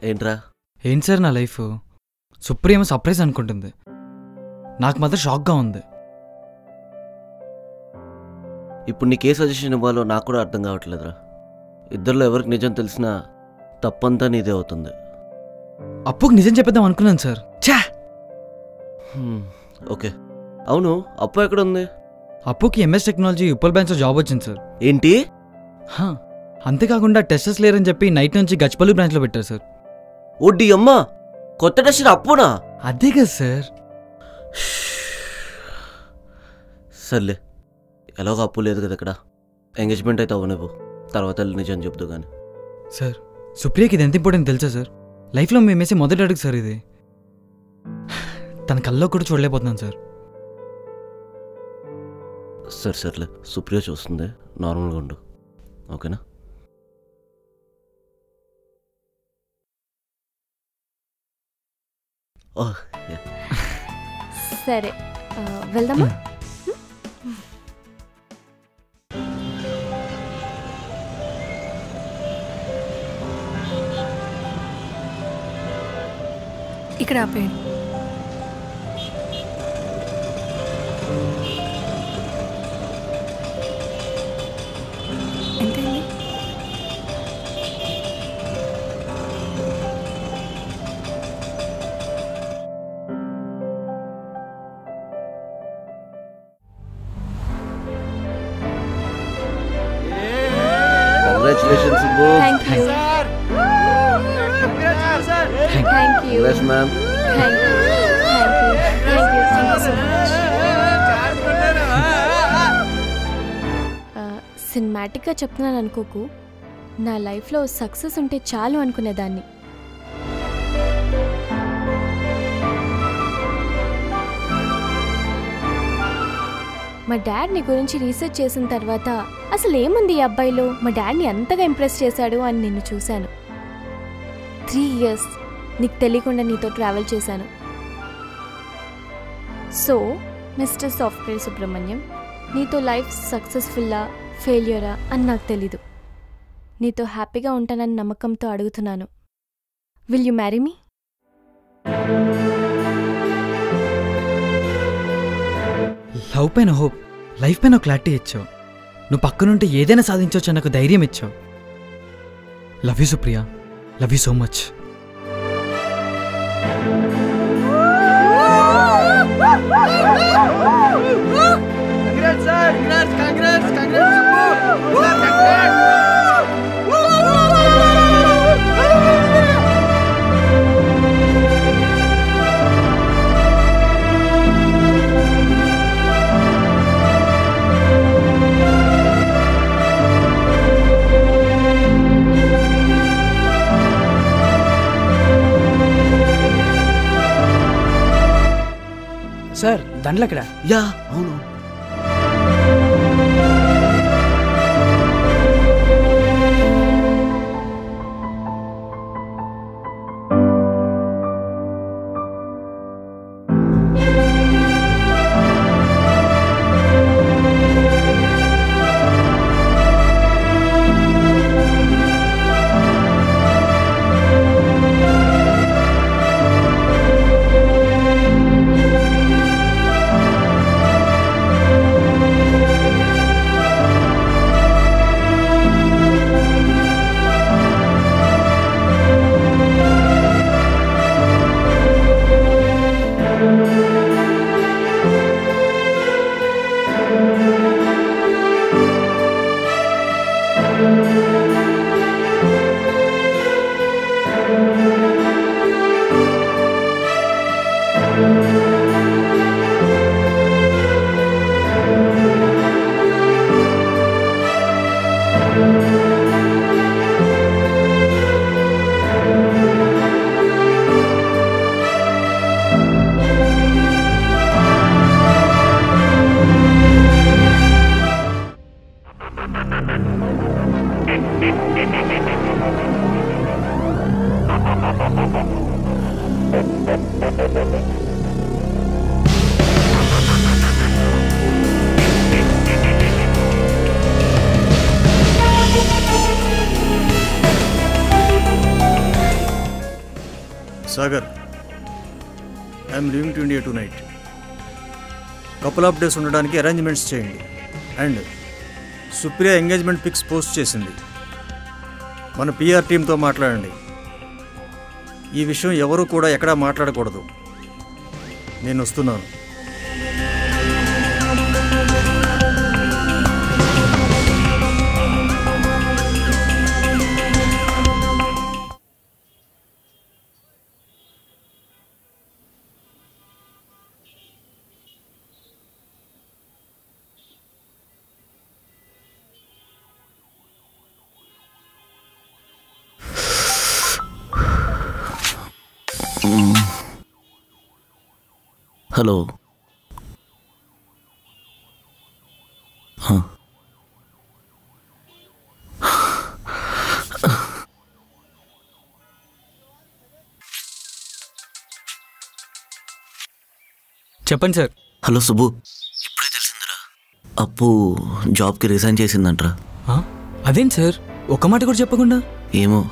ఏంట్రా? ఏంటి సార్ నా లైఫ్? సుప్రీమ సర్ప్రైజ్ అనుకుంటుంది. నాకు మాత్రం షాక్గా ఉంది. ఇప్పుడు నీకే సజెషన్ ఇవ్వాలో నాకు కూడా అర్థం కావట్లేదురా. ఇద్దరిలో ఎవరికి నిజం తెలిసినా తప్పంతా నీదే అవుతుంది. అప్పుకు నిజం చెప్పేద్దాం అనుకున్నాను సార్. ఛా! హ్మ్, ఓకే. అవును అప్పు ఎక్కడ ఉంది అప్పుకి ఎంఎస్ టెక్నాలజీ ఉప్పల్ బ్రాంచ్లో జాబ్ వచ్చింది సార్. ఏంటి? హా, అంతేకాకుండా టెస్టర్స్ లేరని చెప్పి నైట్ నుంచి గచ్చిపల్లి బ్రాంచ్లో పెట్టారు సార్. ఒడ్డి అమ్మ కొత్త టెస్టర్ అప్పునా? అదే కదా సార్. సర్లే ఎలాగో అప్పు లేదు కదా ఇక్కడ. ఎంగేజ్మెంట్ అయితే అవ్వనివ్వు. తర్వాత వెళ్ళి నిజం చెప్తూ కానీ సార్ సుప్రియకి ఇది ఎంత ఇంపార్టెంట్ తెలుసా సార్? లైఫ్లో మేము వేసే మొదటి అడుగు సార్ ఇది. తన కల్లో కూడా చూడలేకపోతున్నాను సార్. సరే సర్లే. సుప్రియ చూస్తుంది. నార్మల్గా ఉండు. ఓకేనా? సరే. వెళ్దామా? ఇక్కడ ఆపేయండి. సినిమాటిక్గా చెప్తున్నాను అనుకోకు. నా లైఫ్లో సక్సెస్ ఉంటే చాలు అనుకునేదాన్ని. మా డాడ్ నీ గురించి రీసెర్చ్ చేసిన తర్వాత అసలు ఏముంది ఈ అబ్బాయిలో? మా డాడ్ని అంతగా ఇంప్రెస్ చేశాడు అని నిన్ను చూశాను. త్రీ ఇయర్స్ నీకు తెలియకుండా నీతో ట్రావెల్ చేశాను. సో మిస్టర్ సాఫ్ట్వేర్ సుబ్రహ్మణ్యం నీతో లైఫ్ సక్సెస్ఫుల్లా? ఫెయిల్యూరా అని నాకు తెలీదు. నీతో హ్యాపీగా ఉంటానని నమ్మకంతో అడుగుతున్నాను. Will you marry me love పైన హోప్ లైఫ్ పైన క్లారిటీ ఇచ్చావు. నువ్వు పక్కనుంటే ఏదైనా సాధించవచ్చు నాకు ధైర్యం ఇచ్చావు. Love you Supriya. Love you so much Congrats, sir! Congrats, congrats, congrats, sir దండలు అక్కడ యా అవును కపుల్ డేస్ ఉండడానికి అరేంజ్మెంట్స్ చేయండి. And Supriya engagement pics post చేసింది. మన పిఆర్ టీంతో మాట్లాడండి. ఈ విషయం ఎవరు కూడా ఎక్కడా మాట్లాడకూడదు. నేను వస్తున్నాను. చెప్పండి సార్. హలో సుబ్బు. ఇప్పుడే తెలిసిందిరా. అప్పు జాబ్కి రిజైన్ చేసిందంట్రా. ఆ? అదేంటి సార్? ఒక మాట కూడా చెప్పకుండా? ఏమో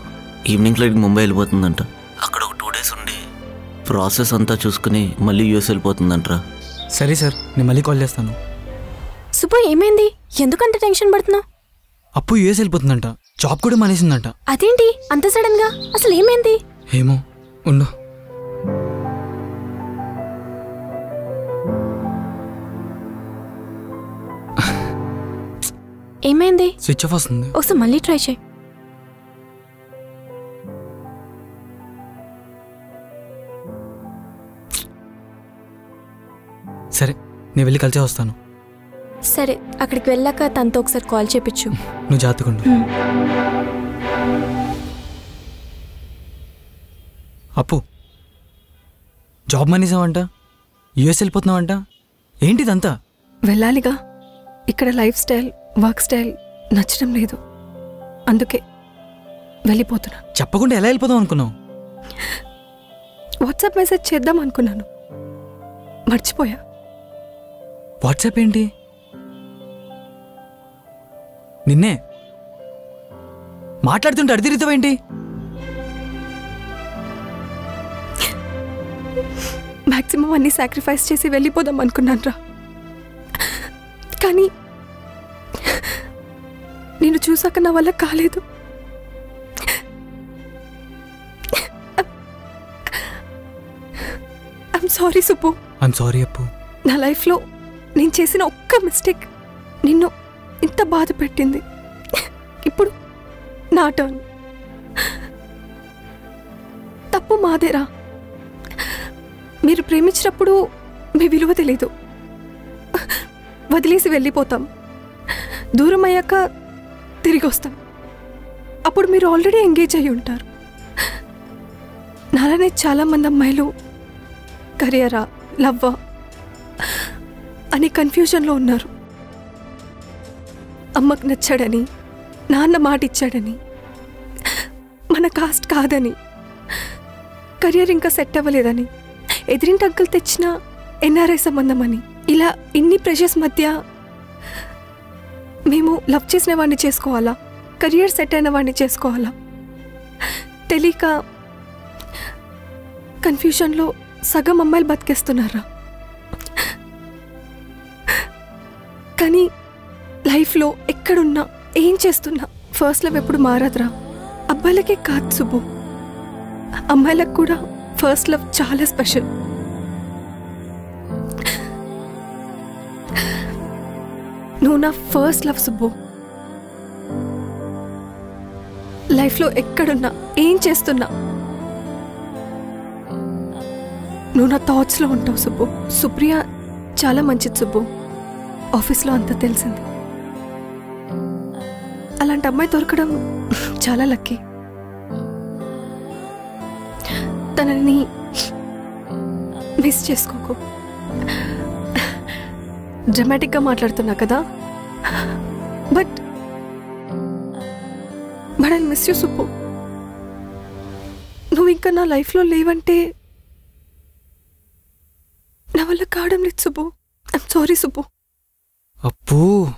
ఈవినింగ్ ఫ్లైట్కి ముంబై వెళ్ళిపోతుందంట. అక్కడ ఒక టూ డేస్ ఉండి ప్రాసెస్ అంతా చూసుకుని మళ్ళీ యూఎస్ వెళ్ళిపోతుందంట్రా. సరే సార్ నేను మళ్ళీ కాల్ చేస్తాను. సుబ్బు ఏమైంది? ఎందుకంత టెన్షన్ పడుతున్నావు? అప్పు యూఎస్ వెళ్ళిపోతుందంట. జాబ్ కూడా మానేసిందంట. అదేంటి? అంత సడన్గా అసలు ఏమైంది? ఏమో ఉండు. ఏమైంది? స్విచ్ ఆఫ్ వస్తుంది. ఒకసారి మళ్ళీ ట్రై చేయి. సరే నేను వెళ్ళి కలిసే వస్తాను. సరే అక్కడికి వెళ్ళాక తనతో ఒకసారి కాల్ చేపించు నువ్వు జాతకుండు అప్పు జాబ్ మానేసావంట? యూఎస్ వెళ్ళిపోతున్నావంట? ఏంటిదంతా? వెళ్ళాలిగా. ఇక్కడ లైఫ్ స్టైల్ వర్క్ స్టైల్ నచ్చడం లేదు. అందుకే వెళ్ళిపోతున్నా చెప్పకుండా ఎలా వెళ్ళిపోదాం అనుకున్నావు? వాట్సాప్ మెసేజ్ చేద్దాం అనుకున్నాను. మర్చిపోయా. వాట్సాప్ ఏంటి? నిన్నే. మాట్లాడుతుంటే అడిదిరితావేంటి మాక్సిమం అన్ని సాక్రిఫైస్ చేసి వెళ్ళిపోదాం అనుకున్నాను రా. కానీ నేను చూసాక నా వల్ల కాలేదు. I'm sorry Subbu. I'm sorry Appu. నా లైఫ్లో నేను చేసిన ఒక్క మిస్టేక్ నిన్ను ఇంత బాధ పెట్టింది. ఇప్పుడు నా టర్న్ తప్పు మాదేరా. మీరు ప్రేమించినప్పుడు మీ విలువ తెలీదు. వదిలేసి వెళ్ళిపోతాం. దూరం అయ్యాక తిరిగి వస్తాం అప్పుడు మీరు ఆల్రెడీ ఎంగేజ్ అయి ఉంటారు. నాలనే చాలామంది అమ్మాయిలు కరియరా లవ్వా అని కన్ఫ్యూజన్లో ఉన్నారు. అమ్మకు నచ్చాడని నాన్న మాట ఇచ్చాడని మన కాస్ట్ కాదని కరియర్ ఇంకా సెట్ అవ్వలేదని ఎదిరింటి అంకుల్ తెచ్చిన ఎన్ఆర్ఐ సంబంధం అని ఇలా ఇన్ని ప్రెషర్స్ మధ్య మేము లవ్ చేసిన వాడిని చేసుకోవాలా? కెరియర్ సెట్ అయిన వాడిని చేసుకోవాలా? తెలియక కన్ఫ్యూషన్లో సగం అమ్మాయిలు బతికేస్తున్నారా? కానీ లైఫ్లో ఎక్కడున్నా ఏం చేస్తున్నా ఫస్ట్ లవ్ ఎప్పుడు మారదురా? అబ్బాయిలకే కాదు సుబ్బు. అమ్మాయిలకు కూడా ఫస్ట్ లవ్ చాలా స్పెషల్. నువ్వు నా ఫస్ట్ లవ్ సుబ్బు. లైఫ్లో ఎక్కడున్నా ఏం చేస్తున్నా? నువ్వు నా థాట్స్లో ఉంటావు సుబ్బు. సుప్రియ చాలా మంచిది సుబ్బు. ఆఫీస్లో అంతా తెలిసింది. అలాంటి అమ్మాయి దొరకడం చాలా లక్కీ తనని మిస్ చేసుకోకు. డ్రమాటిక్గా మాట్లాడుతున్నా కదా? But but I miss you Suppu నువ్వు ఇంకా నా లైఫ్లో లేవంటే నా వల్ల కావడం లేదు సుబ్బు ఐమ్ సారీ సుబ్బు అప్పు.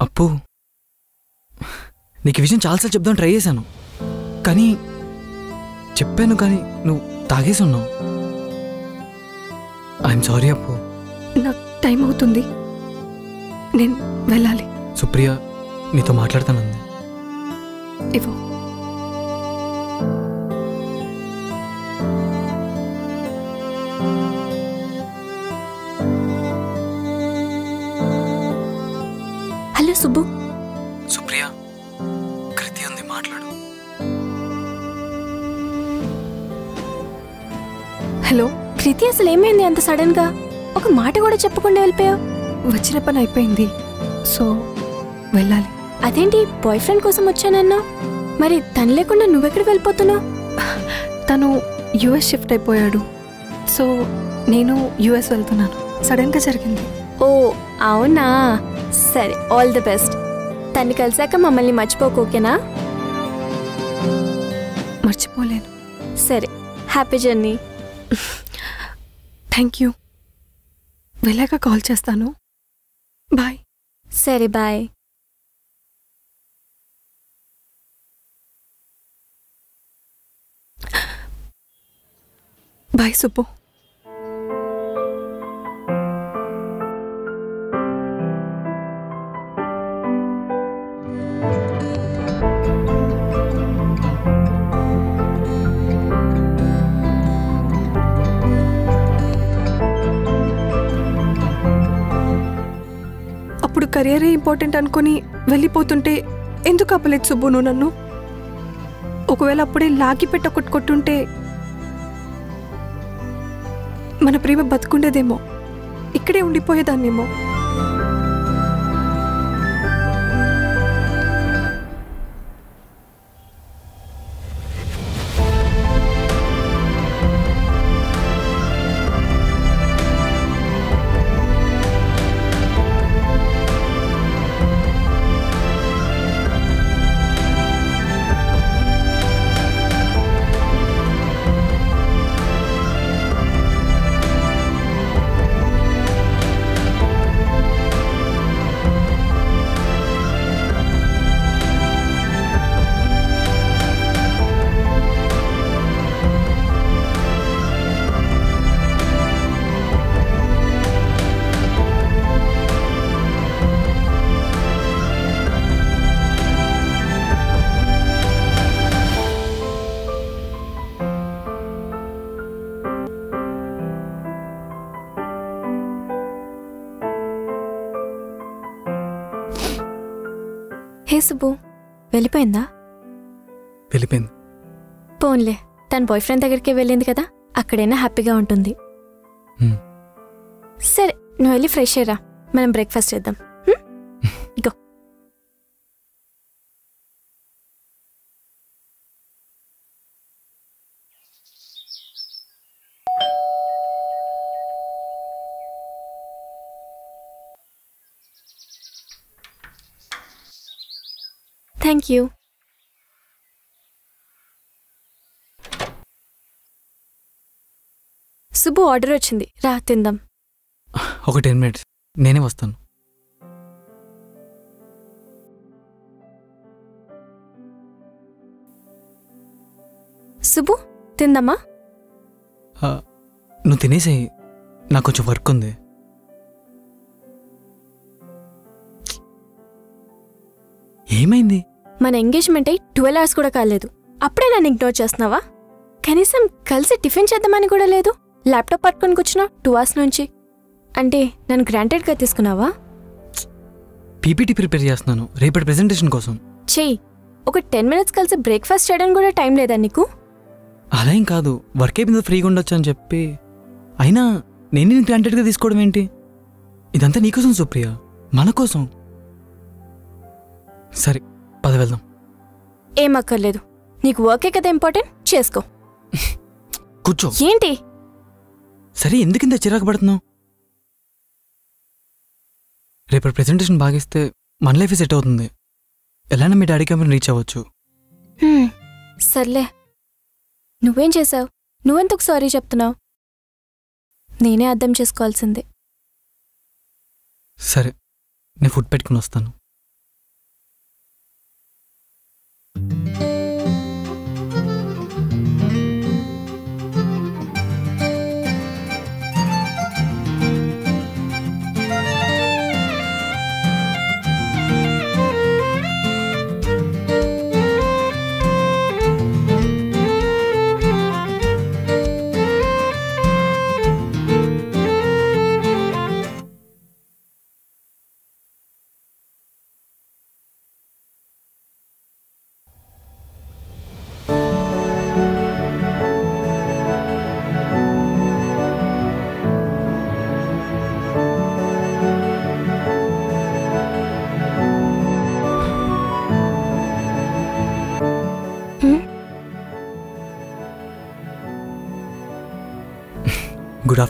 అప్పు. నీకు ఈ విషయం చాలాసార్లు చెప్దాం ట్రై చేశాను. కానీ చెప్పాను కానీ నువ్వు తాగేసి ఉన్నావు. ఐఎమ్ సారీ అప్పు. నాకు టైం అవుతుంది. నేను వెళ్ళాలి. సుప్రియ నీతో మాట్లాడతానంది. ఇవ్వు. హలో సుబ్బు. సుప్రియ కృతి ఉంది మాట్లాడు. హలో. కృతి అసలు ఏమైంది అంత సడన్గా ఒక మాట కూడా చెప్పకుండా వెళ్ళిపోయావు? వచ్చిన పని అయిపోయింది. సో వెళ్ళాలి. అదేంటి బాయ్ ఫ్రెండ్ కోసం వచ్చానన్నా మరి తను లేకుండా నువ్వెక్కడికి వెళ్ళిపోతున్నావు? తను యుఎస్ షిఫ్ట్ అయిపోయాడు. సో నేను యుఎస్ వెళ్తున్నాను. సడన్గా జరిగింది. ఓ అవునా? సరే ఆల్ ది బెస్ట్ తన్ని కలిసాక మమ్మల్ని మర్చిపోకు ఓకేనా? మర్చిపోలేను. సరే హ్యాపీ జర్నీ థ్యాంక్ యూ. వెళ్ళాక కాల్ చేస్తాను. బాయ్. సరే బాయ్. బాయ్ సుబ్బు. కెరియరే ఇంపార్టెంట్ అనుకుని వెళ్ళిపోతుంటే ఎందుకు ఆపలేదు సుబ్బు నువ్వు నన్ను? ఒకవేళ అప్పుడే లాగి పెట్ట కొట్టుకుంటుంటే మన ప్రేమ బతుకుండేదేమో. ఇక్కడే ఉండిపోయేదాన్నేమో. వెళ్ళిపోయిందా? వెళ్ళిపోయింది. పోన్లే తన బాయ్ ఫ్రెండ్ దగ్గరికి వెళ్ళింది కదా అక్కడైనా హ్యాపీగా ఉంటుంది. సరే నువ్వు వెళ్ళి ఫ్రెష్ అయ్యరా మనం బ్రేక్ఫాస్ట్ చేద్దాం. Thank you. సుబ్బు ఆర్డర్ వచ్చింది. రా తిందాం. ఒక టెన్ మినిట్స్. నేనే వస్తాను. సుబ్బు తిందామా? నువ్వు తినేసేయి నాకు కొంచెం వర్క్ ఉంది. ఏమైంది? మన ఎంగేజ్మెంట్ అయి ట్వెల్వ్ అవర్స్ కూడా కాలేదు. అప్పుడే నన్ను ఇగ్నోర్ చేస్తున్నావా? కనీసం కలిసి టిఫిన్ చేద్దామని కూడా లేదు. ల్యాప్టాప్ పట్టుకొని కూర్చున్నావు టూ అవర్స్ నుంచి. అంటే నన్ను గ్రాంటెడ్గా తీసుకున్నావా? పీపీటీ ప్రిపేర్ చేస్తున్నాను. రేపటి ప్రెజెంటేషన్ కోసం. చెయ్యి. ఒక టెన్ మినిట్స్ కలిసి బ్రేక్ఫాస్ట్ చేయడానికి కూడా టైం లేదా నీకు? అలా ఏం కాదు. వర్క్ అయిపోయిందో ఫ్రీగా ఉండొచ్చు అని చెప్పి. అయినా నేను నేను గ్రాంటెడ్గా తీసుకోవడం ఏంటి? ఇదంతా నీకోసం సుప్రియ. మన కోసం. సరే. పద వెళ్దాం. ఏం అక్కర్లేదు నీకు వర్కే కదా ఇంపార్టెంట్ చేసుకో. కూర్చో. ఏంటి? సరే ఎందుకింత చిరాకు పడుతున్నావు? రేపటి ప్రెజెంటేషన్ బాగిస్తే మన లైఫ్ సెట్ అవుతుంది. ఎలానే మీ డాడీ కంపెనీ రీచ్ అవ్వచ్చు. సర్లే. నువ్వేం చేసావు నువ్వెందుకు సారీ చెప్తున్నావు? నేనే అర్థం చేసుకోవాల్సిందే. సరే నేను ఫుడ్ పెట్టుకుని వస్తాను.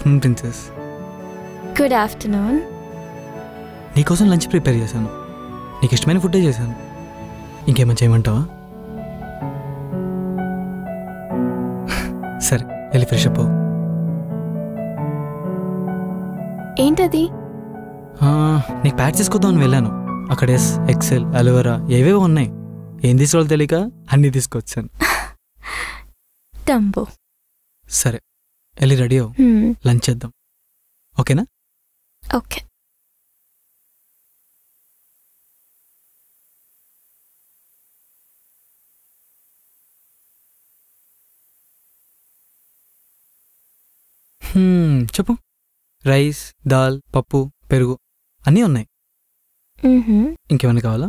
ఆఫ్టర్నూన్ ప్రిన్సెస్ గుడ్ ఆఫ్టర్నూన్ నీకోసం లంచ్ ప్రిపేర్ చేశాను. నీకు ఇష్టమైన ఫుడ్డే చేశాను. ఇంకేమైనా చేయమంటావా? సరే వెళ్ళి ఫ్రెష్ అప్. ఏంటది? నీకు ప్యాక్ తీసుకొద్దామని వెళ్ళాను. అక్కడ ఎస్ ఎక్సెల్ అలోవెరా ఏవేవో ఉన్నాయి. ఏం తీసుకోవాలో తెలియక అన్నీ తీసుకొచ్చాను. డంబో సరే. వెళ్ళి రెడీ అవ్వు. లంచ్ చేద్దాం. ఓకేనా? ఓకే. చెప్పు. రైస్ దాల్ పప్పు పెరుగు అన్నీ ఉన్నాయి. ఇంకేమైనా కావాలా?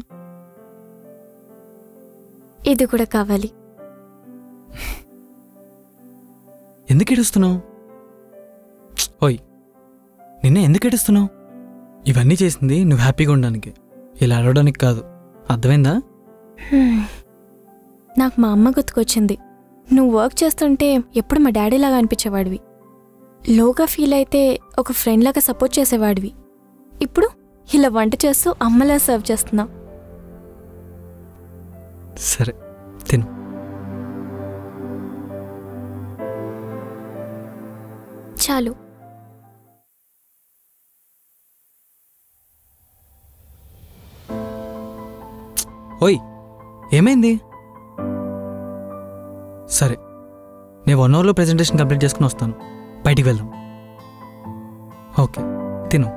ఇది కూడా కావాలి. ఎందుకు ఏడుస్తున్నావు? ఓయ్ నిన్నే ఎందుకు ఏడుస్తున్నావు? ఇవన్నీ చేసింది నువ్వు హ్యాపీగా ఉండడానికి. ఇలా అడవడానికి కాదు. అర్థమైందా. నాకు మా అమ్మ గుర్తుకొచ్చింది. నువ్వు వర్క్ చేస్తుంటే ఎప్పుడు మా డాడీ లాగా అనిపించేవాడివి. లోగా ఫీల్ అయితే ఒక ఫ్రెండ్ లాగా సపోర్ట్ చేసేవాడివి. ఇప్పుడు ఇలా వంట చేస్తూ అమ్మలా సర్వ్ చేస్తున్నావు సరే తిను. నిమిషాలు. ఓయ్ ఏమైంది? సరే నేను వన్ అవర్లో ప్రెజెంటేషన్ కంప్లీట్ చేసుకుని వస్తాను. బయటికి వెళ్దాం. ఓకే తిను.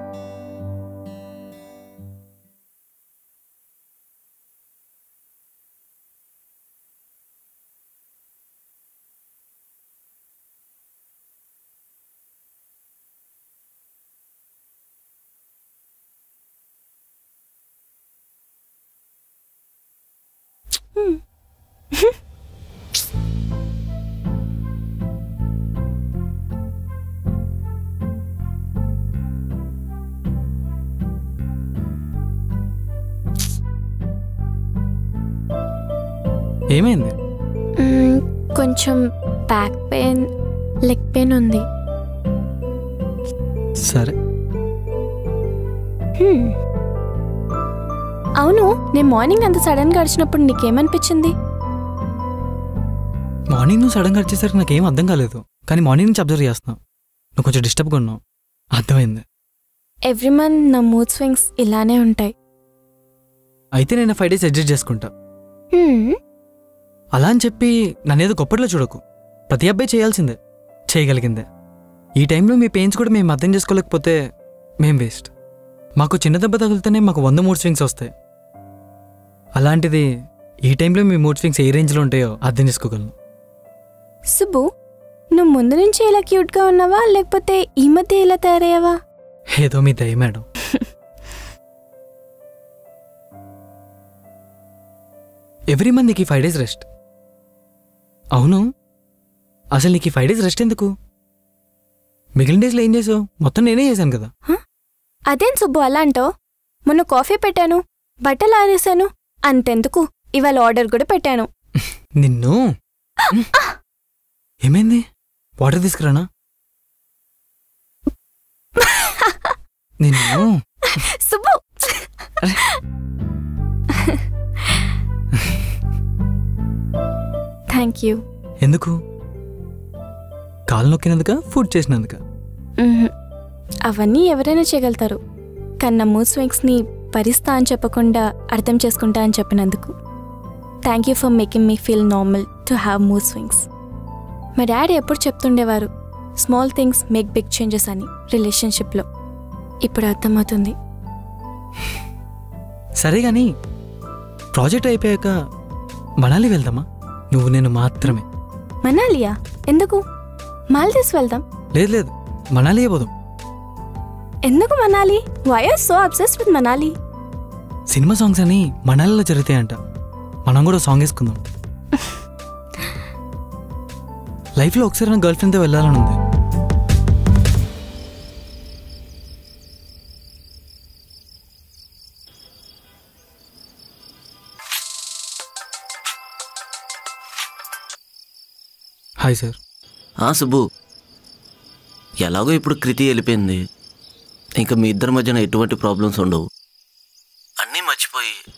ఏమైంది? కొంచెం బ్యాక్ పెయిన్ లెగ్ పెయిన్ ఉంది. సరే. అవును నేను మార్నింగ్ అంత సడన్గా గడిచినప్పుడు నీకేమనిపించింది? మార్నింగ్ నువ్వు సడన్గా వచ్చేసరికి నాకేం అర్థం కాలేదు. కానీ మార్నింగ్ నుంచి అబ్జర్వ్ చేస్తున్నావు. నువ్వు కొంచెం డిస్టర్బ్గా ఉన్నావు. అర్థమైంది. ఎవ్రీ మంత్ నా మూడ్ స్వింగ్స్ ఇలానే ఉంటాయి. అయితే నేను ఫైవ్ డేస్ అడ్జస్ట్ చేసుకుంటా. అలా అని చెప్పి నన్నేదో గొప్పట్లో చూడకు. ప్రతి అబ్బాయి చేయాల్సిందే చేయగలిగిందే. ఈ టైంలో మీ పెయిన్స్ కూడా మేము అర్థం చేసుకోలేకపోతే మేం వేస్ట్ మాకు చిన్న దెబ్బ తగిలితేనే మాకు వంద మూడ్ స్వింగ్స్ వస్తాయి. అలాంటిది ఈ టైంలో మీ మూడ్ స్వింగ్స్ ఏ రేంజ్లో ఉంటాయో అర్థం చేసుకోగలను. సుబ్బు నువ్వు ముందు నుంచి ఇలా క్యూట్గా ఉన్నావా? లేకపోతే ఈ మధ్య ఇలా తయారయ్యావా? ఏదో మీ దయ మేడం. ఎవ్రీ మంత్ నీకు ఫైవ్ డేస్ రెస్ట్ అవును. అసలు నీకు ఫైవ్ డేస్ రెస్ట్ ఎందుకు? మిగిలిన డేస్లో ఏం చేసావు? మొత్తం నేనే చేశాను కదా. అదేం సుబ్బు అలా అంటావు? మొన్న కాఫీ పెట్టాను బట్టలు ఆరేసాను అంతెందుకు. ఇవాళ ఆర్డర్ కూడా పెట్టాను. నిన్ను? ఏమైంది? వాటర్ తీసుకురానా? నిన్ను? సుబ్బు! Thank you. ఎందుకు? కాలు నొక్కినందుక ఫుడ్ చేసినందుక. అవన్నీ ఎవరైనా చేయగలుగుతారు. కానీ నా మూడ్ స్వింగ్స్ని భరిస్తా అని చెప్పకుండా అర్థం చేసుకుంటా అని చెప్పినందుకు. Thank you for making me feel normal to have mood swings మా డాడీ ఎప్పుడు చెప్తుండేవారు small things make big changes అని రిలేషన్షిప్లో. ఇప్పుడు అర్థమవుతుంది. సరే గాని ప్రాజెక్ట్ అయిపోయాక మనాలి వెళ్దామా? నువ్వు నేను మాత్రమే. మనాలియా? ఎందుకు? మాల్దీవ్స్ వెళ్దాం. లేదు లేదు. మనాలియే పోదాం. ఎందుకు Manali? Why are so obsess with Manali? Cinema songs అని మనాలిలో జరుగుతాయంట. మనం కూడా సాంగ్ వేసుకుందాం. లైఫ్లో ఒకసారి నా గర్ల్ ఫ్రెండ్తో వెళ్ళాలని ఉంది. Hi sir. ఆ సుబ్బు. ఎలాగో ఇప్పుడు కృతి వెళ్ళిపోయింది. ఇంకా మీ ఇద్దరి మధ్యన ఎటువంటి ప్రాబ్లమ్స్ ఉండవు. అన్నీ మర్చిపోయి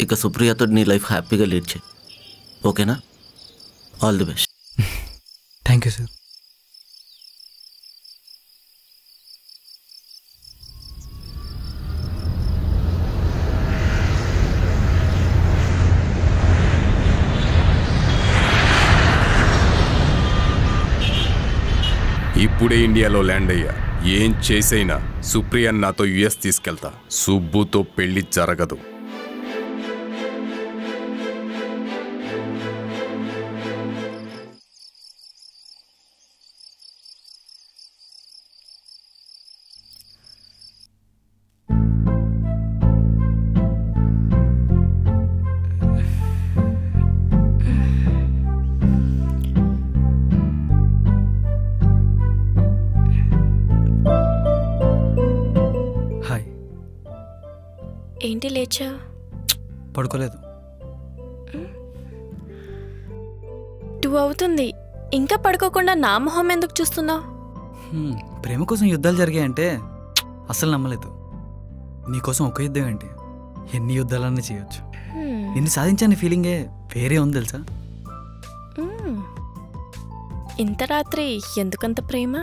ఇక సుప్రియతో నీ లైఫ్ హ్యాపీగా లీడ్ చేయి. ఓకేనా? All the best. Thank you sir. ఇప్పుడే ఇండియాలో ల్యాండ్ అయ్యా. ఏం చేసైనా సుప్రియన్ నాతో యుఎస్ తీసుకెళ్తా. సుబ్బుతో పెళ్ళి జరగదు. పడుకోలేదు. టూ అవుతుంది. ఇంకా పడుకోకుండా నా మొహం ఎందుకు చూస్తున్నావు ప్రేమ కోసం యుద్ధాలు జరిగాయంటే అస్సలు నమ్మలేదు. నీకోసం ఒక యుద్ధం ఏంటి? ఎన్ని యుద్ధాలన్నా చేయొచ్చు. నిన్ను సాధించాని ఫీలింగే వేరే ఉంది తెలుసా? ఇంత రాత్రి ఎందుకంత ప్రేమ?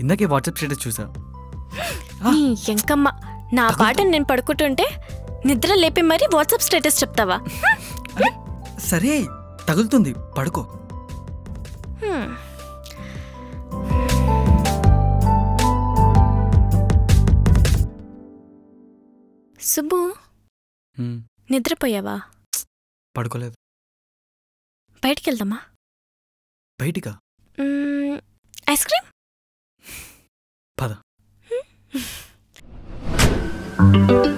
ఇందాకే వాట్సాప్ స్టేటస్ చూసా. ఎంకమ్మ నా పాట నేను పడుకుంటుంటే నిద్ర లేపి మరీ వాట్సాప్ స్టేటస్ చెప్తావా? సరే తగులుతుంది. పడుకో. సుబ్బు నిద్రపోయావా? పడుకోలేదు. బయటికి? వెళ్దామా బయటికా ఐస్ క్రీమ్ పద good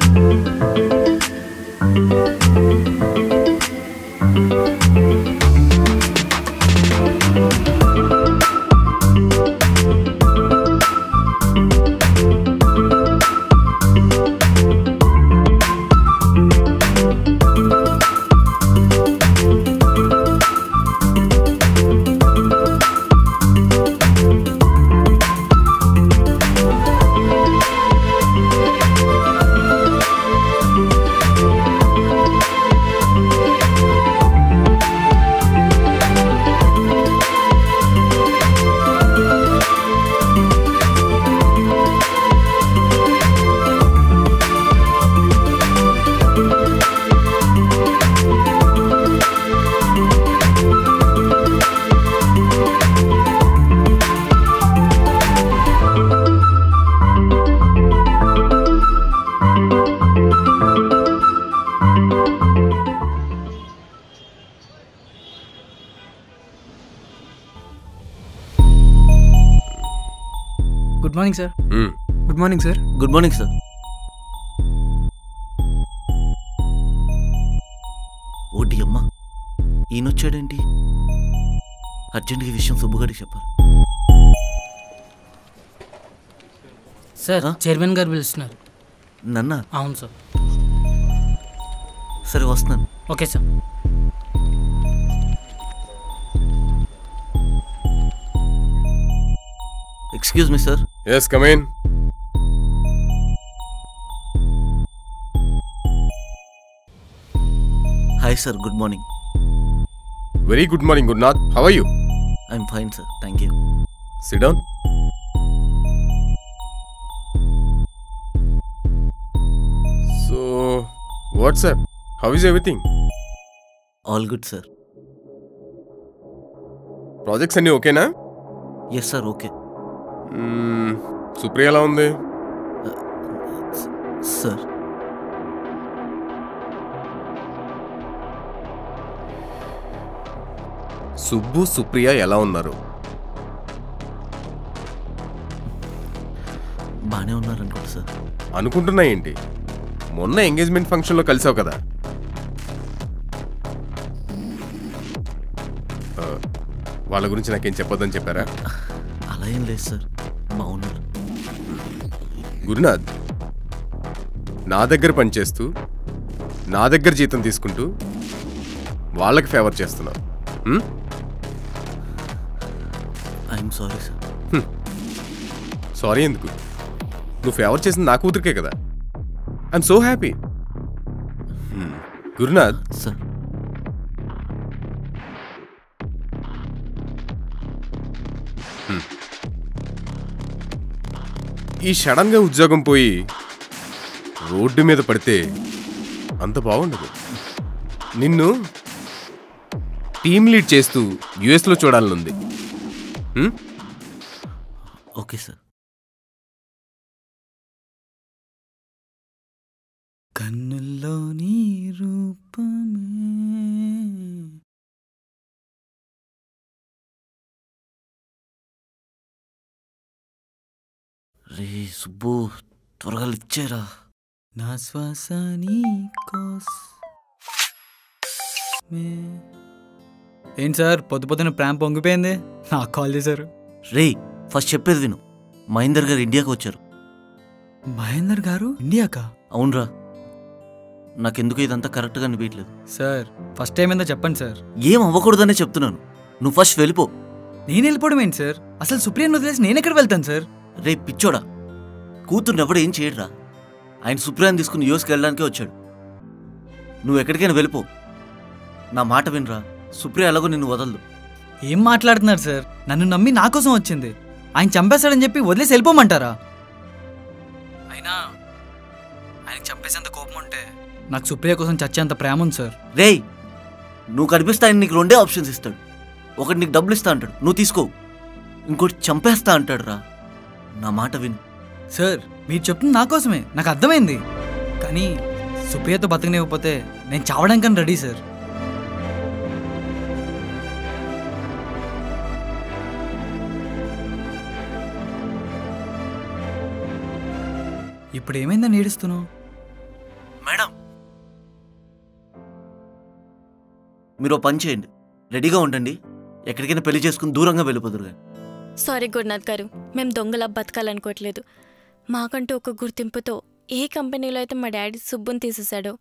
morning sir. Good morning sir. Good morning sir. ఓటి అమ్మ ఈయనొచ్చాడేంటి? అర్జెంట్గా విషయం సుబ్బుగాడికి చెప్పాలి. సార్ చైర్మన్ గారు పిలుస్తున్నారు. నన్న? అవును సార్. సరే వస్తున్నాను. Okay sir. Excuse me sir yes come in hi sir good morning very good morning Gurunath how you I'm fine sir thank you sit down so what's up how is everything all good sir projects అన్నీ ఓకేనా yes sir okay Supriya ఎలా ఉంది? Sir. Subbu Supriya ఎలా ఉన్నారు? బాగానే ఉన్నారనుకుంటా sir. అనుకుంటున్నా ఏంటి? మొన్న ఎంగేజ్మెంట్ ఫంక్షన్లో కలిసావు కదా. వాళ్ళ గురించి నాకేం చెప్పొద్దని చెప్పారా? అలా ఏం లేదు సార్. బాగున్నారు గురునాథ్ నా దగ్గర పనిచేస్తూ నా దగ్గర జీతం తీసుకుంటూ వాళ్ళకి ఫేవర్ చేస్తున్నావు? I'm sorry sir. సారీ ఎందుకు? నువ్వు ఫేవర్ చేసింది నా కూతురికే కదా. I'm so happy Gurunath sir ఈ సడన్గా ఉద్యోగం పోయి రోడ్డు మీద పడితే అంత బాగుండదు. నిన్ను టీమ్ లీడ్ చేస్తూ యుఎస్లో చూడాలనుంది. Okay sir. కన్నుల్లో నీ రూపమే రే సుబ్బు త్వరగా చేయరా. నా శ్వాస ఏంటి సార్ పొద్దు పొద్దున ప్రేమ పొంగిపోయింది? నాకు కాల్ చేశారు. రే ఫస్ట్ చెప్పేది విను. మహేందర్ గారు ఇండియాకి వచ్చారు. మహేందర్ గారు? ఇండియాకా? అవునరా. నాకెందుకు ఇదంతా కరెక్ట్గా అనిపించలేదు సార్ ఫస్ట్ టైం ఏందో చెప్పండి సార్. ఏం అవ్వకూడదనే చెప్తున్నాను. నువ్వు ఫస్ట్ వెళ్ళిపో. నేను వెళ్ళిపోవడం ఏంటి సార్? అసలు సుప్రియను వదిలేసి నేను ఎక్కడ వెళ్తాను సార్? రే పిచ్చోడా. కూతుర్ని ఎవడు ఏం చేయడురా? ఆయన సుప్రియాని తీసుకుని యూఎస్కి వెళ్ళడానికే వచ్చాడు. నువ్వు ఎక్కడికైనా వెళ్ళిపో. నా మాట వినరా. సుప్రియ ఎలాగో నిన్ను వదలదు. ఏం మాట్లాడుతున్నారు సార్? నన్ను నమ్మి నా కోసం వచ్చింది. ఆయన చంపేస్తాడని చెప్పి వదిలేసి వెళ్ళిపోమంటారా? అయినా ఆయన చంపేసేంత కోపం ఉంటే నాకు సుప్రియ కోసం చచ్చేంత ప్రేమ ఉంది సార్. రేయ్ నువ్వు కనిపిస్తే ఆయన నీకు రెండే ఆప్షన్స్ ఇస్తాడు. ఒకటి నీకు డబ్బులు ఇస్తా అంటాడు. నువ్వు తీసుకో. ఇంకోటి చంపేస్తా అంటాడు రా నా మాట విను. సార్ మీరు చెప్తుంది నా కోసమే. నాకు అర్థమైంది. కానీ సుప్రియతో బతకనివ్వకపోతే నేను చావడానికని రెడీ సార్. ఇప్పుడు ఏమైందని ఏడుస్తున్నావు? మేడం. మీరు పని చేయండి. రెడీగా ఉండండి. ఎక్కడికైనా పెళ్ళి చేసుకుని దూరంగా వెళ్ళిపోదురు కానీ సారీ గురునాథ్ గారు. మేము దొంగలా బతకాలనుకోవట్లేదు. మాకంటూ ఒక గుర్తింపుతో ఏ కంపెనీలో అయితే మా డాడీ సుబ్బుని తీసేశాడో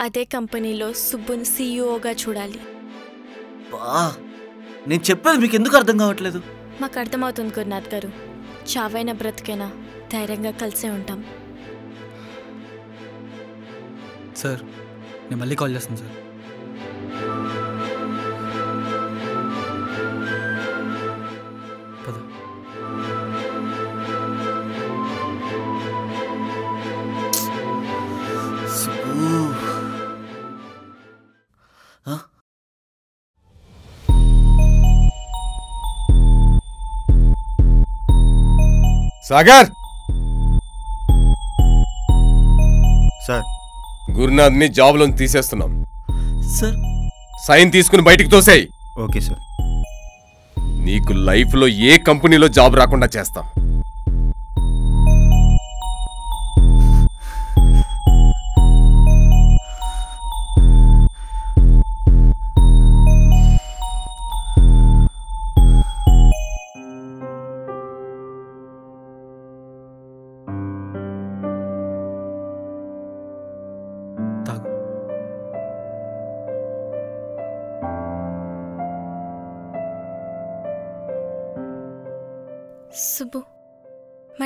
అదే కంపెనీలో సుబ్బుని సీఈఓగా చూడాలి. బా! నేను చెప్పేది మీకు ఎందుకు అర్థం కావట్లేదు? మాకు అర్థమవుతుంది గురునాథ్ గారు. చావైనా బ్రతికైనా ధైర్యంగా కలిసే ఉంటాం. సార్ నేను మళ్ళీ కాల్ చేస్తాను సార్. సాగర్! సార్ గురునాథ్ని జాబ్లో తీసేస్తున్నాం. సార్? సైన్ తీసుకుని బయటికి తోసేయి. Okay sir. నీకు లైఫ్లో ఏ కంపెనీలో జాబ్ రాకుండా చేస్తాం.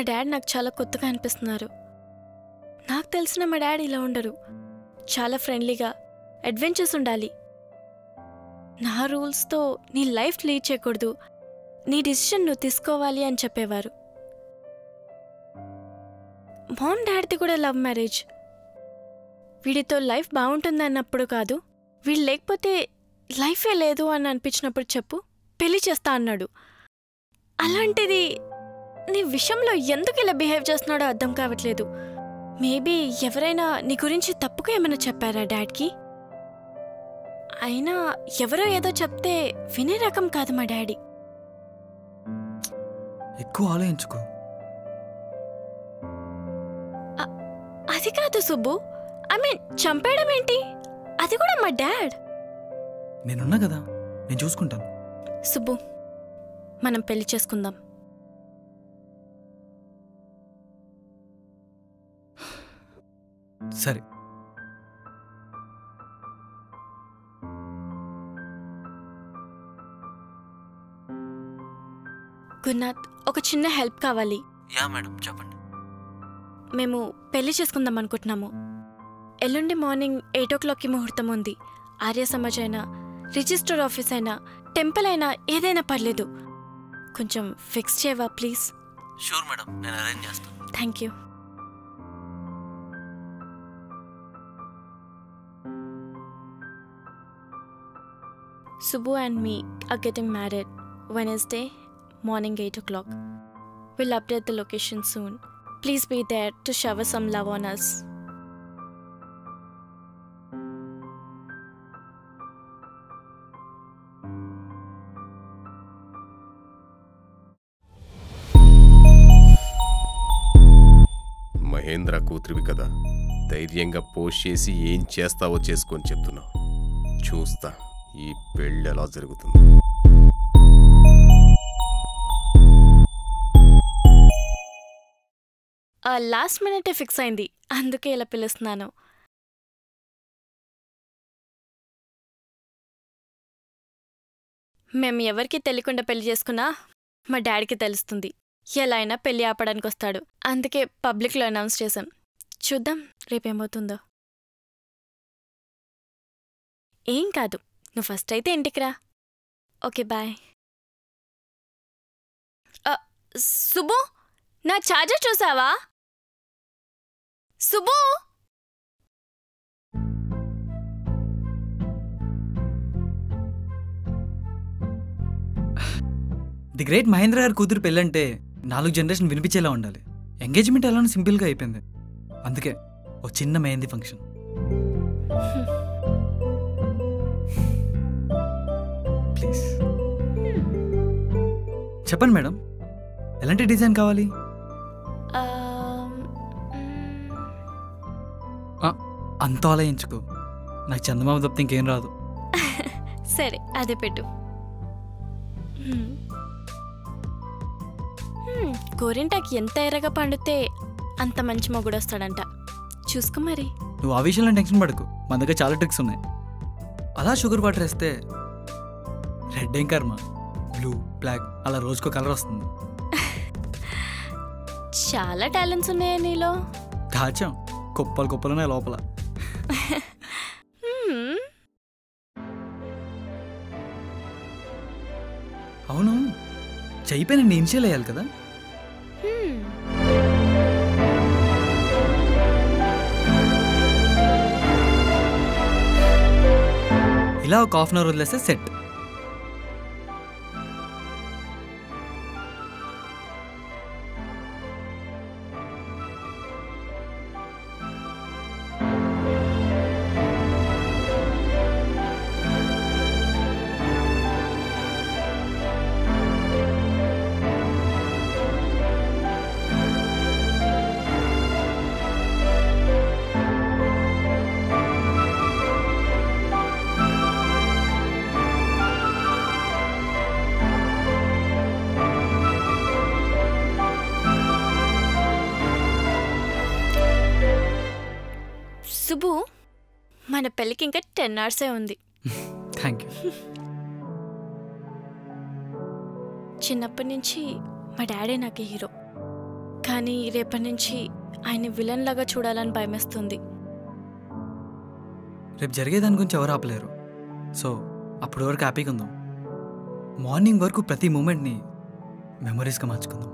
డాడీ నాకు చాలా కొత్తగా అనిపిస్తున్నారు. నాకు తెలిసిన మా డాడీ ఇలా ఉండరు. చాలా ఫ్రెండ్లీగా అడ్వెంచర్స్ ఉండాలి. నా రూల్స్తో నీ లైఫ్ లీడ్ చేయకూడదు. నీ డిసిషన్ నువ్వు తీసుకోవాలి అని చెప్పేవారు. మామ్ డాడీది కూడా లవ్ మ్యారేజ్. వీడితో లైఫ్ బాగుంటుంది అన్నప్పుడు కాదు వీడు లేకపోతే లైఫే లేదు అని అనిపించినప్పుడు చెప్పు పెళ్ళి చేస్తా అన్నాడు. అలాంటిది నీ విషయంలో ఎందుకు ఇలా బిహేవ్ చేస్తున్నాడో అర్థం కావట్లేదు. మేబీ ఎవరైనా నీ గురించి తప్పుగా ఏమైనా చెప్పారా డాడ్కి? అయినా ఎవరో ఏదో చెప్తే వినే రకం కాదు మా డాడీ. ఎక్కువ ఆలోచించుకో. అది కాదు సుబ్బు. ఐ మీన్ చంపేయడం ఏంటి? అది కూడా మా డాడ్. నేనున్నా కదా నేను చూసుకుంటాను. సుబ్బు మనం పెళ్ళి చేసుకుందాం. సరే. గురునాథ్ ఒక చిన్న హెల్ప్ కావాలి. యా మేడం చెప్పండి. మేము పెళ్ళి చేసుకుందాం అనుకుంటున్నాము. ఎల్లుండి మార్నింగ్ ఎయిట్ ఓ క్లాక్కి ముహూర్తం ఉంది. ఆర్య సమాజ్ అయినా రిజిస్టర్ ఆఫీస్ అయినా టెంపుల్ అయినా ఏదైనా పర్లేదు. కొంచెం ఫిక్స్ చేయవా ప్లీజ్? షూర్ మేడం నేను అరేంజ్ చేస్తాను. Thank you. Subbu and me are getting married Wednesday morning 8 o'clock. We'll update the location soon. Please be there to shower some love on us. Mahendra కూతురివి కదా ధైర్యంగా post చేసి ఏం చేస్తావో చేసుకొని చెప్తున్నావు చూస్తా ఈ పెళ్ళి ఎలా జరుగుతుంది లాస్ట్ మినిటే ఫిక్స్ అయింది. అందుకే ఇలా పిలుస్తున్నాను. మేము ఎవరికి తెలియకుండా పెళ్ళి చేసుకున్నా మా డాడీకి తెలుస్తుంది. ఎలా అయినా పెళ్ళి ఆపడానికి వస్తాడు అందుకే పబ్లిక్లో అనౌన్స్ చేశాం. చూద్దాం రేపేమవుతుందో. ఏం కాదు. నువ్వు ఫస్ట్ అయితే ఇంటికి రా. Okay bye. సుబ్బు నా ఛార్జర్ చూసావా? సుబ్బు! ది గ్రేట్ మహేంద్ర గారి కూతురు పెళ్ళంటే నాలుగు జనరేషన్ వినిపించేలా ఉండాలి. ఎంగేజ్మెంట్ అలానే సింపుల్గా అయిపోయింది. అందుకే ఓ చిన్న మెహందీ ఫంక్షన్. చెప్పండి మేడం. ఎలాంటి డిజైన్ కావాలి? అంత ఆలోచించుకో నాకు చందమామ తప్పితే ఇంకేం రాదు. సరే అదే పెట్టు. గోరింటాకు ఎంత ఎర్రగా పండితే అంత మంచి మొగుడు వస్తాడంట చూసుకో మరి. నువ్వు ఆ విషయంలో టెన్షన్ పడకు. మన దగ్గర చాలా ట్రిక్స్ ఉన్నాయి. అలా షుగర్ వాటర్ వేస్తే రెడ్ ఏం కర్మ? బ్లాక్ అలా రోజుకో కలర్ వస్తుంది. చాలా టాలెంట్స్ ఉన్నాయా నీలో. దాచాం. కుప్పలు కుప్పలు ఉన్నాయి లోపల. అవును. చెయ్యిపోయిన నేను ఇనిషియల్ అయ్యాలి కదా. ఇలా ఒక హాఫ్ అన్ అవర్ వదిలేస్తే సెట్. పెళ్ళికి ఇంకా టెన్ అవర్సే ఉంది. Thank you. చిన్నప్పటి నుంచి మా డాడీ నాకు హీరో. కానీ రేపటి నుంచి ఆయన విలన్ లాగా చూడాలని భయమేస్తుంది. రేపు జరిగేదాని గురించి ఎవరు ఆపలేరు. సో అప్పటి వరకు హ్యాపీగా ఉందాం. మార్నింగ్ వరకు ప్రతి మూమెంట్ని మెమరీస్గా మార్చుకుందాం.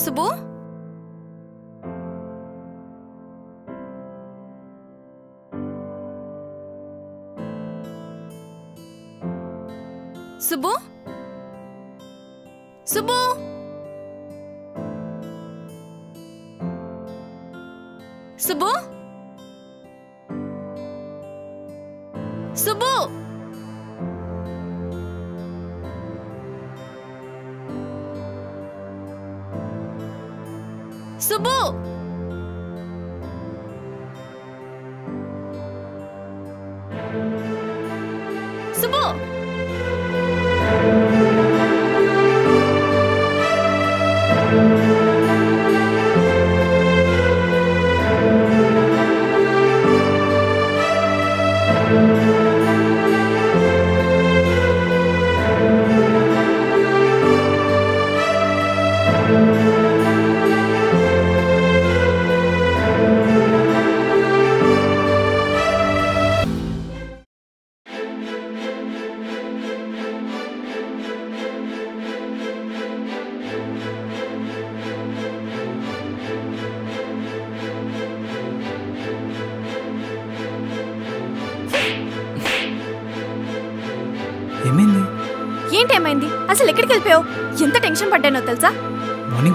Subuh? Subuh? Subuh! Subuh? Subuh! 这不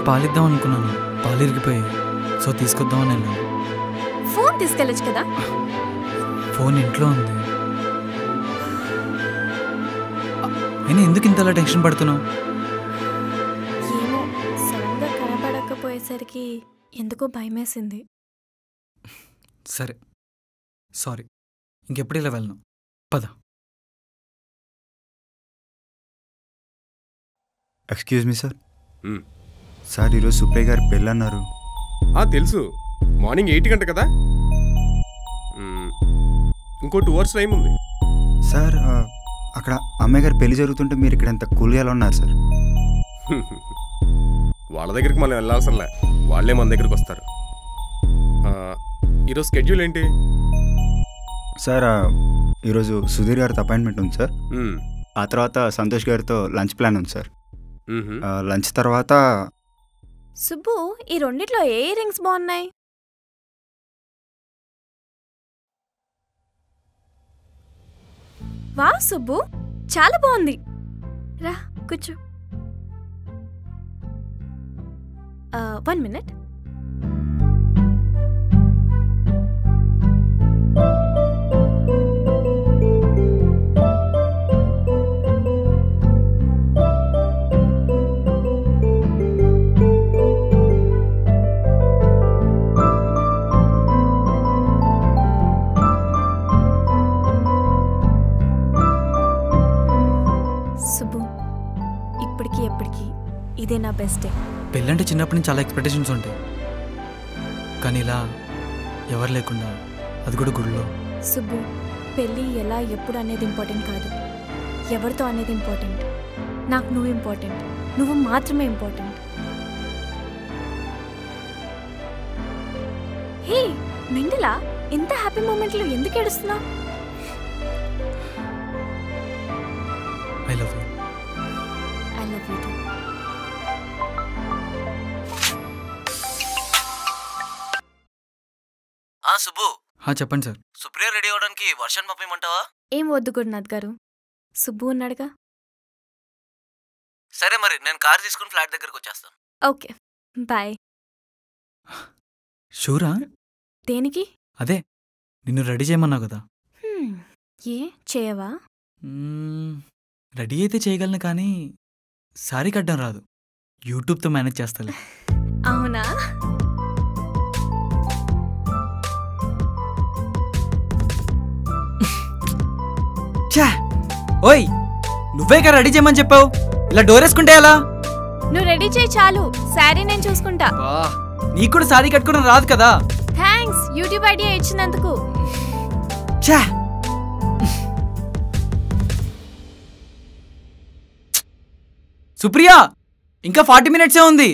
పాలిద్దాం అనుకున్నాను. పాలు ఇరిగిపోయి సో తీసుకొద్దామని వెళ్ళాను. ఫోన్ తీసుకెళ్ళొచ్చు కదా? ఫోన్ ఇంట్లో ఉంది. అయినా ఎందుకు ఇంతలా టెన్షన్ పడుతున్నావు? ఏమో సడన్గా కనపడకపోయేసరికి ఎందుకో భయమేసింది. సరే. సారీ. ఇంకెప్పుడు ఇలా వెళ్ళను. పద. Excuse me sir. సార్ ఈరోజు సుప్రియ గారు పెళ్ళి అన్నారు తెలుసు. మార్నింగ్ ఎయిట్ గంట కదా. ఇంకో టూ అవర్స్ టైం ఉంది. సార్ అక్కడ అమ్మాయి గారు పెళ్ళి జరుగుతుంటే మీరు ఇక్కడ ఎంత కూల్గా ఉన్నారు సార్? వాళ్ళ దగ్గరికి మనం వెళ్ళాల్సలే వాళ్ళే మన దగ్గరికి వస్తారు. ఈరోజు స్కెడ్యూల్ ఏంటి? సార్ ఈరోజు సుధీర్ గారితో అపాయింట్మెంట్ ఉంది సార్. ఆ తర్వాత సంతోష్ గారితో లంచ్ ప్లాన్ ఉంది సార్. లంచ్ తర్వాత సుబ్బు ఈ రెండిట్లో ఏ రింగ్స్ బాగున్నాయి వా సుబ్బు! చాలా బాగుంది రా కూర్చో. One minute. ఇదే నా బెస్ట్ డే పెళ్ళంటే చిన్నప్పటి నుంచి చాలా ఎక్స్పెక్టేషన్స్ ఉంటాయి. కానీ ఇలా ఎవరు లేకుండా అది కూడా గుడిలో. సుబ్బు పెళ్ళి ఎలా ఎప్పుడు అనేది ఇంపార్టెంట్ కాదు. ఎవరితో అనేది ఇంపార్టెంట్ నాకు నువ్వు ఇంపార్టెంట్ నువ్వు మాత్రమే ఇంపార్టెంట్ హే మెండలా ఇంత హ్యాపీ మూమెంట్లో ఎందుకు ఏడుస్తున్నావు? I love you I love you Subbu. హా, చెప్పండి సార్. సుప్రియ రెడీ అవడానికి వర్షం పంపించమంటావా ఏం వద్దు గురునాథ్ గారు. సుబ్బు ఉన్నాడుగా? సరే మరి నేను కార్ తీసుకుని ఫ్లాట్ దగ్గరకు వచ్చేస్తాను. Okay bye. షూరా? దేనికి? అదే నిన్ను రెడీ చేయమన్నావు కదా. హ్మ్, ఏ చేయవా? రెడీ అయితే చేయగలను కానీ సారీ కట్టడం రాదు. యూట్యూబ్తో మేనేజ్ చేస్తాలే. అవునా? ఛా! ఓయ్ నువ్వేగా రెడీ చేయమని చెప్పావు. ఇలా డోర్ వేసుకుంటే ఎలా? నువ్వు రెడీ చేయి చాలు. శారీ నేను చూసుకుంటా. నీకు కూడా సారీ కట్టుకోవడం రాదు కదా? థ్యాంక్స్ యూట్యూబ్ ఐడియా ఇచ్చినందుకు. ఛా! సుప్రియా ఇంకా ఫార్టీ మినిట్సే ఉంది.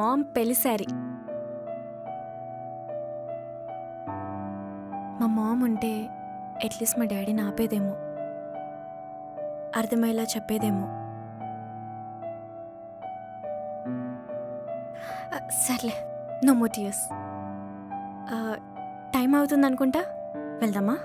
మామ్ పెళ్ళి శారీ మా మామ్ ఉంటే అట్లీస్ట్ మా డాడీని ఆపేదేమో అర్థమయ్యేలా చెప్పేదేమో. సర్లే నో మోటియస్ టైం అవుతుంది అనుకుంటా వెళ్దామా?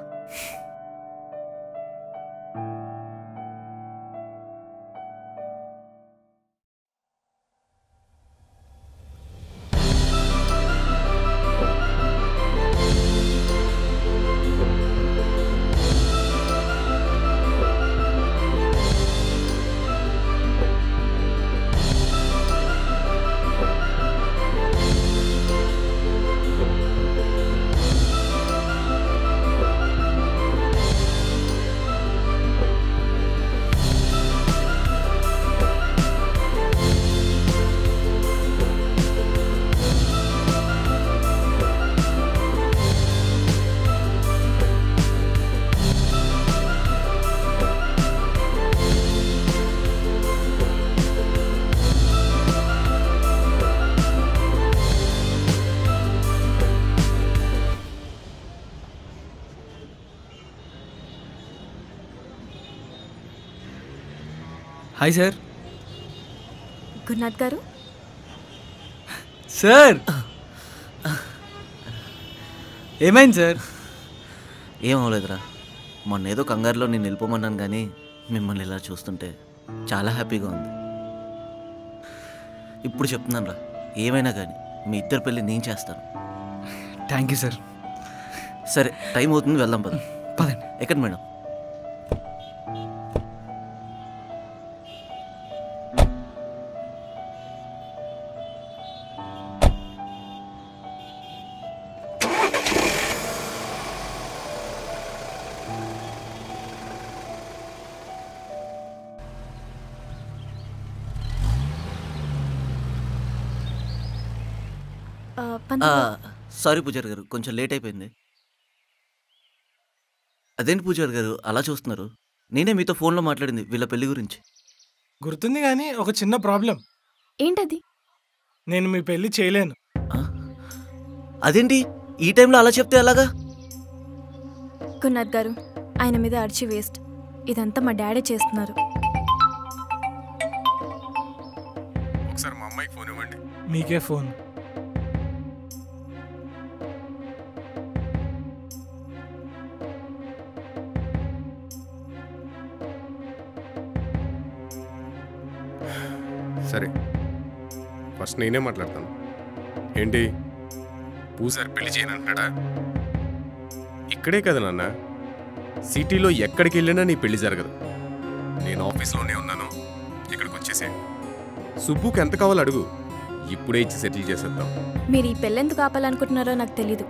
హాయ్ సార్ గురునాథ్ గారు? సార్ ఏమైంది సార్ ఏం అవ్వలేదురా. మొన్న ఏదో కంగారులో నేను వెళ్ళిపోమన్నాను కానీ మిమ్మల్ని ఇలా చూస్తుంటే చాలా హ్యాపీగా ఉంది. ఇప్పుడు చెప్తున్నాను రా ఏమైనా కానీ మీ ఇద్దరు పెళ్ళి నేను చేస్తాను. థ్యాంక్ యూ సార్ సరే టైం అవుతుంది వెళ్దాం పద. పదండి. ఎక్కడ మేడం? సారీ పూజారి గారు కొంచెం లేట్ అయిపోయింది. అదేంటి పూజారి గారు అలా చూస్తున్నారు? నేనే మీతో ఫోన్లో మాట్లాడింది వీళ్ళ పెళ్ళి గురించి. గుర్తుంది కానీ ఒక చిన్న ప్రాబ్లం. ఏంటది? నేను మీ పెళ్ళి చేయలేను. అదేంటి? ఈ టైంలో అలా చెప్తే ఎలాగా? గురునాథ్ గారు ఆయన మీద అరిచి వేస్ట్. ఇదంతా మా డాడీ చేస్తున్నారు. ఒకసారి మా అమ్మాయికి ఫోన్ ఇవ్వండి. మీకే ఫోన్. సరే. ఫస్ట్ నేనే మాట్లాడతాను. ఏంటి? పూసారి పెళ్ళి చేయనంటున్నాడా? ఇక్కడే కదా నాన్న. సిటీలో ఎక్కడికి వెళ్ళినా నీ పెళ్ళి జరగదు. నేను ఆఫీస్లోనే ఉన్నాను. ఇక్కడికి వచ్చేసే సుబ్బుకి ఎంత కావాలో అడుగు. ఇప్పుడే ఇచ్చి సెటిల్ చేసేద్దాం. మీరు ఈ పెళ్ళి ఎందుకు ఆపాలనుకుంటున్నారో నాకు తెలీదు.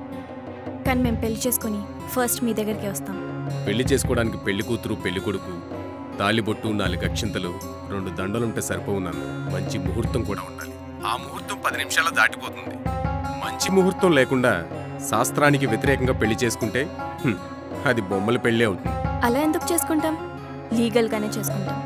కానీ మేము పెళ్ళి చేసుకొని ఫస్ట్ మీ దగ్గరికి వస్తాం. పెళ్ళి చేసుకోవడానికి పెళ్ళి కూతురు పెళ్ళి కొడుకు తాలిబొట్టు నాలుగు అక్షింతలు రెండు దండలుంటే సరిపోవు మంచి ముహూర్తం కూడా ఉండాలి. ఆ ముహూర్తం పది నిమిషాల దాటిపోతుంది. మంచి ముహూర్తం లేకుండా శాస్త్రానికి వ్యతిరేకంగా పెళ్ళి చేసుకుంటే అది బొమ్మల పెళ్ళే అవుతుంది. అలా ఎందుకు చేసుకుంటాం? లీగల్గానే చేసుకుంటాం.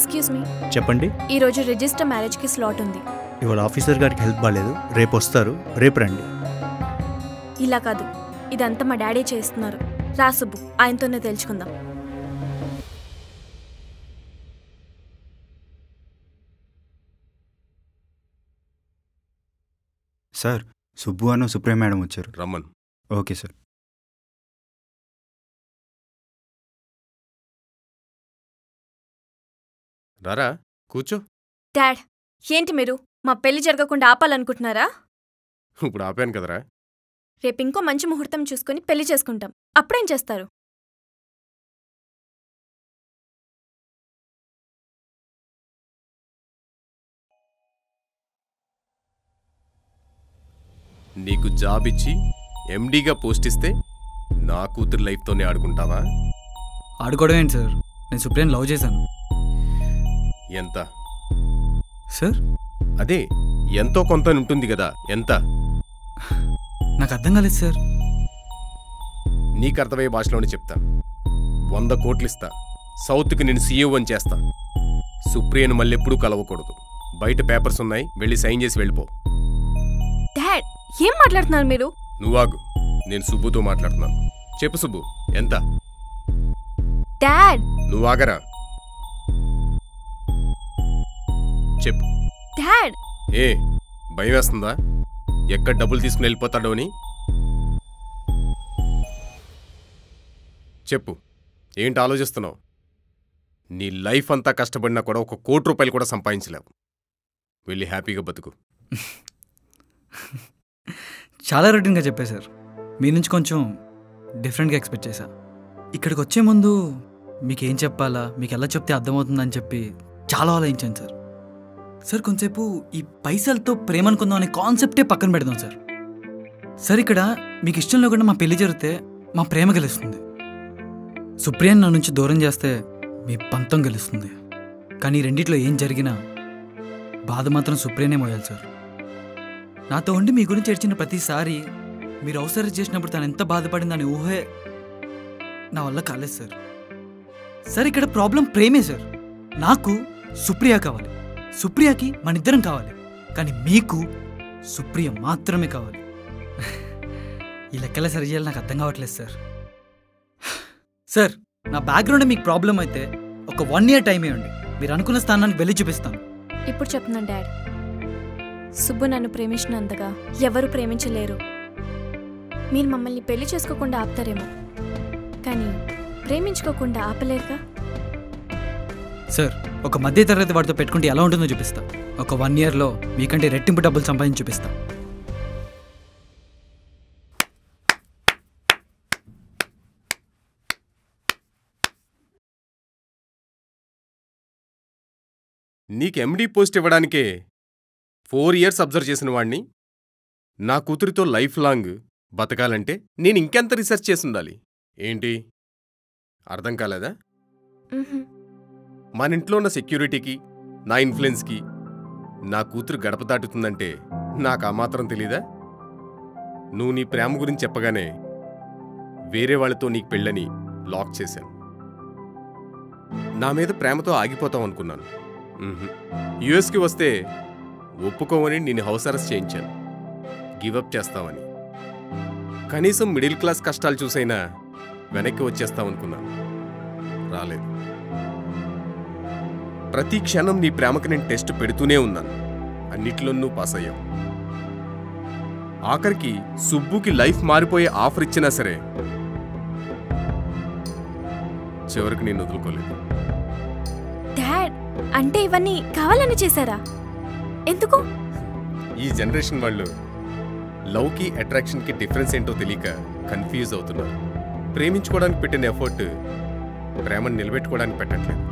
ఎక్స్క్యూజ్ మీ చెప్పండి. ఈరోజు రిజిస్టర్ మ్యారేజ్కి స్లాట్ ఉంది. ఇవాళ ఆఫీసర్ గారికి హెల్త్ బాగాలేదు రేపు వస్తారు. రేపు రండి. ఇలా కాదు. ఇదంతా మా డాడీ చేస్తున్నారు రా సుబ్బు ఆయనతోనే తెలుసుకుందాం సార్ సుబ్బు అను సుప్రియ మేడం వచ్చారు. రమ్మన్. Okay sir. రారా కూర్చో. డాడ్ ఏంటి మీరు? మా పెళ్ళి జరగకుండా ఆపాలనుకుంటున్నారా? ఇప్పుడు ఆపాను కదరా. రేపు ఇంకో మంచి ముహూర్తం చూసుకొని పెళ్ళి చేసుకుంటాం. అప్పుడేం చేస్తారు? నీకు జాబ్ ఇచ్చి ఎండీగా పోస్ట్ ఇస్తే నా కూతురు లైఫ్తోనే ఆడుకుంటావా? ఆడుకోవడం ఏంటి సార్? నేను సుప్రియని లవ్ చేశాను. ఎంత? సార్? అదే ఎంతో కొంత ఉంటుంది కదా ఎంత? నాకు అర్థం కాలేదు సార్. నీకు అర్థమయ్యే భాషలోనే చెప్తా. వంద కోట్లు ఇస్తా సౌత్కి నేను సీఈఓ అని చేస్తా. సుప్రియను మళ్ళెప్పుడూ కలవకూడదు. బయట పేపర్స్ ఉన్నాయి వెళ్ళి సైన్ చేసి వెళ్ళిపో. డాడ్ ఏం మాట్లాడుతున్నారు మీరు? నువ్వాగు నేను సుబ్బుతో మాట్లాడుతున్నాను. చెప్పు సుబ్బు ఎంత? డాడ్! నువ్వాగరా చెప్పు. డాడ్! ఏ భయం వేస్తుందా ఎక్కడ డబ్బులు తీసుకుని వెళ్ళిపోతాడో అని? చెప్పు ఏంటి ఆలోచిస్తున్నావు? నీ లైఫ్ అంతా కష్టపడినా కూడా ఒక కోటి రూపాయలు కూడా సంపాదించలేవు. వెళ్ళి హ్యాపీగా బతుకు. చాలా రొటీన్గా చెప్పేశారు మీ నుంచి కొంచెం డిఫరెంట్గా ఎక్స్పెక్ట్ చేశా. ఇక్కడికి వచ్చే ముందు మీకు ఏం చెప్పాలా? మీకు ఎలా చెప్తే అర్థమవుతుందని చెప్పి చాలా ఆలోచించాను సార్. సార్ కొంచెంసేపు ఈ పైసలతో ప్రేమ అనుకుందాం అనే కాన్సెప్టే పక్కన పెడదాం సార్. సార్ ఇక్కడ మీకు ఇష్టం లేకుండా మా పెళ్ళి జరిగితే మా ప్రేమ గెలుస్తుంది. సుప్రియన్ నా నుంచి దూరం చేస్తే మీ పంతం గెలుస్తుంది. కానీ రెండిట్లో ఏం జరిగినా బాధ మాత్రం సుప్రియనే మోయాలి సార్. నాతో ఉండి మీ గురించి ఏడ్చిన ప్రతిసారి మీరు అవసరం చేసినప్పుడు తను ఎంత బాధపడిందని ఊహే నా వల్ల కాలేదు సార్. సార్ ఇక్కడ ప్రాబ్లం ప్రేమే సార్. నాకు సుప్రియ కావాలి. సుప్రియకి మన ఇద్దరం కావాలి. కానీ మీకు సుప్రియ మాత్రమే కావాలి. ఈ లెక్కల సరి చేయాలి నాకు అర్థం కావట్లేదు సార్. సార్ నా బ్యాక్గ్రౌండ్ మీకు ప్రాబ్లం అయితే ఒక వన్ ఇయర్ టైం ఇవ్వండి మీరు అనుకున్న స్థానానికి వెళ్ళి చూపిస్తాను. ఇప్పుడు చెప్తున్నాను డాడ్. సుబ్బు నన్ను ప్రేమించినంతగా ఎవరు ప్రేమించలేరు. మీరు మమ్మల్ని పెళ్ళి చేసుకోకుండా ఆపుతారేమో. కానీ ప్రేమించుకోకుండా ఆపలేరుగా? సార్ ఒక మధ్య తరగతి వాడితో పెట్టుకుంటే ఎలా ఉంటుందో చూపిస్తా. ఒక వన్ ఇయర్లో మీకంటే రెట్టింపు డబ్బులు సంపాదించి చూపిస్తా. నీకు ఎండీ పోస్ట్ ఇవ్వడానికే ఫోర్ ఇయర్స్ అబ్జర్వ్ చేసిన వాణ్ణి. నా కూతురితో లైఫ్ లాంగ్ బతకాలంటే నేను ఇంకెంత రీసెర్చ్ చేసి ఉండాలి? ఏంటి? అర్థం కాలేదా? మన ఇంట్లో ఉన్న సెక్యూరిటీకి నా ఇన్ఫ్లుయెన్స్కి నా కూతురు గడప దాటుతుందంటే నాకు ఆ మాత్రం తెలీదా? నువ్వు నీ ప్రేమ గురించి చెప్పగానే వేరే వాళ్ళతో నీకు పెళ్ళని లాక్ చేశాను. నా మీద ప్రేమతో ఆగిపోతాం అనుకున్నాను. యుఎస్కి వస్తే ఒప్పుకోమని నేను హౌస్ అరెస్ట్ చేయించాను. గివప్ చేస్తామని కనీసం మిడిల్ క్లాస్ కష్టాలు చూసైనా వెనక్కి వచ్చేస్తామనుకున్నాను రాలేదు. ప్రతి క్షణం నీ ప్రేమకి నేను టెస్ట్ పెడుతూనే ఉన్నాను. అన్నిట్లోనూ పాస్ అయ్యాం ఆఖరికి సుబ్బుకి లైఫ్ మారిపోయే ఆఫర్ ఇచ్చినా సరే చివరికి నేను వదులుకోలేదు. డాడ్ అంటే ఇవన్నీ కావాలని చేశారా? ఎందుకు? ఈ జనరేషన్ వాళ్ళు లవ్కి అట్రాక్షన్కి డిఫరెన్స్ ఏంటో తెలియక కన్ఫ్యూజ్ అవుతున్నారు. ప్రేమించుకోవడానికి పెట్టిన ఎఫర్ట్ ప్రేమను నిలబెట్టుకోవడానికి పెట్టట్లేదు.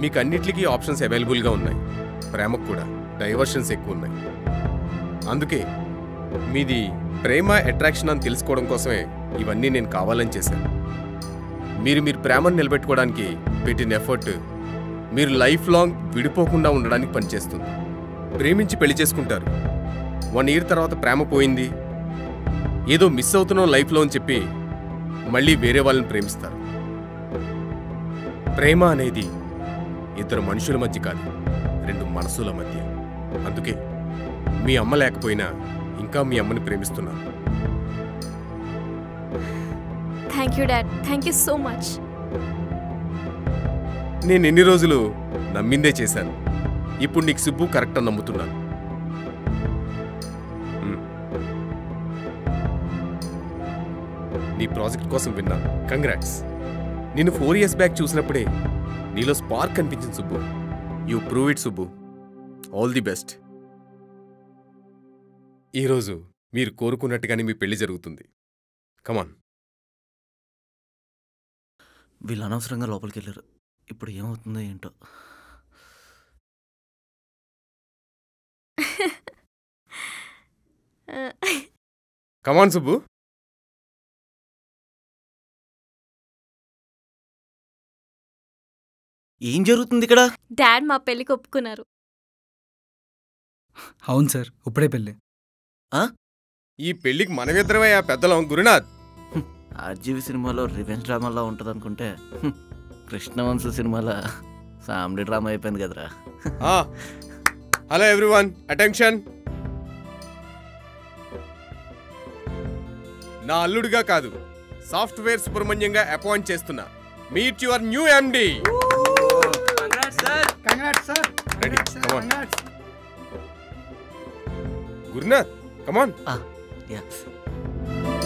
మీకు అన్నిటికీ ఆప్షన్స్ అవైలబుల్గా ఉన్నాయి. ప్రేమకు కూడా. డైవర్షన్స్ ఎక్కువ ఉన్నాయి అందుకే మీది ప్రేమ అట్రాక్షన్ అని తెలుసుకోవడం కోసమే ఇవన్నీ నేను కావాలని చేశాను. మీరు మీరు ప్రేమను నిలబెట్టుకోవడానికి పెట్టిన ఎఫర్ట్ మీరు లైఫ్ లాంగ్ విడిపోకుండా ఉండడానికి పనిచేస్తుంది. ప్రేమించి పెళ్ళి చేసుకుంటారు. వన్ ఇయర్ తర్వాత ప్రేమ పోయింది. ఏదో మిస్ అవుతున్నాం లైఫ్లో అని చెప్పి మళ్ళీ వేరే వాళ్ళని ప్రేమిస్తారు. ప్రేమ అనేది ఇద్దరు మనుషుల మధ్య కాదు రెండు మనసుల మధ్య. అందుకే మీ అమ్మ లేకపోయినా ఇంకా మీ అమ్మని ప్రేమిస్తున్నాను thank you dad thank you so much నేను ఎన్ని రోజులు నమ్మిందే చేశాను. ఇప్పుడు నీకు సుబ్బు కరెక్ట్ అని నమ్ముతున్నాను. నీ ప్రాజెక్ట్ కోసం విన్నాను కంగ్రాట్స్ నేను ఫోర్ ఇయర్స్ బ్యాక్ చూసినప్పుడే నీలో స్పార్క్ కనిపించింది Subbu. You prove it Subbu. All the best. ఈరోజు మీరు కోరుకున్నట్టుగానే మీ పెళ్ళి జరుగుతుంది. కమాన్ వీళ్ళు అనవసరంగా లోపలికి వెళ్ళారు ఇప్పుడు ఏమవుతుందో ఏంటో. Come on Subbu. ఏం జరుగుతుంది ఇక్కడ? డాడ్ మా పెళ్ళికి ఒప్పుకున్నారు. అవును సార్ ఇప్పుడే పెళ్ళి. ఈ పెళ్ళికి మనమిద్దరమయ్యా పెద్దలం గురునాథ్. ఆర్జీవి సినిమాలో రివెంజ్ డ్రామాలా ఉంటుంది అనుకుంటే కృష్ణవంశ సినిమాలో ఫ్యామిలీ డ్రామా అయిపోయింది కదరా. Hello everyone attention. నా అల్లుడిగా కాదు సాఫ్ట్వేర్ సుబ్రహ్మణ్యంగా అపాయింట్ చేస్తున్నా. Meet your new MD. Ready come on Gurunath come on yeah two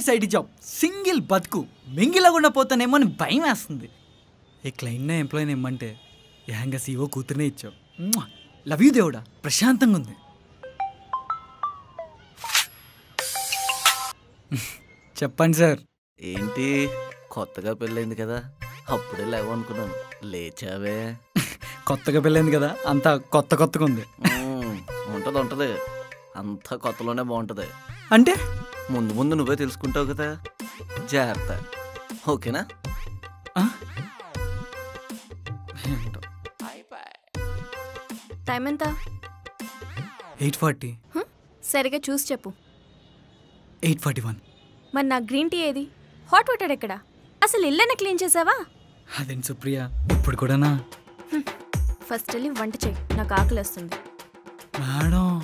years ID job. Single బతుకు. మింగిలకుండా పోతానేమో అని భయం వేస్తుంది. ఏ క్లయింట్నే ఎంప్లాయీని ఇమ్మంటే ఏహంగా సీఓ కూతురునే ఇచ్చావు. లవ్ యూ దేవుడా. ప్రశాంతంగా ఉంది. చెప్పండి సార్. ఏంటి? కొత్తగా పెళ్ళైంది కదా. అప్పుడే లేవనుకున్నాను లేచావే. కొత్తగా పెళ్ళైంది కదా. అంతా కొత్త కొత్తగా ఉంది. ఉంటది ఉంటది. అంతా కొత్తలోనే బాగుంటది. అంటే? ముందు ముందు నువ్వే తెలుసుకుంటావు కదా. జాగ్రత్త. ఓకేనా? టైం ఎంత? Eight forty. సరిగా చూసి చెప్పు. Eight forty one. మరి నా గ్రీన్ టీ ఏది? హాట్ వాటర్ ఎక్కడ? అసలు ఇల్లనే క్లీన్ చేసావా? అదేంటి సుప్రియ? ఇప్పుడు కూడానా? ఫస్ట్ వెళ్ళి వంట చేయి నాకు ఆకలి వస్తుంది. మేడం